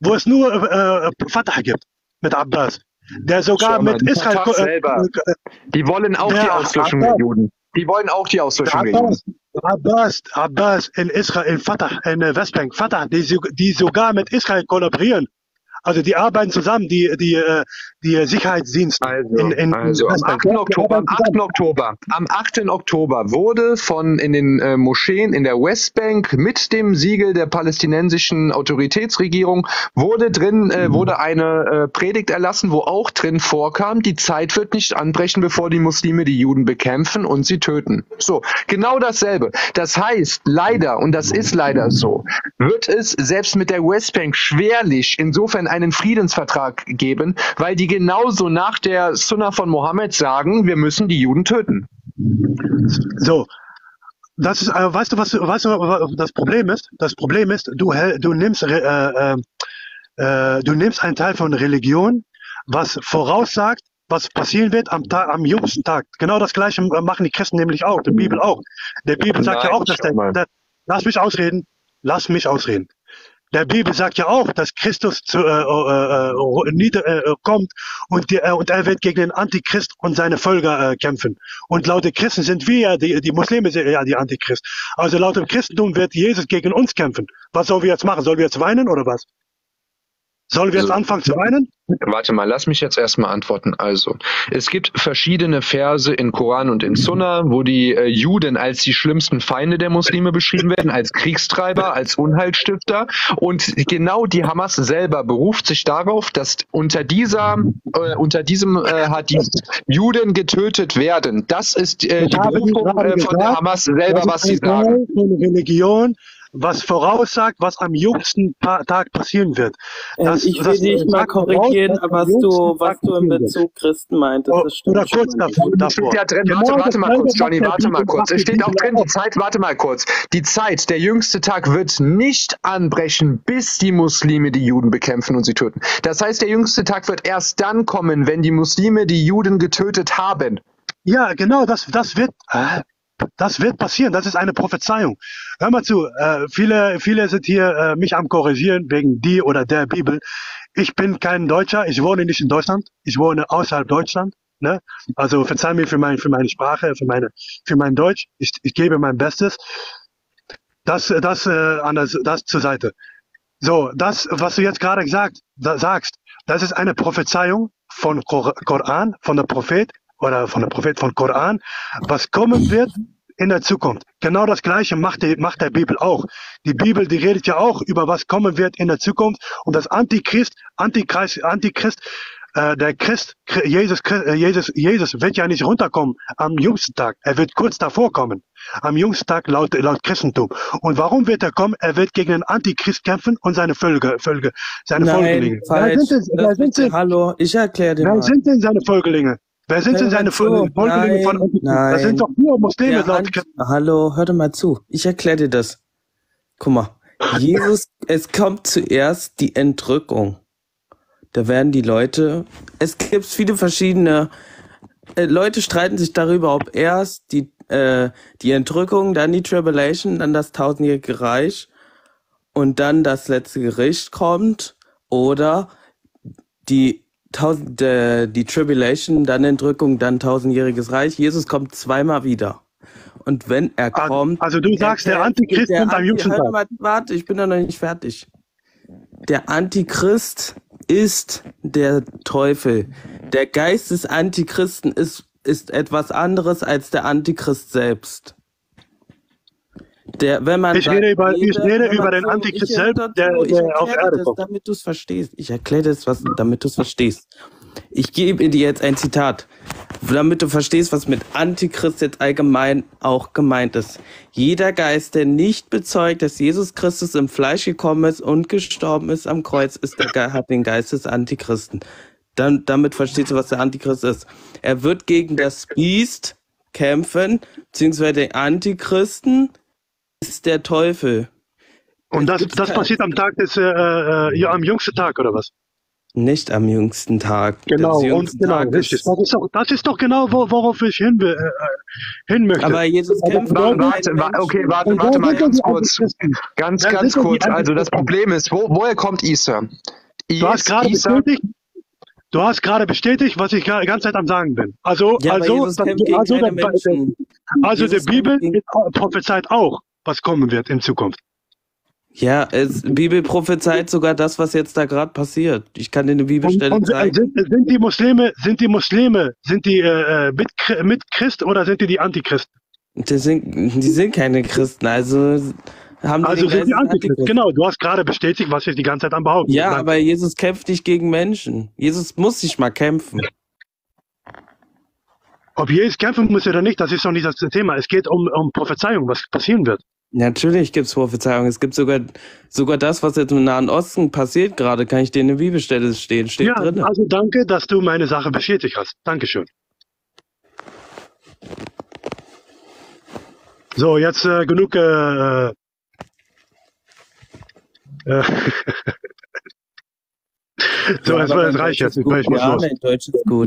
wo es nur äh, äh, Fatah gibt mit Abbas, der sogar Schau mit Israel. Äh, selber. äh, Die wollen auch die Auslöschung der Juden. Die wollen auch die Auslöschung der Juden. Abbas, Abbas, Abbas in Israel, in Fatah, in Westbank, Fatah, die, die sogar mit Israel kollaborieren. Also die arbeiten zusammen, die, die, äh, die Sicherheitsdienste in, in, Also am Westbank. 8. Oktober, am Die 8. Oktober, am 8. Oktober wurde von in den äh, Moscheen in der Westbank mit dem Siegel der palästinensischen Autoritätsregierung wurde drin äh, wurde eine äh, Predigt erlassen, wo auch drin vorkam, die Zeit wird nicht anbrechen, bevor die Muslime die Juden bekämpfen und sie töten. So, genau dasselbe. Das heißt, leider und das ist leider so, wird es selbst mit der Westbank schwerlich insofern einen Friedensvertrag geben, weil die genauso nach der Sunna von Mohammed sagen, wir müssen die Juden töten. So, das ist, äh, weißt du, was, weißt du, was das Problem ist? Das Problem ist, du, du nimmst, äh, äh, äh, du nimmst einen Teil von Religion, was voraussagt, was passieren wird am Tag, am jüngsten Tag. Genau das Gleiche machen die Christen nämlich auch, die Bibel auch. Der Bibel sagt ja Nein, auch, dass der, der, lass mich ausreden, lass mich ausreden. Der Bibel sagt ja auch, dass Christus zu, äh, äh, äh, nieder, äh, kommt und, die, äh, und er wird gegen den Antichrist und seine Folger äh, kämpfen. Und laut den Christen sind wir ja, die, die Muslime sind ja die Antichrist. Also laut dem Christentum wird Jesus gegen uns kämpfen. Was sollen wir jetzt machen? Sollen wir jetzt weinen oder was? Sollen wir jetzt Also, anfangen zu weinen? Warte mal, lass mich jetzt erstmal antworten. Also, es gibt verschiedene Verse in Koran und in Sunna, wo die äh, Juden als die schlimmsten Feinde der Muslime beschrieben werden, als Kriegstreiber, als Unheilstifter. Und genau die Hamas selber beruft sich darauf, dass unter dieser, äh, unter diesem äh, Hadith Juden getötet werden. Das ist äh, die Berufung äh, von der Hamas selber, was sie sagen. Religion, was voraussagt, was am jüngsten Tag passieren wird. Ähm, Das, ich will das dich mal korrigieren, was du, was du in. Bezug Christen meintest. Das stimmt Oder kurz davor. Steht ja drin, warte, warte mal kurz, Johnny, warte mal kurz. Es die steht auch drin, die. Zeit, warte mal kurz. Die Zeit, der jüngste Tag wird nicht anbrechen, bis die Muslime die Juden bekämpfen und sie töten. Das heißt, der jüngste Tag wird erst dann kommen, wenn die Muslime die Juden getötet haben. Ja, genau, das, das wird, äh, das wird passieren. Das ist eine Prophezeiung. Hör mal zu, äh, viele, viele sind hier äh, mich am korrigieren wegen die oder der Bibel. Ich bin kein Deutscher, ich wohne nicht in Deutschland, ich wohne außerhalb Deutschland. Ne? Also verzeih mir für, mein, für meine Sprache, für, meine, für mein Deutsch. Ich, ich gebe mein Bestes. Das, das, äh, das, das zur Seite. So, das, was du jetzt gerade gesagt, da, sagst, das ist eine Prophezeiung von Kor Koran, von der Prophet oder von der Prophet von Koran, was kommen wird in der Zukunft. Genau das Gleiche macht die, macht der Bibel auch. Die Bibel, die redet ja auch über was kommen wird in der Zukunft und das Antichrist, Antichrist, Antichrist, äh, der Christ, Chri- Jesus, äh, Jesus, Jesus wird ja nicht runterkommen am jüngsten Tag. Er wird kurz davor kommen. Am jüngsten Tag laut, laut Christentum. Und warum wird er kommen? Er wird gegen den Antichrist kämpfen und seine Völker, Völker, seine Nein, Folgelinge. Wer falsch. sind denn, wer sind denn, hallo, ich erkläre dir wer mal. sind denn seine Folgelinge? Wer sind denn seine zu. Fol- Folgelinge von Nein, Antichrist? Das nein. sind doch nur Muslime Der laut Ant Hallo, hör doch mal zu. Ich erkläre dir das. Guck mal, Jesus, es kommt zuerst die Entrückung. Da werden die Leute, es gibt viele verschiedene, äh, Leute streiten sich darüber, ob erst die, äh, die Entrückung, dann die Tribulation, dann das tausendjährige Reich und dann das letzte Gericht kommt oder die tausend, äh, die Tribulation, dann Entrückung, dann tausendjähriges Reich. Jesus kommt zweimal wieder. Und wenn er kommt, also du sagst, der Antichrist der kommt am Anti- jüngsten Tag. Warte, ich bin doch noch nicht fertig. Der Antichrist ist der Teufel. Der Geist des Antichristen ist, ist etwas anderes als der Antichrist selbst. Der, wenn man Ich rede über- ich jeder- rede wenn über den Antichrist ich selbst, dazu- der- ich der auf Erde das, kommt. damit du es verstehst. Ich erkläre das, was, damit du es verstehst. Ich gebe dir jetzt ein Zitat, damit du verstehst, was mit Antichrist jetzt allgemein auch gemeint ist. Jeder Geist, der nicht bezeugt, dass Jesus Christus im Fleisch gekommen ist und gestorben ist am Kreuz, ist der, hat den Geist des Antichristen. Dann, damit verstehst du, was der Antichrist ist. Er wird gegen das Biest kämpfen, beziehungsweise der Antichristen ist der Teufel. Und das, das passiert am Tag des, äh, äh, ja, am jüngsten Tag, oder was? Nicht am jüngsten Tag. Genau, jüngsten genau, Tages. richtig. Das ist doch, das ist doch genau, wo, worauf ich hin, will, äh, äh, hin möchte. Aber Jesus kämpft Warte, wa okay, warte, warte mal ganz kurz. Ganz, ganz kurz. Also das? Problem ist, wo, woher kommt Isa? Du hast gerade bestätigt, du hast gerade bestätigt, was ich die ganze Zeit am sagen bin. Also, Ja, also, also, keine der, also die Bibel prophezeit auch, was kommen wird in Zukunft. Ja, es, Bibel prophezeit sogar das, was jetzt da gerade passiert. Ich kann dir eine Und, Bibelstelle und äh, zeigen. sind, sind die Muslime, sind die Muslime, sind die äh, äh, mit, mit Christ oder sind die die Antichristen? Die sind, die sind keine Christen, also haben die Also sind die Antichristen. Antichristen. Genau, du hast gerade bestätigt, was ich die ganze Zeit am behaupten. Ja, aber Jesus kämpft nicht gegen Menschen. Jesus muss sich mal kämpfen. Ob Jesus kämpfen muss oder nicht, das ist doch nicht das Thema. Es geht um, um Prophezeiung, was passieren wird. Natürlich gibt's Prophezeiungen. Es gibt sogar, sogar das, was jetzt im Nahen Osten passiert gerade, kann ich dir in der Bibelstelle stehen, steht ja, drin. also danke, dass du meine Sache bestätigt hast. Dankeschön. So, jetzt äh, genug. Äh, äh, So, Ja, es dein reicht jetzt. Ich, ich muss los.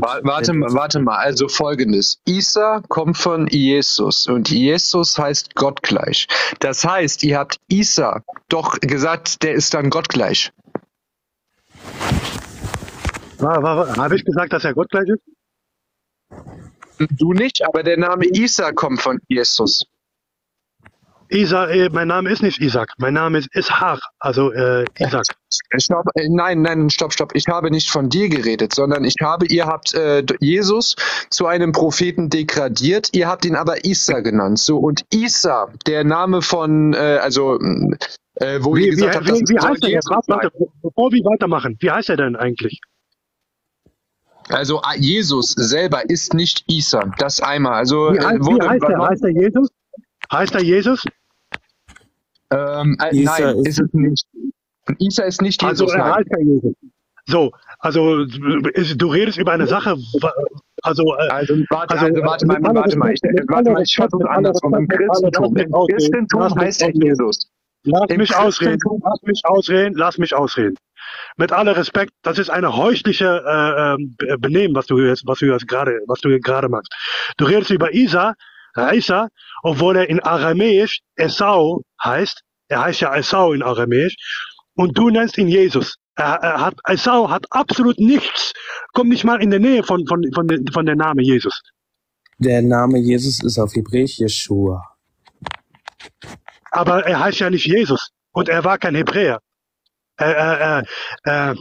Warte, mal, warte mal, also folgendes. Isa kommt von Jesus und Jesus heißt gottgleich. Das heißt, ihr habt Isa doch gesagt, der ist dann gottgleich. Habe ich gesagt, dass er Gott gleich ist? Du nicht, aber der Name Isa kommt von Jesus. Isa, äh, mein Name ist nicht Isaac. Mein Name ist Ishar, also äh, Isaac. Stopp, äh, nein, nein, stopp, stopp. Ich habe nicht von dir geredet, sondern ich habe, ihr habt äh, Jesus zu einem Propheten degradiert, ihr habt ihn aber Isa genannt. So, und Isa, der Name von, äh, also, äh, wo ihr Wie, wie, gesagt habt, das wie, wie heißt er jetzt? Warte, bevor wir weitermachen, wie heißt er denn eigentlich? Also Jesus selber ist nicht Isa. Das einmal. Also Wie heißt, wie heißt er? Heißt er Jesus? Heißt er Jesus? Ähm, äh, Isa nein, ist- ist es nicht. Isa ist nicht Also Jesus. er nein. heißt er Jesus. So, also ist, du redest über eine Sache, also, äh, Also warte, also, also, warte mal, warte mal, ich, warte mal, ich versuche andersrum. Im Christentum, im Christentum heißt er. Jesus. Lass Im mich ausreden, lass mich ausreden, lass mich ausreden. Mit aller Respekt, das ist eine heuchliche äh, ähm, Be- Benehmen, was du jetzt, was du jetzt gerade, was du hier gerade machst. Du redest über Isa, Isa, obwohl er in Aramäisch Esau heißt. Er heißt ja Esau in Aramäisch. Und du nennst ihn Jesus. Er, er hat, Esau hat absolut nichts, kommt nicht mal in der Nähe von, von, von, von der Name Jesus. Der Name Jesus ist auf Hebräisch Yeshua. Aber er heißt ja nicht Jesus. Und er war kein Hebräer. Er, er, er, er,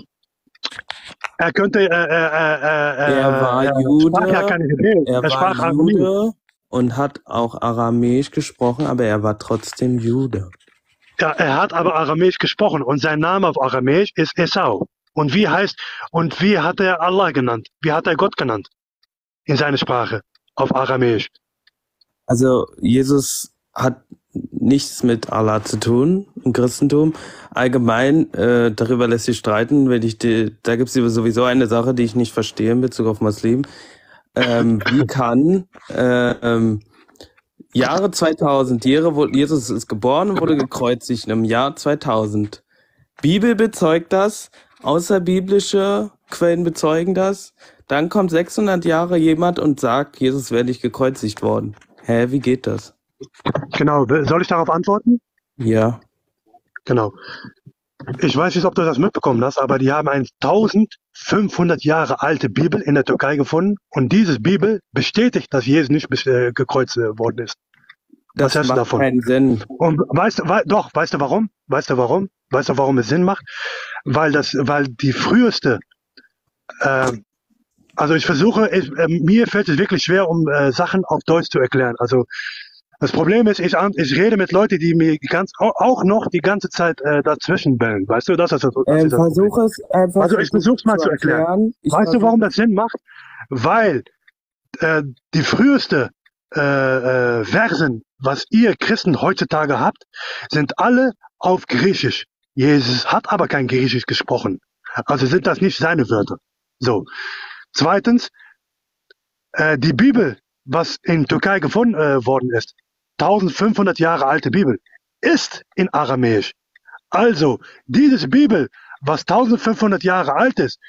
er könnte, äh, äh, äh, Er war er Jude, sprach ja keine Hebräisch. er Er sprach. Jude und hat auch Aramäisch gesprochen, aber er war trotzdem Jude. Ja, er hat aber Aramäisch gesprochen und sein Name auf Aramäisch ist Esau. Und wie heißt, und wie hat er Allah genannt? Wie hat er Gott genannt? In seiner Sprache. Auf Aramäisch. Also Jesus hat nichts mit Allah zu tun im Christentum. Allgemein, äh, darüber lässt sich streiten, wenn ich die, da gibt es sowieso eine Sache, die ich nicht verstehe in Bezug auf Muslim. Ähm, wie kann äh, ähm, Jahre 2000, Jahre, wo Jesus ist geboren und wurde gekreuzigt im Jahr 2000. Bibel bezeugt das, außerbiblische Quellen bezeugen das. Dann kommt 600 Jahre jemand und sagt, Jesus wäre nicht gekreuzigt worden. Hä, wie geht das? Genau. Soll ich darauf antworten? Ja. Genau. Ich weiß nicht, ob du das mitbekommen hast, aber die haben eine 1500 Jahre alte Bibel in der Türkei gefunden und diese Bibel bestätigt, dass Jesus nicht äh, gekreuzt äh, worden ist. Das Was hältst du macht davon? keinen Sinn. Und weißt du, wei doch, weißt du warum? Weißt du warum? Weißt du, warum es Sinn macht? Weil das, weil die früheste, äh, also ich versuche, ich, äh, mir fällt es wirklich schwer, um äh, Sachen auf Deutsch zu erklären. Also das Problem ist, ich, ich rede mit Leuten, die mir ganz, au- auch noch die ganze Zeit äh, dazwischen bellen. Weißt du, das ist das, das, Ähm, ist das Problem. versuch es einfach Also ich versuche es mal zu erklären. erklären. Weißt du, warum das Sinn macht? Weil äh, die früheste äh, äh, Versen, was ihr Christen heutzutage habt, sind alle auf Griechisch. Jesus hat aber kein Griechisch gesprochen. Also sind das nicht seine Wörter. So. Zweitens, äh, die Bibel, was in Türkei gefunden äh, worden ist, 1500 Jahre alte Bibel, ist in Aramäisch. Also, dieses Bibel, was 1500 Jahre alt ist,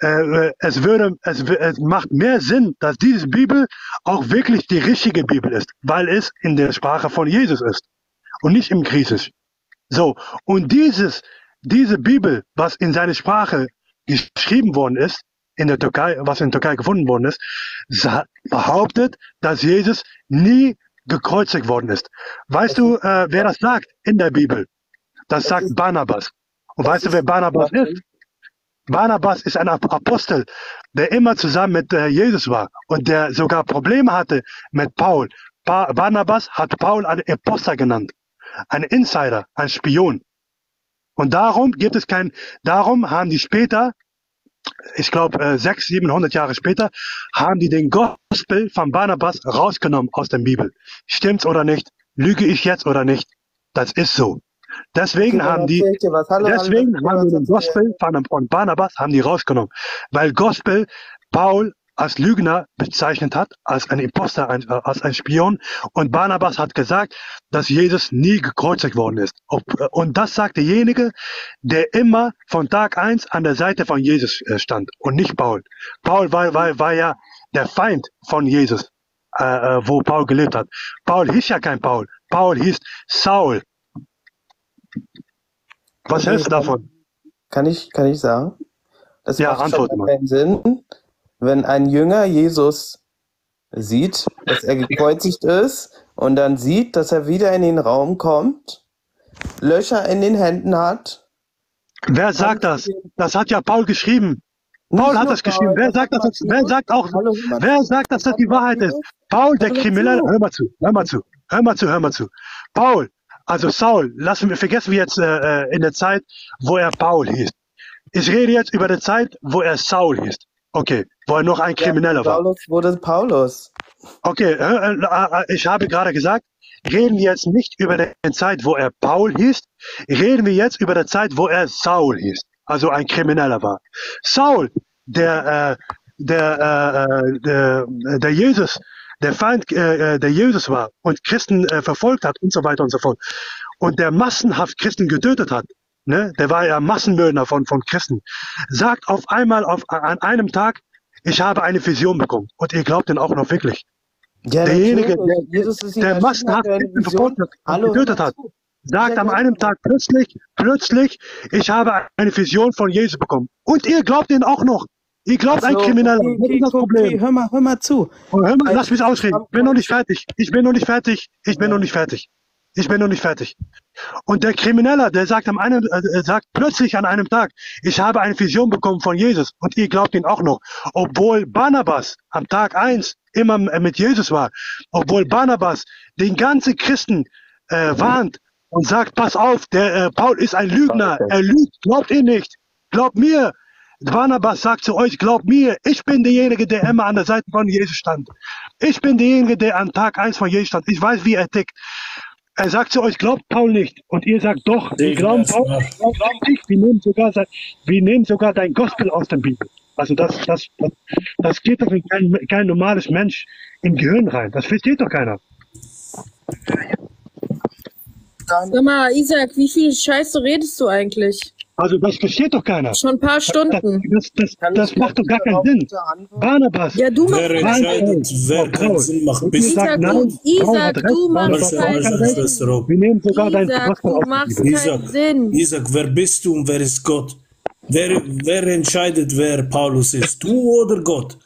äh, äh, es würde, es, es macht mehr Sinn, dass diese Bibel auch wirklich die richtige Bibel ist, weil es in der Sprache von Jesus ist und nicht im Griechisch. So. Und dieses, diese Bibel, was in seiner Sprache geschrieben worden ist, in der Türkei, was in der Türkei gefunden worden ist, behauptet, dass Jesus nie gekreuzigt worden ist. Weißt du, äh, wer das sagt in der Bibel? Das sagt Barnabas. Und weißt du, wer Barnabas ist? Barnabas ist ein Ap- Apostel, der immer zusammen mit äh, Jesus war und der sogar Probleme hatte mit Paul. Ba Barnabas hat Paul einen Apostel genannt, ein Insider, ein Spion. Und darum gibt es kein, darum haben die später, ich glaube äh, 600, 700 Jahre später, haben die den Gospel von Barnabas rausgenommen aus der Bibel. Stimmt's oder nicht? Lüge ich jetzt oder nicht? Das ist so. Deswegen haben die, deswegen haben die den. Gospel von, von Barnabas haben die rausgenommen. Weil Gospel, Paul als Lügner bezeichnet hat, als ein Imposter, ein, als ein Spion. Und Barnabas hat gesagt, dass Jesus nie gekreuzigt worden ist. Äh, und das sagt derjenige, der immer von Tag eins an der Seite von Jesus äh, stand und nicht Paul. Paul war, war, war ja der Feind von Jesus, äh, äh, wo Paul gelebt hat. Paul hieß ja kein Paul. Paul hieß Saul. Was hältst du davon? kann ich, kann ich sagen? Das Ja, macht schon mal mal. keinen Sinn, wenn ein Jünger Jesus sieht, dass er gekreuzigt ist und dann sieht, dass er wieder in den Raum kommt, Löcher in den Händen hat. Wer sagt das? Das hat ja Paul geschrieben. Paul hat das geschrieben. Wer sagt, dass das, wer sagt auch, wer sagt, dass das die Wahrheit ist? Paul, der Hör mal Kriminelle, zu. hör mal zu, hör mal zu, hör mal zu, hör mal zu. Paul, also Saul, lassen wir, vergessen wir jetzt äh, äh, in der Zeit, wo er Paul hieß. Ich rede jetzt über die Zeit, wo er Saul hieß. Okay, wo er noch ein Ja, Krimineller war. Paulus wurde Paulus. Okay, äh, äh, äh, ich habe gerade gesagt, reden wir jetzt nicht über die Zeit, wo er Paul hieß, reden wir jetzt über die Zeit, wo er Saul hieß, also ein Krimineller war. Saul, der, äh, der, äh, äh, der, der Jesus, der Feind, äh, äh, der Jesus war und Christen äh, verfolgt hat und so weiter und so fort und der massenhaft Christen getötet hat, ne, der war ja Massenmörder von, von Christen, sagt auf einmal auf, an einem Tag, ich habe eine Vision bekommen und ihr glaubt den auch noch wirklich. Ja, Derjenige, der, Jesus ist der massenhaft hat Hallo, getötet hat, sagt Gott, einem Tag plötzlich, plötzlich, ich habe eine Vision von Jesus bekommen. Und ihr glaubt ihn auch noch. Ihr glaubt ein also, Krimineller. okay, Das ist okay, das okay, Problem. hör mal, hör mal zu. Oh, hör mal, Ein lass mich ausreden. Ich bin noch nicht fertig. Ich bin noch nicht fertig. Ich bin noch nicht fertig. Ich bin noch nicht fertig. Und der Krimineller, der sagt am einen, äh, sagt plötzlich an einem Tag, ich habe eine Vision bekommen von Jesus und ihr glaubt ihn auch noch. Obwohl Barnabas am Tag eins immer m- mit Jesus war, obwohl Barnabas den ganzen Christen äh, warnt und sagt, pass auf, der äh, Paul ist ein Lügner, er lügt, glaubt ihn nicht, glaubt mir. Barnabas sagt zu euch, glaubt mir, ich bin derjenige, der immer an der Seite von Jesus stand. Ich bin derjenige, der an Tag eins von Jesus stand. Ich weiß, wie er tickt. Er sagt zu euch, glaubt Paul nicht. Und ihr sagt doch, wir glauben Paul, wir glauben nicht. Wir nehmen sogar, sein, wir nehmen sogar dein Gospel aus der Bibel. Also das, das, das, das geht doch in kein, kein normales Mensch im Gehirn rein. Das versteht doch keiner. Sag mal, Isaac, wie viel Scheiße redest du eigentlich? Also das versteht doch keiner. Schon ein paar Stunden. Das, das, das, das macht doch gar keinen Sinn. Barnabas. Ja, du machst Wer entscheidet, wer Sinn Und sagt, Isaac, nein, du- Isaac, du machst keinen kein Sinn. Wir nehmen sogar dein Isaac, Gospel du aus der machst Bibel. Isaac, keinen Sinn. Isaac, wer bist du und wer ist Gott? Wer, wer entscheidet, wer Paulus ist? Du oder Gott?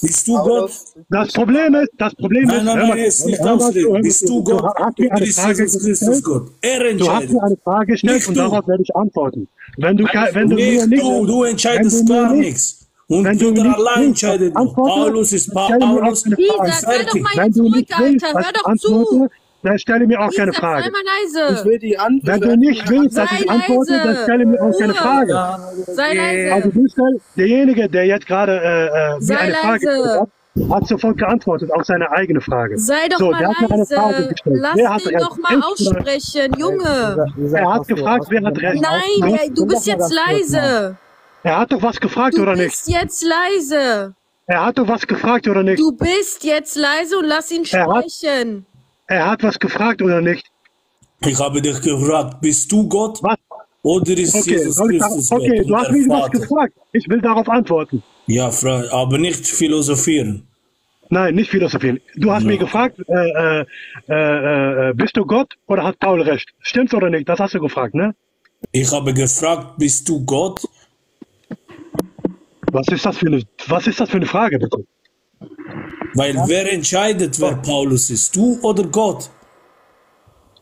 Bist du Gott? Das Problem ist, das Problem Nein, ist, nein, hör mal nein, jetzt nicht hör hör ausreden. Bist du Gott? hast mir eine ist Frage gestellt. Gott? Er Du hast entscheidet. mir eine Frage gestellt Nicht und du. darauf werde ich antworten. Wenn du, ke- wenn du mir Nicht nicht, du, du entscheidest du gar nicht- nichts. Und wenn du jeder nicht allein entscheidet. antworte, Paulus ist Paulus. Frage. sei doch mal jetzt du ruhig, willst, Alter. Hör doch zu. Dann stelle mir auch keine Isaac, sei Frage. mal leise. Ich will die Antwort. Wenn du nicht willst, dass Sei ich antworte, dann stelle mir auch keine. Frage. Sei leise. Also du stell, derjenige, der jetzt gerade äh, äh, mir Sei eine Frage leise. gestellt hat, hat sofort geantwortet auf seine eigene Frage. Sei doch so, mal der hat mir eine Frage leise. gestellt. Lass wer recht? doch mal aussprechen, Junge. Er hat gefragt, wer hat recht. Nein, ey, du bist jetzt leise. Er hat doch was gefragt, Du oder nicht? bist jetzt leise. Er hat doch was gefragt, oder nicht? Du bist jetzt leise und lass ihn Er hat- sprechen. Er hat was gefragt, oder nicht? Ich habe dich gefragt, bist du Gott? Was? Oder ist Okay, Jesus Christus sagen, okay Gott du hast mich was gefragt. Ich will darauf antworten. Ja, aber nicht philosophieren. Nein, nicht philosophieren. Du hast mich gefragt, äh, äh, äh, äh, bist du Gott oder hat Paul recht? Stimmt's oder nicht? Das hast du gefragt, ne? Ich habe gefragt, bist du Gott? Was ist das für eine, was ist das für eine Frage, bitte? Weil wer entscheidet, wer Paulus ist? Du oder Gott?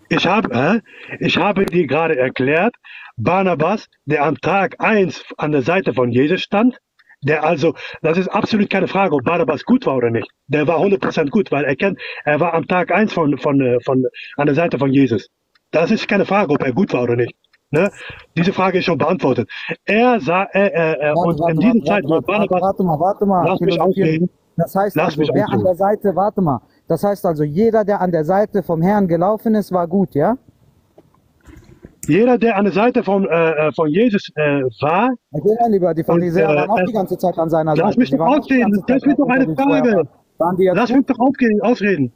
Ich habe, ich habe dir gerade erklärt, Barnabas, der am Tag eins an der Seite von Jesus stand, der also, das ist absolut keine Frage, ob Barnabas gut war oder nicht. Der war 100% gut, weil er kennt, er war am Tag eins von, von, von, an der Seite von Jesus. Das ist keine Frage, ob er gut war oder nicht. Ne? Diese Frage ist schon beantwortet. Er sah, äh, äh, äh, Warte, und warte, in dieser warte, Zeit, warte, warte, Barnabas, warte mal, warte mal. lass mich ausreden, Das heißt lass also, mich wer an der Seite, warte mal. Das heißt also, jeder, der an der Seite vom Herrn gelaufen ist, war gut, ja? Jeder, der an der Seite von, äh, äh, von Jesus äh, war, Okay, mein Lieber, die Pharisäer Und, äh, waren auch die ganze Zeit an seiner lass Seite. mich Die doch ausreden, das ist doch eine. Frage. Lass mich doch ausreden.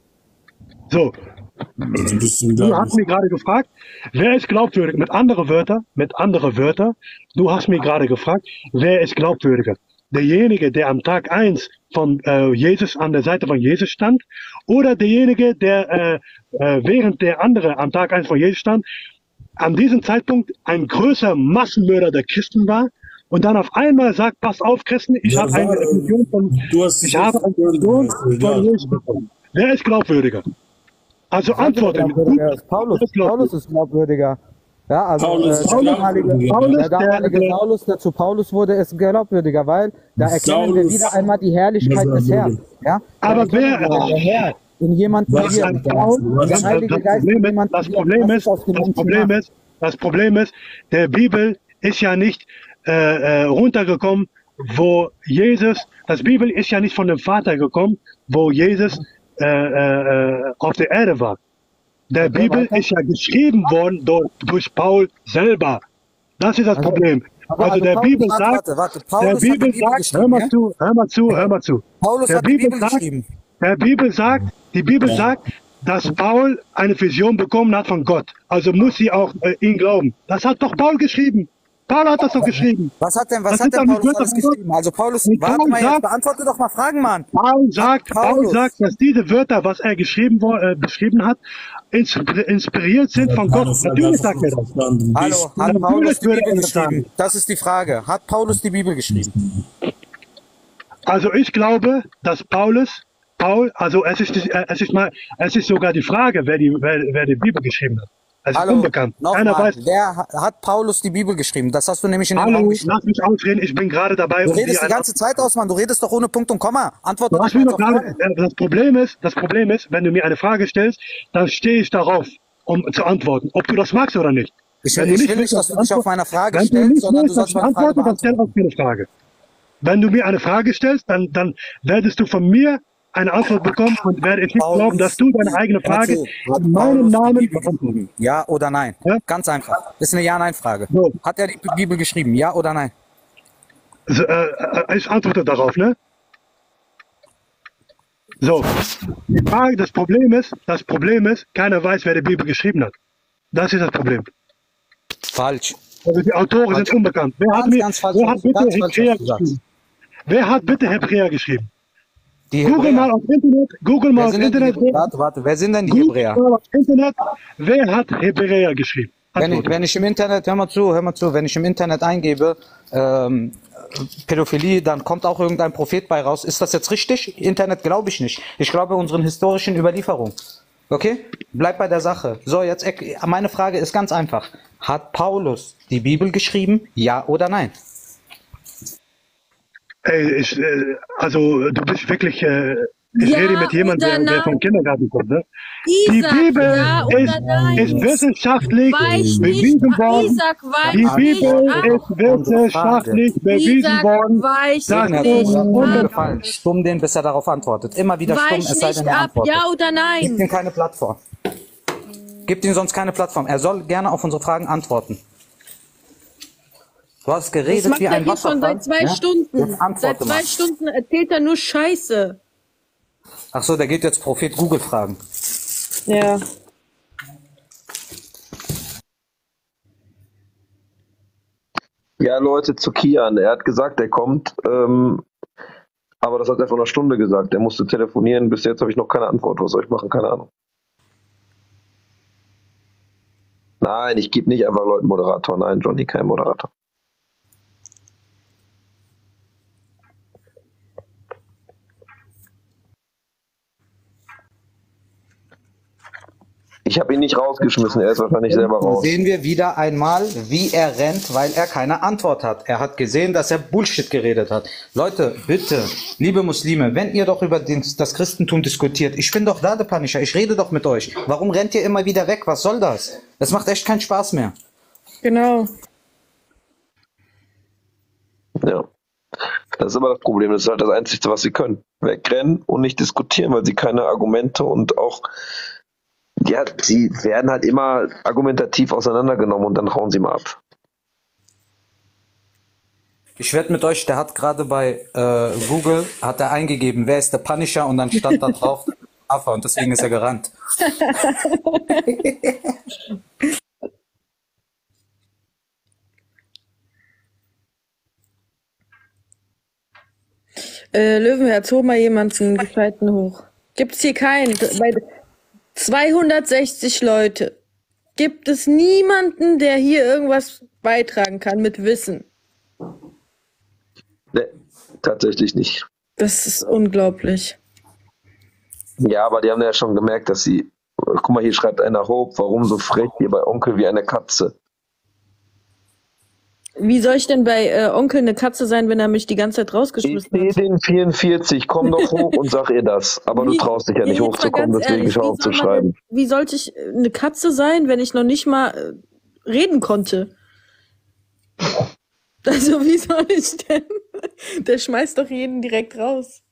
So, du hast mich gerade gefragt, wer ist glaubwürdig? Mit anderen Wörtern, mit anderen Wörtern, du hast mich gerade gefragt, wer ist glaubwürdiger? Derjenige, der am Tag eins von äh, Jesus an der Seite von Jesus stand, oder derjenige, der äh, äh, während der andere am Tag eins von Jesus stand, an diesem Zeitpunkt ein größer Massenmörder der Christen war und dann auf einmal sagt, pass auf Christen, ich Ja, habe eine Religion von, Du hast ich habe eine Religion von Jesus bekommen. Wer ist glaubwürdiger? Also antworte mir. glaubwürdiger ist Paulus. Paulus ist glaubwürdiger. Ja, also Paulus äh, der damalige. Paulus, Paulus, der damalige der- Saulus, der zu Paulus wurde, ist glaubwürdiger, weil da erkennen wir Saulus- wieder einmal die Herrlichkeit des Herrn. Ja? Aber erkennen wer- wir, der Herr in jemanden Was wie ein Paul, Was- das, der Heilige das, Geist Problem das Problem ist, es aus dem das Problem ist, das Problem ist, der Bibel ist ja nicht äh, äh, runtergekommen, wo Jesus, das Bibel ist ja nicht von dem Vater gekommen, wo Jesus äh, äh, äh, auf der Erde war. Der Okay, Bibel weiter. ist ja geschrieben worden durch, durch Paul selber. Das ist das Also- Problem. Also also der Paulus Bibel sagt, warte, warte, der Bibel Bibel sagt, hör mal ja? zu, hör mal zu, hör mal zu. Paulus Der hat Bibel Bibel sagt, geschrieben. der Bibel sagt, die Bibel sagt, dass Paul eine Vision bekommen hat von Gott. Also muss sie auch äh, ihn glauben. Das hat doch Paul geschrieben. Paul hat das doch geschrieben. Was hat denn, was Das hat denn Paulus alles geschrieben? Also Paulus, Und warte Paul mal jetzt, sagt- beantworte doch mal Fragen, Mann. Paul sagt, Paul Paulus. sagt, dass diese Wörter, was er geschrieben, äh, beschrieben hat, inspiriert sind von Gott. Natürlich das sagt er das. Hallo, hat Paulus die Bibel geschrieben? Das ist die Frage. Hat Paulus die Bibel geschrieben? Also ich glaube, dass Paulus, Paul, also es ist, es ist mal, es ist sogar die Frage, wer die, wer, wer die Bibel geschrieben hat. Ist Hallo, unbekannt. Keiner nochmal, weiß. wer ha- hat Paulus die Bibel geschrieben? Das hast du nämlich in den Hallo, gestellt. lass mich ausreden. Ich bin gerade dabei, Du um redest die ganze Zeit aus, Mann. Du redest doch ohne Punkt und Komma. Antwort Du hast mir doch gerade, äh, das Problem ist, das Problem ist, wenn du mir eine Frage stellst, dann stehe ich darauf, um zu antworten, ob du das magst oder nicht. Ich, Wenn du ich will willst, nicht, dass du du dich auf meine Frage wenn du stellst, nicht sondern du willst, dass sollst meine Frage antworte, dann stell beantworten. auch mir eine Frage. Wenn du mir eine Frage stellst, dann, dann werdest du von mir eine Antwort bekommen und werde ich nicht glauben, dass du deine eigene Frage. Hat in meinem Namen geschrieben? Ja oder nein? Ganz einfach. Das ist eine Ja-Nein-Frage. So. Hat er die Bibel geschrieben? Ja oder nein? So, äh, äh, ich antworte darauf, ne? So, die Frage, das Problem ist, das Problem ist, keiner weiß, wer die Bibel geschrieben hat. Das ist das Problem. Falsch. Also die Autoren sind unbekannt. Wer hat, Ganz, mir, ganz falsch, wer hat bitte falsch, Hebräer geschrieben? Wer hat bitte Hebräer geschrieben? Die Google Hebräer. mal auf Internet, Google mal auf die Internet? Warte, warte. Wer sind denn die Google Hebräer? mal auf Internet, wer hat Hebräer geschrieben? Wenn ich, wenn ich im Internet, hör mal zu, hör mal zu, wenn ich im Internet eingebe, ähm, Pädophilie, dann kommt auch irgendein Prophet bei raus. Ist das jetzt richtig? Internet glaube ich nicht. Ich glaube unseren historischen Überlieferungen. Okay? Bleib bei der Sache. So, jetzt, meine Frage ist ganz einfach. Hat Paulus die Bibel geschrieben? Ja oder nein? Ey, ich, äh, also du bist wirklich, äh, ich Ja rede mit jemandem, der, der nein? vom Kindergarten kommt. Ne? Die Isaac, Bibel ja ist, nein? ist wissenschaftlich nicht, bewiesen worden. Die Bibel ist wissenschaftlich bewiesen Isaac, worden. dass nicht. Stumm den, bis er darauf antwortet. Immer wieder stumm, Weich es sei denn, er antwortet. ja oder Gib ihm nein? keine Plattform. Gib ihm sonst keine Plattform. Er soll gerne auf unsere Fragen antworten. Du hast Das geredet macht wie er ein hier schon Wasserfall. seit zwei Ja? Stunden. Jetzt Seit zwei mal. Stunden erzählt er nur Scheiße. Ach so, der geht jetzt Prophet Google fragen. Ja. Ja, Leute, zu Kian. Er hat gesagt, er kommt, ähm, aber das hat er vor einer Stunde gesagt. Er musste telefonieren. Bis jetzt habe ich noch keine Antwort. Was soll ich machen? Keine Ahnung. Nein, ich gebe nicht einfach Leuten Moderator. Nein, Johnny, kein Moderator. Ich habe ihn nicht rausgeschmissen. Er ist wahrscheinlich selber raus. sehen wir wieder einmal, wie er rennt, weil er keine Antwort hat. Er hat gesehen, dass er Bullshit geredet hat. Leute, bitte, liebe Muslime, wenn ihr doch über den, das Christentum diskutiert, ich bin doch da, der Panischer, ich rede doch mit euch. Warum rennt ihr immer wieder weg? Was soll das? Das macht echt keinen Spaß mehr. Genau. Ja. Das ist aber das Problem. Das ist halt das Einzige, was sie können. Wegrennen und nicht diskutieren, weil sie keine Argumente und auch Ja, sie werden halt immer argumentativ auseinandergenommen und dann hauen sie mal ab. Ich werde mit euch, der hat gerade bei äh, Google, hat er eingegeben, wer ist der Punisher und dann stand da drauf Affe und deswegen ist er gerannt. Äh, Löwenherz, hol mal jemanden gescheiten hoch. Gibt's hier keinen. Bei 260 Leute. Gibt es niemanden, der hier irgendwas beitragen kann mit Wissen? Nee, tatsächlich nicht. Das ist unglaublich. Ja, aber die haben ja schon gemerkt, dass sie. Guck mal, hier schreibt einer Hope, warum so frech hier bei Onkel wie eine Katze. Wie soll ich denn bei äh, Onkel eine Katze sein, wenn er mich die ganze Zeit Ich rausgeschmissen sehe hat? den 44, komm doch hoch und sag ihr das. Aber du Wie- traust dich ja nicht hochzukommen, deswegen ehrlich, schau wie auf zu soll man denn-. Wie sollte ich äh, eine Katze sein, wenn ich noch nicht mal äh, reden konnte? Also wie soll ich denn? Der schmeißt doch jeden direkt raus.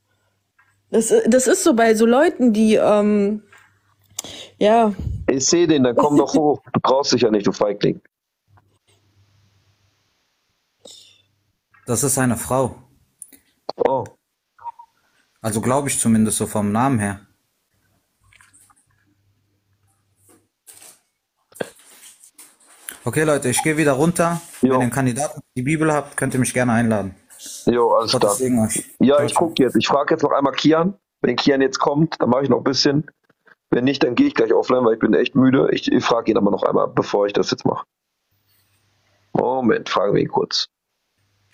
Das, äh, das ist so bei so Leuten, die, ähm, ja, Ich sehe den, dann komm doch hoch. Du traust dich ja nicht, du Feigling. Das ist eine Frau. Oh. Also glaube ich zumindest so vom Namen her. Okay, Leute, ich gehe wieder runter. Wenn ihr einen Kandidaten die Bibel habt, könnt ihr mich gerne einladen. Jo, alles Gottes klar. Ja, ich gucke jetzt. Ich frage jetzt noch einmal Kian. Wenn Kian jetzt kommt, dann mache ich noch ein bisschen. Wenn nicht, dann gehe ich gleich offline, weil ich bin echt müde. Ich, ich frage ihn aber noch einmal, bevor ich das jetzt mache. Moment, fragen wir ihn kurz.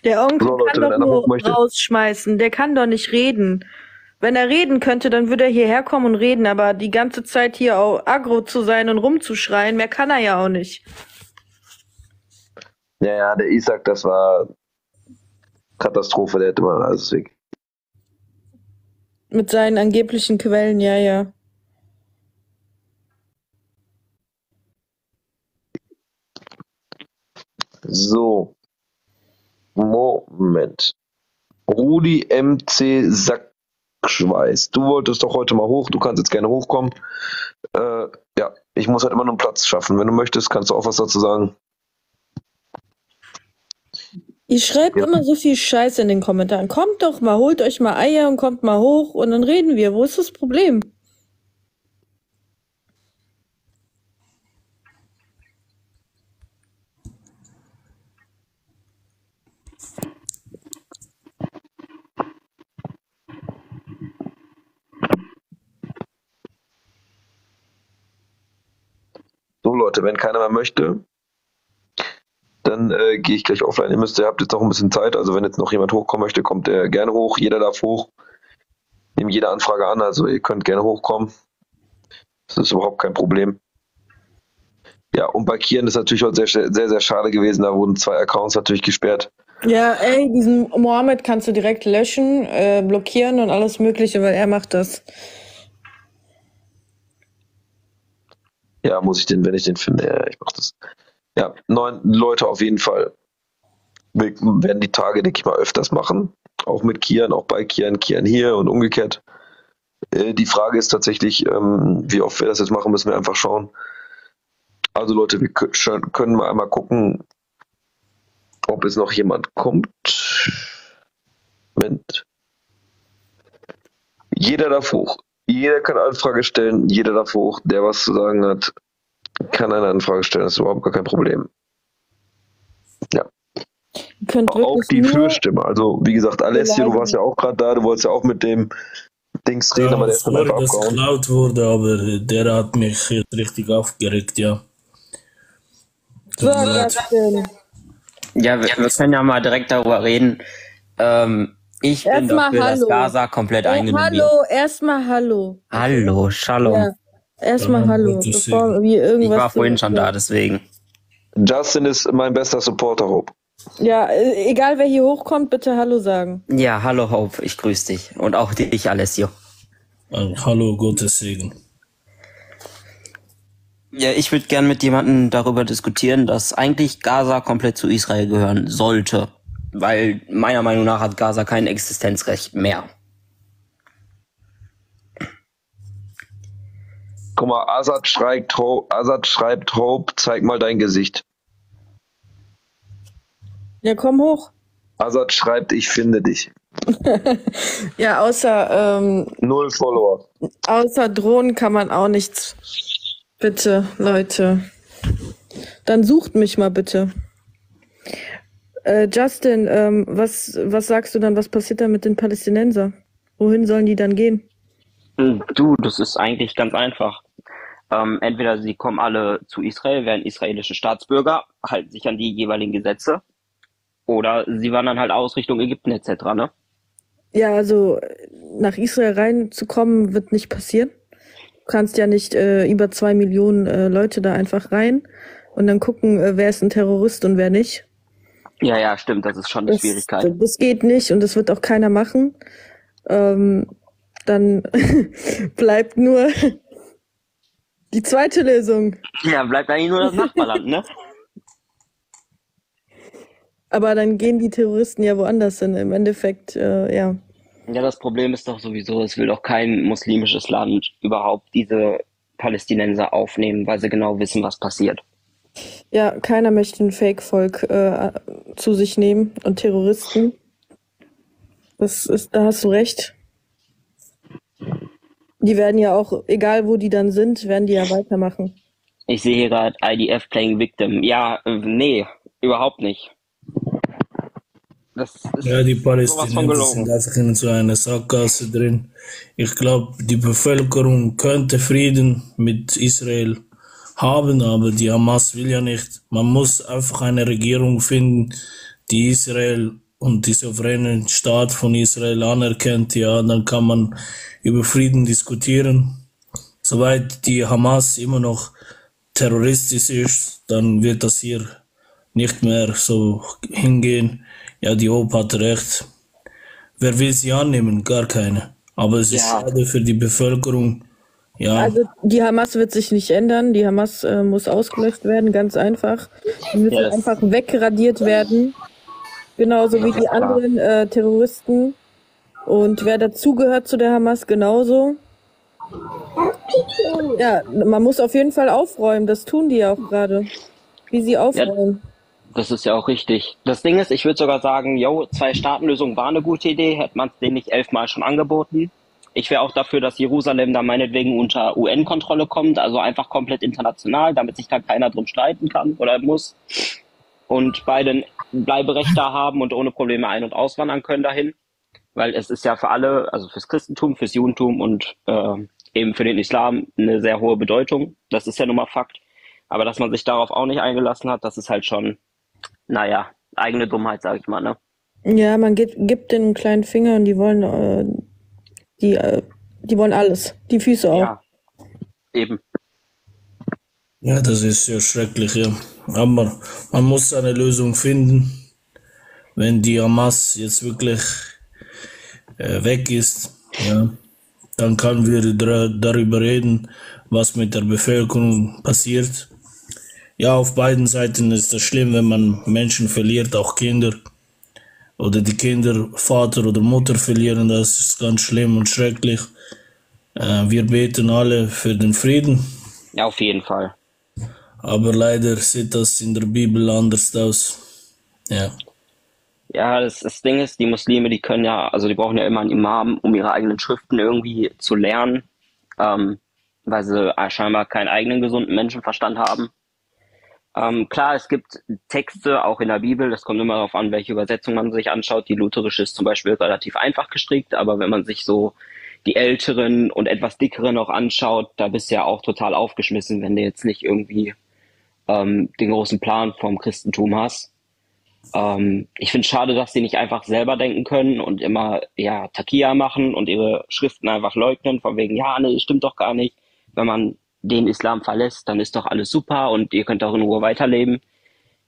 Der Onkel So, Leute, kann doch nur möchte. rausschmeißen. Der kann doch nicht reden. Wenn er reden könnte, dann würde er hierher kommen und reden, aber die ganze Zeit hier auch aggro zu sein und rumzuschreien, mehr kann er ja auch nicht. Ja, ja, der Isaac, das war Katastrophe, der hätte man alles weg. Mit seinen angeblichen Quellen, ja, ja. So. Moment. Rudi MC Sackschweiß. Du wolltest doch heute mal hoch. Du kannst jetzt gerne hochkommen. Äh, ja, ich muss halt immer nur einen Platz schaffen. Wenn du möchtest, kannst du auch was dazu sagen. Ihr schreibt immer so viel Scheiße in den Kommentaren. Kommt doch mal, holt euch mal Eier und kommt mal hoch und dann reden wir. Wo ist das Problem? Leute, wenn keiner mehr möchte, dann äh, gehe ich gleich offline. Ihr müsst, ihr habt jetzt noch ein bisschen Zeit. Also wenn jetzt noch jemand hochkommen möchte, kommt er gerne hoch. Jeder darf hoch. Nehmt jede Anfrage an. Also ihr könnt gerne hochkommen. Das ist überhaupt kein Problem. Ja, und bei Kian ist natürlich heute sehr, sehr, sehr schade gewesen. Da wurden zwei Accounts natürlich gesperrt. Ja, ey, diesen Mohammed kannst du direkt löschen, äh, blockieren und alles Mögliche, weil er macht das. Ja, muss ich den, wenn ich den finde, ja, ich mach das. Ja, neun Leute auf jeden Fall. Wir werden die Tage, denke ich mal, öfters machen. Auch mit Kian, auch bei Kian, Kian hier und umgekehrt. Äh, die Frage ist tatsächlich, ähm, wie oft wir das jetzt machen, müssen wir einfach schauen. Also Leute, wir können mal einmal gucken, ob es noch jemand kommt. Moment. Jeder darf hoch. Jeder kann Anfrage stellen, jeder darf hoch. Der was zu sagen hat, kann eine Anfrage stellen. Das ist überhaupt gar kein Problem. Ja. Auch die Fürstimme. Also, wie gesagt, Alessio, du warst ja auch gerade da, du wolltest ja auch mit dem Dings reden, aber der ist dann einfach abgehauen. geklaut wurde, aber der hat mich jetzt richtig aufgeregt, ja. so. Ja, wir, wir können ja mal direkt darüber reden. Ähm, ich bin Erstmal dafür, dass Hallo. Gaza komplett Äh, eingenommen wird. hallo, erstmal Hallo. Hallo, Shalom. Ja, erstmal Hallo, bevor wir Ich irgendwas. war vorhin schon da, deswegen. Justin ist mein bester Supporter, Hope. Ja, äh, egal wer hier hochkommt, bitte Hallo sagen. Ja, hallo Hope, ich grüße dich. Und auch dich, Alessio. Hallo, Gottes Segen. Ja, ich würde gern mit jemandem darüber diskutieren, dass eigentlich Gaza komplett zu Israel gehören sollte. Weil meiner Meinung nach hat Gaza kein Existenzrecht mehr. Guck mal, Assad schreibt, Ho Assad schreibt Hope, zeig mal dein Gesicht. Ja, komm hoch. Assad schreibt, ich finde dich. Ja, außer, ähm, Null Follower. außer Drohnen kann man auch nichts. Bitte, Leute. Dann sucht mich mal bitte. Äh, Justin, ähm, was, was sagst du dann, was passiert da mit den Palästinensern? Wohin sollen die dann gehen? Hm, Du, das ist eigentlich ganz einfach. Ähm, entweder sie kommen alle zu Israel, werden israelische Staatsbürger, halten sich an die jeweiligen Gesetze, oder sie wandern halt aus Richtung Ägypten etc. Ne? Ja, also nach Israel reinzukommen wird nicht passieren. Du kannst ja nicht äh, über zwei Millionen äh, Leute da einfach rein und dann gucken, äh, wer ist ein Terrorist und wer nicht. Ja, ja, stimmt, das ist schon eine Das, Schwierigkeit. das geht nicht und das wird auch keiner machen. Ähm, dann bleibt nur die zweite Lösung. Ja, bleibt eigentlich nur das Nachbarland, ne? Aber dann gehen die Terroristen ja woanders hin. Im Endeffekt, äh, ja. Ja, das Problem ist doch sowieso, es will doch kein muslimisches Land überhaupt diese Palästinenser aufnehmen, weil sie genau wissen, was passiert. Ja, keiner möchte ein Fake-Volk äh, zu sich nehmen und Terroristen. Das ist, da hast du recht. Die werden ja auch, egal wo die dann sind, werden die ja weitermachen. Ich sehe hier gerade IDF playing victim. Ja, äh, nee, überhaupt nicht. Das ist Ja, die Palästinenser sind einfach in so einer Sackgasse drin. Ich glaube, die Bevölkerung könnte Frieden mit Israel haben, aber die Hamas will ja nicht. Man muss einfach eine Regierung finden, die Israel und die souveränen Staat von Israel anerkennt. Ja, dann kann man über Frieden diskutieren. Soweit die Hamas immer noch terroristisch ist, dann wird das hier nicht mehr so hingehen. Ja, die Hope hat recht. Wer will sie annehmen? Gar keine. Aber es ist Ja. schade für die Bevölkerung. Ja, Also die Hamas wird sich nicht ändern. Die Hamas äh, muss ausgelöscht werden, ganz einfach. Die müssen Ja, das- einfach wegradiert werden. Genauso wie die anderen äh, Terroristen. Und wer dazugehört zu der Hamas genauso. Ja, man muss auf jeden Fall aufräumen. Das tun die ja auch gerade. Wie sie aufräumen. Das ist ja auch richtig. Das Ding ist, ich würde sogar sagen, yo, Zwei-Staaten-Lösung war eine gute Idee, hätte man es denen nicht elfmal schon angeboten. Ich wäre auch dafür, dass Jerusalem da meinetwegen unter UN-Kontrolle kommt, also einfach komplett international, damit sich da keiner drum streiten kann oder muss. Und beide Bleiberecht da haben und ohne Probleme ein- und auswandern können dahin. Weil es ist ja für alle, also fürs Christentum, fürs Judentum und äh, eben für den Islam eine sehr hohe Bedeutung. Das ist ja nun mal Fakt. Aber dass man sich darauf auch nicht eingelassen hat, das ist halt schon, naja, eigene Dummheit, sag ich mal, ne? Ja, man gibt, gibt den einen kleinen Finger und die wollen, äh, die, äh, die wollen alles. Die Füße auch. Ja, eben. ja, das ist ja schrecklich, ja. Aber man muss eine Lösung finden. Wenn die Hamas jetzt wirklich äh, weg ist, ja, dann können wir darüber reden, was mit der Bevölkerung passiert. Ja, auf beiden Seiten ist das schlimm, wenn man Menschen verliert, auch Kinder. Oder die Kinder Vater oder Mutter verlieren, das ist ganz schlimm und schrecklich. Äh, wir beten alle für den Frieden. Ja, auf jeden Fall. Aber leider sieht das in der Bibel anders aus. Ja. Ja, das, das Ding ist, die Muslime, die können ja, also die brauchen ja immer einen Imam, um ihre eigenen Schriften irgendwie zu lernen, ähm, weil sie scheinbar keinen eigenen gesunden Menschenverstand haben. Ähm, klar, es gibt Texte auch in der Bibel, das kommt immer darauf an, welche Übersetzung man sich anschaut. Die lutherische ist zum Beispiel relativ einfach gestrickt, aber wenn man sich so die älteren und etwas dickeren auch anschaut, da bist du ja auch total aufgeschmissen, wenn du jetzt nicht irgendwie ähm, den großen Plan vom Christentum hast. Ähm, ich finde es schade, dass sie nicht einfach selber denken können und immer ja Takia machen und ihre Schriften einfach leugnen, von wegen, ja, nee, stimmt doch gar nicht. Wenn man den Islam verlässt, dann ist doch alles super und ihr könnt auch in Ruhe weiterleben.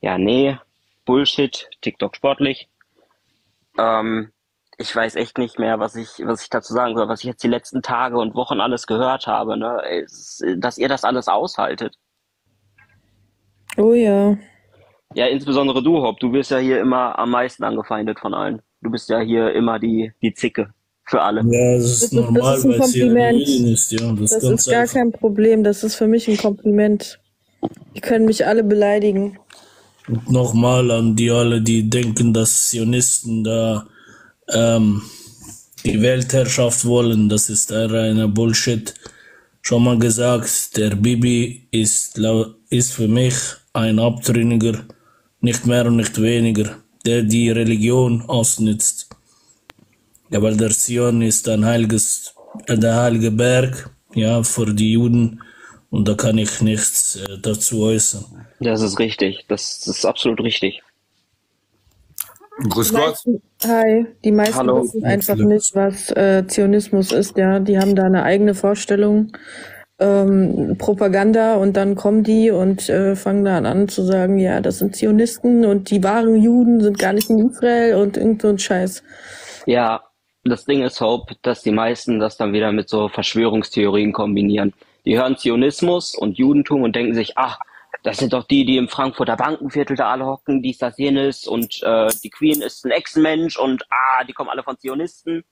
Ja, nee, Bullshit, TikTok sportlich. Ähm, ich weiß echt nicht mehr, was ich, was ich dazu sagen soll, was ich jetzt die letzten Tage und Wochen alles gehört habe, ne? Dass ihr das alles aushaltet. Oh ja. Ja, insbesondere du, Hopp. Du wirst ja hier immer am meisten angefeindet von allen. Du bist ja hier immer die, die Zicke. Für alle. Ja, das Das ist ist, das normal, ist ein weil sie eine Kompliment. Jüdin ist, ja. Das, Das ist ganz ist gar einfach. kein Problem. Das ist für mich ein Kompliment. Die können mich alle beleidigen. Und nochmal an die alle, die denken, dass Zionisten da ähm, die Weltherrschaft wollen. Das ist ein reiner Bullshit. Schon mal gesagt, der Bibi ist, lau- ist für mich ein Abtrünniger, nicht mehr und nicht weniger, der die Religion ausnützt. Ja, weil der Zion ist ein heiliges, äh, der heilige Berg, ja, für die Juden. Und da kann ich nichts äh, dazu äußern. Das ist richtig. Das, das ist absolut richtig. Grüß Die meisten, hi, die meisten Hallo. wissen einfach nicht, was äh, Zionismus ist. Ja, die haben da eine eigene Vorstellung, ähm, Propaganda und dann kommen die und äh, fangen dann an zu sagen, ja, das sind Zionisten und die wahren Juden sind gar nicht in Israel und irgend so ein Scheiß. Ja, das Ding ist, Hope, dass die meisten das dann wieder mit so Verschwörungstheorien kombinieren. Die hören Zionismus und Judentum und denken sich, ach, das sind doch die, die im Frankfurter Bankenviertel da alle hocken, dies, das, jenes und äh, die Queen ist ein Ex-Mensch und ah, die kommen alle von Zionisten.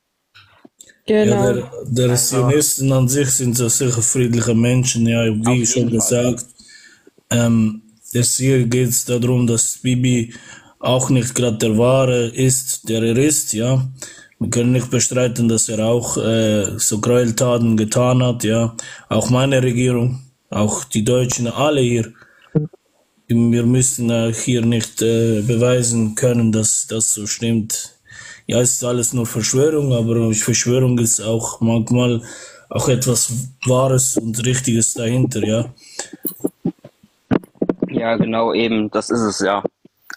Ja, Genau. der, der Zionisten an sich sind so sicher friedliche Menschen, ja, wie schon gesagt. Ähm, es hier geht es darum, dass Bibi auch nicht gerade der Wahre ist, der er ist, ja. Wir können nicht bestreiten, dass er auch äh, so Gräueltaten getan hat, ja. Auch meine Regierung, auch die Deutschen, alle hier. Wir müssen äh, hier nicht äh, beweisen können, dass das so stimmt. Ja, es ist alles nur Verschwörung, aber Verschwörung ist auch manchmal auch etwas Wahres und Richtiges dahinter, ja. Ja, genau, eben, das ist es ja.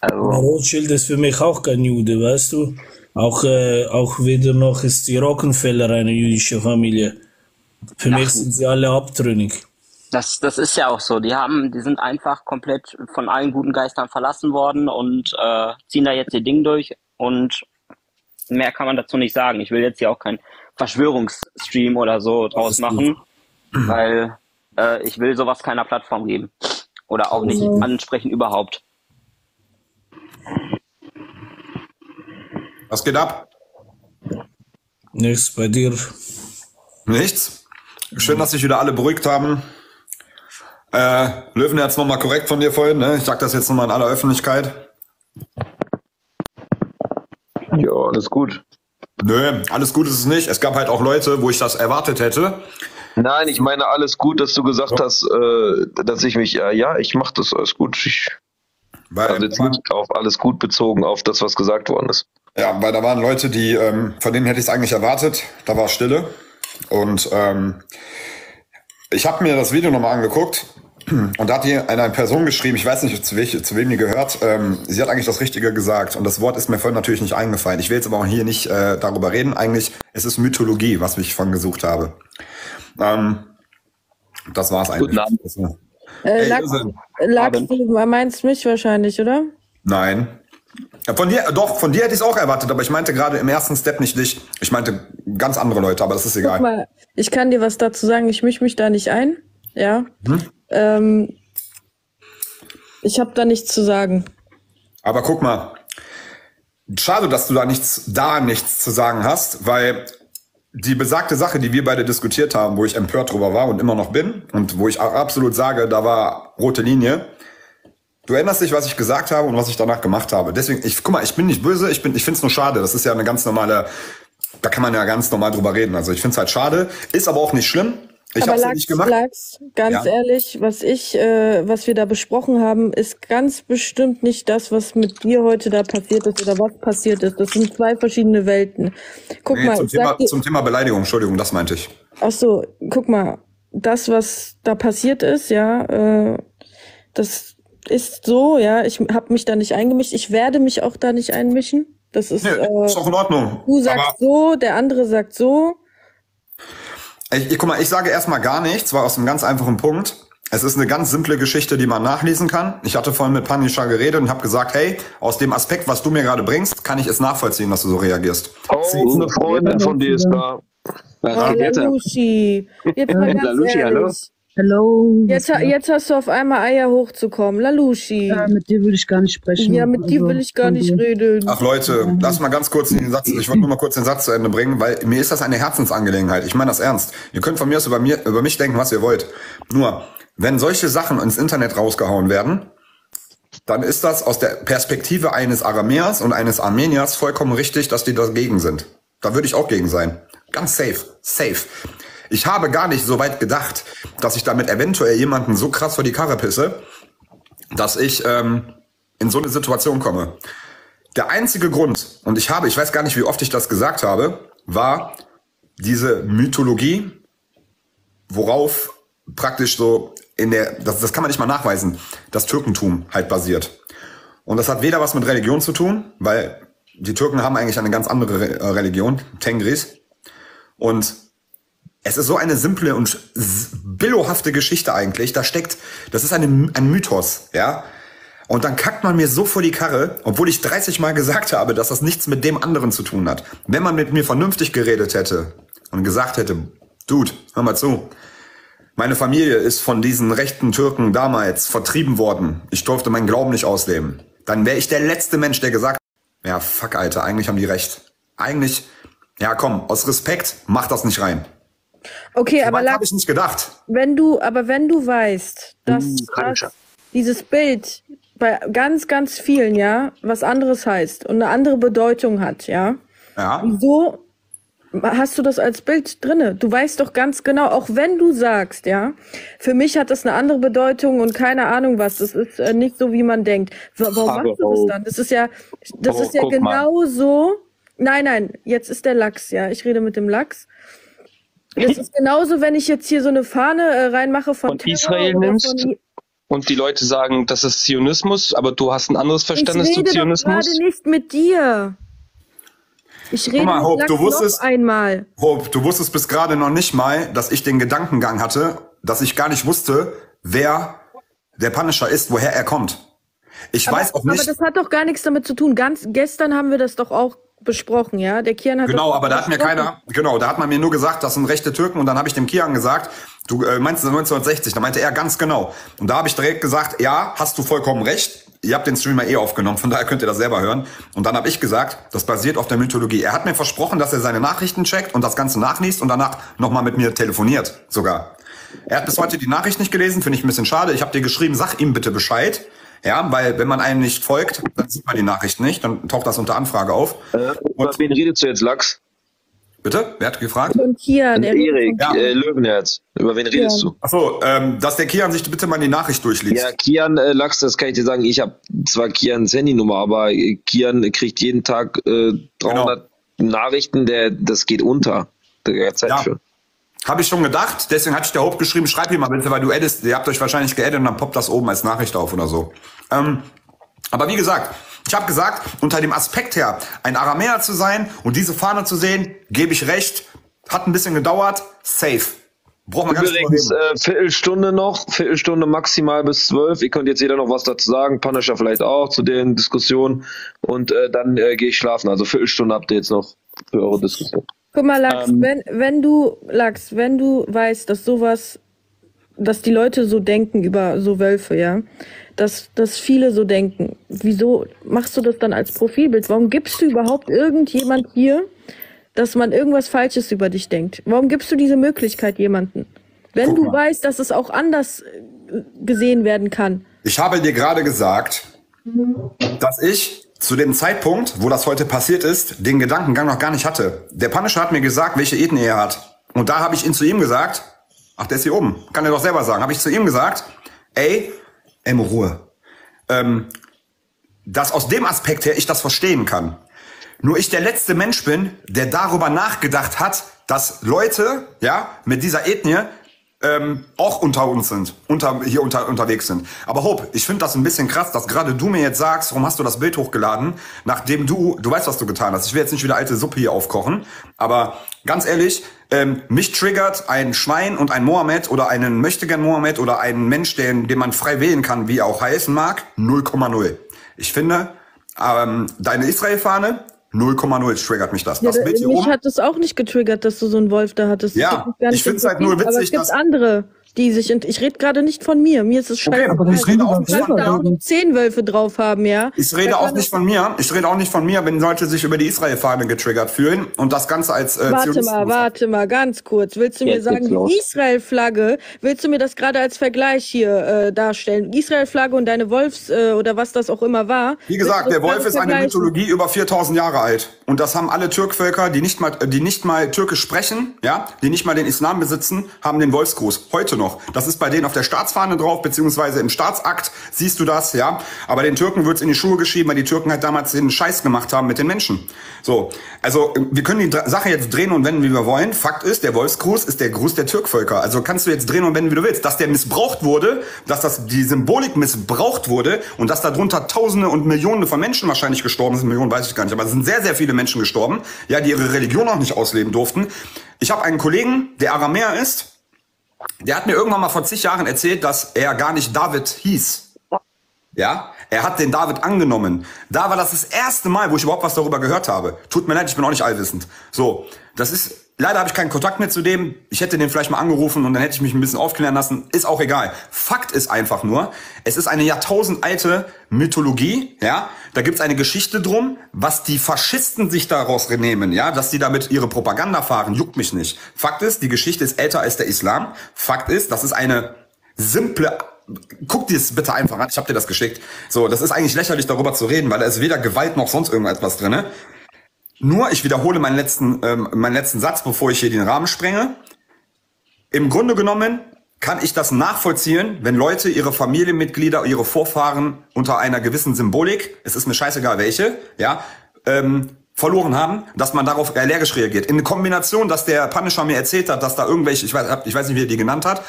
Also, Rothschild ist für mich auch kein Jude, weißt du? Auch, äh, auch wieder noch ist die Rockefeller eine jüdische Familie. Für mich sind sie alle abtrünnig. das, das ist ja auch so. Die haben, die sind einfach komplett von allen guten Geistern verlassen worden und äh, ziehen da jetzt ihr Ding durch und mehr kann man dazu nicht sagen. Ich will jetzt hier auch keinen Verschwörungsstream oder so draus machen, weil äh, ich will sowas keiner Plattform geben. Oder auch nicht Genau. ansprechen überhaupt. Was geht ab? Nichts bei dir. Nichts. Schön, dass sich wieder alle beruhigt haben. Äh, Löwen jetzt nochmal korrekt von dir vorhin, ne? Ich sag das jetzt nochmal in aller Öffentlichkeit. Ja, alles gut. Nö, alles gut ist es nicht. Es gab halt auch Leute, wo ich das erwartet hätte. Nein, ich meine alles gut, dass du gesagt hast, äh, dass ich mich, äh, ja, ich mache das alles gut. Ich, also jetzt nicht auf alles gut bezogen, auf das, was gesagt worden ist. Ja, weil da waren Leute, die, ähm, von denen hätte ich es eigentlich erwartet. Da war Stille. Und ähm, ich habe mir das Video nochmal angeguckt. Und da hat die eine Person geschrieben, ich weiß nicht, zu, welche, zu wem die gehört, ähm, sie hat eigentlich das Richtige gesagt. Und das Wort ist mir vorhin natürlich nicht eingefallen. Ich will jetzt aber auch hier nicht äh, darüber reden. Eigentlich, es ist Mythologie, was ich von gesucht habe. Ähm, das war's eigentlich. Guten Abend. Äh, Hey, lag, Irrsinn. lag, du meinst mich wahrscheinlich, oder? Nein. Von dir, doch, von dir hätte ich es auch erwartet, aber ich meinte gerade im ersten Step nicht dich. Ich meinte ganz andere Leute, aber das ist Guck egal. mal, ich kann dir was dazu sagen. Ich mische mich da nicht ein. Ja. Hm? Ähm, ich habe da nichts zu sagen. Aber guck mal, schade, dass du da nichts, da nichts zu sagen hast, weil die besagte Sache, die wir beide diskutiert haben, wo ich empört drüber war und immer noch bin und wo ich auch absolut sage, da war rote Linie. Du erinnerst dich, was ich gesagt habe und was ich danach gemacht habe. Deswegen, ich, guck mal, ich bin nicht böse, ich bin, ich find's nur schade. Das ist ja eine ganz normale, da kann man ja ganz normal drüber reden. Also ich find's halt schade, ist aber auch nicht schlimm. Ich Aber hab's Lachs, nicht gemacht. Lachs, ganz Ja. ehrlich, was ich, äh, was wir da besprochen haben, ist ganz bestimmt nicht das, was mit dir heute da passiert ist oder was passiert ist. Das sind zwei verschiedene Welten. Guck Nee, mal, zum, Thema, zum Thema Beleidigung, Entschuldigung, das meinte ich. ach so, guck mal, das, was da passiert ist, ja, äh, das ist so, ja, ich habe mich da nicht eingemischt. Ich werde mich auch da nicht einmischen. Das ist, äh, Ist auch in Ordnung. du sagst Aber- so, der andere sagt so. Ich, ich, guck mal, ich sage erstmal gar nichts, weil aus einem ganz einfachen Punkt. Es ist eine ganz simple Geschichte, die man nachlesen kann. Ich hatte vorhin mit Panisha geredet und habe gesagt, hey, aus dem Aspekt, was du mir gerade bringst, kann ich es nachvollziehen, dass du so reagierst. Oh, eine Freundin von dir ist da. Oh, Lalushi. Jetzt mal ganz Lalushi, hallo? Hello. Jetzt, jetzt hast du auf einmal Eier hochzukommen. Lalushi. Ja, mit dir will ich gar nicht sprechen. Ja, mit dir Also, will ich gar nicht dir. reden. Ach Leute, lass mal ganz kurz den Satz, ich wollte nur mal kurz den Satz zu Ende bringen, weil mir ist das eine Herzensangelegenheit. Ich meine das ernst. Ihr könnt von mir aus über, mir, über mich denken, was ihr wollt. Nur, wenn solche Sachen ins Internet rausgehauen werden, dann ist das aus der Perspektive eines Aramäers und eines Armeniers vollkommen richtig, dass die dagegen sind. Da würde ich auch gegen sein. Ganz safe. Safe. Ich habe gar nicht so weit gedacht, dass ich damit eventuell jemanden so krass vor die Karre pisse, dass ich ähm, in so eine Situation komme. Der einzige Grund, und ich habe, ich weiß gar nicht, wie oft ich das gesagt habe, war diese Mythologie, worauf praktisch so in der, das, das kann man nicht mal nachweisen, das Türkentum halt basiert. Und das hat weder was mit Religion zu tun, weil die Türken haben eigentlich eine ganz andere Re äh, Religion, Tengris. Und es ist so eine simple und billohafte Geschichte eigentlich. Da steckt, das ist eine, ein Mythos, ja. Und dann kackt man mir so vor die Karre, obwohl ich 30 Mal gesagt habe, dass das nichts mit dem anderen zu tun hat. Wenn man mit mir vernünftig geredet hätte und gesagt hätte, Dude, hör mal zu. Meine Familie ist von diesen rechten Türken damals vertrieben worden. Ich durfte meinen Glauben nicht ausleben. Dann wäre ich der letzte Mensch, der gesagt ja, fuck, Alter, eigentlich haben die recht. Eigentlich, ja komm, aus Respekt, mach das nicht rein. Okay, aber habe ich nicht gedacht. wenn du, aber wenn du weißt, dass, Hm, dass dieses Bild bei ganz, ganz vielen, ja, was anderes heißt und eine andere Bedeutung hat, ja, Ja. wieso hast du das als Bild drinne? Du weißt doch ganz genau, auch wenn du sagst, ja, für mich hat das eine andere Bedeutung und keine Ahnung was, das ist äh, nicht so, wie man denkt. Wa- Warum Aber machst du das oh. dann? Das ist ja, das Aber ist ja genau so. Nein, nein, jetzt ist der Lachs, ja, ich rede mit dem Lachs. Das ist genauso, wenn ich jetzt hier so eine Fahne äh, reinmache von, von Terror Israel nimmst von und die Leute sagen, das ist Zionismus, aber du hast ein anderes Ich Verständnis zu rede doch Zionismus. gerade nicht mit dir. Ich rede mal, mit Hope, du wusstest- noch einmal. Hope, du wusstest bis gerade noch nicht mal, dass ich den Gedankengang hatte, dass ich gar nicht wusste, wer der Punisher ist, woher er kommt. Ich aber, weiß auch nicht. Aber das hat doch gar nichts damit zu tun. Ganz gestern haben wir das doch auch besprochen, ja. Der Kian hat Genau, aber da hat mir keiner, genau, da hat man mir nur gesagt, das sind rechte Türken und dann habe ich dem Kian gesagt, du äh, meinst 1960, da meinte er ganz genau. Und da habe ich direkt gesagt, ja, hast du vollkommen recht. Ihr habt den Streamer eh aufgenommen, von daher könnt ihr das selber hören. Und dann habe ich gesagt, das basiert auf der Mythologie. Er hat mir versprochen, dass er seine Nachrichten checkt und das Ganze nachliest und danach nochmal mit mir telefoniert, sogar. Er hat bis heute die Nachricht nicht gelesen, finde ich ein bisschen schade. Ich habe dir geschrieben, sag ihm bitte Bescheid. Ja, weil wenn man einem nicht folgt, dann sieht man die Nachricht nicht, dann taucht das unter Anfrage auf. Über wen redest du jetzt, Lachs? Bitte? Wer hat gefragt? Und Kian, er redet Erik, von- äh, Löwenherz. Über wen redest du? Achso, ähm, dass der Kian sich bitte mal die Nachricht durchliest. Ja, Kian äh, Lachs, das kann ich dir sagen. Ich habe zwar Kians Handynummer, aber äh, Kian kriegt jeden Tag äh, 300 Nachrichten, der, das geht unter. Da hat Zeit Ja. für. Habe ich schon gedacht, deswegen hatte ich der Hope geschrieben, schreib ihm mal bitte, weil du addest, ihr habt euch wahrscheinlich geaddet und dann poppt das oben als Nachricht auf oder so. Ähm, aber wie gesagt, ich habe gesagt, unter dem Aspekt her, ein Aramäer zu sein und diese Fahne zu sehen, gebe ich recht, hat ein bisschen gedauert, safe. Braucht man Übrigens, äh, Viertelstunde noch, Viertelstunde maximal bis zwölf. Ihr könnt jetzt jeder noch was dazu sagen, Punisher vielleicht auch zu den Diskussionen und äh, dann äh, gehe ich schlafen. Also Viertelstunde habt ihr jetzt noch für eure Diskussion. Guck mal, Lachs, Ähm, wenn, wenn du, Lachs, wenn du weißt, dass sowas, dass die Leute so denken über so Wölfe, ja, dass, dass viele so denken, wieso machst du das dann als Profilbild? Warum gibst du überhaupt irgendjemand hier, dass man irgendwas Falsches über dich denkt? Warum gibst du diese Möglichkeit jemanden? Wenn du weißt, dass es auch anders äh, gesehen werden kann. Ich habe dir gerade gesagt, dass ich zu dem Zeitpunkt, wo das heute passiert ist, den Gedankengang noch gar nicht hatte. Der Punisher hat mir gesagt, welche Ethnie er hat. Und da habe ich ihn zu ihm gesagt, ach, der ist hier oben, kann er doch selber sagen, habe ich zu ihm gesagt, ey, ey, Ruhe. Ähm, dass aus dem Aspekt her ich das verstehen kann. Nur ich der letzte Mensch bin, der darüber nachgedacht hat, dass Leute, ja, mit dieser Ethnie ähm, auch unter uns sind, unter, hier unter, unterwegs sind. Aber Hope, ich finde das ein bisschen krass, dass gerade du mir jetzt sagst, warum hast du das Bild hochgeladen, nachdem du, du weißt, was du getan hast. Ich will jetzt nicht wieder alte Suppe hier aufkochen, aber ganz ehrlich, ähm, mich triggert ein Schwein und ein Mohammed oder einen Möchtegern Mohammed oder einen Mensch, den, den man frei wählen kann, wie er auch heißen mag, 0,0. Ich finde, ähm, deine Israel-Fahne, 0,0 triggert mich das. Ja, Das Bild hier mich hat es auch nicht getriggert, dass du so einen Wolf da hattest. Ja, mich ich find's halt nur interessiert, Aber es witzig, gibt dass- andere. Die sich, und ich rede gerade nicht von mir, mir ist es Okay, scheißegal. aber ich rede auch nicht von da zehn Wölfe drauf haben, ja? Ich rede auch nicht von mir. Ich rede auch nicht von mir, wenn Leute sich über die Israel-Fahne getriggert fühlen und das Ganze als äh, Warte mal, warte mal, ganz kurz. Willst du mir Jetzt sagen, geht's los. die Israel-Flagge, willst du mir das gerade als Vergleich hier äh, darstellen? Israel-Flagge und deine Wolfs- äh, oder was das auch immer war. Wie gesagt, der Wolf ist eine? Mythologie über 4000 Jahre alt. Und das haben alle Türkvölker, die nicht mal, die nicht mal Türkisch sprechen, ja, die nicht mal den Islam besitzen, haben den Wolfsgruß. Heute noch. Das ist bei denen auf der Staatsfahne drauf, beziehungsweise im Staatsakt siehst du das, ja. Aber den Türken wird's in die Schuhe geschrieben, weil die Türken halt damals den Scheiß gemacht haben mit den Menschen. So. Also, wir können die Sache jetzt drehen und wenden, wie wir wollen. Fakt ist, der Wolfsgruß ist der Gruß der Türkvölker. Also kannst du jetzt drehen und wenden, wie du willst. Dass der missbraucht wurde, dass das, die Symbolik missbraucht wurde und dass darunter Tausende und Millionen von Menschen wahrscheinlich gestorben sind. Millionen weiß ich gar nicht, aber es sind sehr, sehr viele Menschen gestorben, ja, die ihre Religion auch nicht ausleben durften. Ich habe einen Kollegen, der Aramäer ist, der hat mir irgendwann mal vor zig Jahren erzählt, dass er gar nicht David hieß. Ja, er hat den David angenommen. Da war das das erste Mal, wo ich überhaupt was darüber gehört habe. Tut mir leid, ich bin auch nicht allwissend. So, das ist, leider habe ich keinen Kontakt mehr zu dem. Ich hätte den vielleicht mal angerufen und dann hätte ich mich ein bisschen aufklären lassen. Ist auch egal. Fakt ist einfach nur, es ist eine jahrtausendalte Mythologie, ja. Da gibt's eine Geschichte drum, was die Faschisten sich daraus nehmen, ja. Dass die damit ihre Propaganda fahren, juckt mich nicht. Fakt ist, die Geschichte ist älter als der Islam. Fakt ist, das ist eine simple Guck dir es bitte einfach an, ich habe dir das geschickt. So, das ist eigentlich lächerlich darüber zu reden, weil da ist weder Gewalt noch sonst irgendetwas drinne. Nur, ich wiederhole meinen letzten, ähm, meinen letzten Satz, bevor ich hier den Rahmen sprenge. Im Grunde genommen kann ich das nachvollziehen, wenn Leute ihre Familienmitglieder, ihre Vorfahren unter einer gewissen Symbolik, es ist mir scheißegal welche, ja, ähm, verloren haben, dass man darauf allergisch reagiert. In Kombination, dass der Punisher mir erzählt hat, dass da irgendwelche, ich weiß, ich weiß nicht, wie er die genannt hat,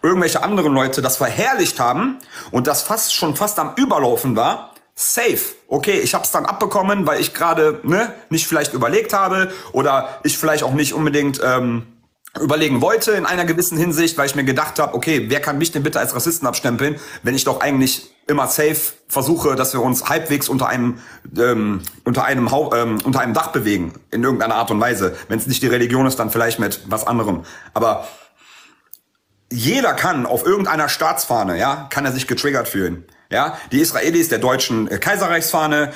irgendwelche anderen Leute das verherrlicht haben und das fast schon fast am Überlaufen war, safe. Okay, ich habe es dann abbekommen, weil ich gerade ne, nicht vielleicht überlegt habe oder ich vielleicht auch nicht unbedingt ähm, überlegen wollte in einer gewissen Hinsicht, weil ich mir gedacht habe, okay, wer kann mich denn bitte als Rassisten abstempeln, wenn ich doch eigentlich immer safe versuche, dass wir uns halbwegs unter einem ähm, unter einem Hau ähm, unter einem Dach bewegen in irgendeiner Art und Weise. Wenn es nicht die Religion ist, dann vielleicht mit was anderem. Aber jeder kann auf irgendeiner Staatsfahne, ja, kann er sich getriggert fühlen. Ja, die Israelis der deutschen äh, Kaiserreichsfahne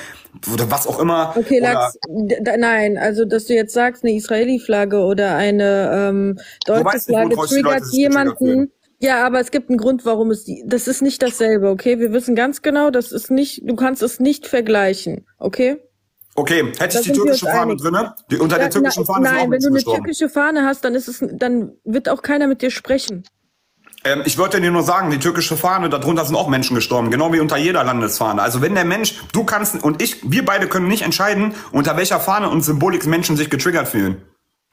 oder was auch immer. Okay, Lachs, nein, also dass du jetzt sagst, eine Israeli-Flagge oder eine ähm, deutsche nicht, Flagge Leute triggert fühlen. jemanden. Ja, aber es gibt einen Grund, warum es die. Das ist nicht dasselbe, okay? Wir wissen ganz genau, das ist nicht. Du kannst es nicht vergleichen, okay? Okay, hätte Da ich die türkische Fahne drinne? Die, unter der Ja, türkischen na, Fahne Nein, wenn du eine gestorben. türkische Fahne hast, dann ist es, dann wird auch keiner mit dir sprechen. Ähm, ich wollte dir nur sagen, die türkische Fahne, darunter sind auch Menschen gestorben, genau wie unter jeder Landesfahne. Also wenn der Mensch, du kannst und ich, wir beide können nicht entscheiden, unter welcher Fahne und Symbolik Menschen sich getriggert fühlen.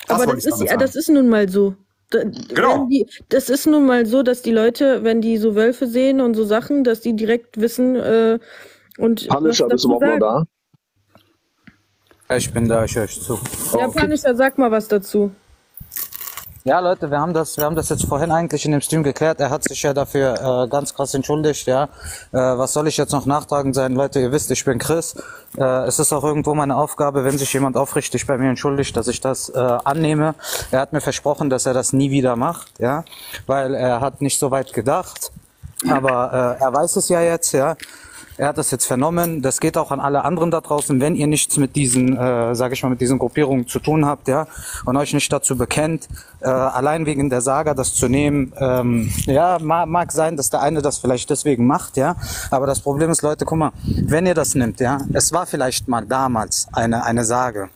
Das Aber das ist, ja, das ist nun mal so. Da, Genau. Die, das ist nun mal so, dass die Leute, wenn die so Wölfe sehen und so Sachen, dass die direkt wissen äh, und Punisher, bist du überhaupt noch da? Ich bin da, ich höre euch zu. Ja, Punisher, sag mal was dazu. Ja, Leute, wir haben das, wir haben das jetzt vorhin eigentlich in dem Stream geklärt. Er hat sich ja dafür äh, ganz krass entschuldigt, ja. Äh, was soll ich jetzt noch nachtragen sein? Leute, ihr wisst, ich bin Chris. Äh, es ist auch irgendwo meine Aufgabe, wenn sich jemand aufrichtig bei mir entschuldigt, dass ich das äh, annehme. Er hat mir versprochen, dass er das nie wieder macht, ja, weil er hat nicht so weit gedacht. Aber äh, er weiß es ja jetzt, ja. Er hat das jetzt vernommen. Das geht auch an alle anderen da draußen. Wenn ihr nichts mit diesen, äh, sage ich mal, mit diesen Gruppierungen zu tun habt, ja, und euch nicht dazu bekennt, äh, allein wegen der Saga das zu nehmen, ähm, ja, mag, mag sein, dass der eine das vielleicht deswegen macht, ja. Aber das Problem ist, Leute, guck mal, wenn ihr das nimmt, ja, es war vielleicht mal damals eine eine Sage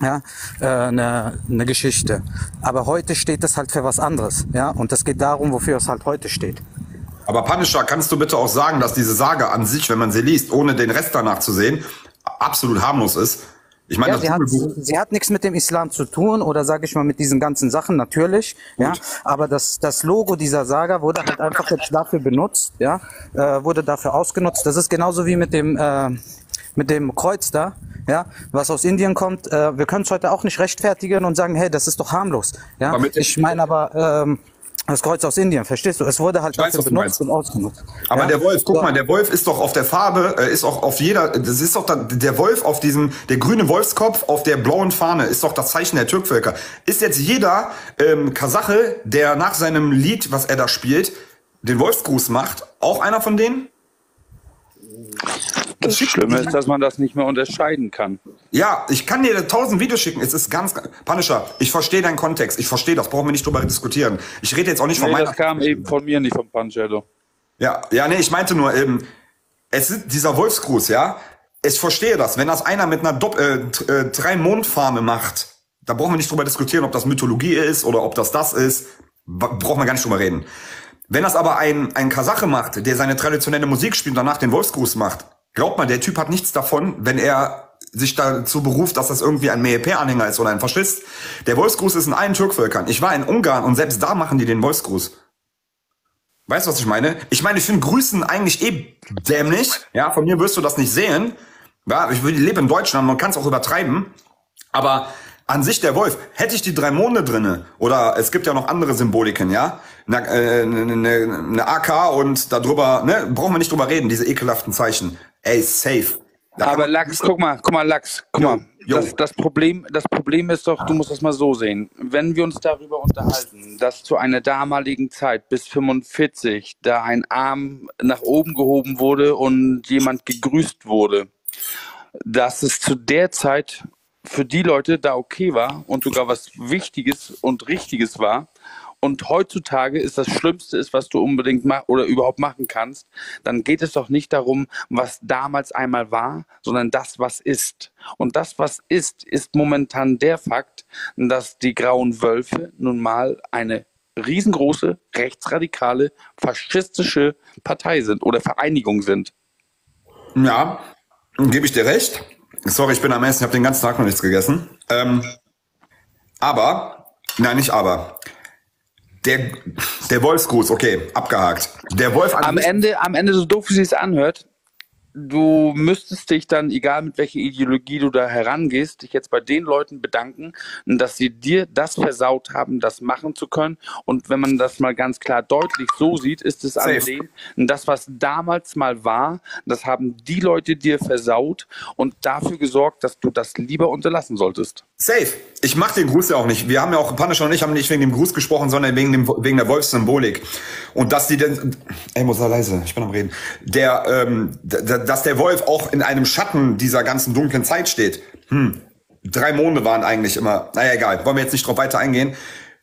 ja, äh, eine, eine Geschichte. Aber heute steht es halt für was anderes, ja, und es geht darum, wofür es halt heute steht. Aber Punisher, kannst du bitte auch sagen, dass diese Sage an sich, wenn man sie liest, ohne den Rest danach zu sehen, absolut harmlos ist? Ich meine, Ja, sie, hat, sie hat nichts mit dem Islam zu tun oder sage ich mal mit diesen ganzen Sachen natürlich, ja. Aber das das Logo dieser Saga wurde halt einfach jetzt dafür benutzt, ja, äh, wurde dafür ausgenutzt. Das ist genauso wie mit dem äh, mit dem Kreuz da, ja, was aus Indien kommt. Äh, wir können es heute auch nicht rechtfertigen und sagen, hey, das ist doch harmlos, ja. Ich meine aber ähm, Das Kreuz aus Indien, verstehst du? Es wurde halt weiß, benutzt und ausgenutzt. Aber Ja? der Wolf, guck So. mal, der Wolf ist doch auf der Farbe, äh, ist auch auf jeder, das ist doch da, der Wolf auf diesem, der grüne Wolfskopf auf der blauen Fahne ist doch das Zeichen der Türkvölker. Ist jetzt jeder ähm, Kasache, der nach seinem Lied, was er da spielt, den Wolfsgruß macht, auch einer von denen? Das Schlimme ist, dass man das nicht mehr unterscheiden kann. Ja, ich kann dir tausend Videos schicken. Es ist ganz, Punisher, ich verstehe deinen Kontext. Ich verstehe das. Brauchen wir nicht drüber diskutieren. Ich rede jetzt auch nicht von Nee, meiner. das kam eben von mir, nicht von Pancello. Ja, ja, nee, ich meinte nur, ähm, es ist dieser Wolfsgruß, ja. Ich verstehe das. Wenn das einer mit einer Dopp äh, äh, drei Mondfahne macht, da brauchen wir nicht drüber diskutieren, ob das Mythologie ist oder ob das das ist. Brauchen wir gar nicht drüber reden. Wenn das aber ein, ein Kasache macht, der seine traditionelle Musik spielt und danach den Wolfsgruß macht, glaubt mal, der Typ hat nichts davon, wenn er sich dazu beruft, dass das irgendwie ein MHP-Anhänger ist oder ein Faschist. Der Wolfsgruß ist in allen Türkvölkern. Ich war in Ungarn und selbst da machen die den Wolfsgruß. Weißt du, was ich meine? Ich meine, ich finde Grüßen eigentlich eh dämlich. Ja, von mir wirst du das nicht sehen. Ja, ich lebe in Deutschland, man kann es auch übertreiben. Aber an sich der Wolf, hätte ich die drei Monde drinne, oder es gibt ja noch andere Symboliken, ja? Eine, äh, eine, eine, eine AK und darüber, ne, brauchen wir nicht drüber reden, diese ekelhaften Zeichen. Ey, safe. Da Aber Lachs, guck mal, guck mal, Lachs, guck mal. Das, das, Problem, das Problem ist doch, du musst das mal so sehen. Wenn wir uns darüber unterhalten, dass zu einer damaligen Zeit bis 45 da ein Arm nach oben gehoben wurde und jemand gegrüßt wurde, dass es zu der Zeit für die Leute da okay war und sogar was Wichtiges und Richtiges war. Und heutzutage ist das Schlimmste ist, was du unbedingt mach oder überhaupt machen kannst, dann geht es doch nicht darum, was damals einmal war, sondern das, was ist. Und das, was ist, ist momentan der Fakt, dass die Grauen Wölfe nun mal eine riesengroße, rechtsradikale, faschistische Partei sind oder Vereinigung sind. Ja, gebe ich dir recht. Sorry, ich bin am Essen, ich habe den ganzen Tag noch nichts gegessen. Ähm, aber, nein, nicht aber. Der, der Wolfsgruß, okay, abgehakt. Der Wolf an Am Ende, am Ende, so doof wie es sich anhört, du müsstest dich dann, egal mit welcher Ideologie du da herangehst, dich jetzt bei den Leuten bedanken, dass sie dir das versaut haben, das machen zu können. Und wenn man das mal ganz klar deutlich so sieht, ist es an denen, das, was damals mal war, das haben die Leute dir versaut und dafür gesorgt, dass du das lieber unterlassen solltest. Safe. Ich mache den Gruß ja auch nicht. Wir haben ja auch, Punisher und ich haben nicht wegen dem Gruß gesprochen, sondern wegen, dem, wegen der Wolfssymbolik. Und dass die denn, ey, muss da leise, ich bin am Reden. Der, ähm, d- d- dass der Wolf auch in einem Schatten dieser ganzen dunklen Zeit steht. Hm. Drei Monde waren eigentlich immer, naja, egal, wollen wir jetzt nicht drauf weiter eingehen.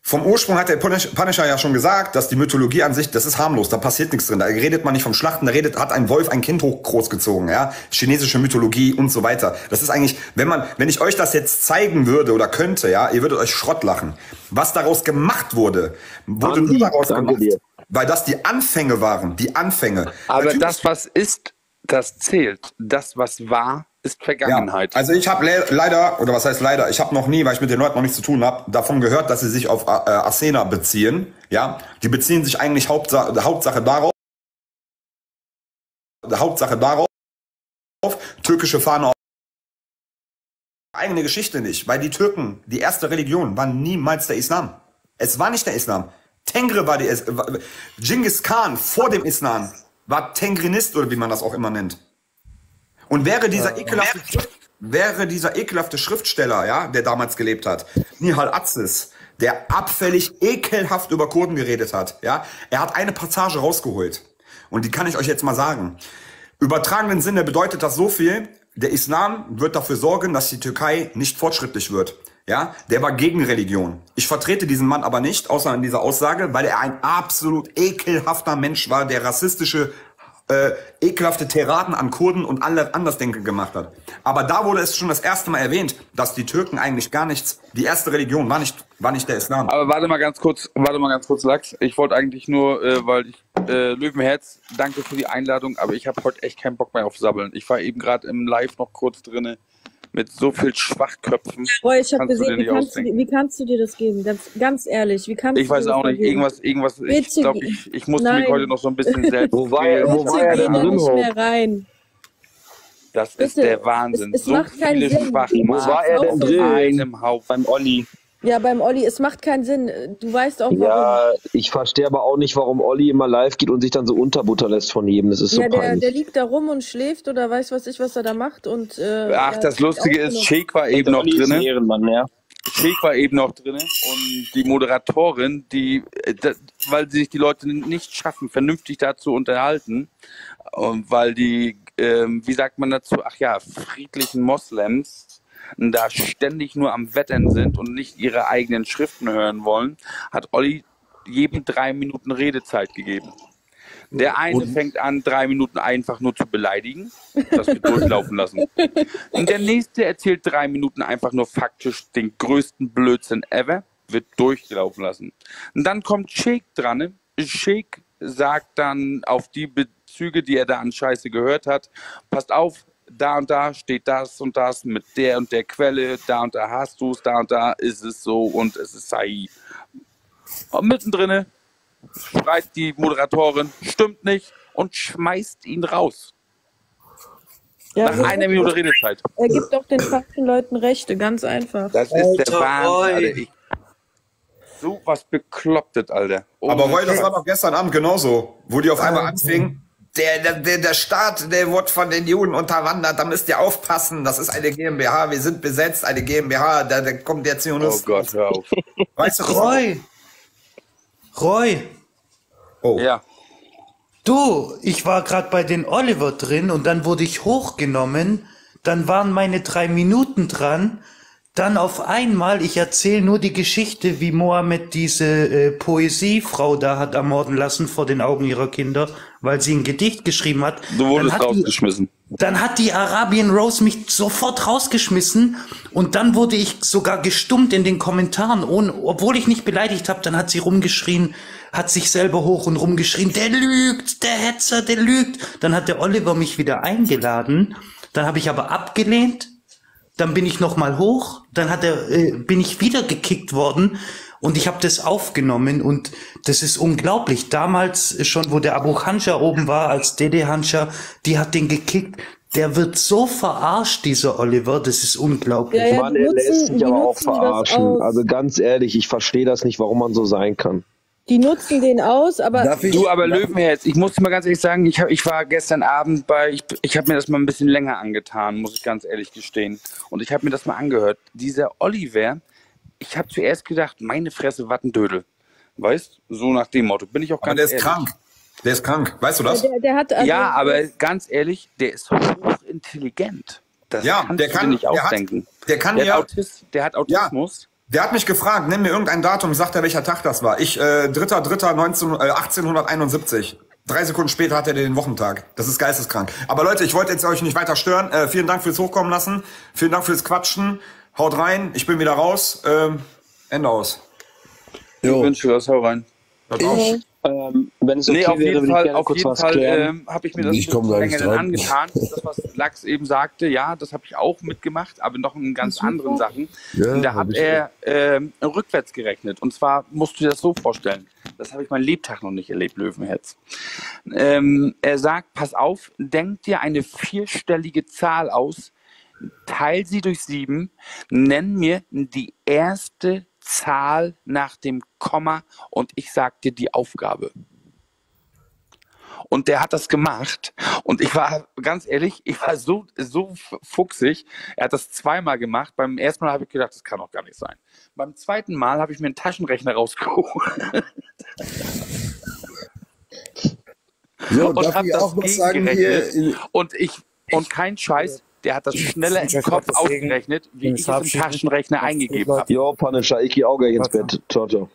Vom Ursprung hat der Punish- Punisher ja schon gesagt, dass die Mythologie an sich, das ist harmlos, da passiert nichts drin. Da redet man nicht vom Schlachten, da redet, hat ein Wolf ein Kind hoch großgezogen, ja. Chinesische Mythologie und so weiter. Das ist eigentlich, wenn man, wenn ich euch das jetzt zeigen würde oder könnte, ja, ihr würdet euch Schrott lachen. Was daraus gemacht wurde, wurde nur daraus gemacht, weil das die Anfänge waren, die Anfänge. Aber Natürlich- das, was ist, das zählt. Das, was war, ist Vergangenheit. Also ich habe le leider, oder was heißt leider, ich habe noch nie, weil ich mit den Leuten noch nichts zu tun habe, davon gehört, dass sie sich auf äh, Athena beziehen. Ja, die beziehen sich eigentlich Hauptsache, Hauptsache darauf, Hauptsache darauf, türkische Fahne auf eigene Geschichte nicht, weil die Türken, die erste Religion, war niemals der Islam. Es war nicht der Islam. Tengri war die, Genghis Khan vor dem Islam war Tengrinist oder wie man das auch immer nennt. Und wäre dieser ekelhafte, Schrift, wäre dieser ekelhafte Schriftsteller, ja, der damals gelebt hat, Nihal Aziz, der abfällig ekelhaft über Kurden geredet hat, ja, er hat eine Passage rausgeholt. Und die kann ich euch jetzt mal sagen. Übertragenen Sinne bedeutet das so viel, der Islam wird dafür sorgen, dass die Türkei nicht fortschrittlich wird. Ja, der war gegen Religion. Ich vertrete diesen Mann aber nicht, außer in dieser Aussage, weil er ein absolut ekelhafter Mensch war, der rassistische äh, ekelhafte Tiraden an Kurden und alle Andersdenken gemacht hat. Aber da wurde es schon das erste Mal erwähnt, dass die Türken eigentlich gar nichts, die erste Religion war nicht, war nicht der Islam. Aber warte mal ganz kurz, warte mal ganz kurz, Lachs. Ich wollte eigentlich nur, äh, weil ich äh, Löwenherz, danke für die Einladung, aber ich habe heute echt keinen Bock mehr auf Sabbeln. Ich war eben gerade im Live noch kurz drinne mit so viel Schwachköpfen. Boy, ich habe gesehen, wie kannst, du, wie kannst du dir das geben? Ganz, ganz ehrlich, wie kannst Ich du weiß dir das auch nicht, vergeben? irgendwas, irgendwas, ich Bitte glaube, geh- ich, ich musste mich heute noch so ein bisschen selbst Wo war er- wo war er denn da nicht mehr rein. Das ist Bitte, der Wahnsinn. es- es so macht viele er denn auf drin? einem Haufen. Beim Olli. Ja, beim Olli, es macht keinen Sinn. Du weißt auch, warum. Ja, ich verstehe aber auch nicht, warum Olli immer live geht und sich dann so unterbuttern lässt von jedem. Das ist so ja, der, peinlich. der liegt da rum und schläft oder weiß was ich, was er da macht. Und, äh, Ach, das Lustige ist. Sheik war eben noch drinne. Ehrenmann, ja. War eben noch drinne und die Moderatorin, die, äh, da, weil sich die Leute nicht schaffen, vernünftig da zu unterhalten, und weil die, ähm, wie sagt man dazu, ach ja, friedlichen Moslems da ständig nur am Wettern sind und nicht ihre eigenen Schriften hören wollen, hat Olli jedem drei Minuten Redezeit gegeben. Der eine fängt an, drei Minuten einfach nur zu beleidigen. Das wird durchlaufen lassen. Und der nächste erzählt drei Minuten einfach nur faktisch den größten Blödsinn ever. Wird durchlaufen lassen. Und dann kommt Sheik dran. Ne? Sheik sagt dann auf die Bezüge, die er da an Scheiße gehört hat, passt auf, da und da steht das und das mit der und der Quelle, da und da hast du es, da und da ist es so und es ist Sahi. Und mittendrin schreit die Moderatorin, stimmt nicht und schmeißt ihn raus. Ja, Nach einer Minute. Redezeit. Er gibt doch den falschen Leuten Rechte, ganz einfach. Das ist der Wahnsinn, Alter. Ich, so was Beklopptes, Alter. Oh Aber Roy, das war doch gestern Abend genauso, wo die auf einmal anfingen. Der, der, der, der Staat, der wird von den Juden unterwandert, da müsst ihr aufpassen, das ist eine GmbH, wir sind besetzt, eine GmbH, da, da kommt der Oh Zionist. Gott, hör auf. Weißt du, Roy, Roy, Oh. Ja. du, ich war gerade bei den Oliver drin und dann wurde ich hochgenommen, dann waren meine drei Minuten dran, dann auf einmal, ich erzähle nur die Geschichte, wie Mohammed diese äh, Poesiefrau da hat ermorden lassen vor den Augen ihrer Kinder, weil sie ein Gedicht geschrieben hat. Du wurdest Dann hat die- rausgeschmissen. Dann hat die Arabian Rose mich sofort rausgeschmissen und dann wurde ich sogar gestummt in den Kommentaren, ohne, obwohl ich nicht beleidigt habe. Dann hat sie rumgeschrien, hat sich selber hoch und rumgeschrien, der lügt, der Hetzer, der lügt. Dann hat der Oliver mich wieder eingeladen. Dann habe ich aber abgelehnt. Dann bin ich noch mal hoch. Dann hat er, äh, bin ich wieder gekickt worden. Und ich habe das aufgenommen und das ist unglaublich. Damals schon, wo der Abu Hanscha oben war, als Dede Hanscha, die hat den gekickt. Der wird so verarscht, dieser Oliver, das ist unglaublich. Ja, ja, Mann, er lässt sich aber auch verarschen. Also ganz ehrlich, ich verstehe das nicht, warum man so sein kann. Die nutzen den aus, aber Du, aber Löwenherz, ich muss dir mal ganz ehrlich sagen, ich, hab, ich war gestern Abend bei, ich, ich habe mir das mal ein bisschen länger angetan, muss ich ganz ehrlich gestehen. Und ich habe mir das mal angehört. Dieser Oliver, ich habe zuerst gedacht, meine Fresse, was ein Dödel. Weißt So nach dem Motto. Bin ich auch Aber ganz der ist ehrlich. krank. Der ist krank. Weißt du das? der, der hat also, ja, aber ganz ehrlich, der ist hochintelligent. Das Ja, kannst der du kann- dir nicht der hat- ausdenken. der kann der ja- hat, Autis, der hat Autismus. Der hat mich gefragt, nenn mir irgendein Datum, sagt er, welcher Tag das war. Ich, äh, 3.3.19, äh, 1871. Drei Sekunden später hat er den Wochentag. Das ist geisteskrank. Aber Leute, ich wollte jetzt euch nicht weiter stören. Äh, vielen Dank fürs Hochkommen lassen. Vielen Dank fürs Quatschen. Haut rein. Ich bin wieder raus. Ähm, Ende aus. Ich wünsche dir das, hau rein. Ähm, wenn es okay nee, auf wäre, jeden würde ich Fall, auf kurz jeden was Fall ähm, habe ich mir das Ich länger dran. angetan. Das, was Lachs eben sagte, ja, das habe ich auch mitgemacht, aber noch in ganz anderen Sachen. Ja, und da hat er ähm, rückwärts gerechnet. Und zwar musst du dir das so vorstellen. Das habe ich mein Lebtag noch nicht erlebt, Löwenherz. Ähm, er sagt, pass auf, denk dir eine vierstellige Zahl aus, teil sie durch sieben, nenn mir die erste Zahl nach dem Komma und ich sag dir die Aufgabe. Und der hat das gemacht. Und ich war, ganz ehrlich, ich war so, so fuchsig. Er hat das zweimal gemacht. Beim ersten Mal habe ich gedacht, das kann doch gar nicht sein. Beim zweiten Mal habe ich mir einen Taschenrechner rausgeholt. So, und darf habe das sagen hier? Und ich, und kein Scheiß, der hat das schneller im Kopf ausgerechnet, wie ich es im Taschenrechner eingegeben habe. Jo, Punisher, ich gehe auch gleich ins Bett. Ciao, ciao.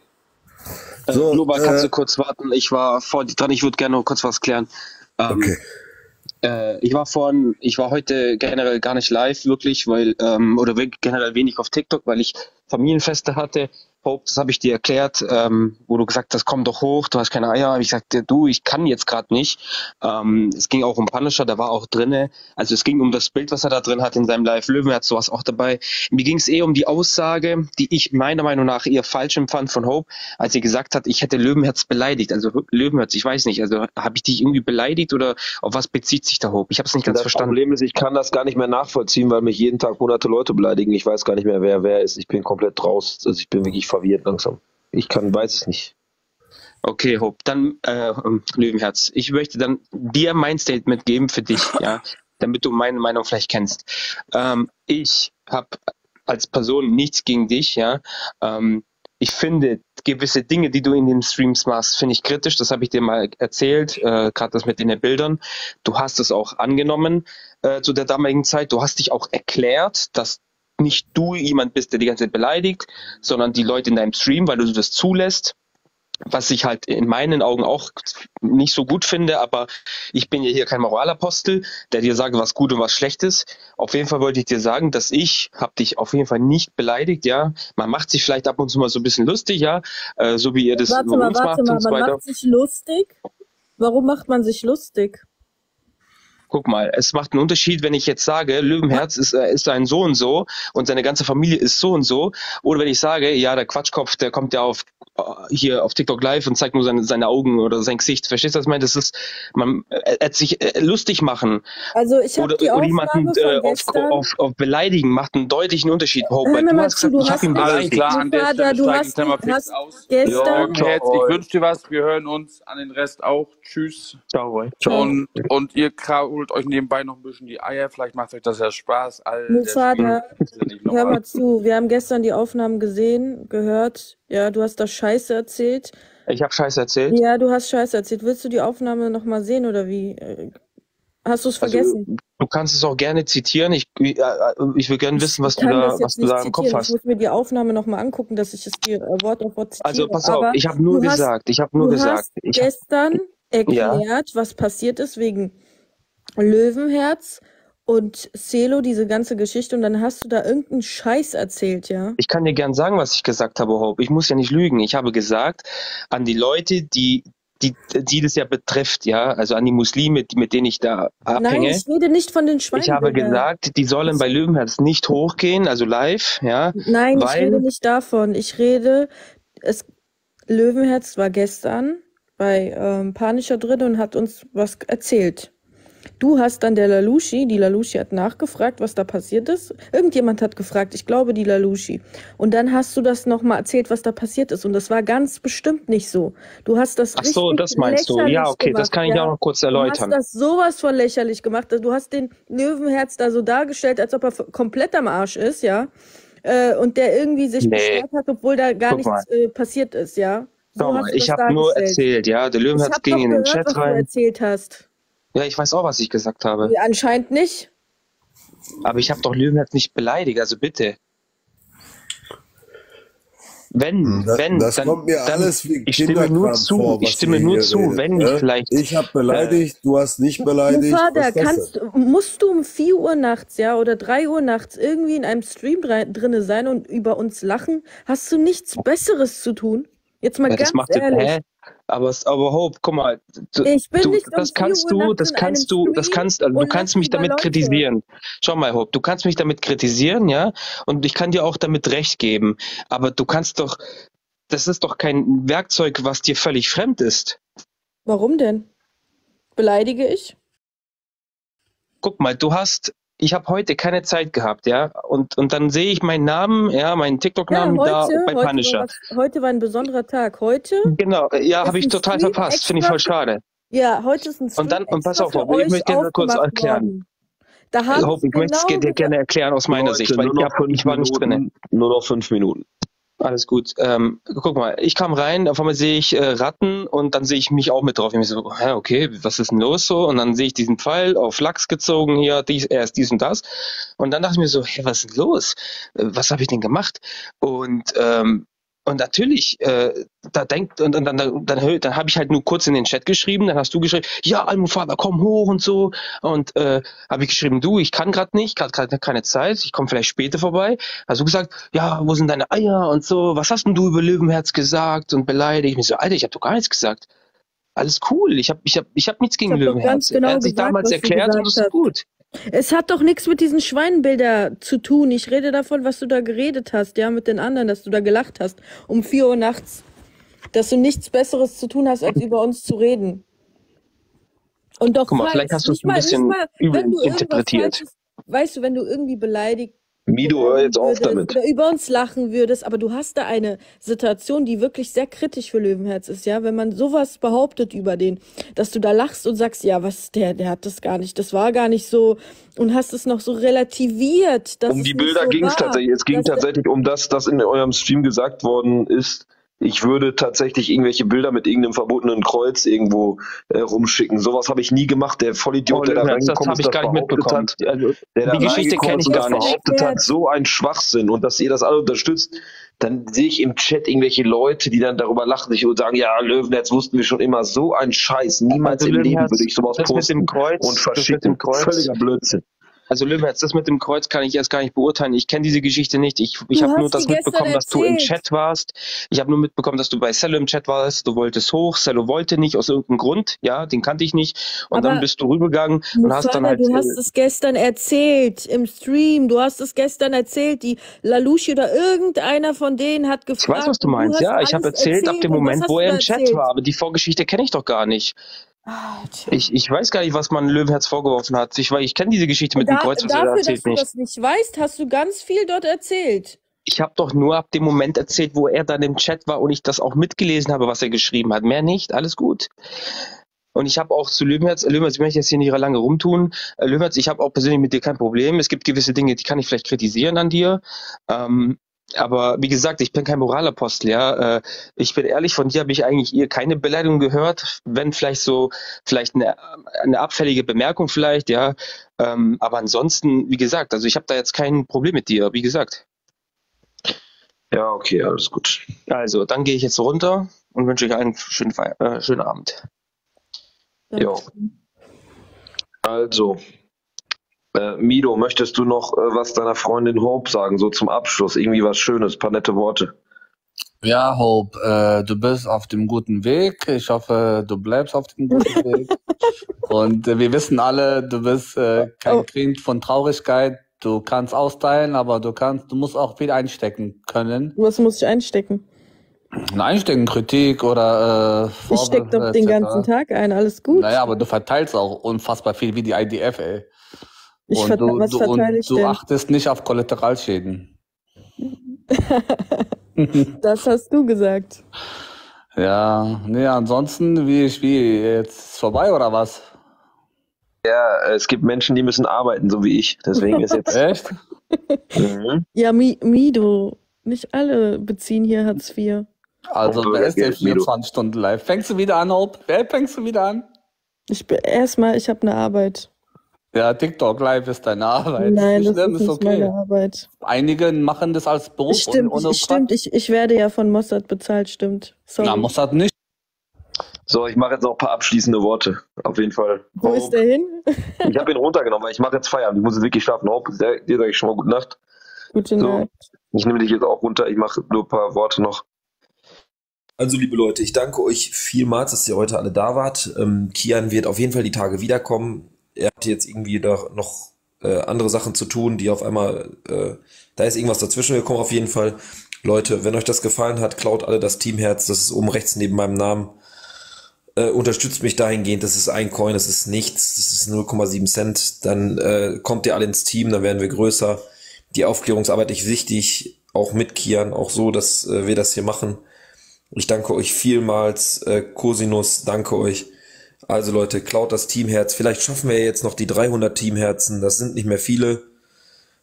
So, Äh, Luba, kannst äh, du kurz warten? Ich war vor dir dran, ich würde gerne noch kurz was klären. Ähm, Okay. äh, ich war vorhin, ich war heute generell gar nicht live, wirklich, weil, ähm, oder generell wenig auf TikTok, weil ich Familienfeste hatte. Hope, das habe ich dir erklärt, ähm, wo du gesagt hast, komm doch hoch, du hast keine Eier. Hab ich gesagt, du, ich kann jetzt gerade nicht. Ähm, es ging auch um Punisher, der war auch drinne. Also es ging um das Bild, was er da drin hat in seinem Live Löwenherz, sowas auch dabei. Mir ging es eher um die Aussage, die ich meiner Meinung nach eher falsch empfand von Hope, als sie gesagt hat, ich hätte Löwenherz beleidigt. Also Löwenherz, ich weiß nicht, also habe ich dich irgendwie beleidigt oder auf was bezieht sich der Hope? Ich habe es nicht ganz das verstanden. Problem ist, ich kann das gar nicht mehr nachvollziehen, weil mich jeden Tag hunderte Leute beleidigen. Ich weiß gar nicht mehr, wer wer ist. Ich bin komplett raus. Also ich bin wirklich verwirrt langsam. Ich kann, weiß es nicht. Okay, Hope, dann äh, ähm, Löwenherz. Ich möchte dann dir mein Statement geben für dich, ja, damit du meine Meinung vielleicht kennst. Ähm, ich habe als Person nichts gegen dich, ja. Ähm, ich finde gewisse Dinge, die du in den Streams machst, finde ich kritisch. Das habe ich dir mal erzählt, äh, gerade das mit den Bildern. Du hast es auch angenommen äh, zu der damaligen Zeit. Du hast dich auch erklärt, dass nicht du jemand bist, der die ganze Zeit beleidigt, sondern die Leute in deinem Stream, weil du das zulässt was ich halt in meinen Augen auch nicht so gut finde, aber ich bin ja hier kein Moralapostel, der dir sagt, was gut und was schlecht ist. Auf jeden Fall wollte ich dir sagen, dass ich habe dich auf jeden Fall nicht beleidigt, ja. Man macht sich vielleicht ab und zu mal so ein bisschen lustig, ja, äh, so wie ihr das Warte über mal, uns warte macht mal, und so man macht sich lustig. Warum macht man sich lustig? Guck mal, es macht einen Unterschied, wenn ich jetzt sage, Löwenherz ist, äh, ist ein so und so und seine ganze Familie ist so und so. Oder wenn ich sage, ja, der Quatschkopf, der kommt ja auf äh, hier auf TikTok live und zeigt nur seine, seine Augen oder sein Gesicht. Verstehst du, was ich meine? Das ist, man äh, sich äh, lustig machen Also ich habe oder, die oder jemanden Aufnahme äh, auf, auf, auf beleidigen macht einen deutlichen Unterschied. Hope, Hör du mal hast gesagt, du ich habe ihn beleidigt. Klar, an der Vater, Stelle du hast- hast aus. gestern- Löwenherz, ich wünsche dir was. Wir hören uns an den Rest auch. Tschüss. Ciao, boy. Und, und ihr krault euch nebenbei noch ein bisschen die Eier. Vielleicht macht euch das ja Spaß. Ja nicht hör mal zu. Wir haben gestern die Aufnahmen gesehen, gehört. Ja, du hast da Scheiße erzählt. Ich habe Scheiße erzählt. Ja, du hast Scheiße erzählt. Willst du die Aufnahme nochmal sehen oder wie? Äh, Hast du es Also, vergessen? du kannst es auch gerne zitieren. Ich, äh, ich will gerne wissen, was du da, was du da im Kopf hast. Ich muss mir die Aufnahme nochmal angucken, dass ich es dir äh, Wort auf Wort zitiere. Also pass auf, Aber ich habe nur du hast- gesagt, ich habe nur du gesagt, hast ich hab- gestern erklärt, was passiert ist wegen Löwenherz und Celo, diese ganze Geschichte, und dann hast du da irgendeinen Scheiß erzählt, ja? Ich kann dir gern sagen, was ich gesagt habe, Hope. Ich muss ja nicht lügen. Ich habe gesagt, an die Leute, die, die, die das ja betrifft, ja, also an die Muslime, mit denen ich da Nein, abhänge. ich rede nicht von den Schweinen. Ich habe gesagt, die sollen bei Löwenherz nicht hochgehen, also live, ja. Nein, ich rede nicht davon. Ich rede, es, Löwenherz war gestern bei ähm, Panischer drin und hat uns was erzählt. Du hast dann der Lalushi, die Lalushi hat nachgefragt, was da passiert ist. Irgendjemand hat gefragt, ich glaube die Lalushi. Und dann hast du das nochmal erzählt, was da passiert ist. Und das war ganz bestimmt nicht so. Du hast das Ach so, das meinst du. Ja, okay, das gemacht, kann ich ja. auch noch kurz Du erläutern. hast das sowas von lächerlich gemacht. Du hast den Löwenherz da so dargestellt, als ob er komplett am Arsch ist, ja. Äh, und der irgendwie sich Nee. beschwert hat, obwohl da gar Guck nichts mal. äh, passiert ist, ja. So Schau mal, du ich das habe nur erzählt, ja. Der Löwenherz ging in den gehört, Chat was du rein. erzählt hast. Ja, ich weiß auch, was ich gesagt habe. Ja, Anscheinend nicht. Aber ich habe doch Löwenherz nicht beleidigt, also bitte. Wenn, Das, wenn, das dann, kommt mir dann alles wie ich stimme nur zu, vor, ich stimme nur zu, redet, wenn ne? ich vielleicht. Ich habe beleidigt, du hast nicht beleidigt. Vater, kannst, musst du um 4 Uhr nachts, ja, oder 3 Uhr nachts irgendwie in einem Stream drinne sein und über uns lachen? Hast du nichts Besseres zu tun? Jetzt mal Ja, ganz das macht ehrlich. hä? Aber, aber Hope, guck mal, du, Ich bin du, um das 4 kannst du, das kannst du, das kannst, also du kannst mich damit Leute. kritisieren. Schau mal, Hope, du kannst mich damit kritisieren, ja, und ich kann dir auch damit recht geben. Aber du kannst doch, das ist doch kein Werkzeug, was dir völlig fremd ist. Warum denn? Beleidige ich? Guck mal, du hast, ich habe heute keine Zeit gehabt, ja, und, und dann sehe ich meinen Namen, ja, meinen Ja, TikTok-Namen da heute, bei heute, war Punisher. was, heute war ein besonderer Tag. Heute Genau, ja, ist habe ich total Stream verpasst, finde ich voll schade. ja, heute ist ein Stream Und dann, und pass auf, Hope, ich möchte dir kurz erklären. worden. Da habe Hope, ich ich möchte es genau dir gesagt, gerne erklären aus meiner Sicht, Leute, weil nur ich, hab, ich war nicht. Minuten. Nur noch fünf Minuten. Alles gut. Ähm, guck mal, ich kam rein, auf einmal sehe ich äh, Ratten und dann sehe ich mich auch mit drauf. Ich so, hä, okay, was ist denn los so? Und dann sehe ich diesen Pfeil auf Lachs gezogen hier, dies, erst dies und das. Und dann dachte ich mir so, hä, was ist denn los? Äh, Was habe ich denn gemacht? Und ähm, und natürlich, äh, da denkt, und, und dann, dann, dann, dann habe ich halt nur kurz in den Chat geschrieben, dann hast du geschrieben, ja, Almufada, komm hoch und so. Und äh, habe ich geschrieben, du, ich kann gerade nicht, gerade keine Zeit, ich komme vielleicht später vorbei. Hast du gesagt, ja, wo sind deine Eier und so, was hast denn du über Löwenherz gesagt und beleidigt? Ich so, Alter, ich habe doch gar nichts gesagt. Alles cool, ich habe ich hab, ich hab nichts gegen hab doch Löwenherz. genau er hat sich gesagt, damals erklärt und das ist gut. Es hat doch nichts mit diesen Schweinbildern zu tun. Ich rede davon, was du da geredet hast, ja, mit den anderen, dass du da gelacht hast. Um 4 Uhr nachts. Dass du nichts Besseres zu tun hast, als über uns zu reden. Und doch Guck mal, vielleicht hast du es ein bisschen mal, übel interpretiert. Falsches, weißt du, wenn du irgendwie beleidigt Mido, hör jetzt auf würdest damit. oder über uns lachen würdest, aber du hast da eine Situation, die wirklich sehr kritisch für Löwenherz ist, ja, wenn man sowas behauptet über den, dass du da lachst und sagst, ja, was, der, der hat das gar nicht, das war gar nicht so und hast es noch so relativiert, dass Um die Bilder so ging es tatsächlich. Es ging tatsächlich um das, das in eurem Stream gesagt worden ist. Ich würde tatsächlich irgendwelche Bilder mit irgendeinem verbotenen Kreuz irgendwo äh, rumschicken. Sowas habe ich nie gemacht. Der Vollidiot, Oh, der da das reingekommen ist, ich gar nicht behauptet mitbekommen. hat, Also, der da die Geschichte reingekommen kenne ich gar das nicht. hat, so ein Schwachsinn und dass ihr das alle unterstützt, dann sehe ich im Chat irgendwelche Leute, die dann darüber lachen sich und sagen, ja, Löwenherz wussten wir schon immer, so ein Scheiß. Niemals Also im Leben würde ich sowas das posten und das mit verschicken. dem Kreuz. Völliger Blödsinn. Also Löwenherz, das mit dem Kreuz kann ich erst gar nicht beurteilen. Ich kenne diese Geschichte nicht. Ich, ich Du habe nur hast das mitbekommen, dass du im. Chat warst. Ich habe nur mitbekommen, dass du bei Cello im Chat warst. Du wolltest hoch. Cello wollte nicht aus irgendeinem Grund. Ja, den kannte ich nicht. Und dann Aber bist du rübergegangen und hast dann Mufada, halt. du hast äh, es gestern erzählt im Stream. Du hast es gestern erzählt. Die Lalushi oder irgendeiner von denen hat gefragt. ich weiß, was du meinst. hast Ja, ich habe erzählt ab dem Moment, hast wo du er im Chat erzählt? war. Aber die Vorgeschichte kenne ich doch gar nicht. Ich, ich weiß gar nicht, was man Löwenherz vorgeworfen hat. Ich, ich kenne diese Geschichte mit dem Da, Kreuz, er da dafür, dass du nicht. das nicht weißt, hast du ganz viel dort erzählt. Ich habe doch nur ab dem Moment erzählt, wo er dann im Chat war und ich das auch mitgelesen habe, was er geschrieben hat. Mehr nicht, alles gut. Und ich habe auch zu Löwenherz, Löwenherz, ich möchte jetzt hier nicht lange rumtun. Äh, Löwenherz, ich habe auch persönlich mit dir kein Problem. Es gibt gewisse Dinge, die kann ich vielleicht kritisieren an dir. Ähm, aber wie gesagt, ich bin kein Moralapostel, ja. Äh, ich bin ehrlich, von dir habe ich eigentlich eher keine Beleidigung gehört, wenn vielleicht so, vielleicht eine, eine abfällige Bemerkung vielleicht, ja. Ähm, aber ansonsten, wie gesagt, also ich habe da jetzt kein Problem mit dir, wie gesagt. Ja, okay, alles gut. Also, dann gehe ich jetzt runter und wünsche euch einen schönen, Feier äh, schönen Abend. Jo. Also, äh, Mido, möchtest du noch äh, was deiner Freundin Hope sagen, so zum Abschluss? Irgendwie was Schönes, paar nette Worte. Ja, Hope, äh, du bist auf dem guten Weg. Ich hoffe, du bleibst auf dem guten Weg. Und äh, wir wissen alle, du bist äh, kein Kind von Traurigkeit. Du kannst austeilen, aber du kannst, du musst auch viel einstecken können. Was muss ich einstecken? Einstecken, Kritik oder äh, Ich steck doch den ganzen Tag ein, alles gut. Naja, aber du verteilst auch unfassbar viel wie die IDF, ey. Ich und du, was du, und ich du denn? achtest nicht auf Kollateralschäden. Das hast du gesagt. Ja, nee, ansonsten, wie, wie, jetzt ist vorbei oder was? Ja, es gibt Menschen, die müssen arbeiten, so wie ich. Deswegen ist jetzt. Echt? Mhm. Ja, Mi Mido, nicht alle beziehen hier Hartz IV. Also, Auch wer ist Mido. 24 Stunden live? Fängst du wieder an, Hope? Wer fängst du wieder an? Ich bin erstmal, ich habe eine Arbeit. Ja, TikTok live ist deine Arbeit. Nein, das schlimm, ist ist nicht okay. meine Arbeit. Einige machen das als Beruf Stimmt, ohne, ohne ich, stimmt, ich, ich werde ja von Mossad bezahlt, stimmt. Sorry. Na, Mossad nicht. So, ich mache jetzt noch ein paar abschließende Worte. Auf jeden Fall. Wo ist der hin? Ich habe ihn runtergenommen, weil ich mache jetzt Feierabend. Ich muss jetzt wirklich schlafen. Hope, dir dir sage ich schon mal gute Nacht. Gute So, Nacht. ich nehme dich jetzt auch runter. Ich mache nur ein paar Worte noch. Also, liebe Leute, ich danke euch vielmals, dass ihr heute alle da wart. Ähm, Kian wird auf jeden Fall die Tage wiederkommen. Er hat jetzt irgendwie da noch äh, andere Sachen zu tun, die auf einmal, äh, da ist irgendwas dazwischen gekommen auf jeden Fall. Leute, wenn euch das gefallen hat, klaut alle das Teamherz, das ist oben rechts neben meinem Namen. Äh, unterstützt mich dahingehend, das ist ein Coin, das ist nichts, das ist 0,7 Cent. Dann äh, kommt ihr alle ins Team, dann werden wir größer. Die Aufklärungsarbeit ist wichtig, auch mit Kian, auch so, dass äh, wir das hier machen. Ich danke euch vielmals, äh, Cosinus, danke euch. Also Leute, klaut das Teamherz. Vielleicht schaffen wir jetzt noch die 300 Teamherzen. Das sind nicht mehr viele.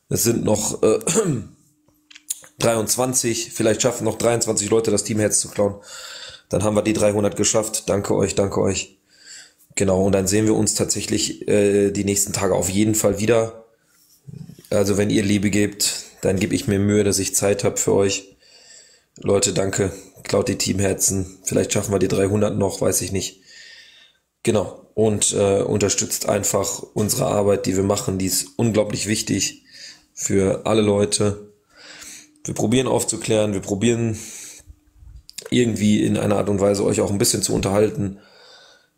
Es sind noch äh, 23. Vielleicht schaffen noch 23 Leute das Teamherz zu klauen. Dann haben wir die 300 geschafft. Danke euch, danke euch. Genau, und dann sehen wir uns tatsächlich äh, die nächsten Tage auf jeden Fall wieder. Also wenn ihr Liebe gebt, dann gebe ich mir Mühe, dass ich Zeit habe für euch. Leute, danke. Klaut die Teamherzen. Vielleicht schaffen wir die 300 noch, weiß ich nicht. Genau. Und äh, unterstützt einfach unsere Arbeit, die wir machen. Die ist unglaublich wichtig für alle Leute. Wir probieren aufzuklären. Wir probieren irgendwie in einer Art und Weise euch auch ein bisschen zu unterhalten.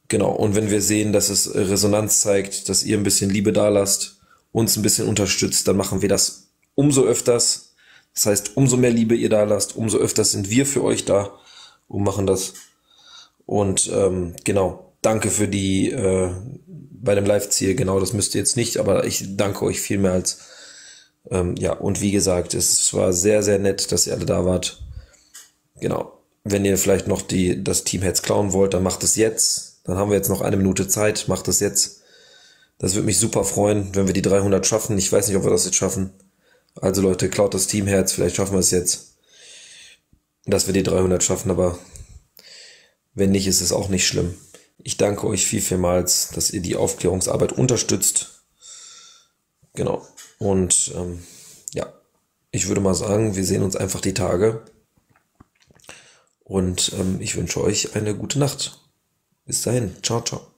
Genau. Und wenn wir sehen, dass es Resonanz zeigt, dass ihr ein bisschen Liebe dalasst, uns ein bisschen unterstützt, dann machen wir das umso öfters. Das heißt, umso mehr Liebe ihr da lasst, umso öfter sind wir für euch da und machen das. Und ähm, genau, danke für die äh, bei dem Live-Ziel, genau, das müsst ihr jetzt nicht, aber ich danke euch viel mehr als ähm, ja, und wie gesagt, es war sehr, sehr nett, dass ihr alle da wart. Genau. Wenn ihr vielleicht noch die, das Team Heads klauen wollt, dann macht es jetzt. Dann haben wir jetzt noch eine Minute Zeit, macht es jetzt. Das würde mich super freuen, wenn wir die 300 schaffen. Ich weiß nicht, ob wir das jetzt schaffen. Also Leute, klaut das Teamherz, vielleicht schaffen wir es jetzt. Dass wir die 300 schaffen, aber wenn nicht, ist es auch nicht schlimm. Ich danke euch viel, vielmals, dass ihr die Aufklärungsarbeit unterstützt. Genau. Und ähm, ja, ich würde mal sagen, wir sehen uns einfach die Tage. Und ähm, ich wünsche euch eine gute Nacht. Bis dahin. Ciao, ciao.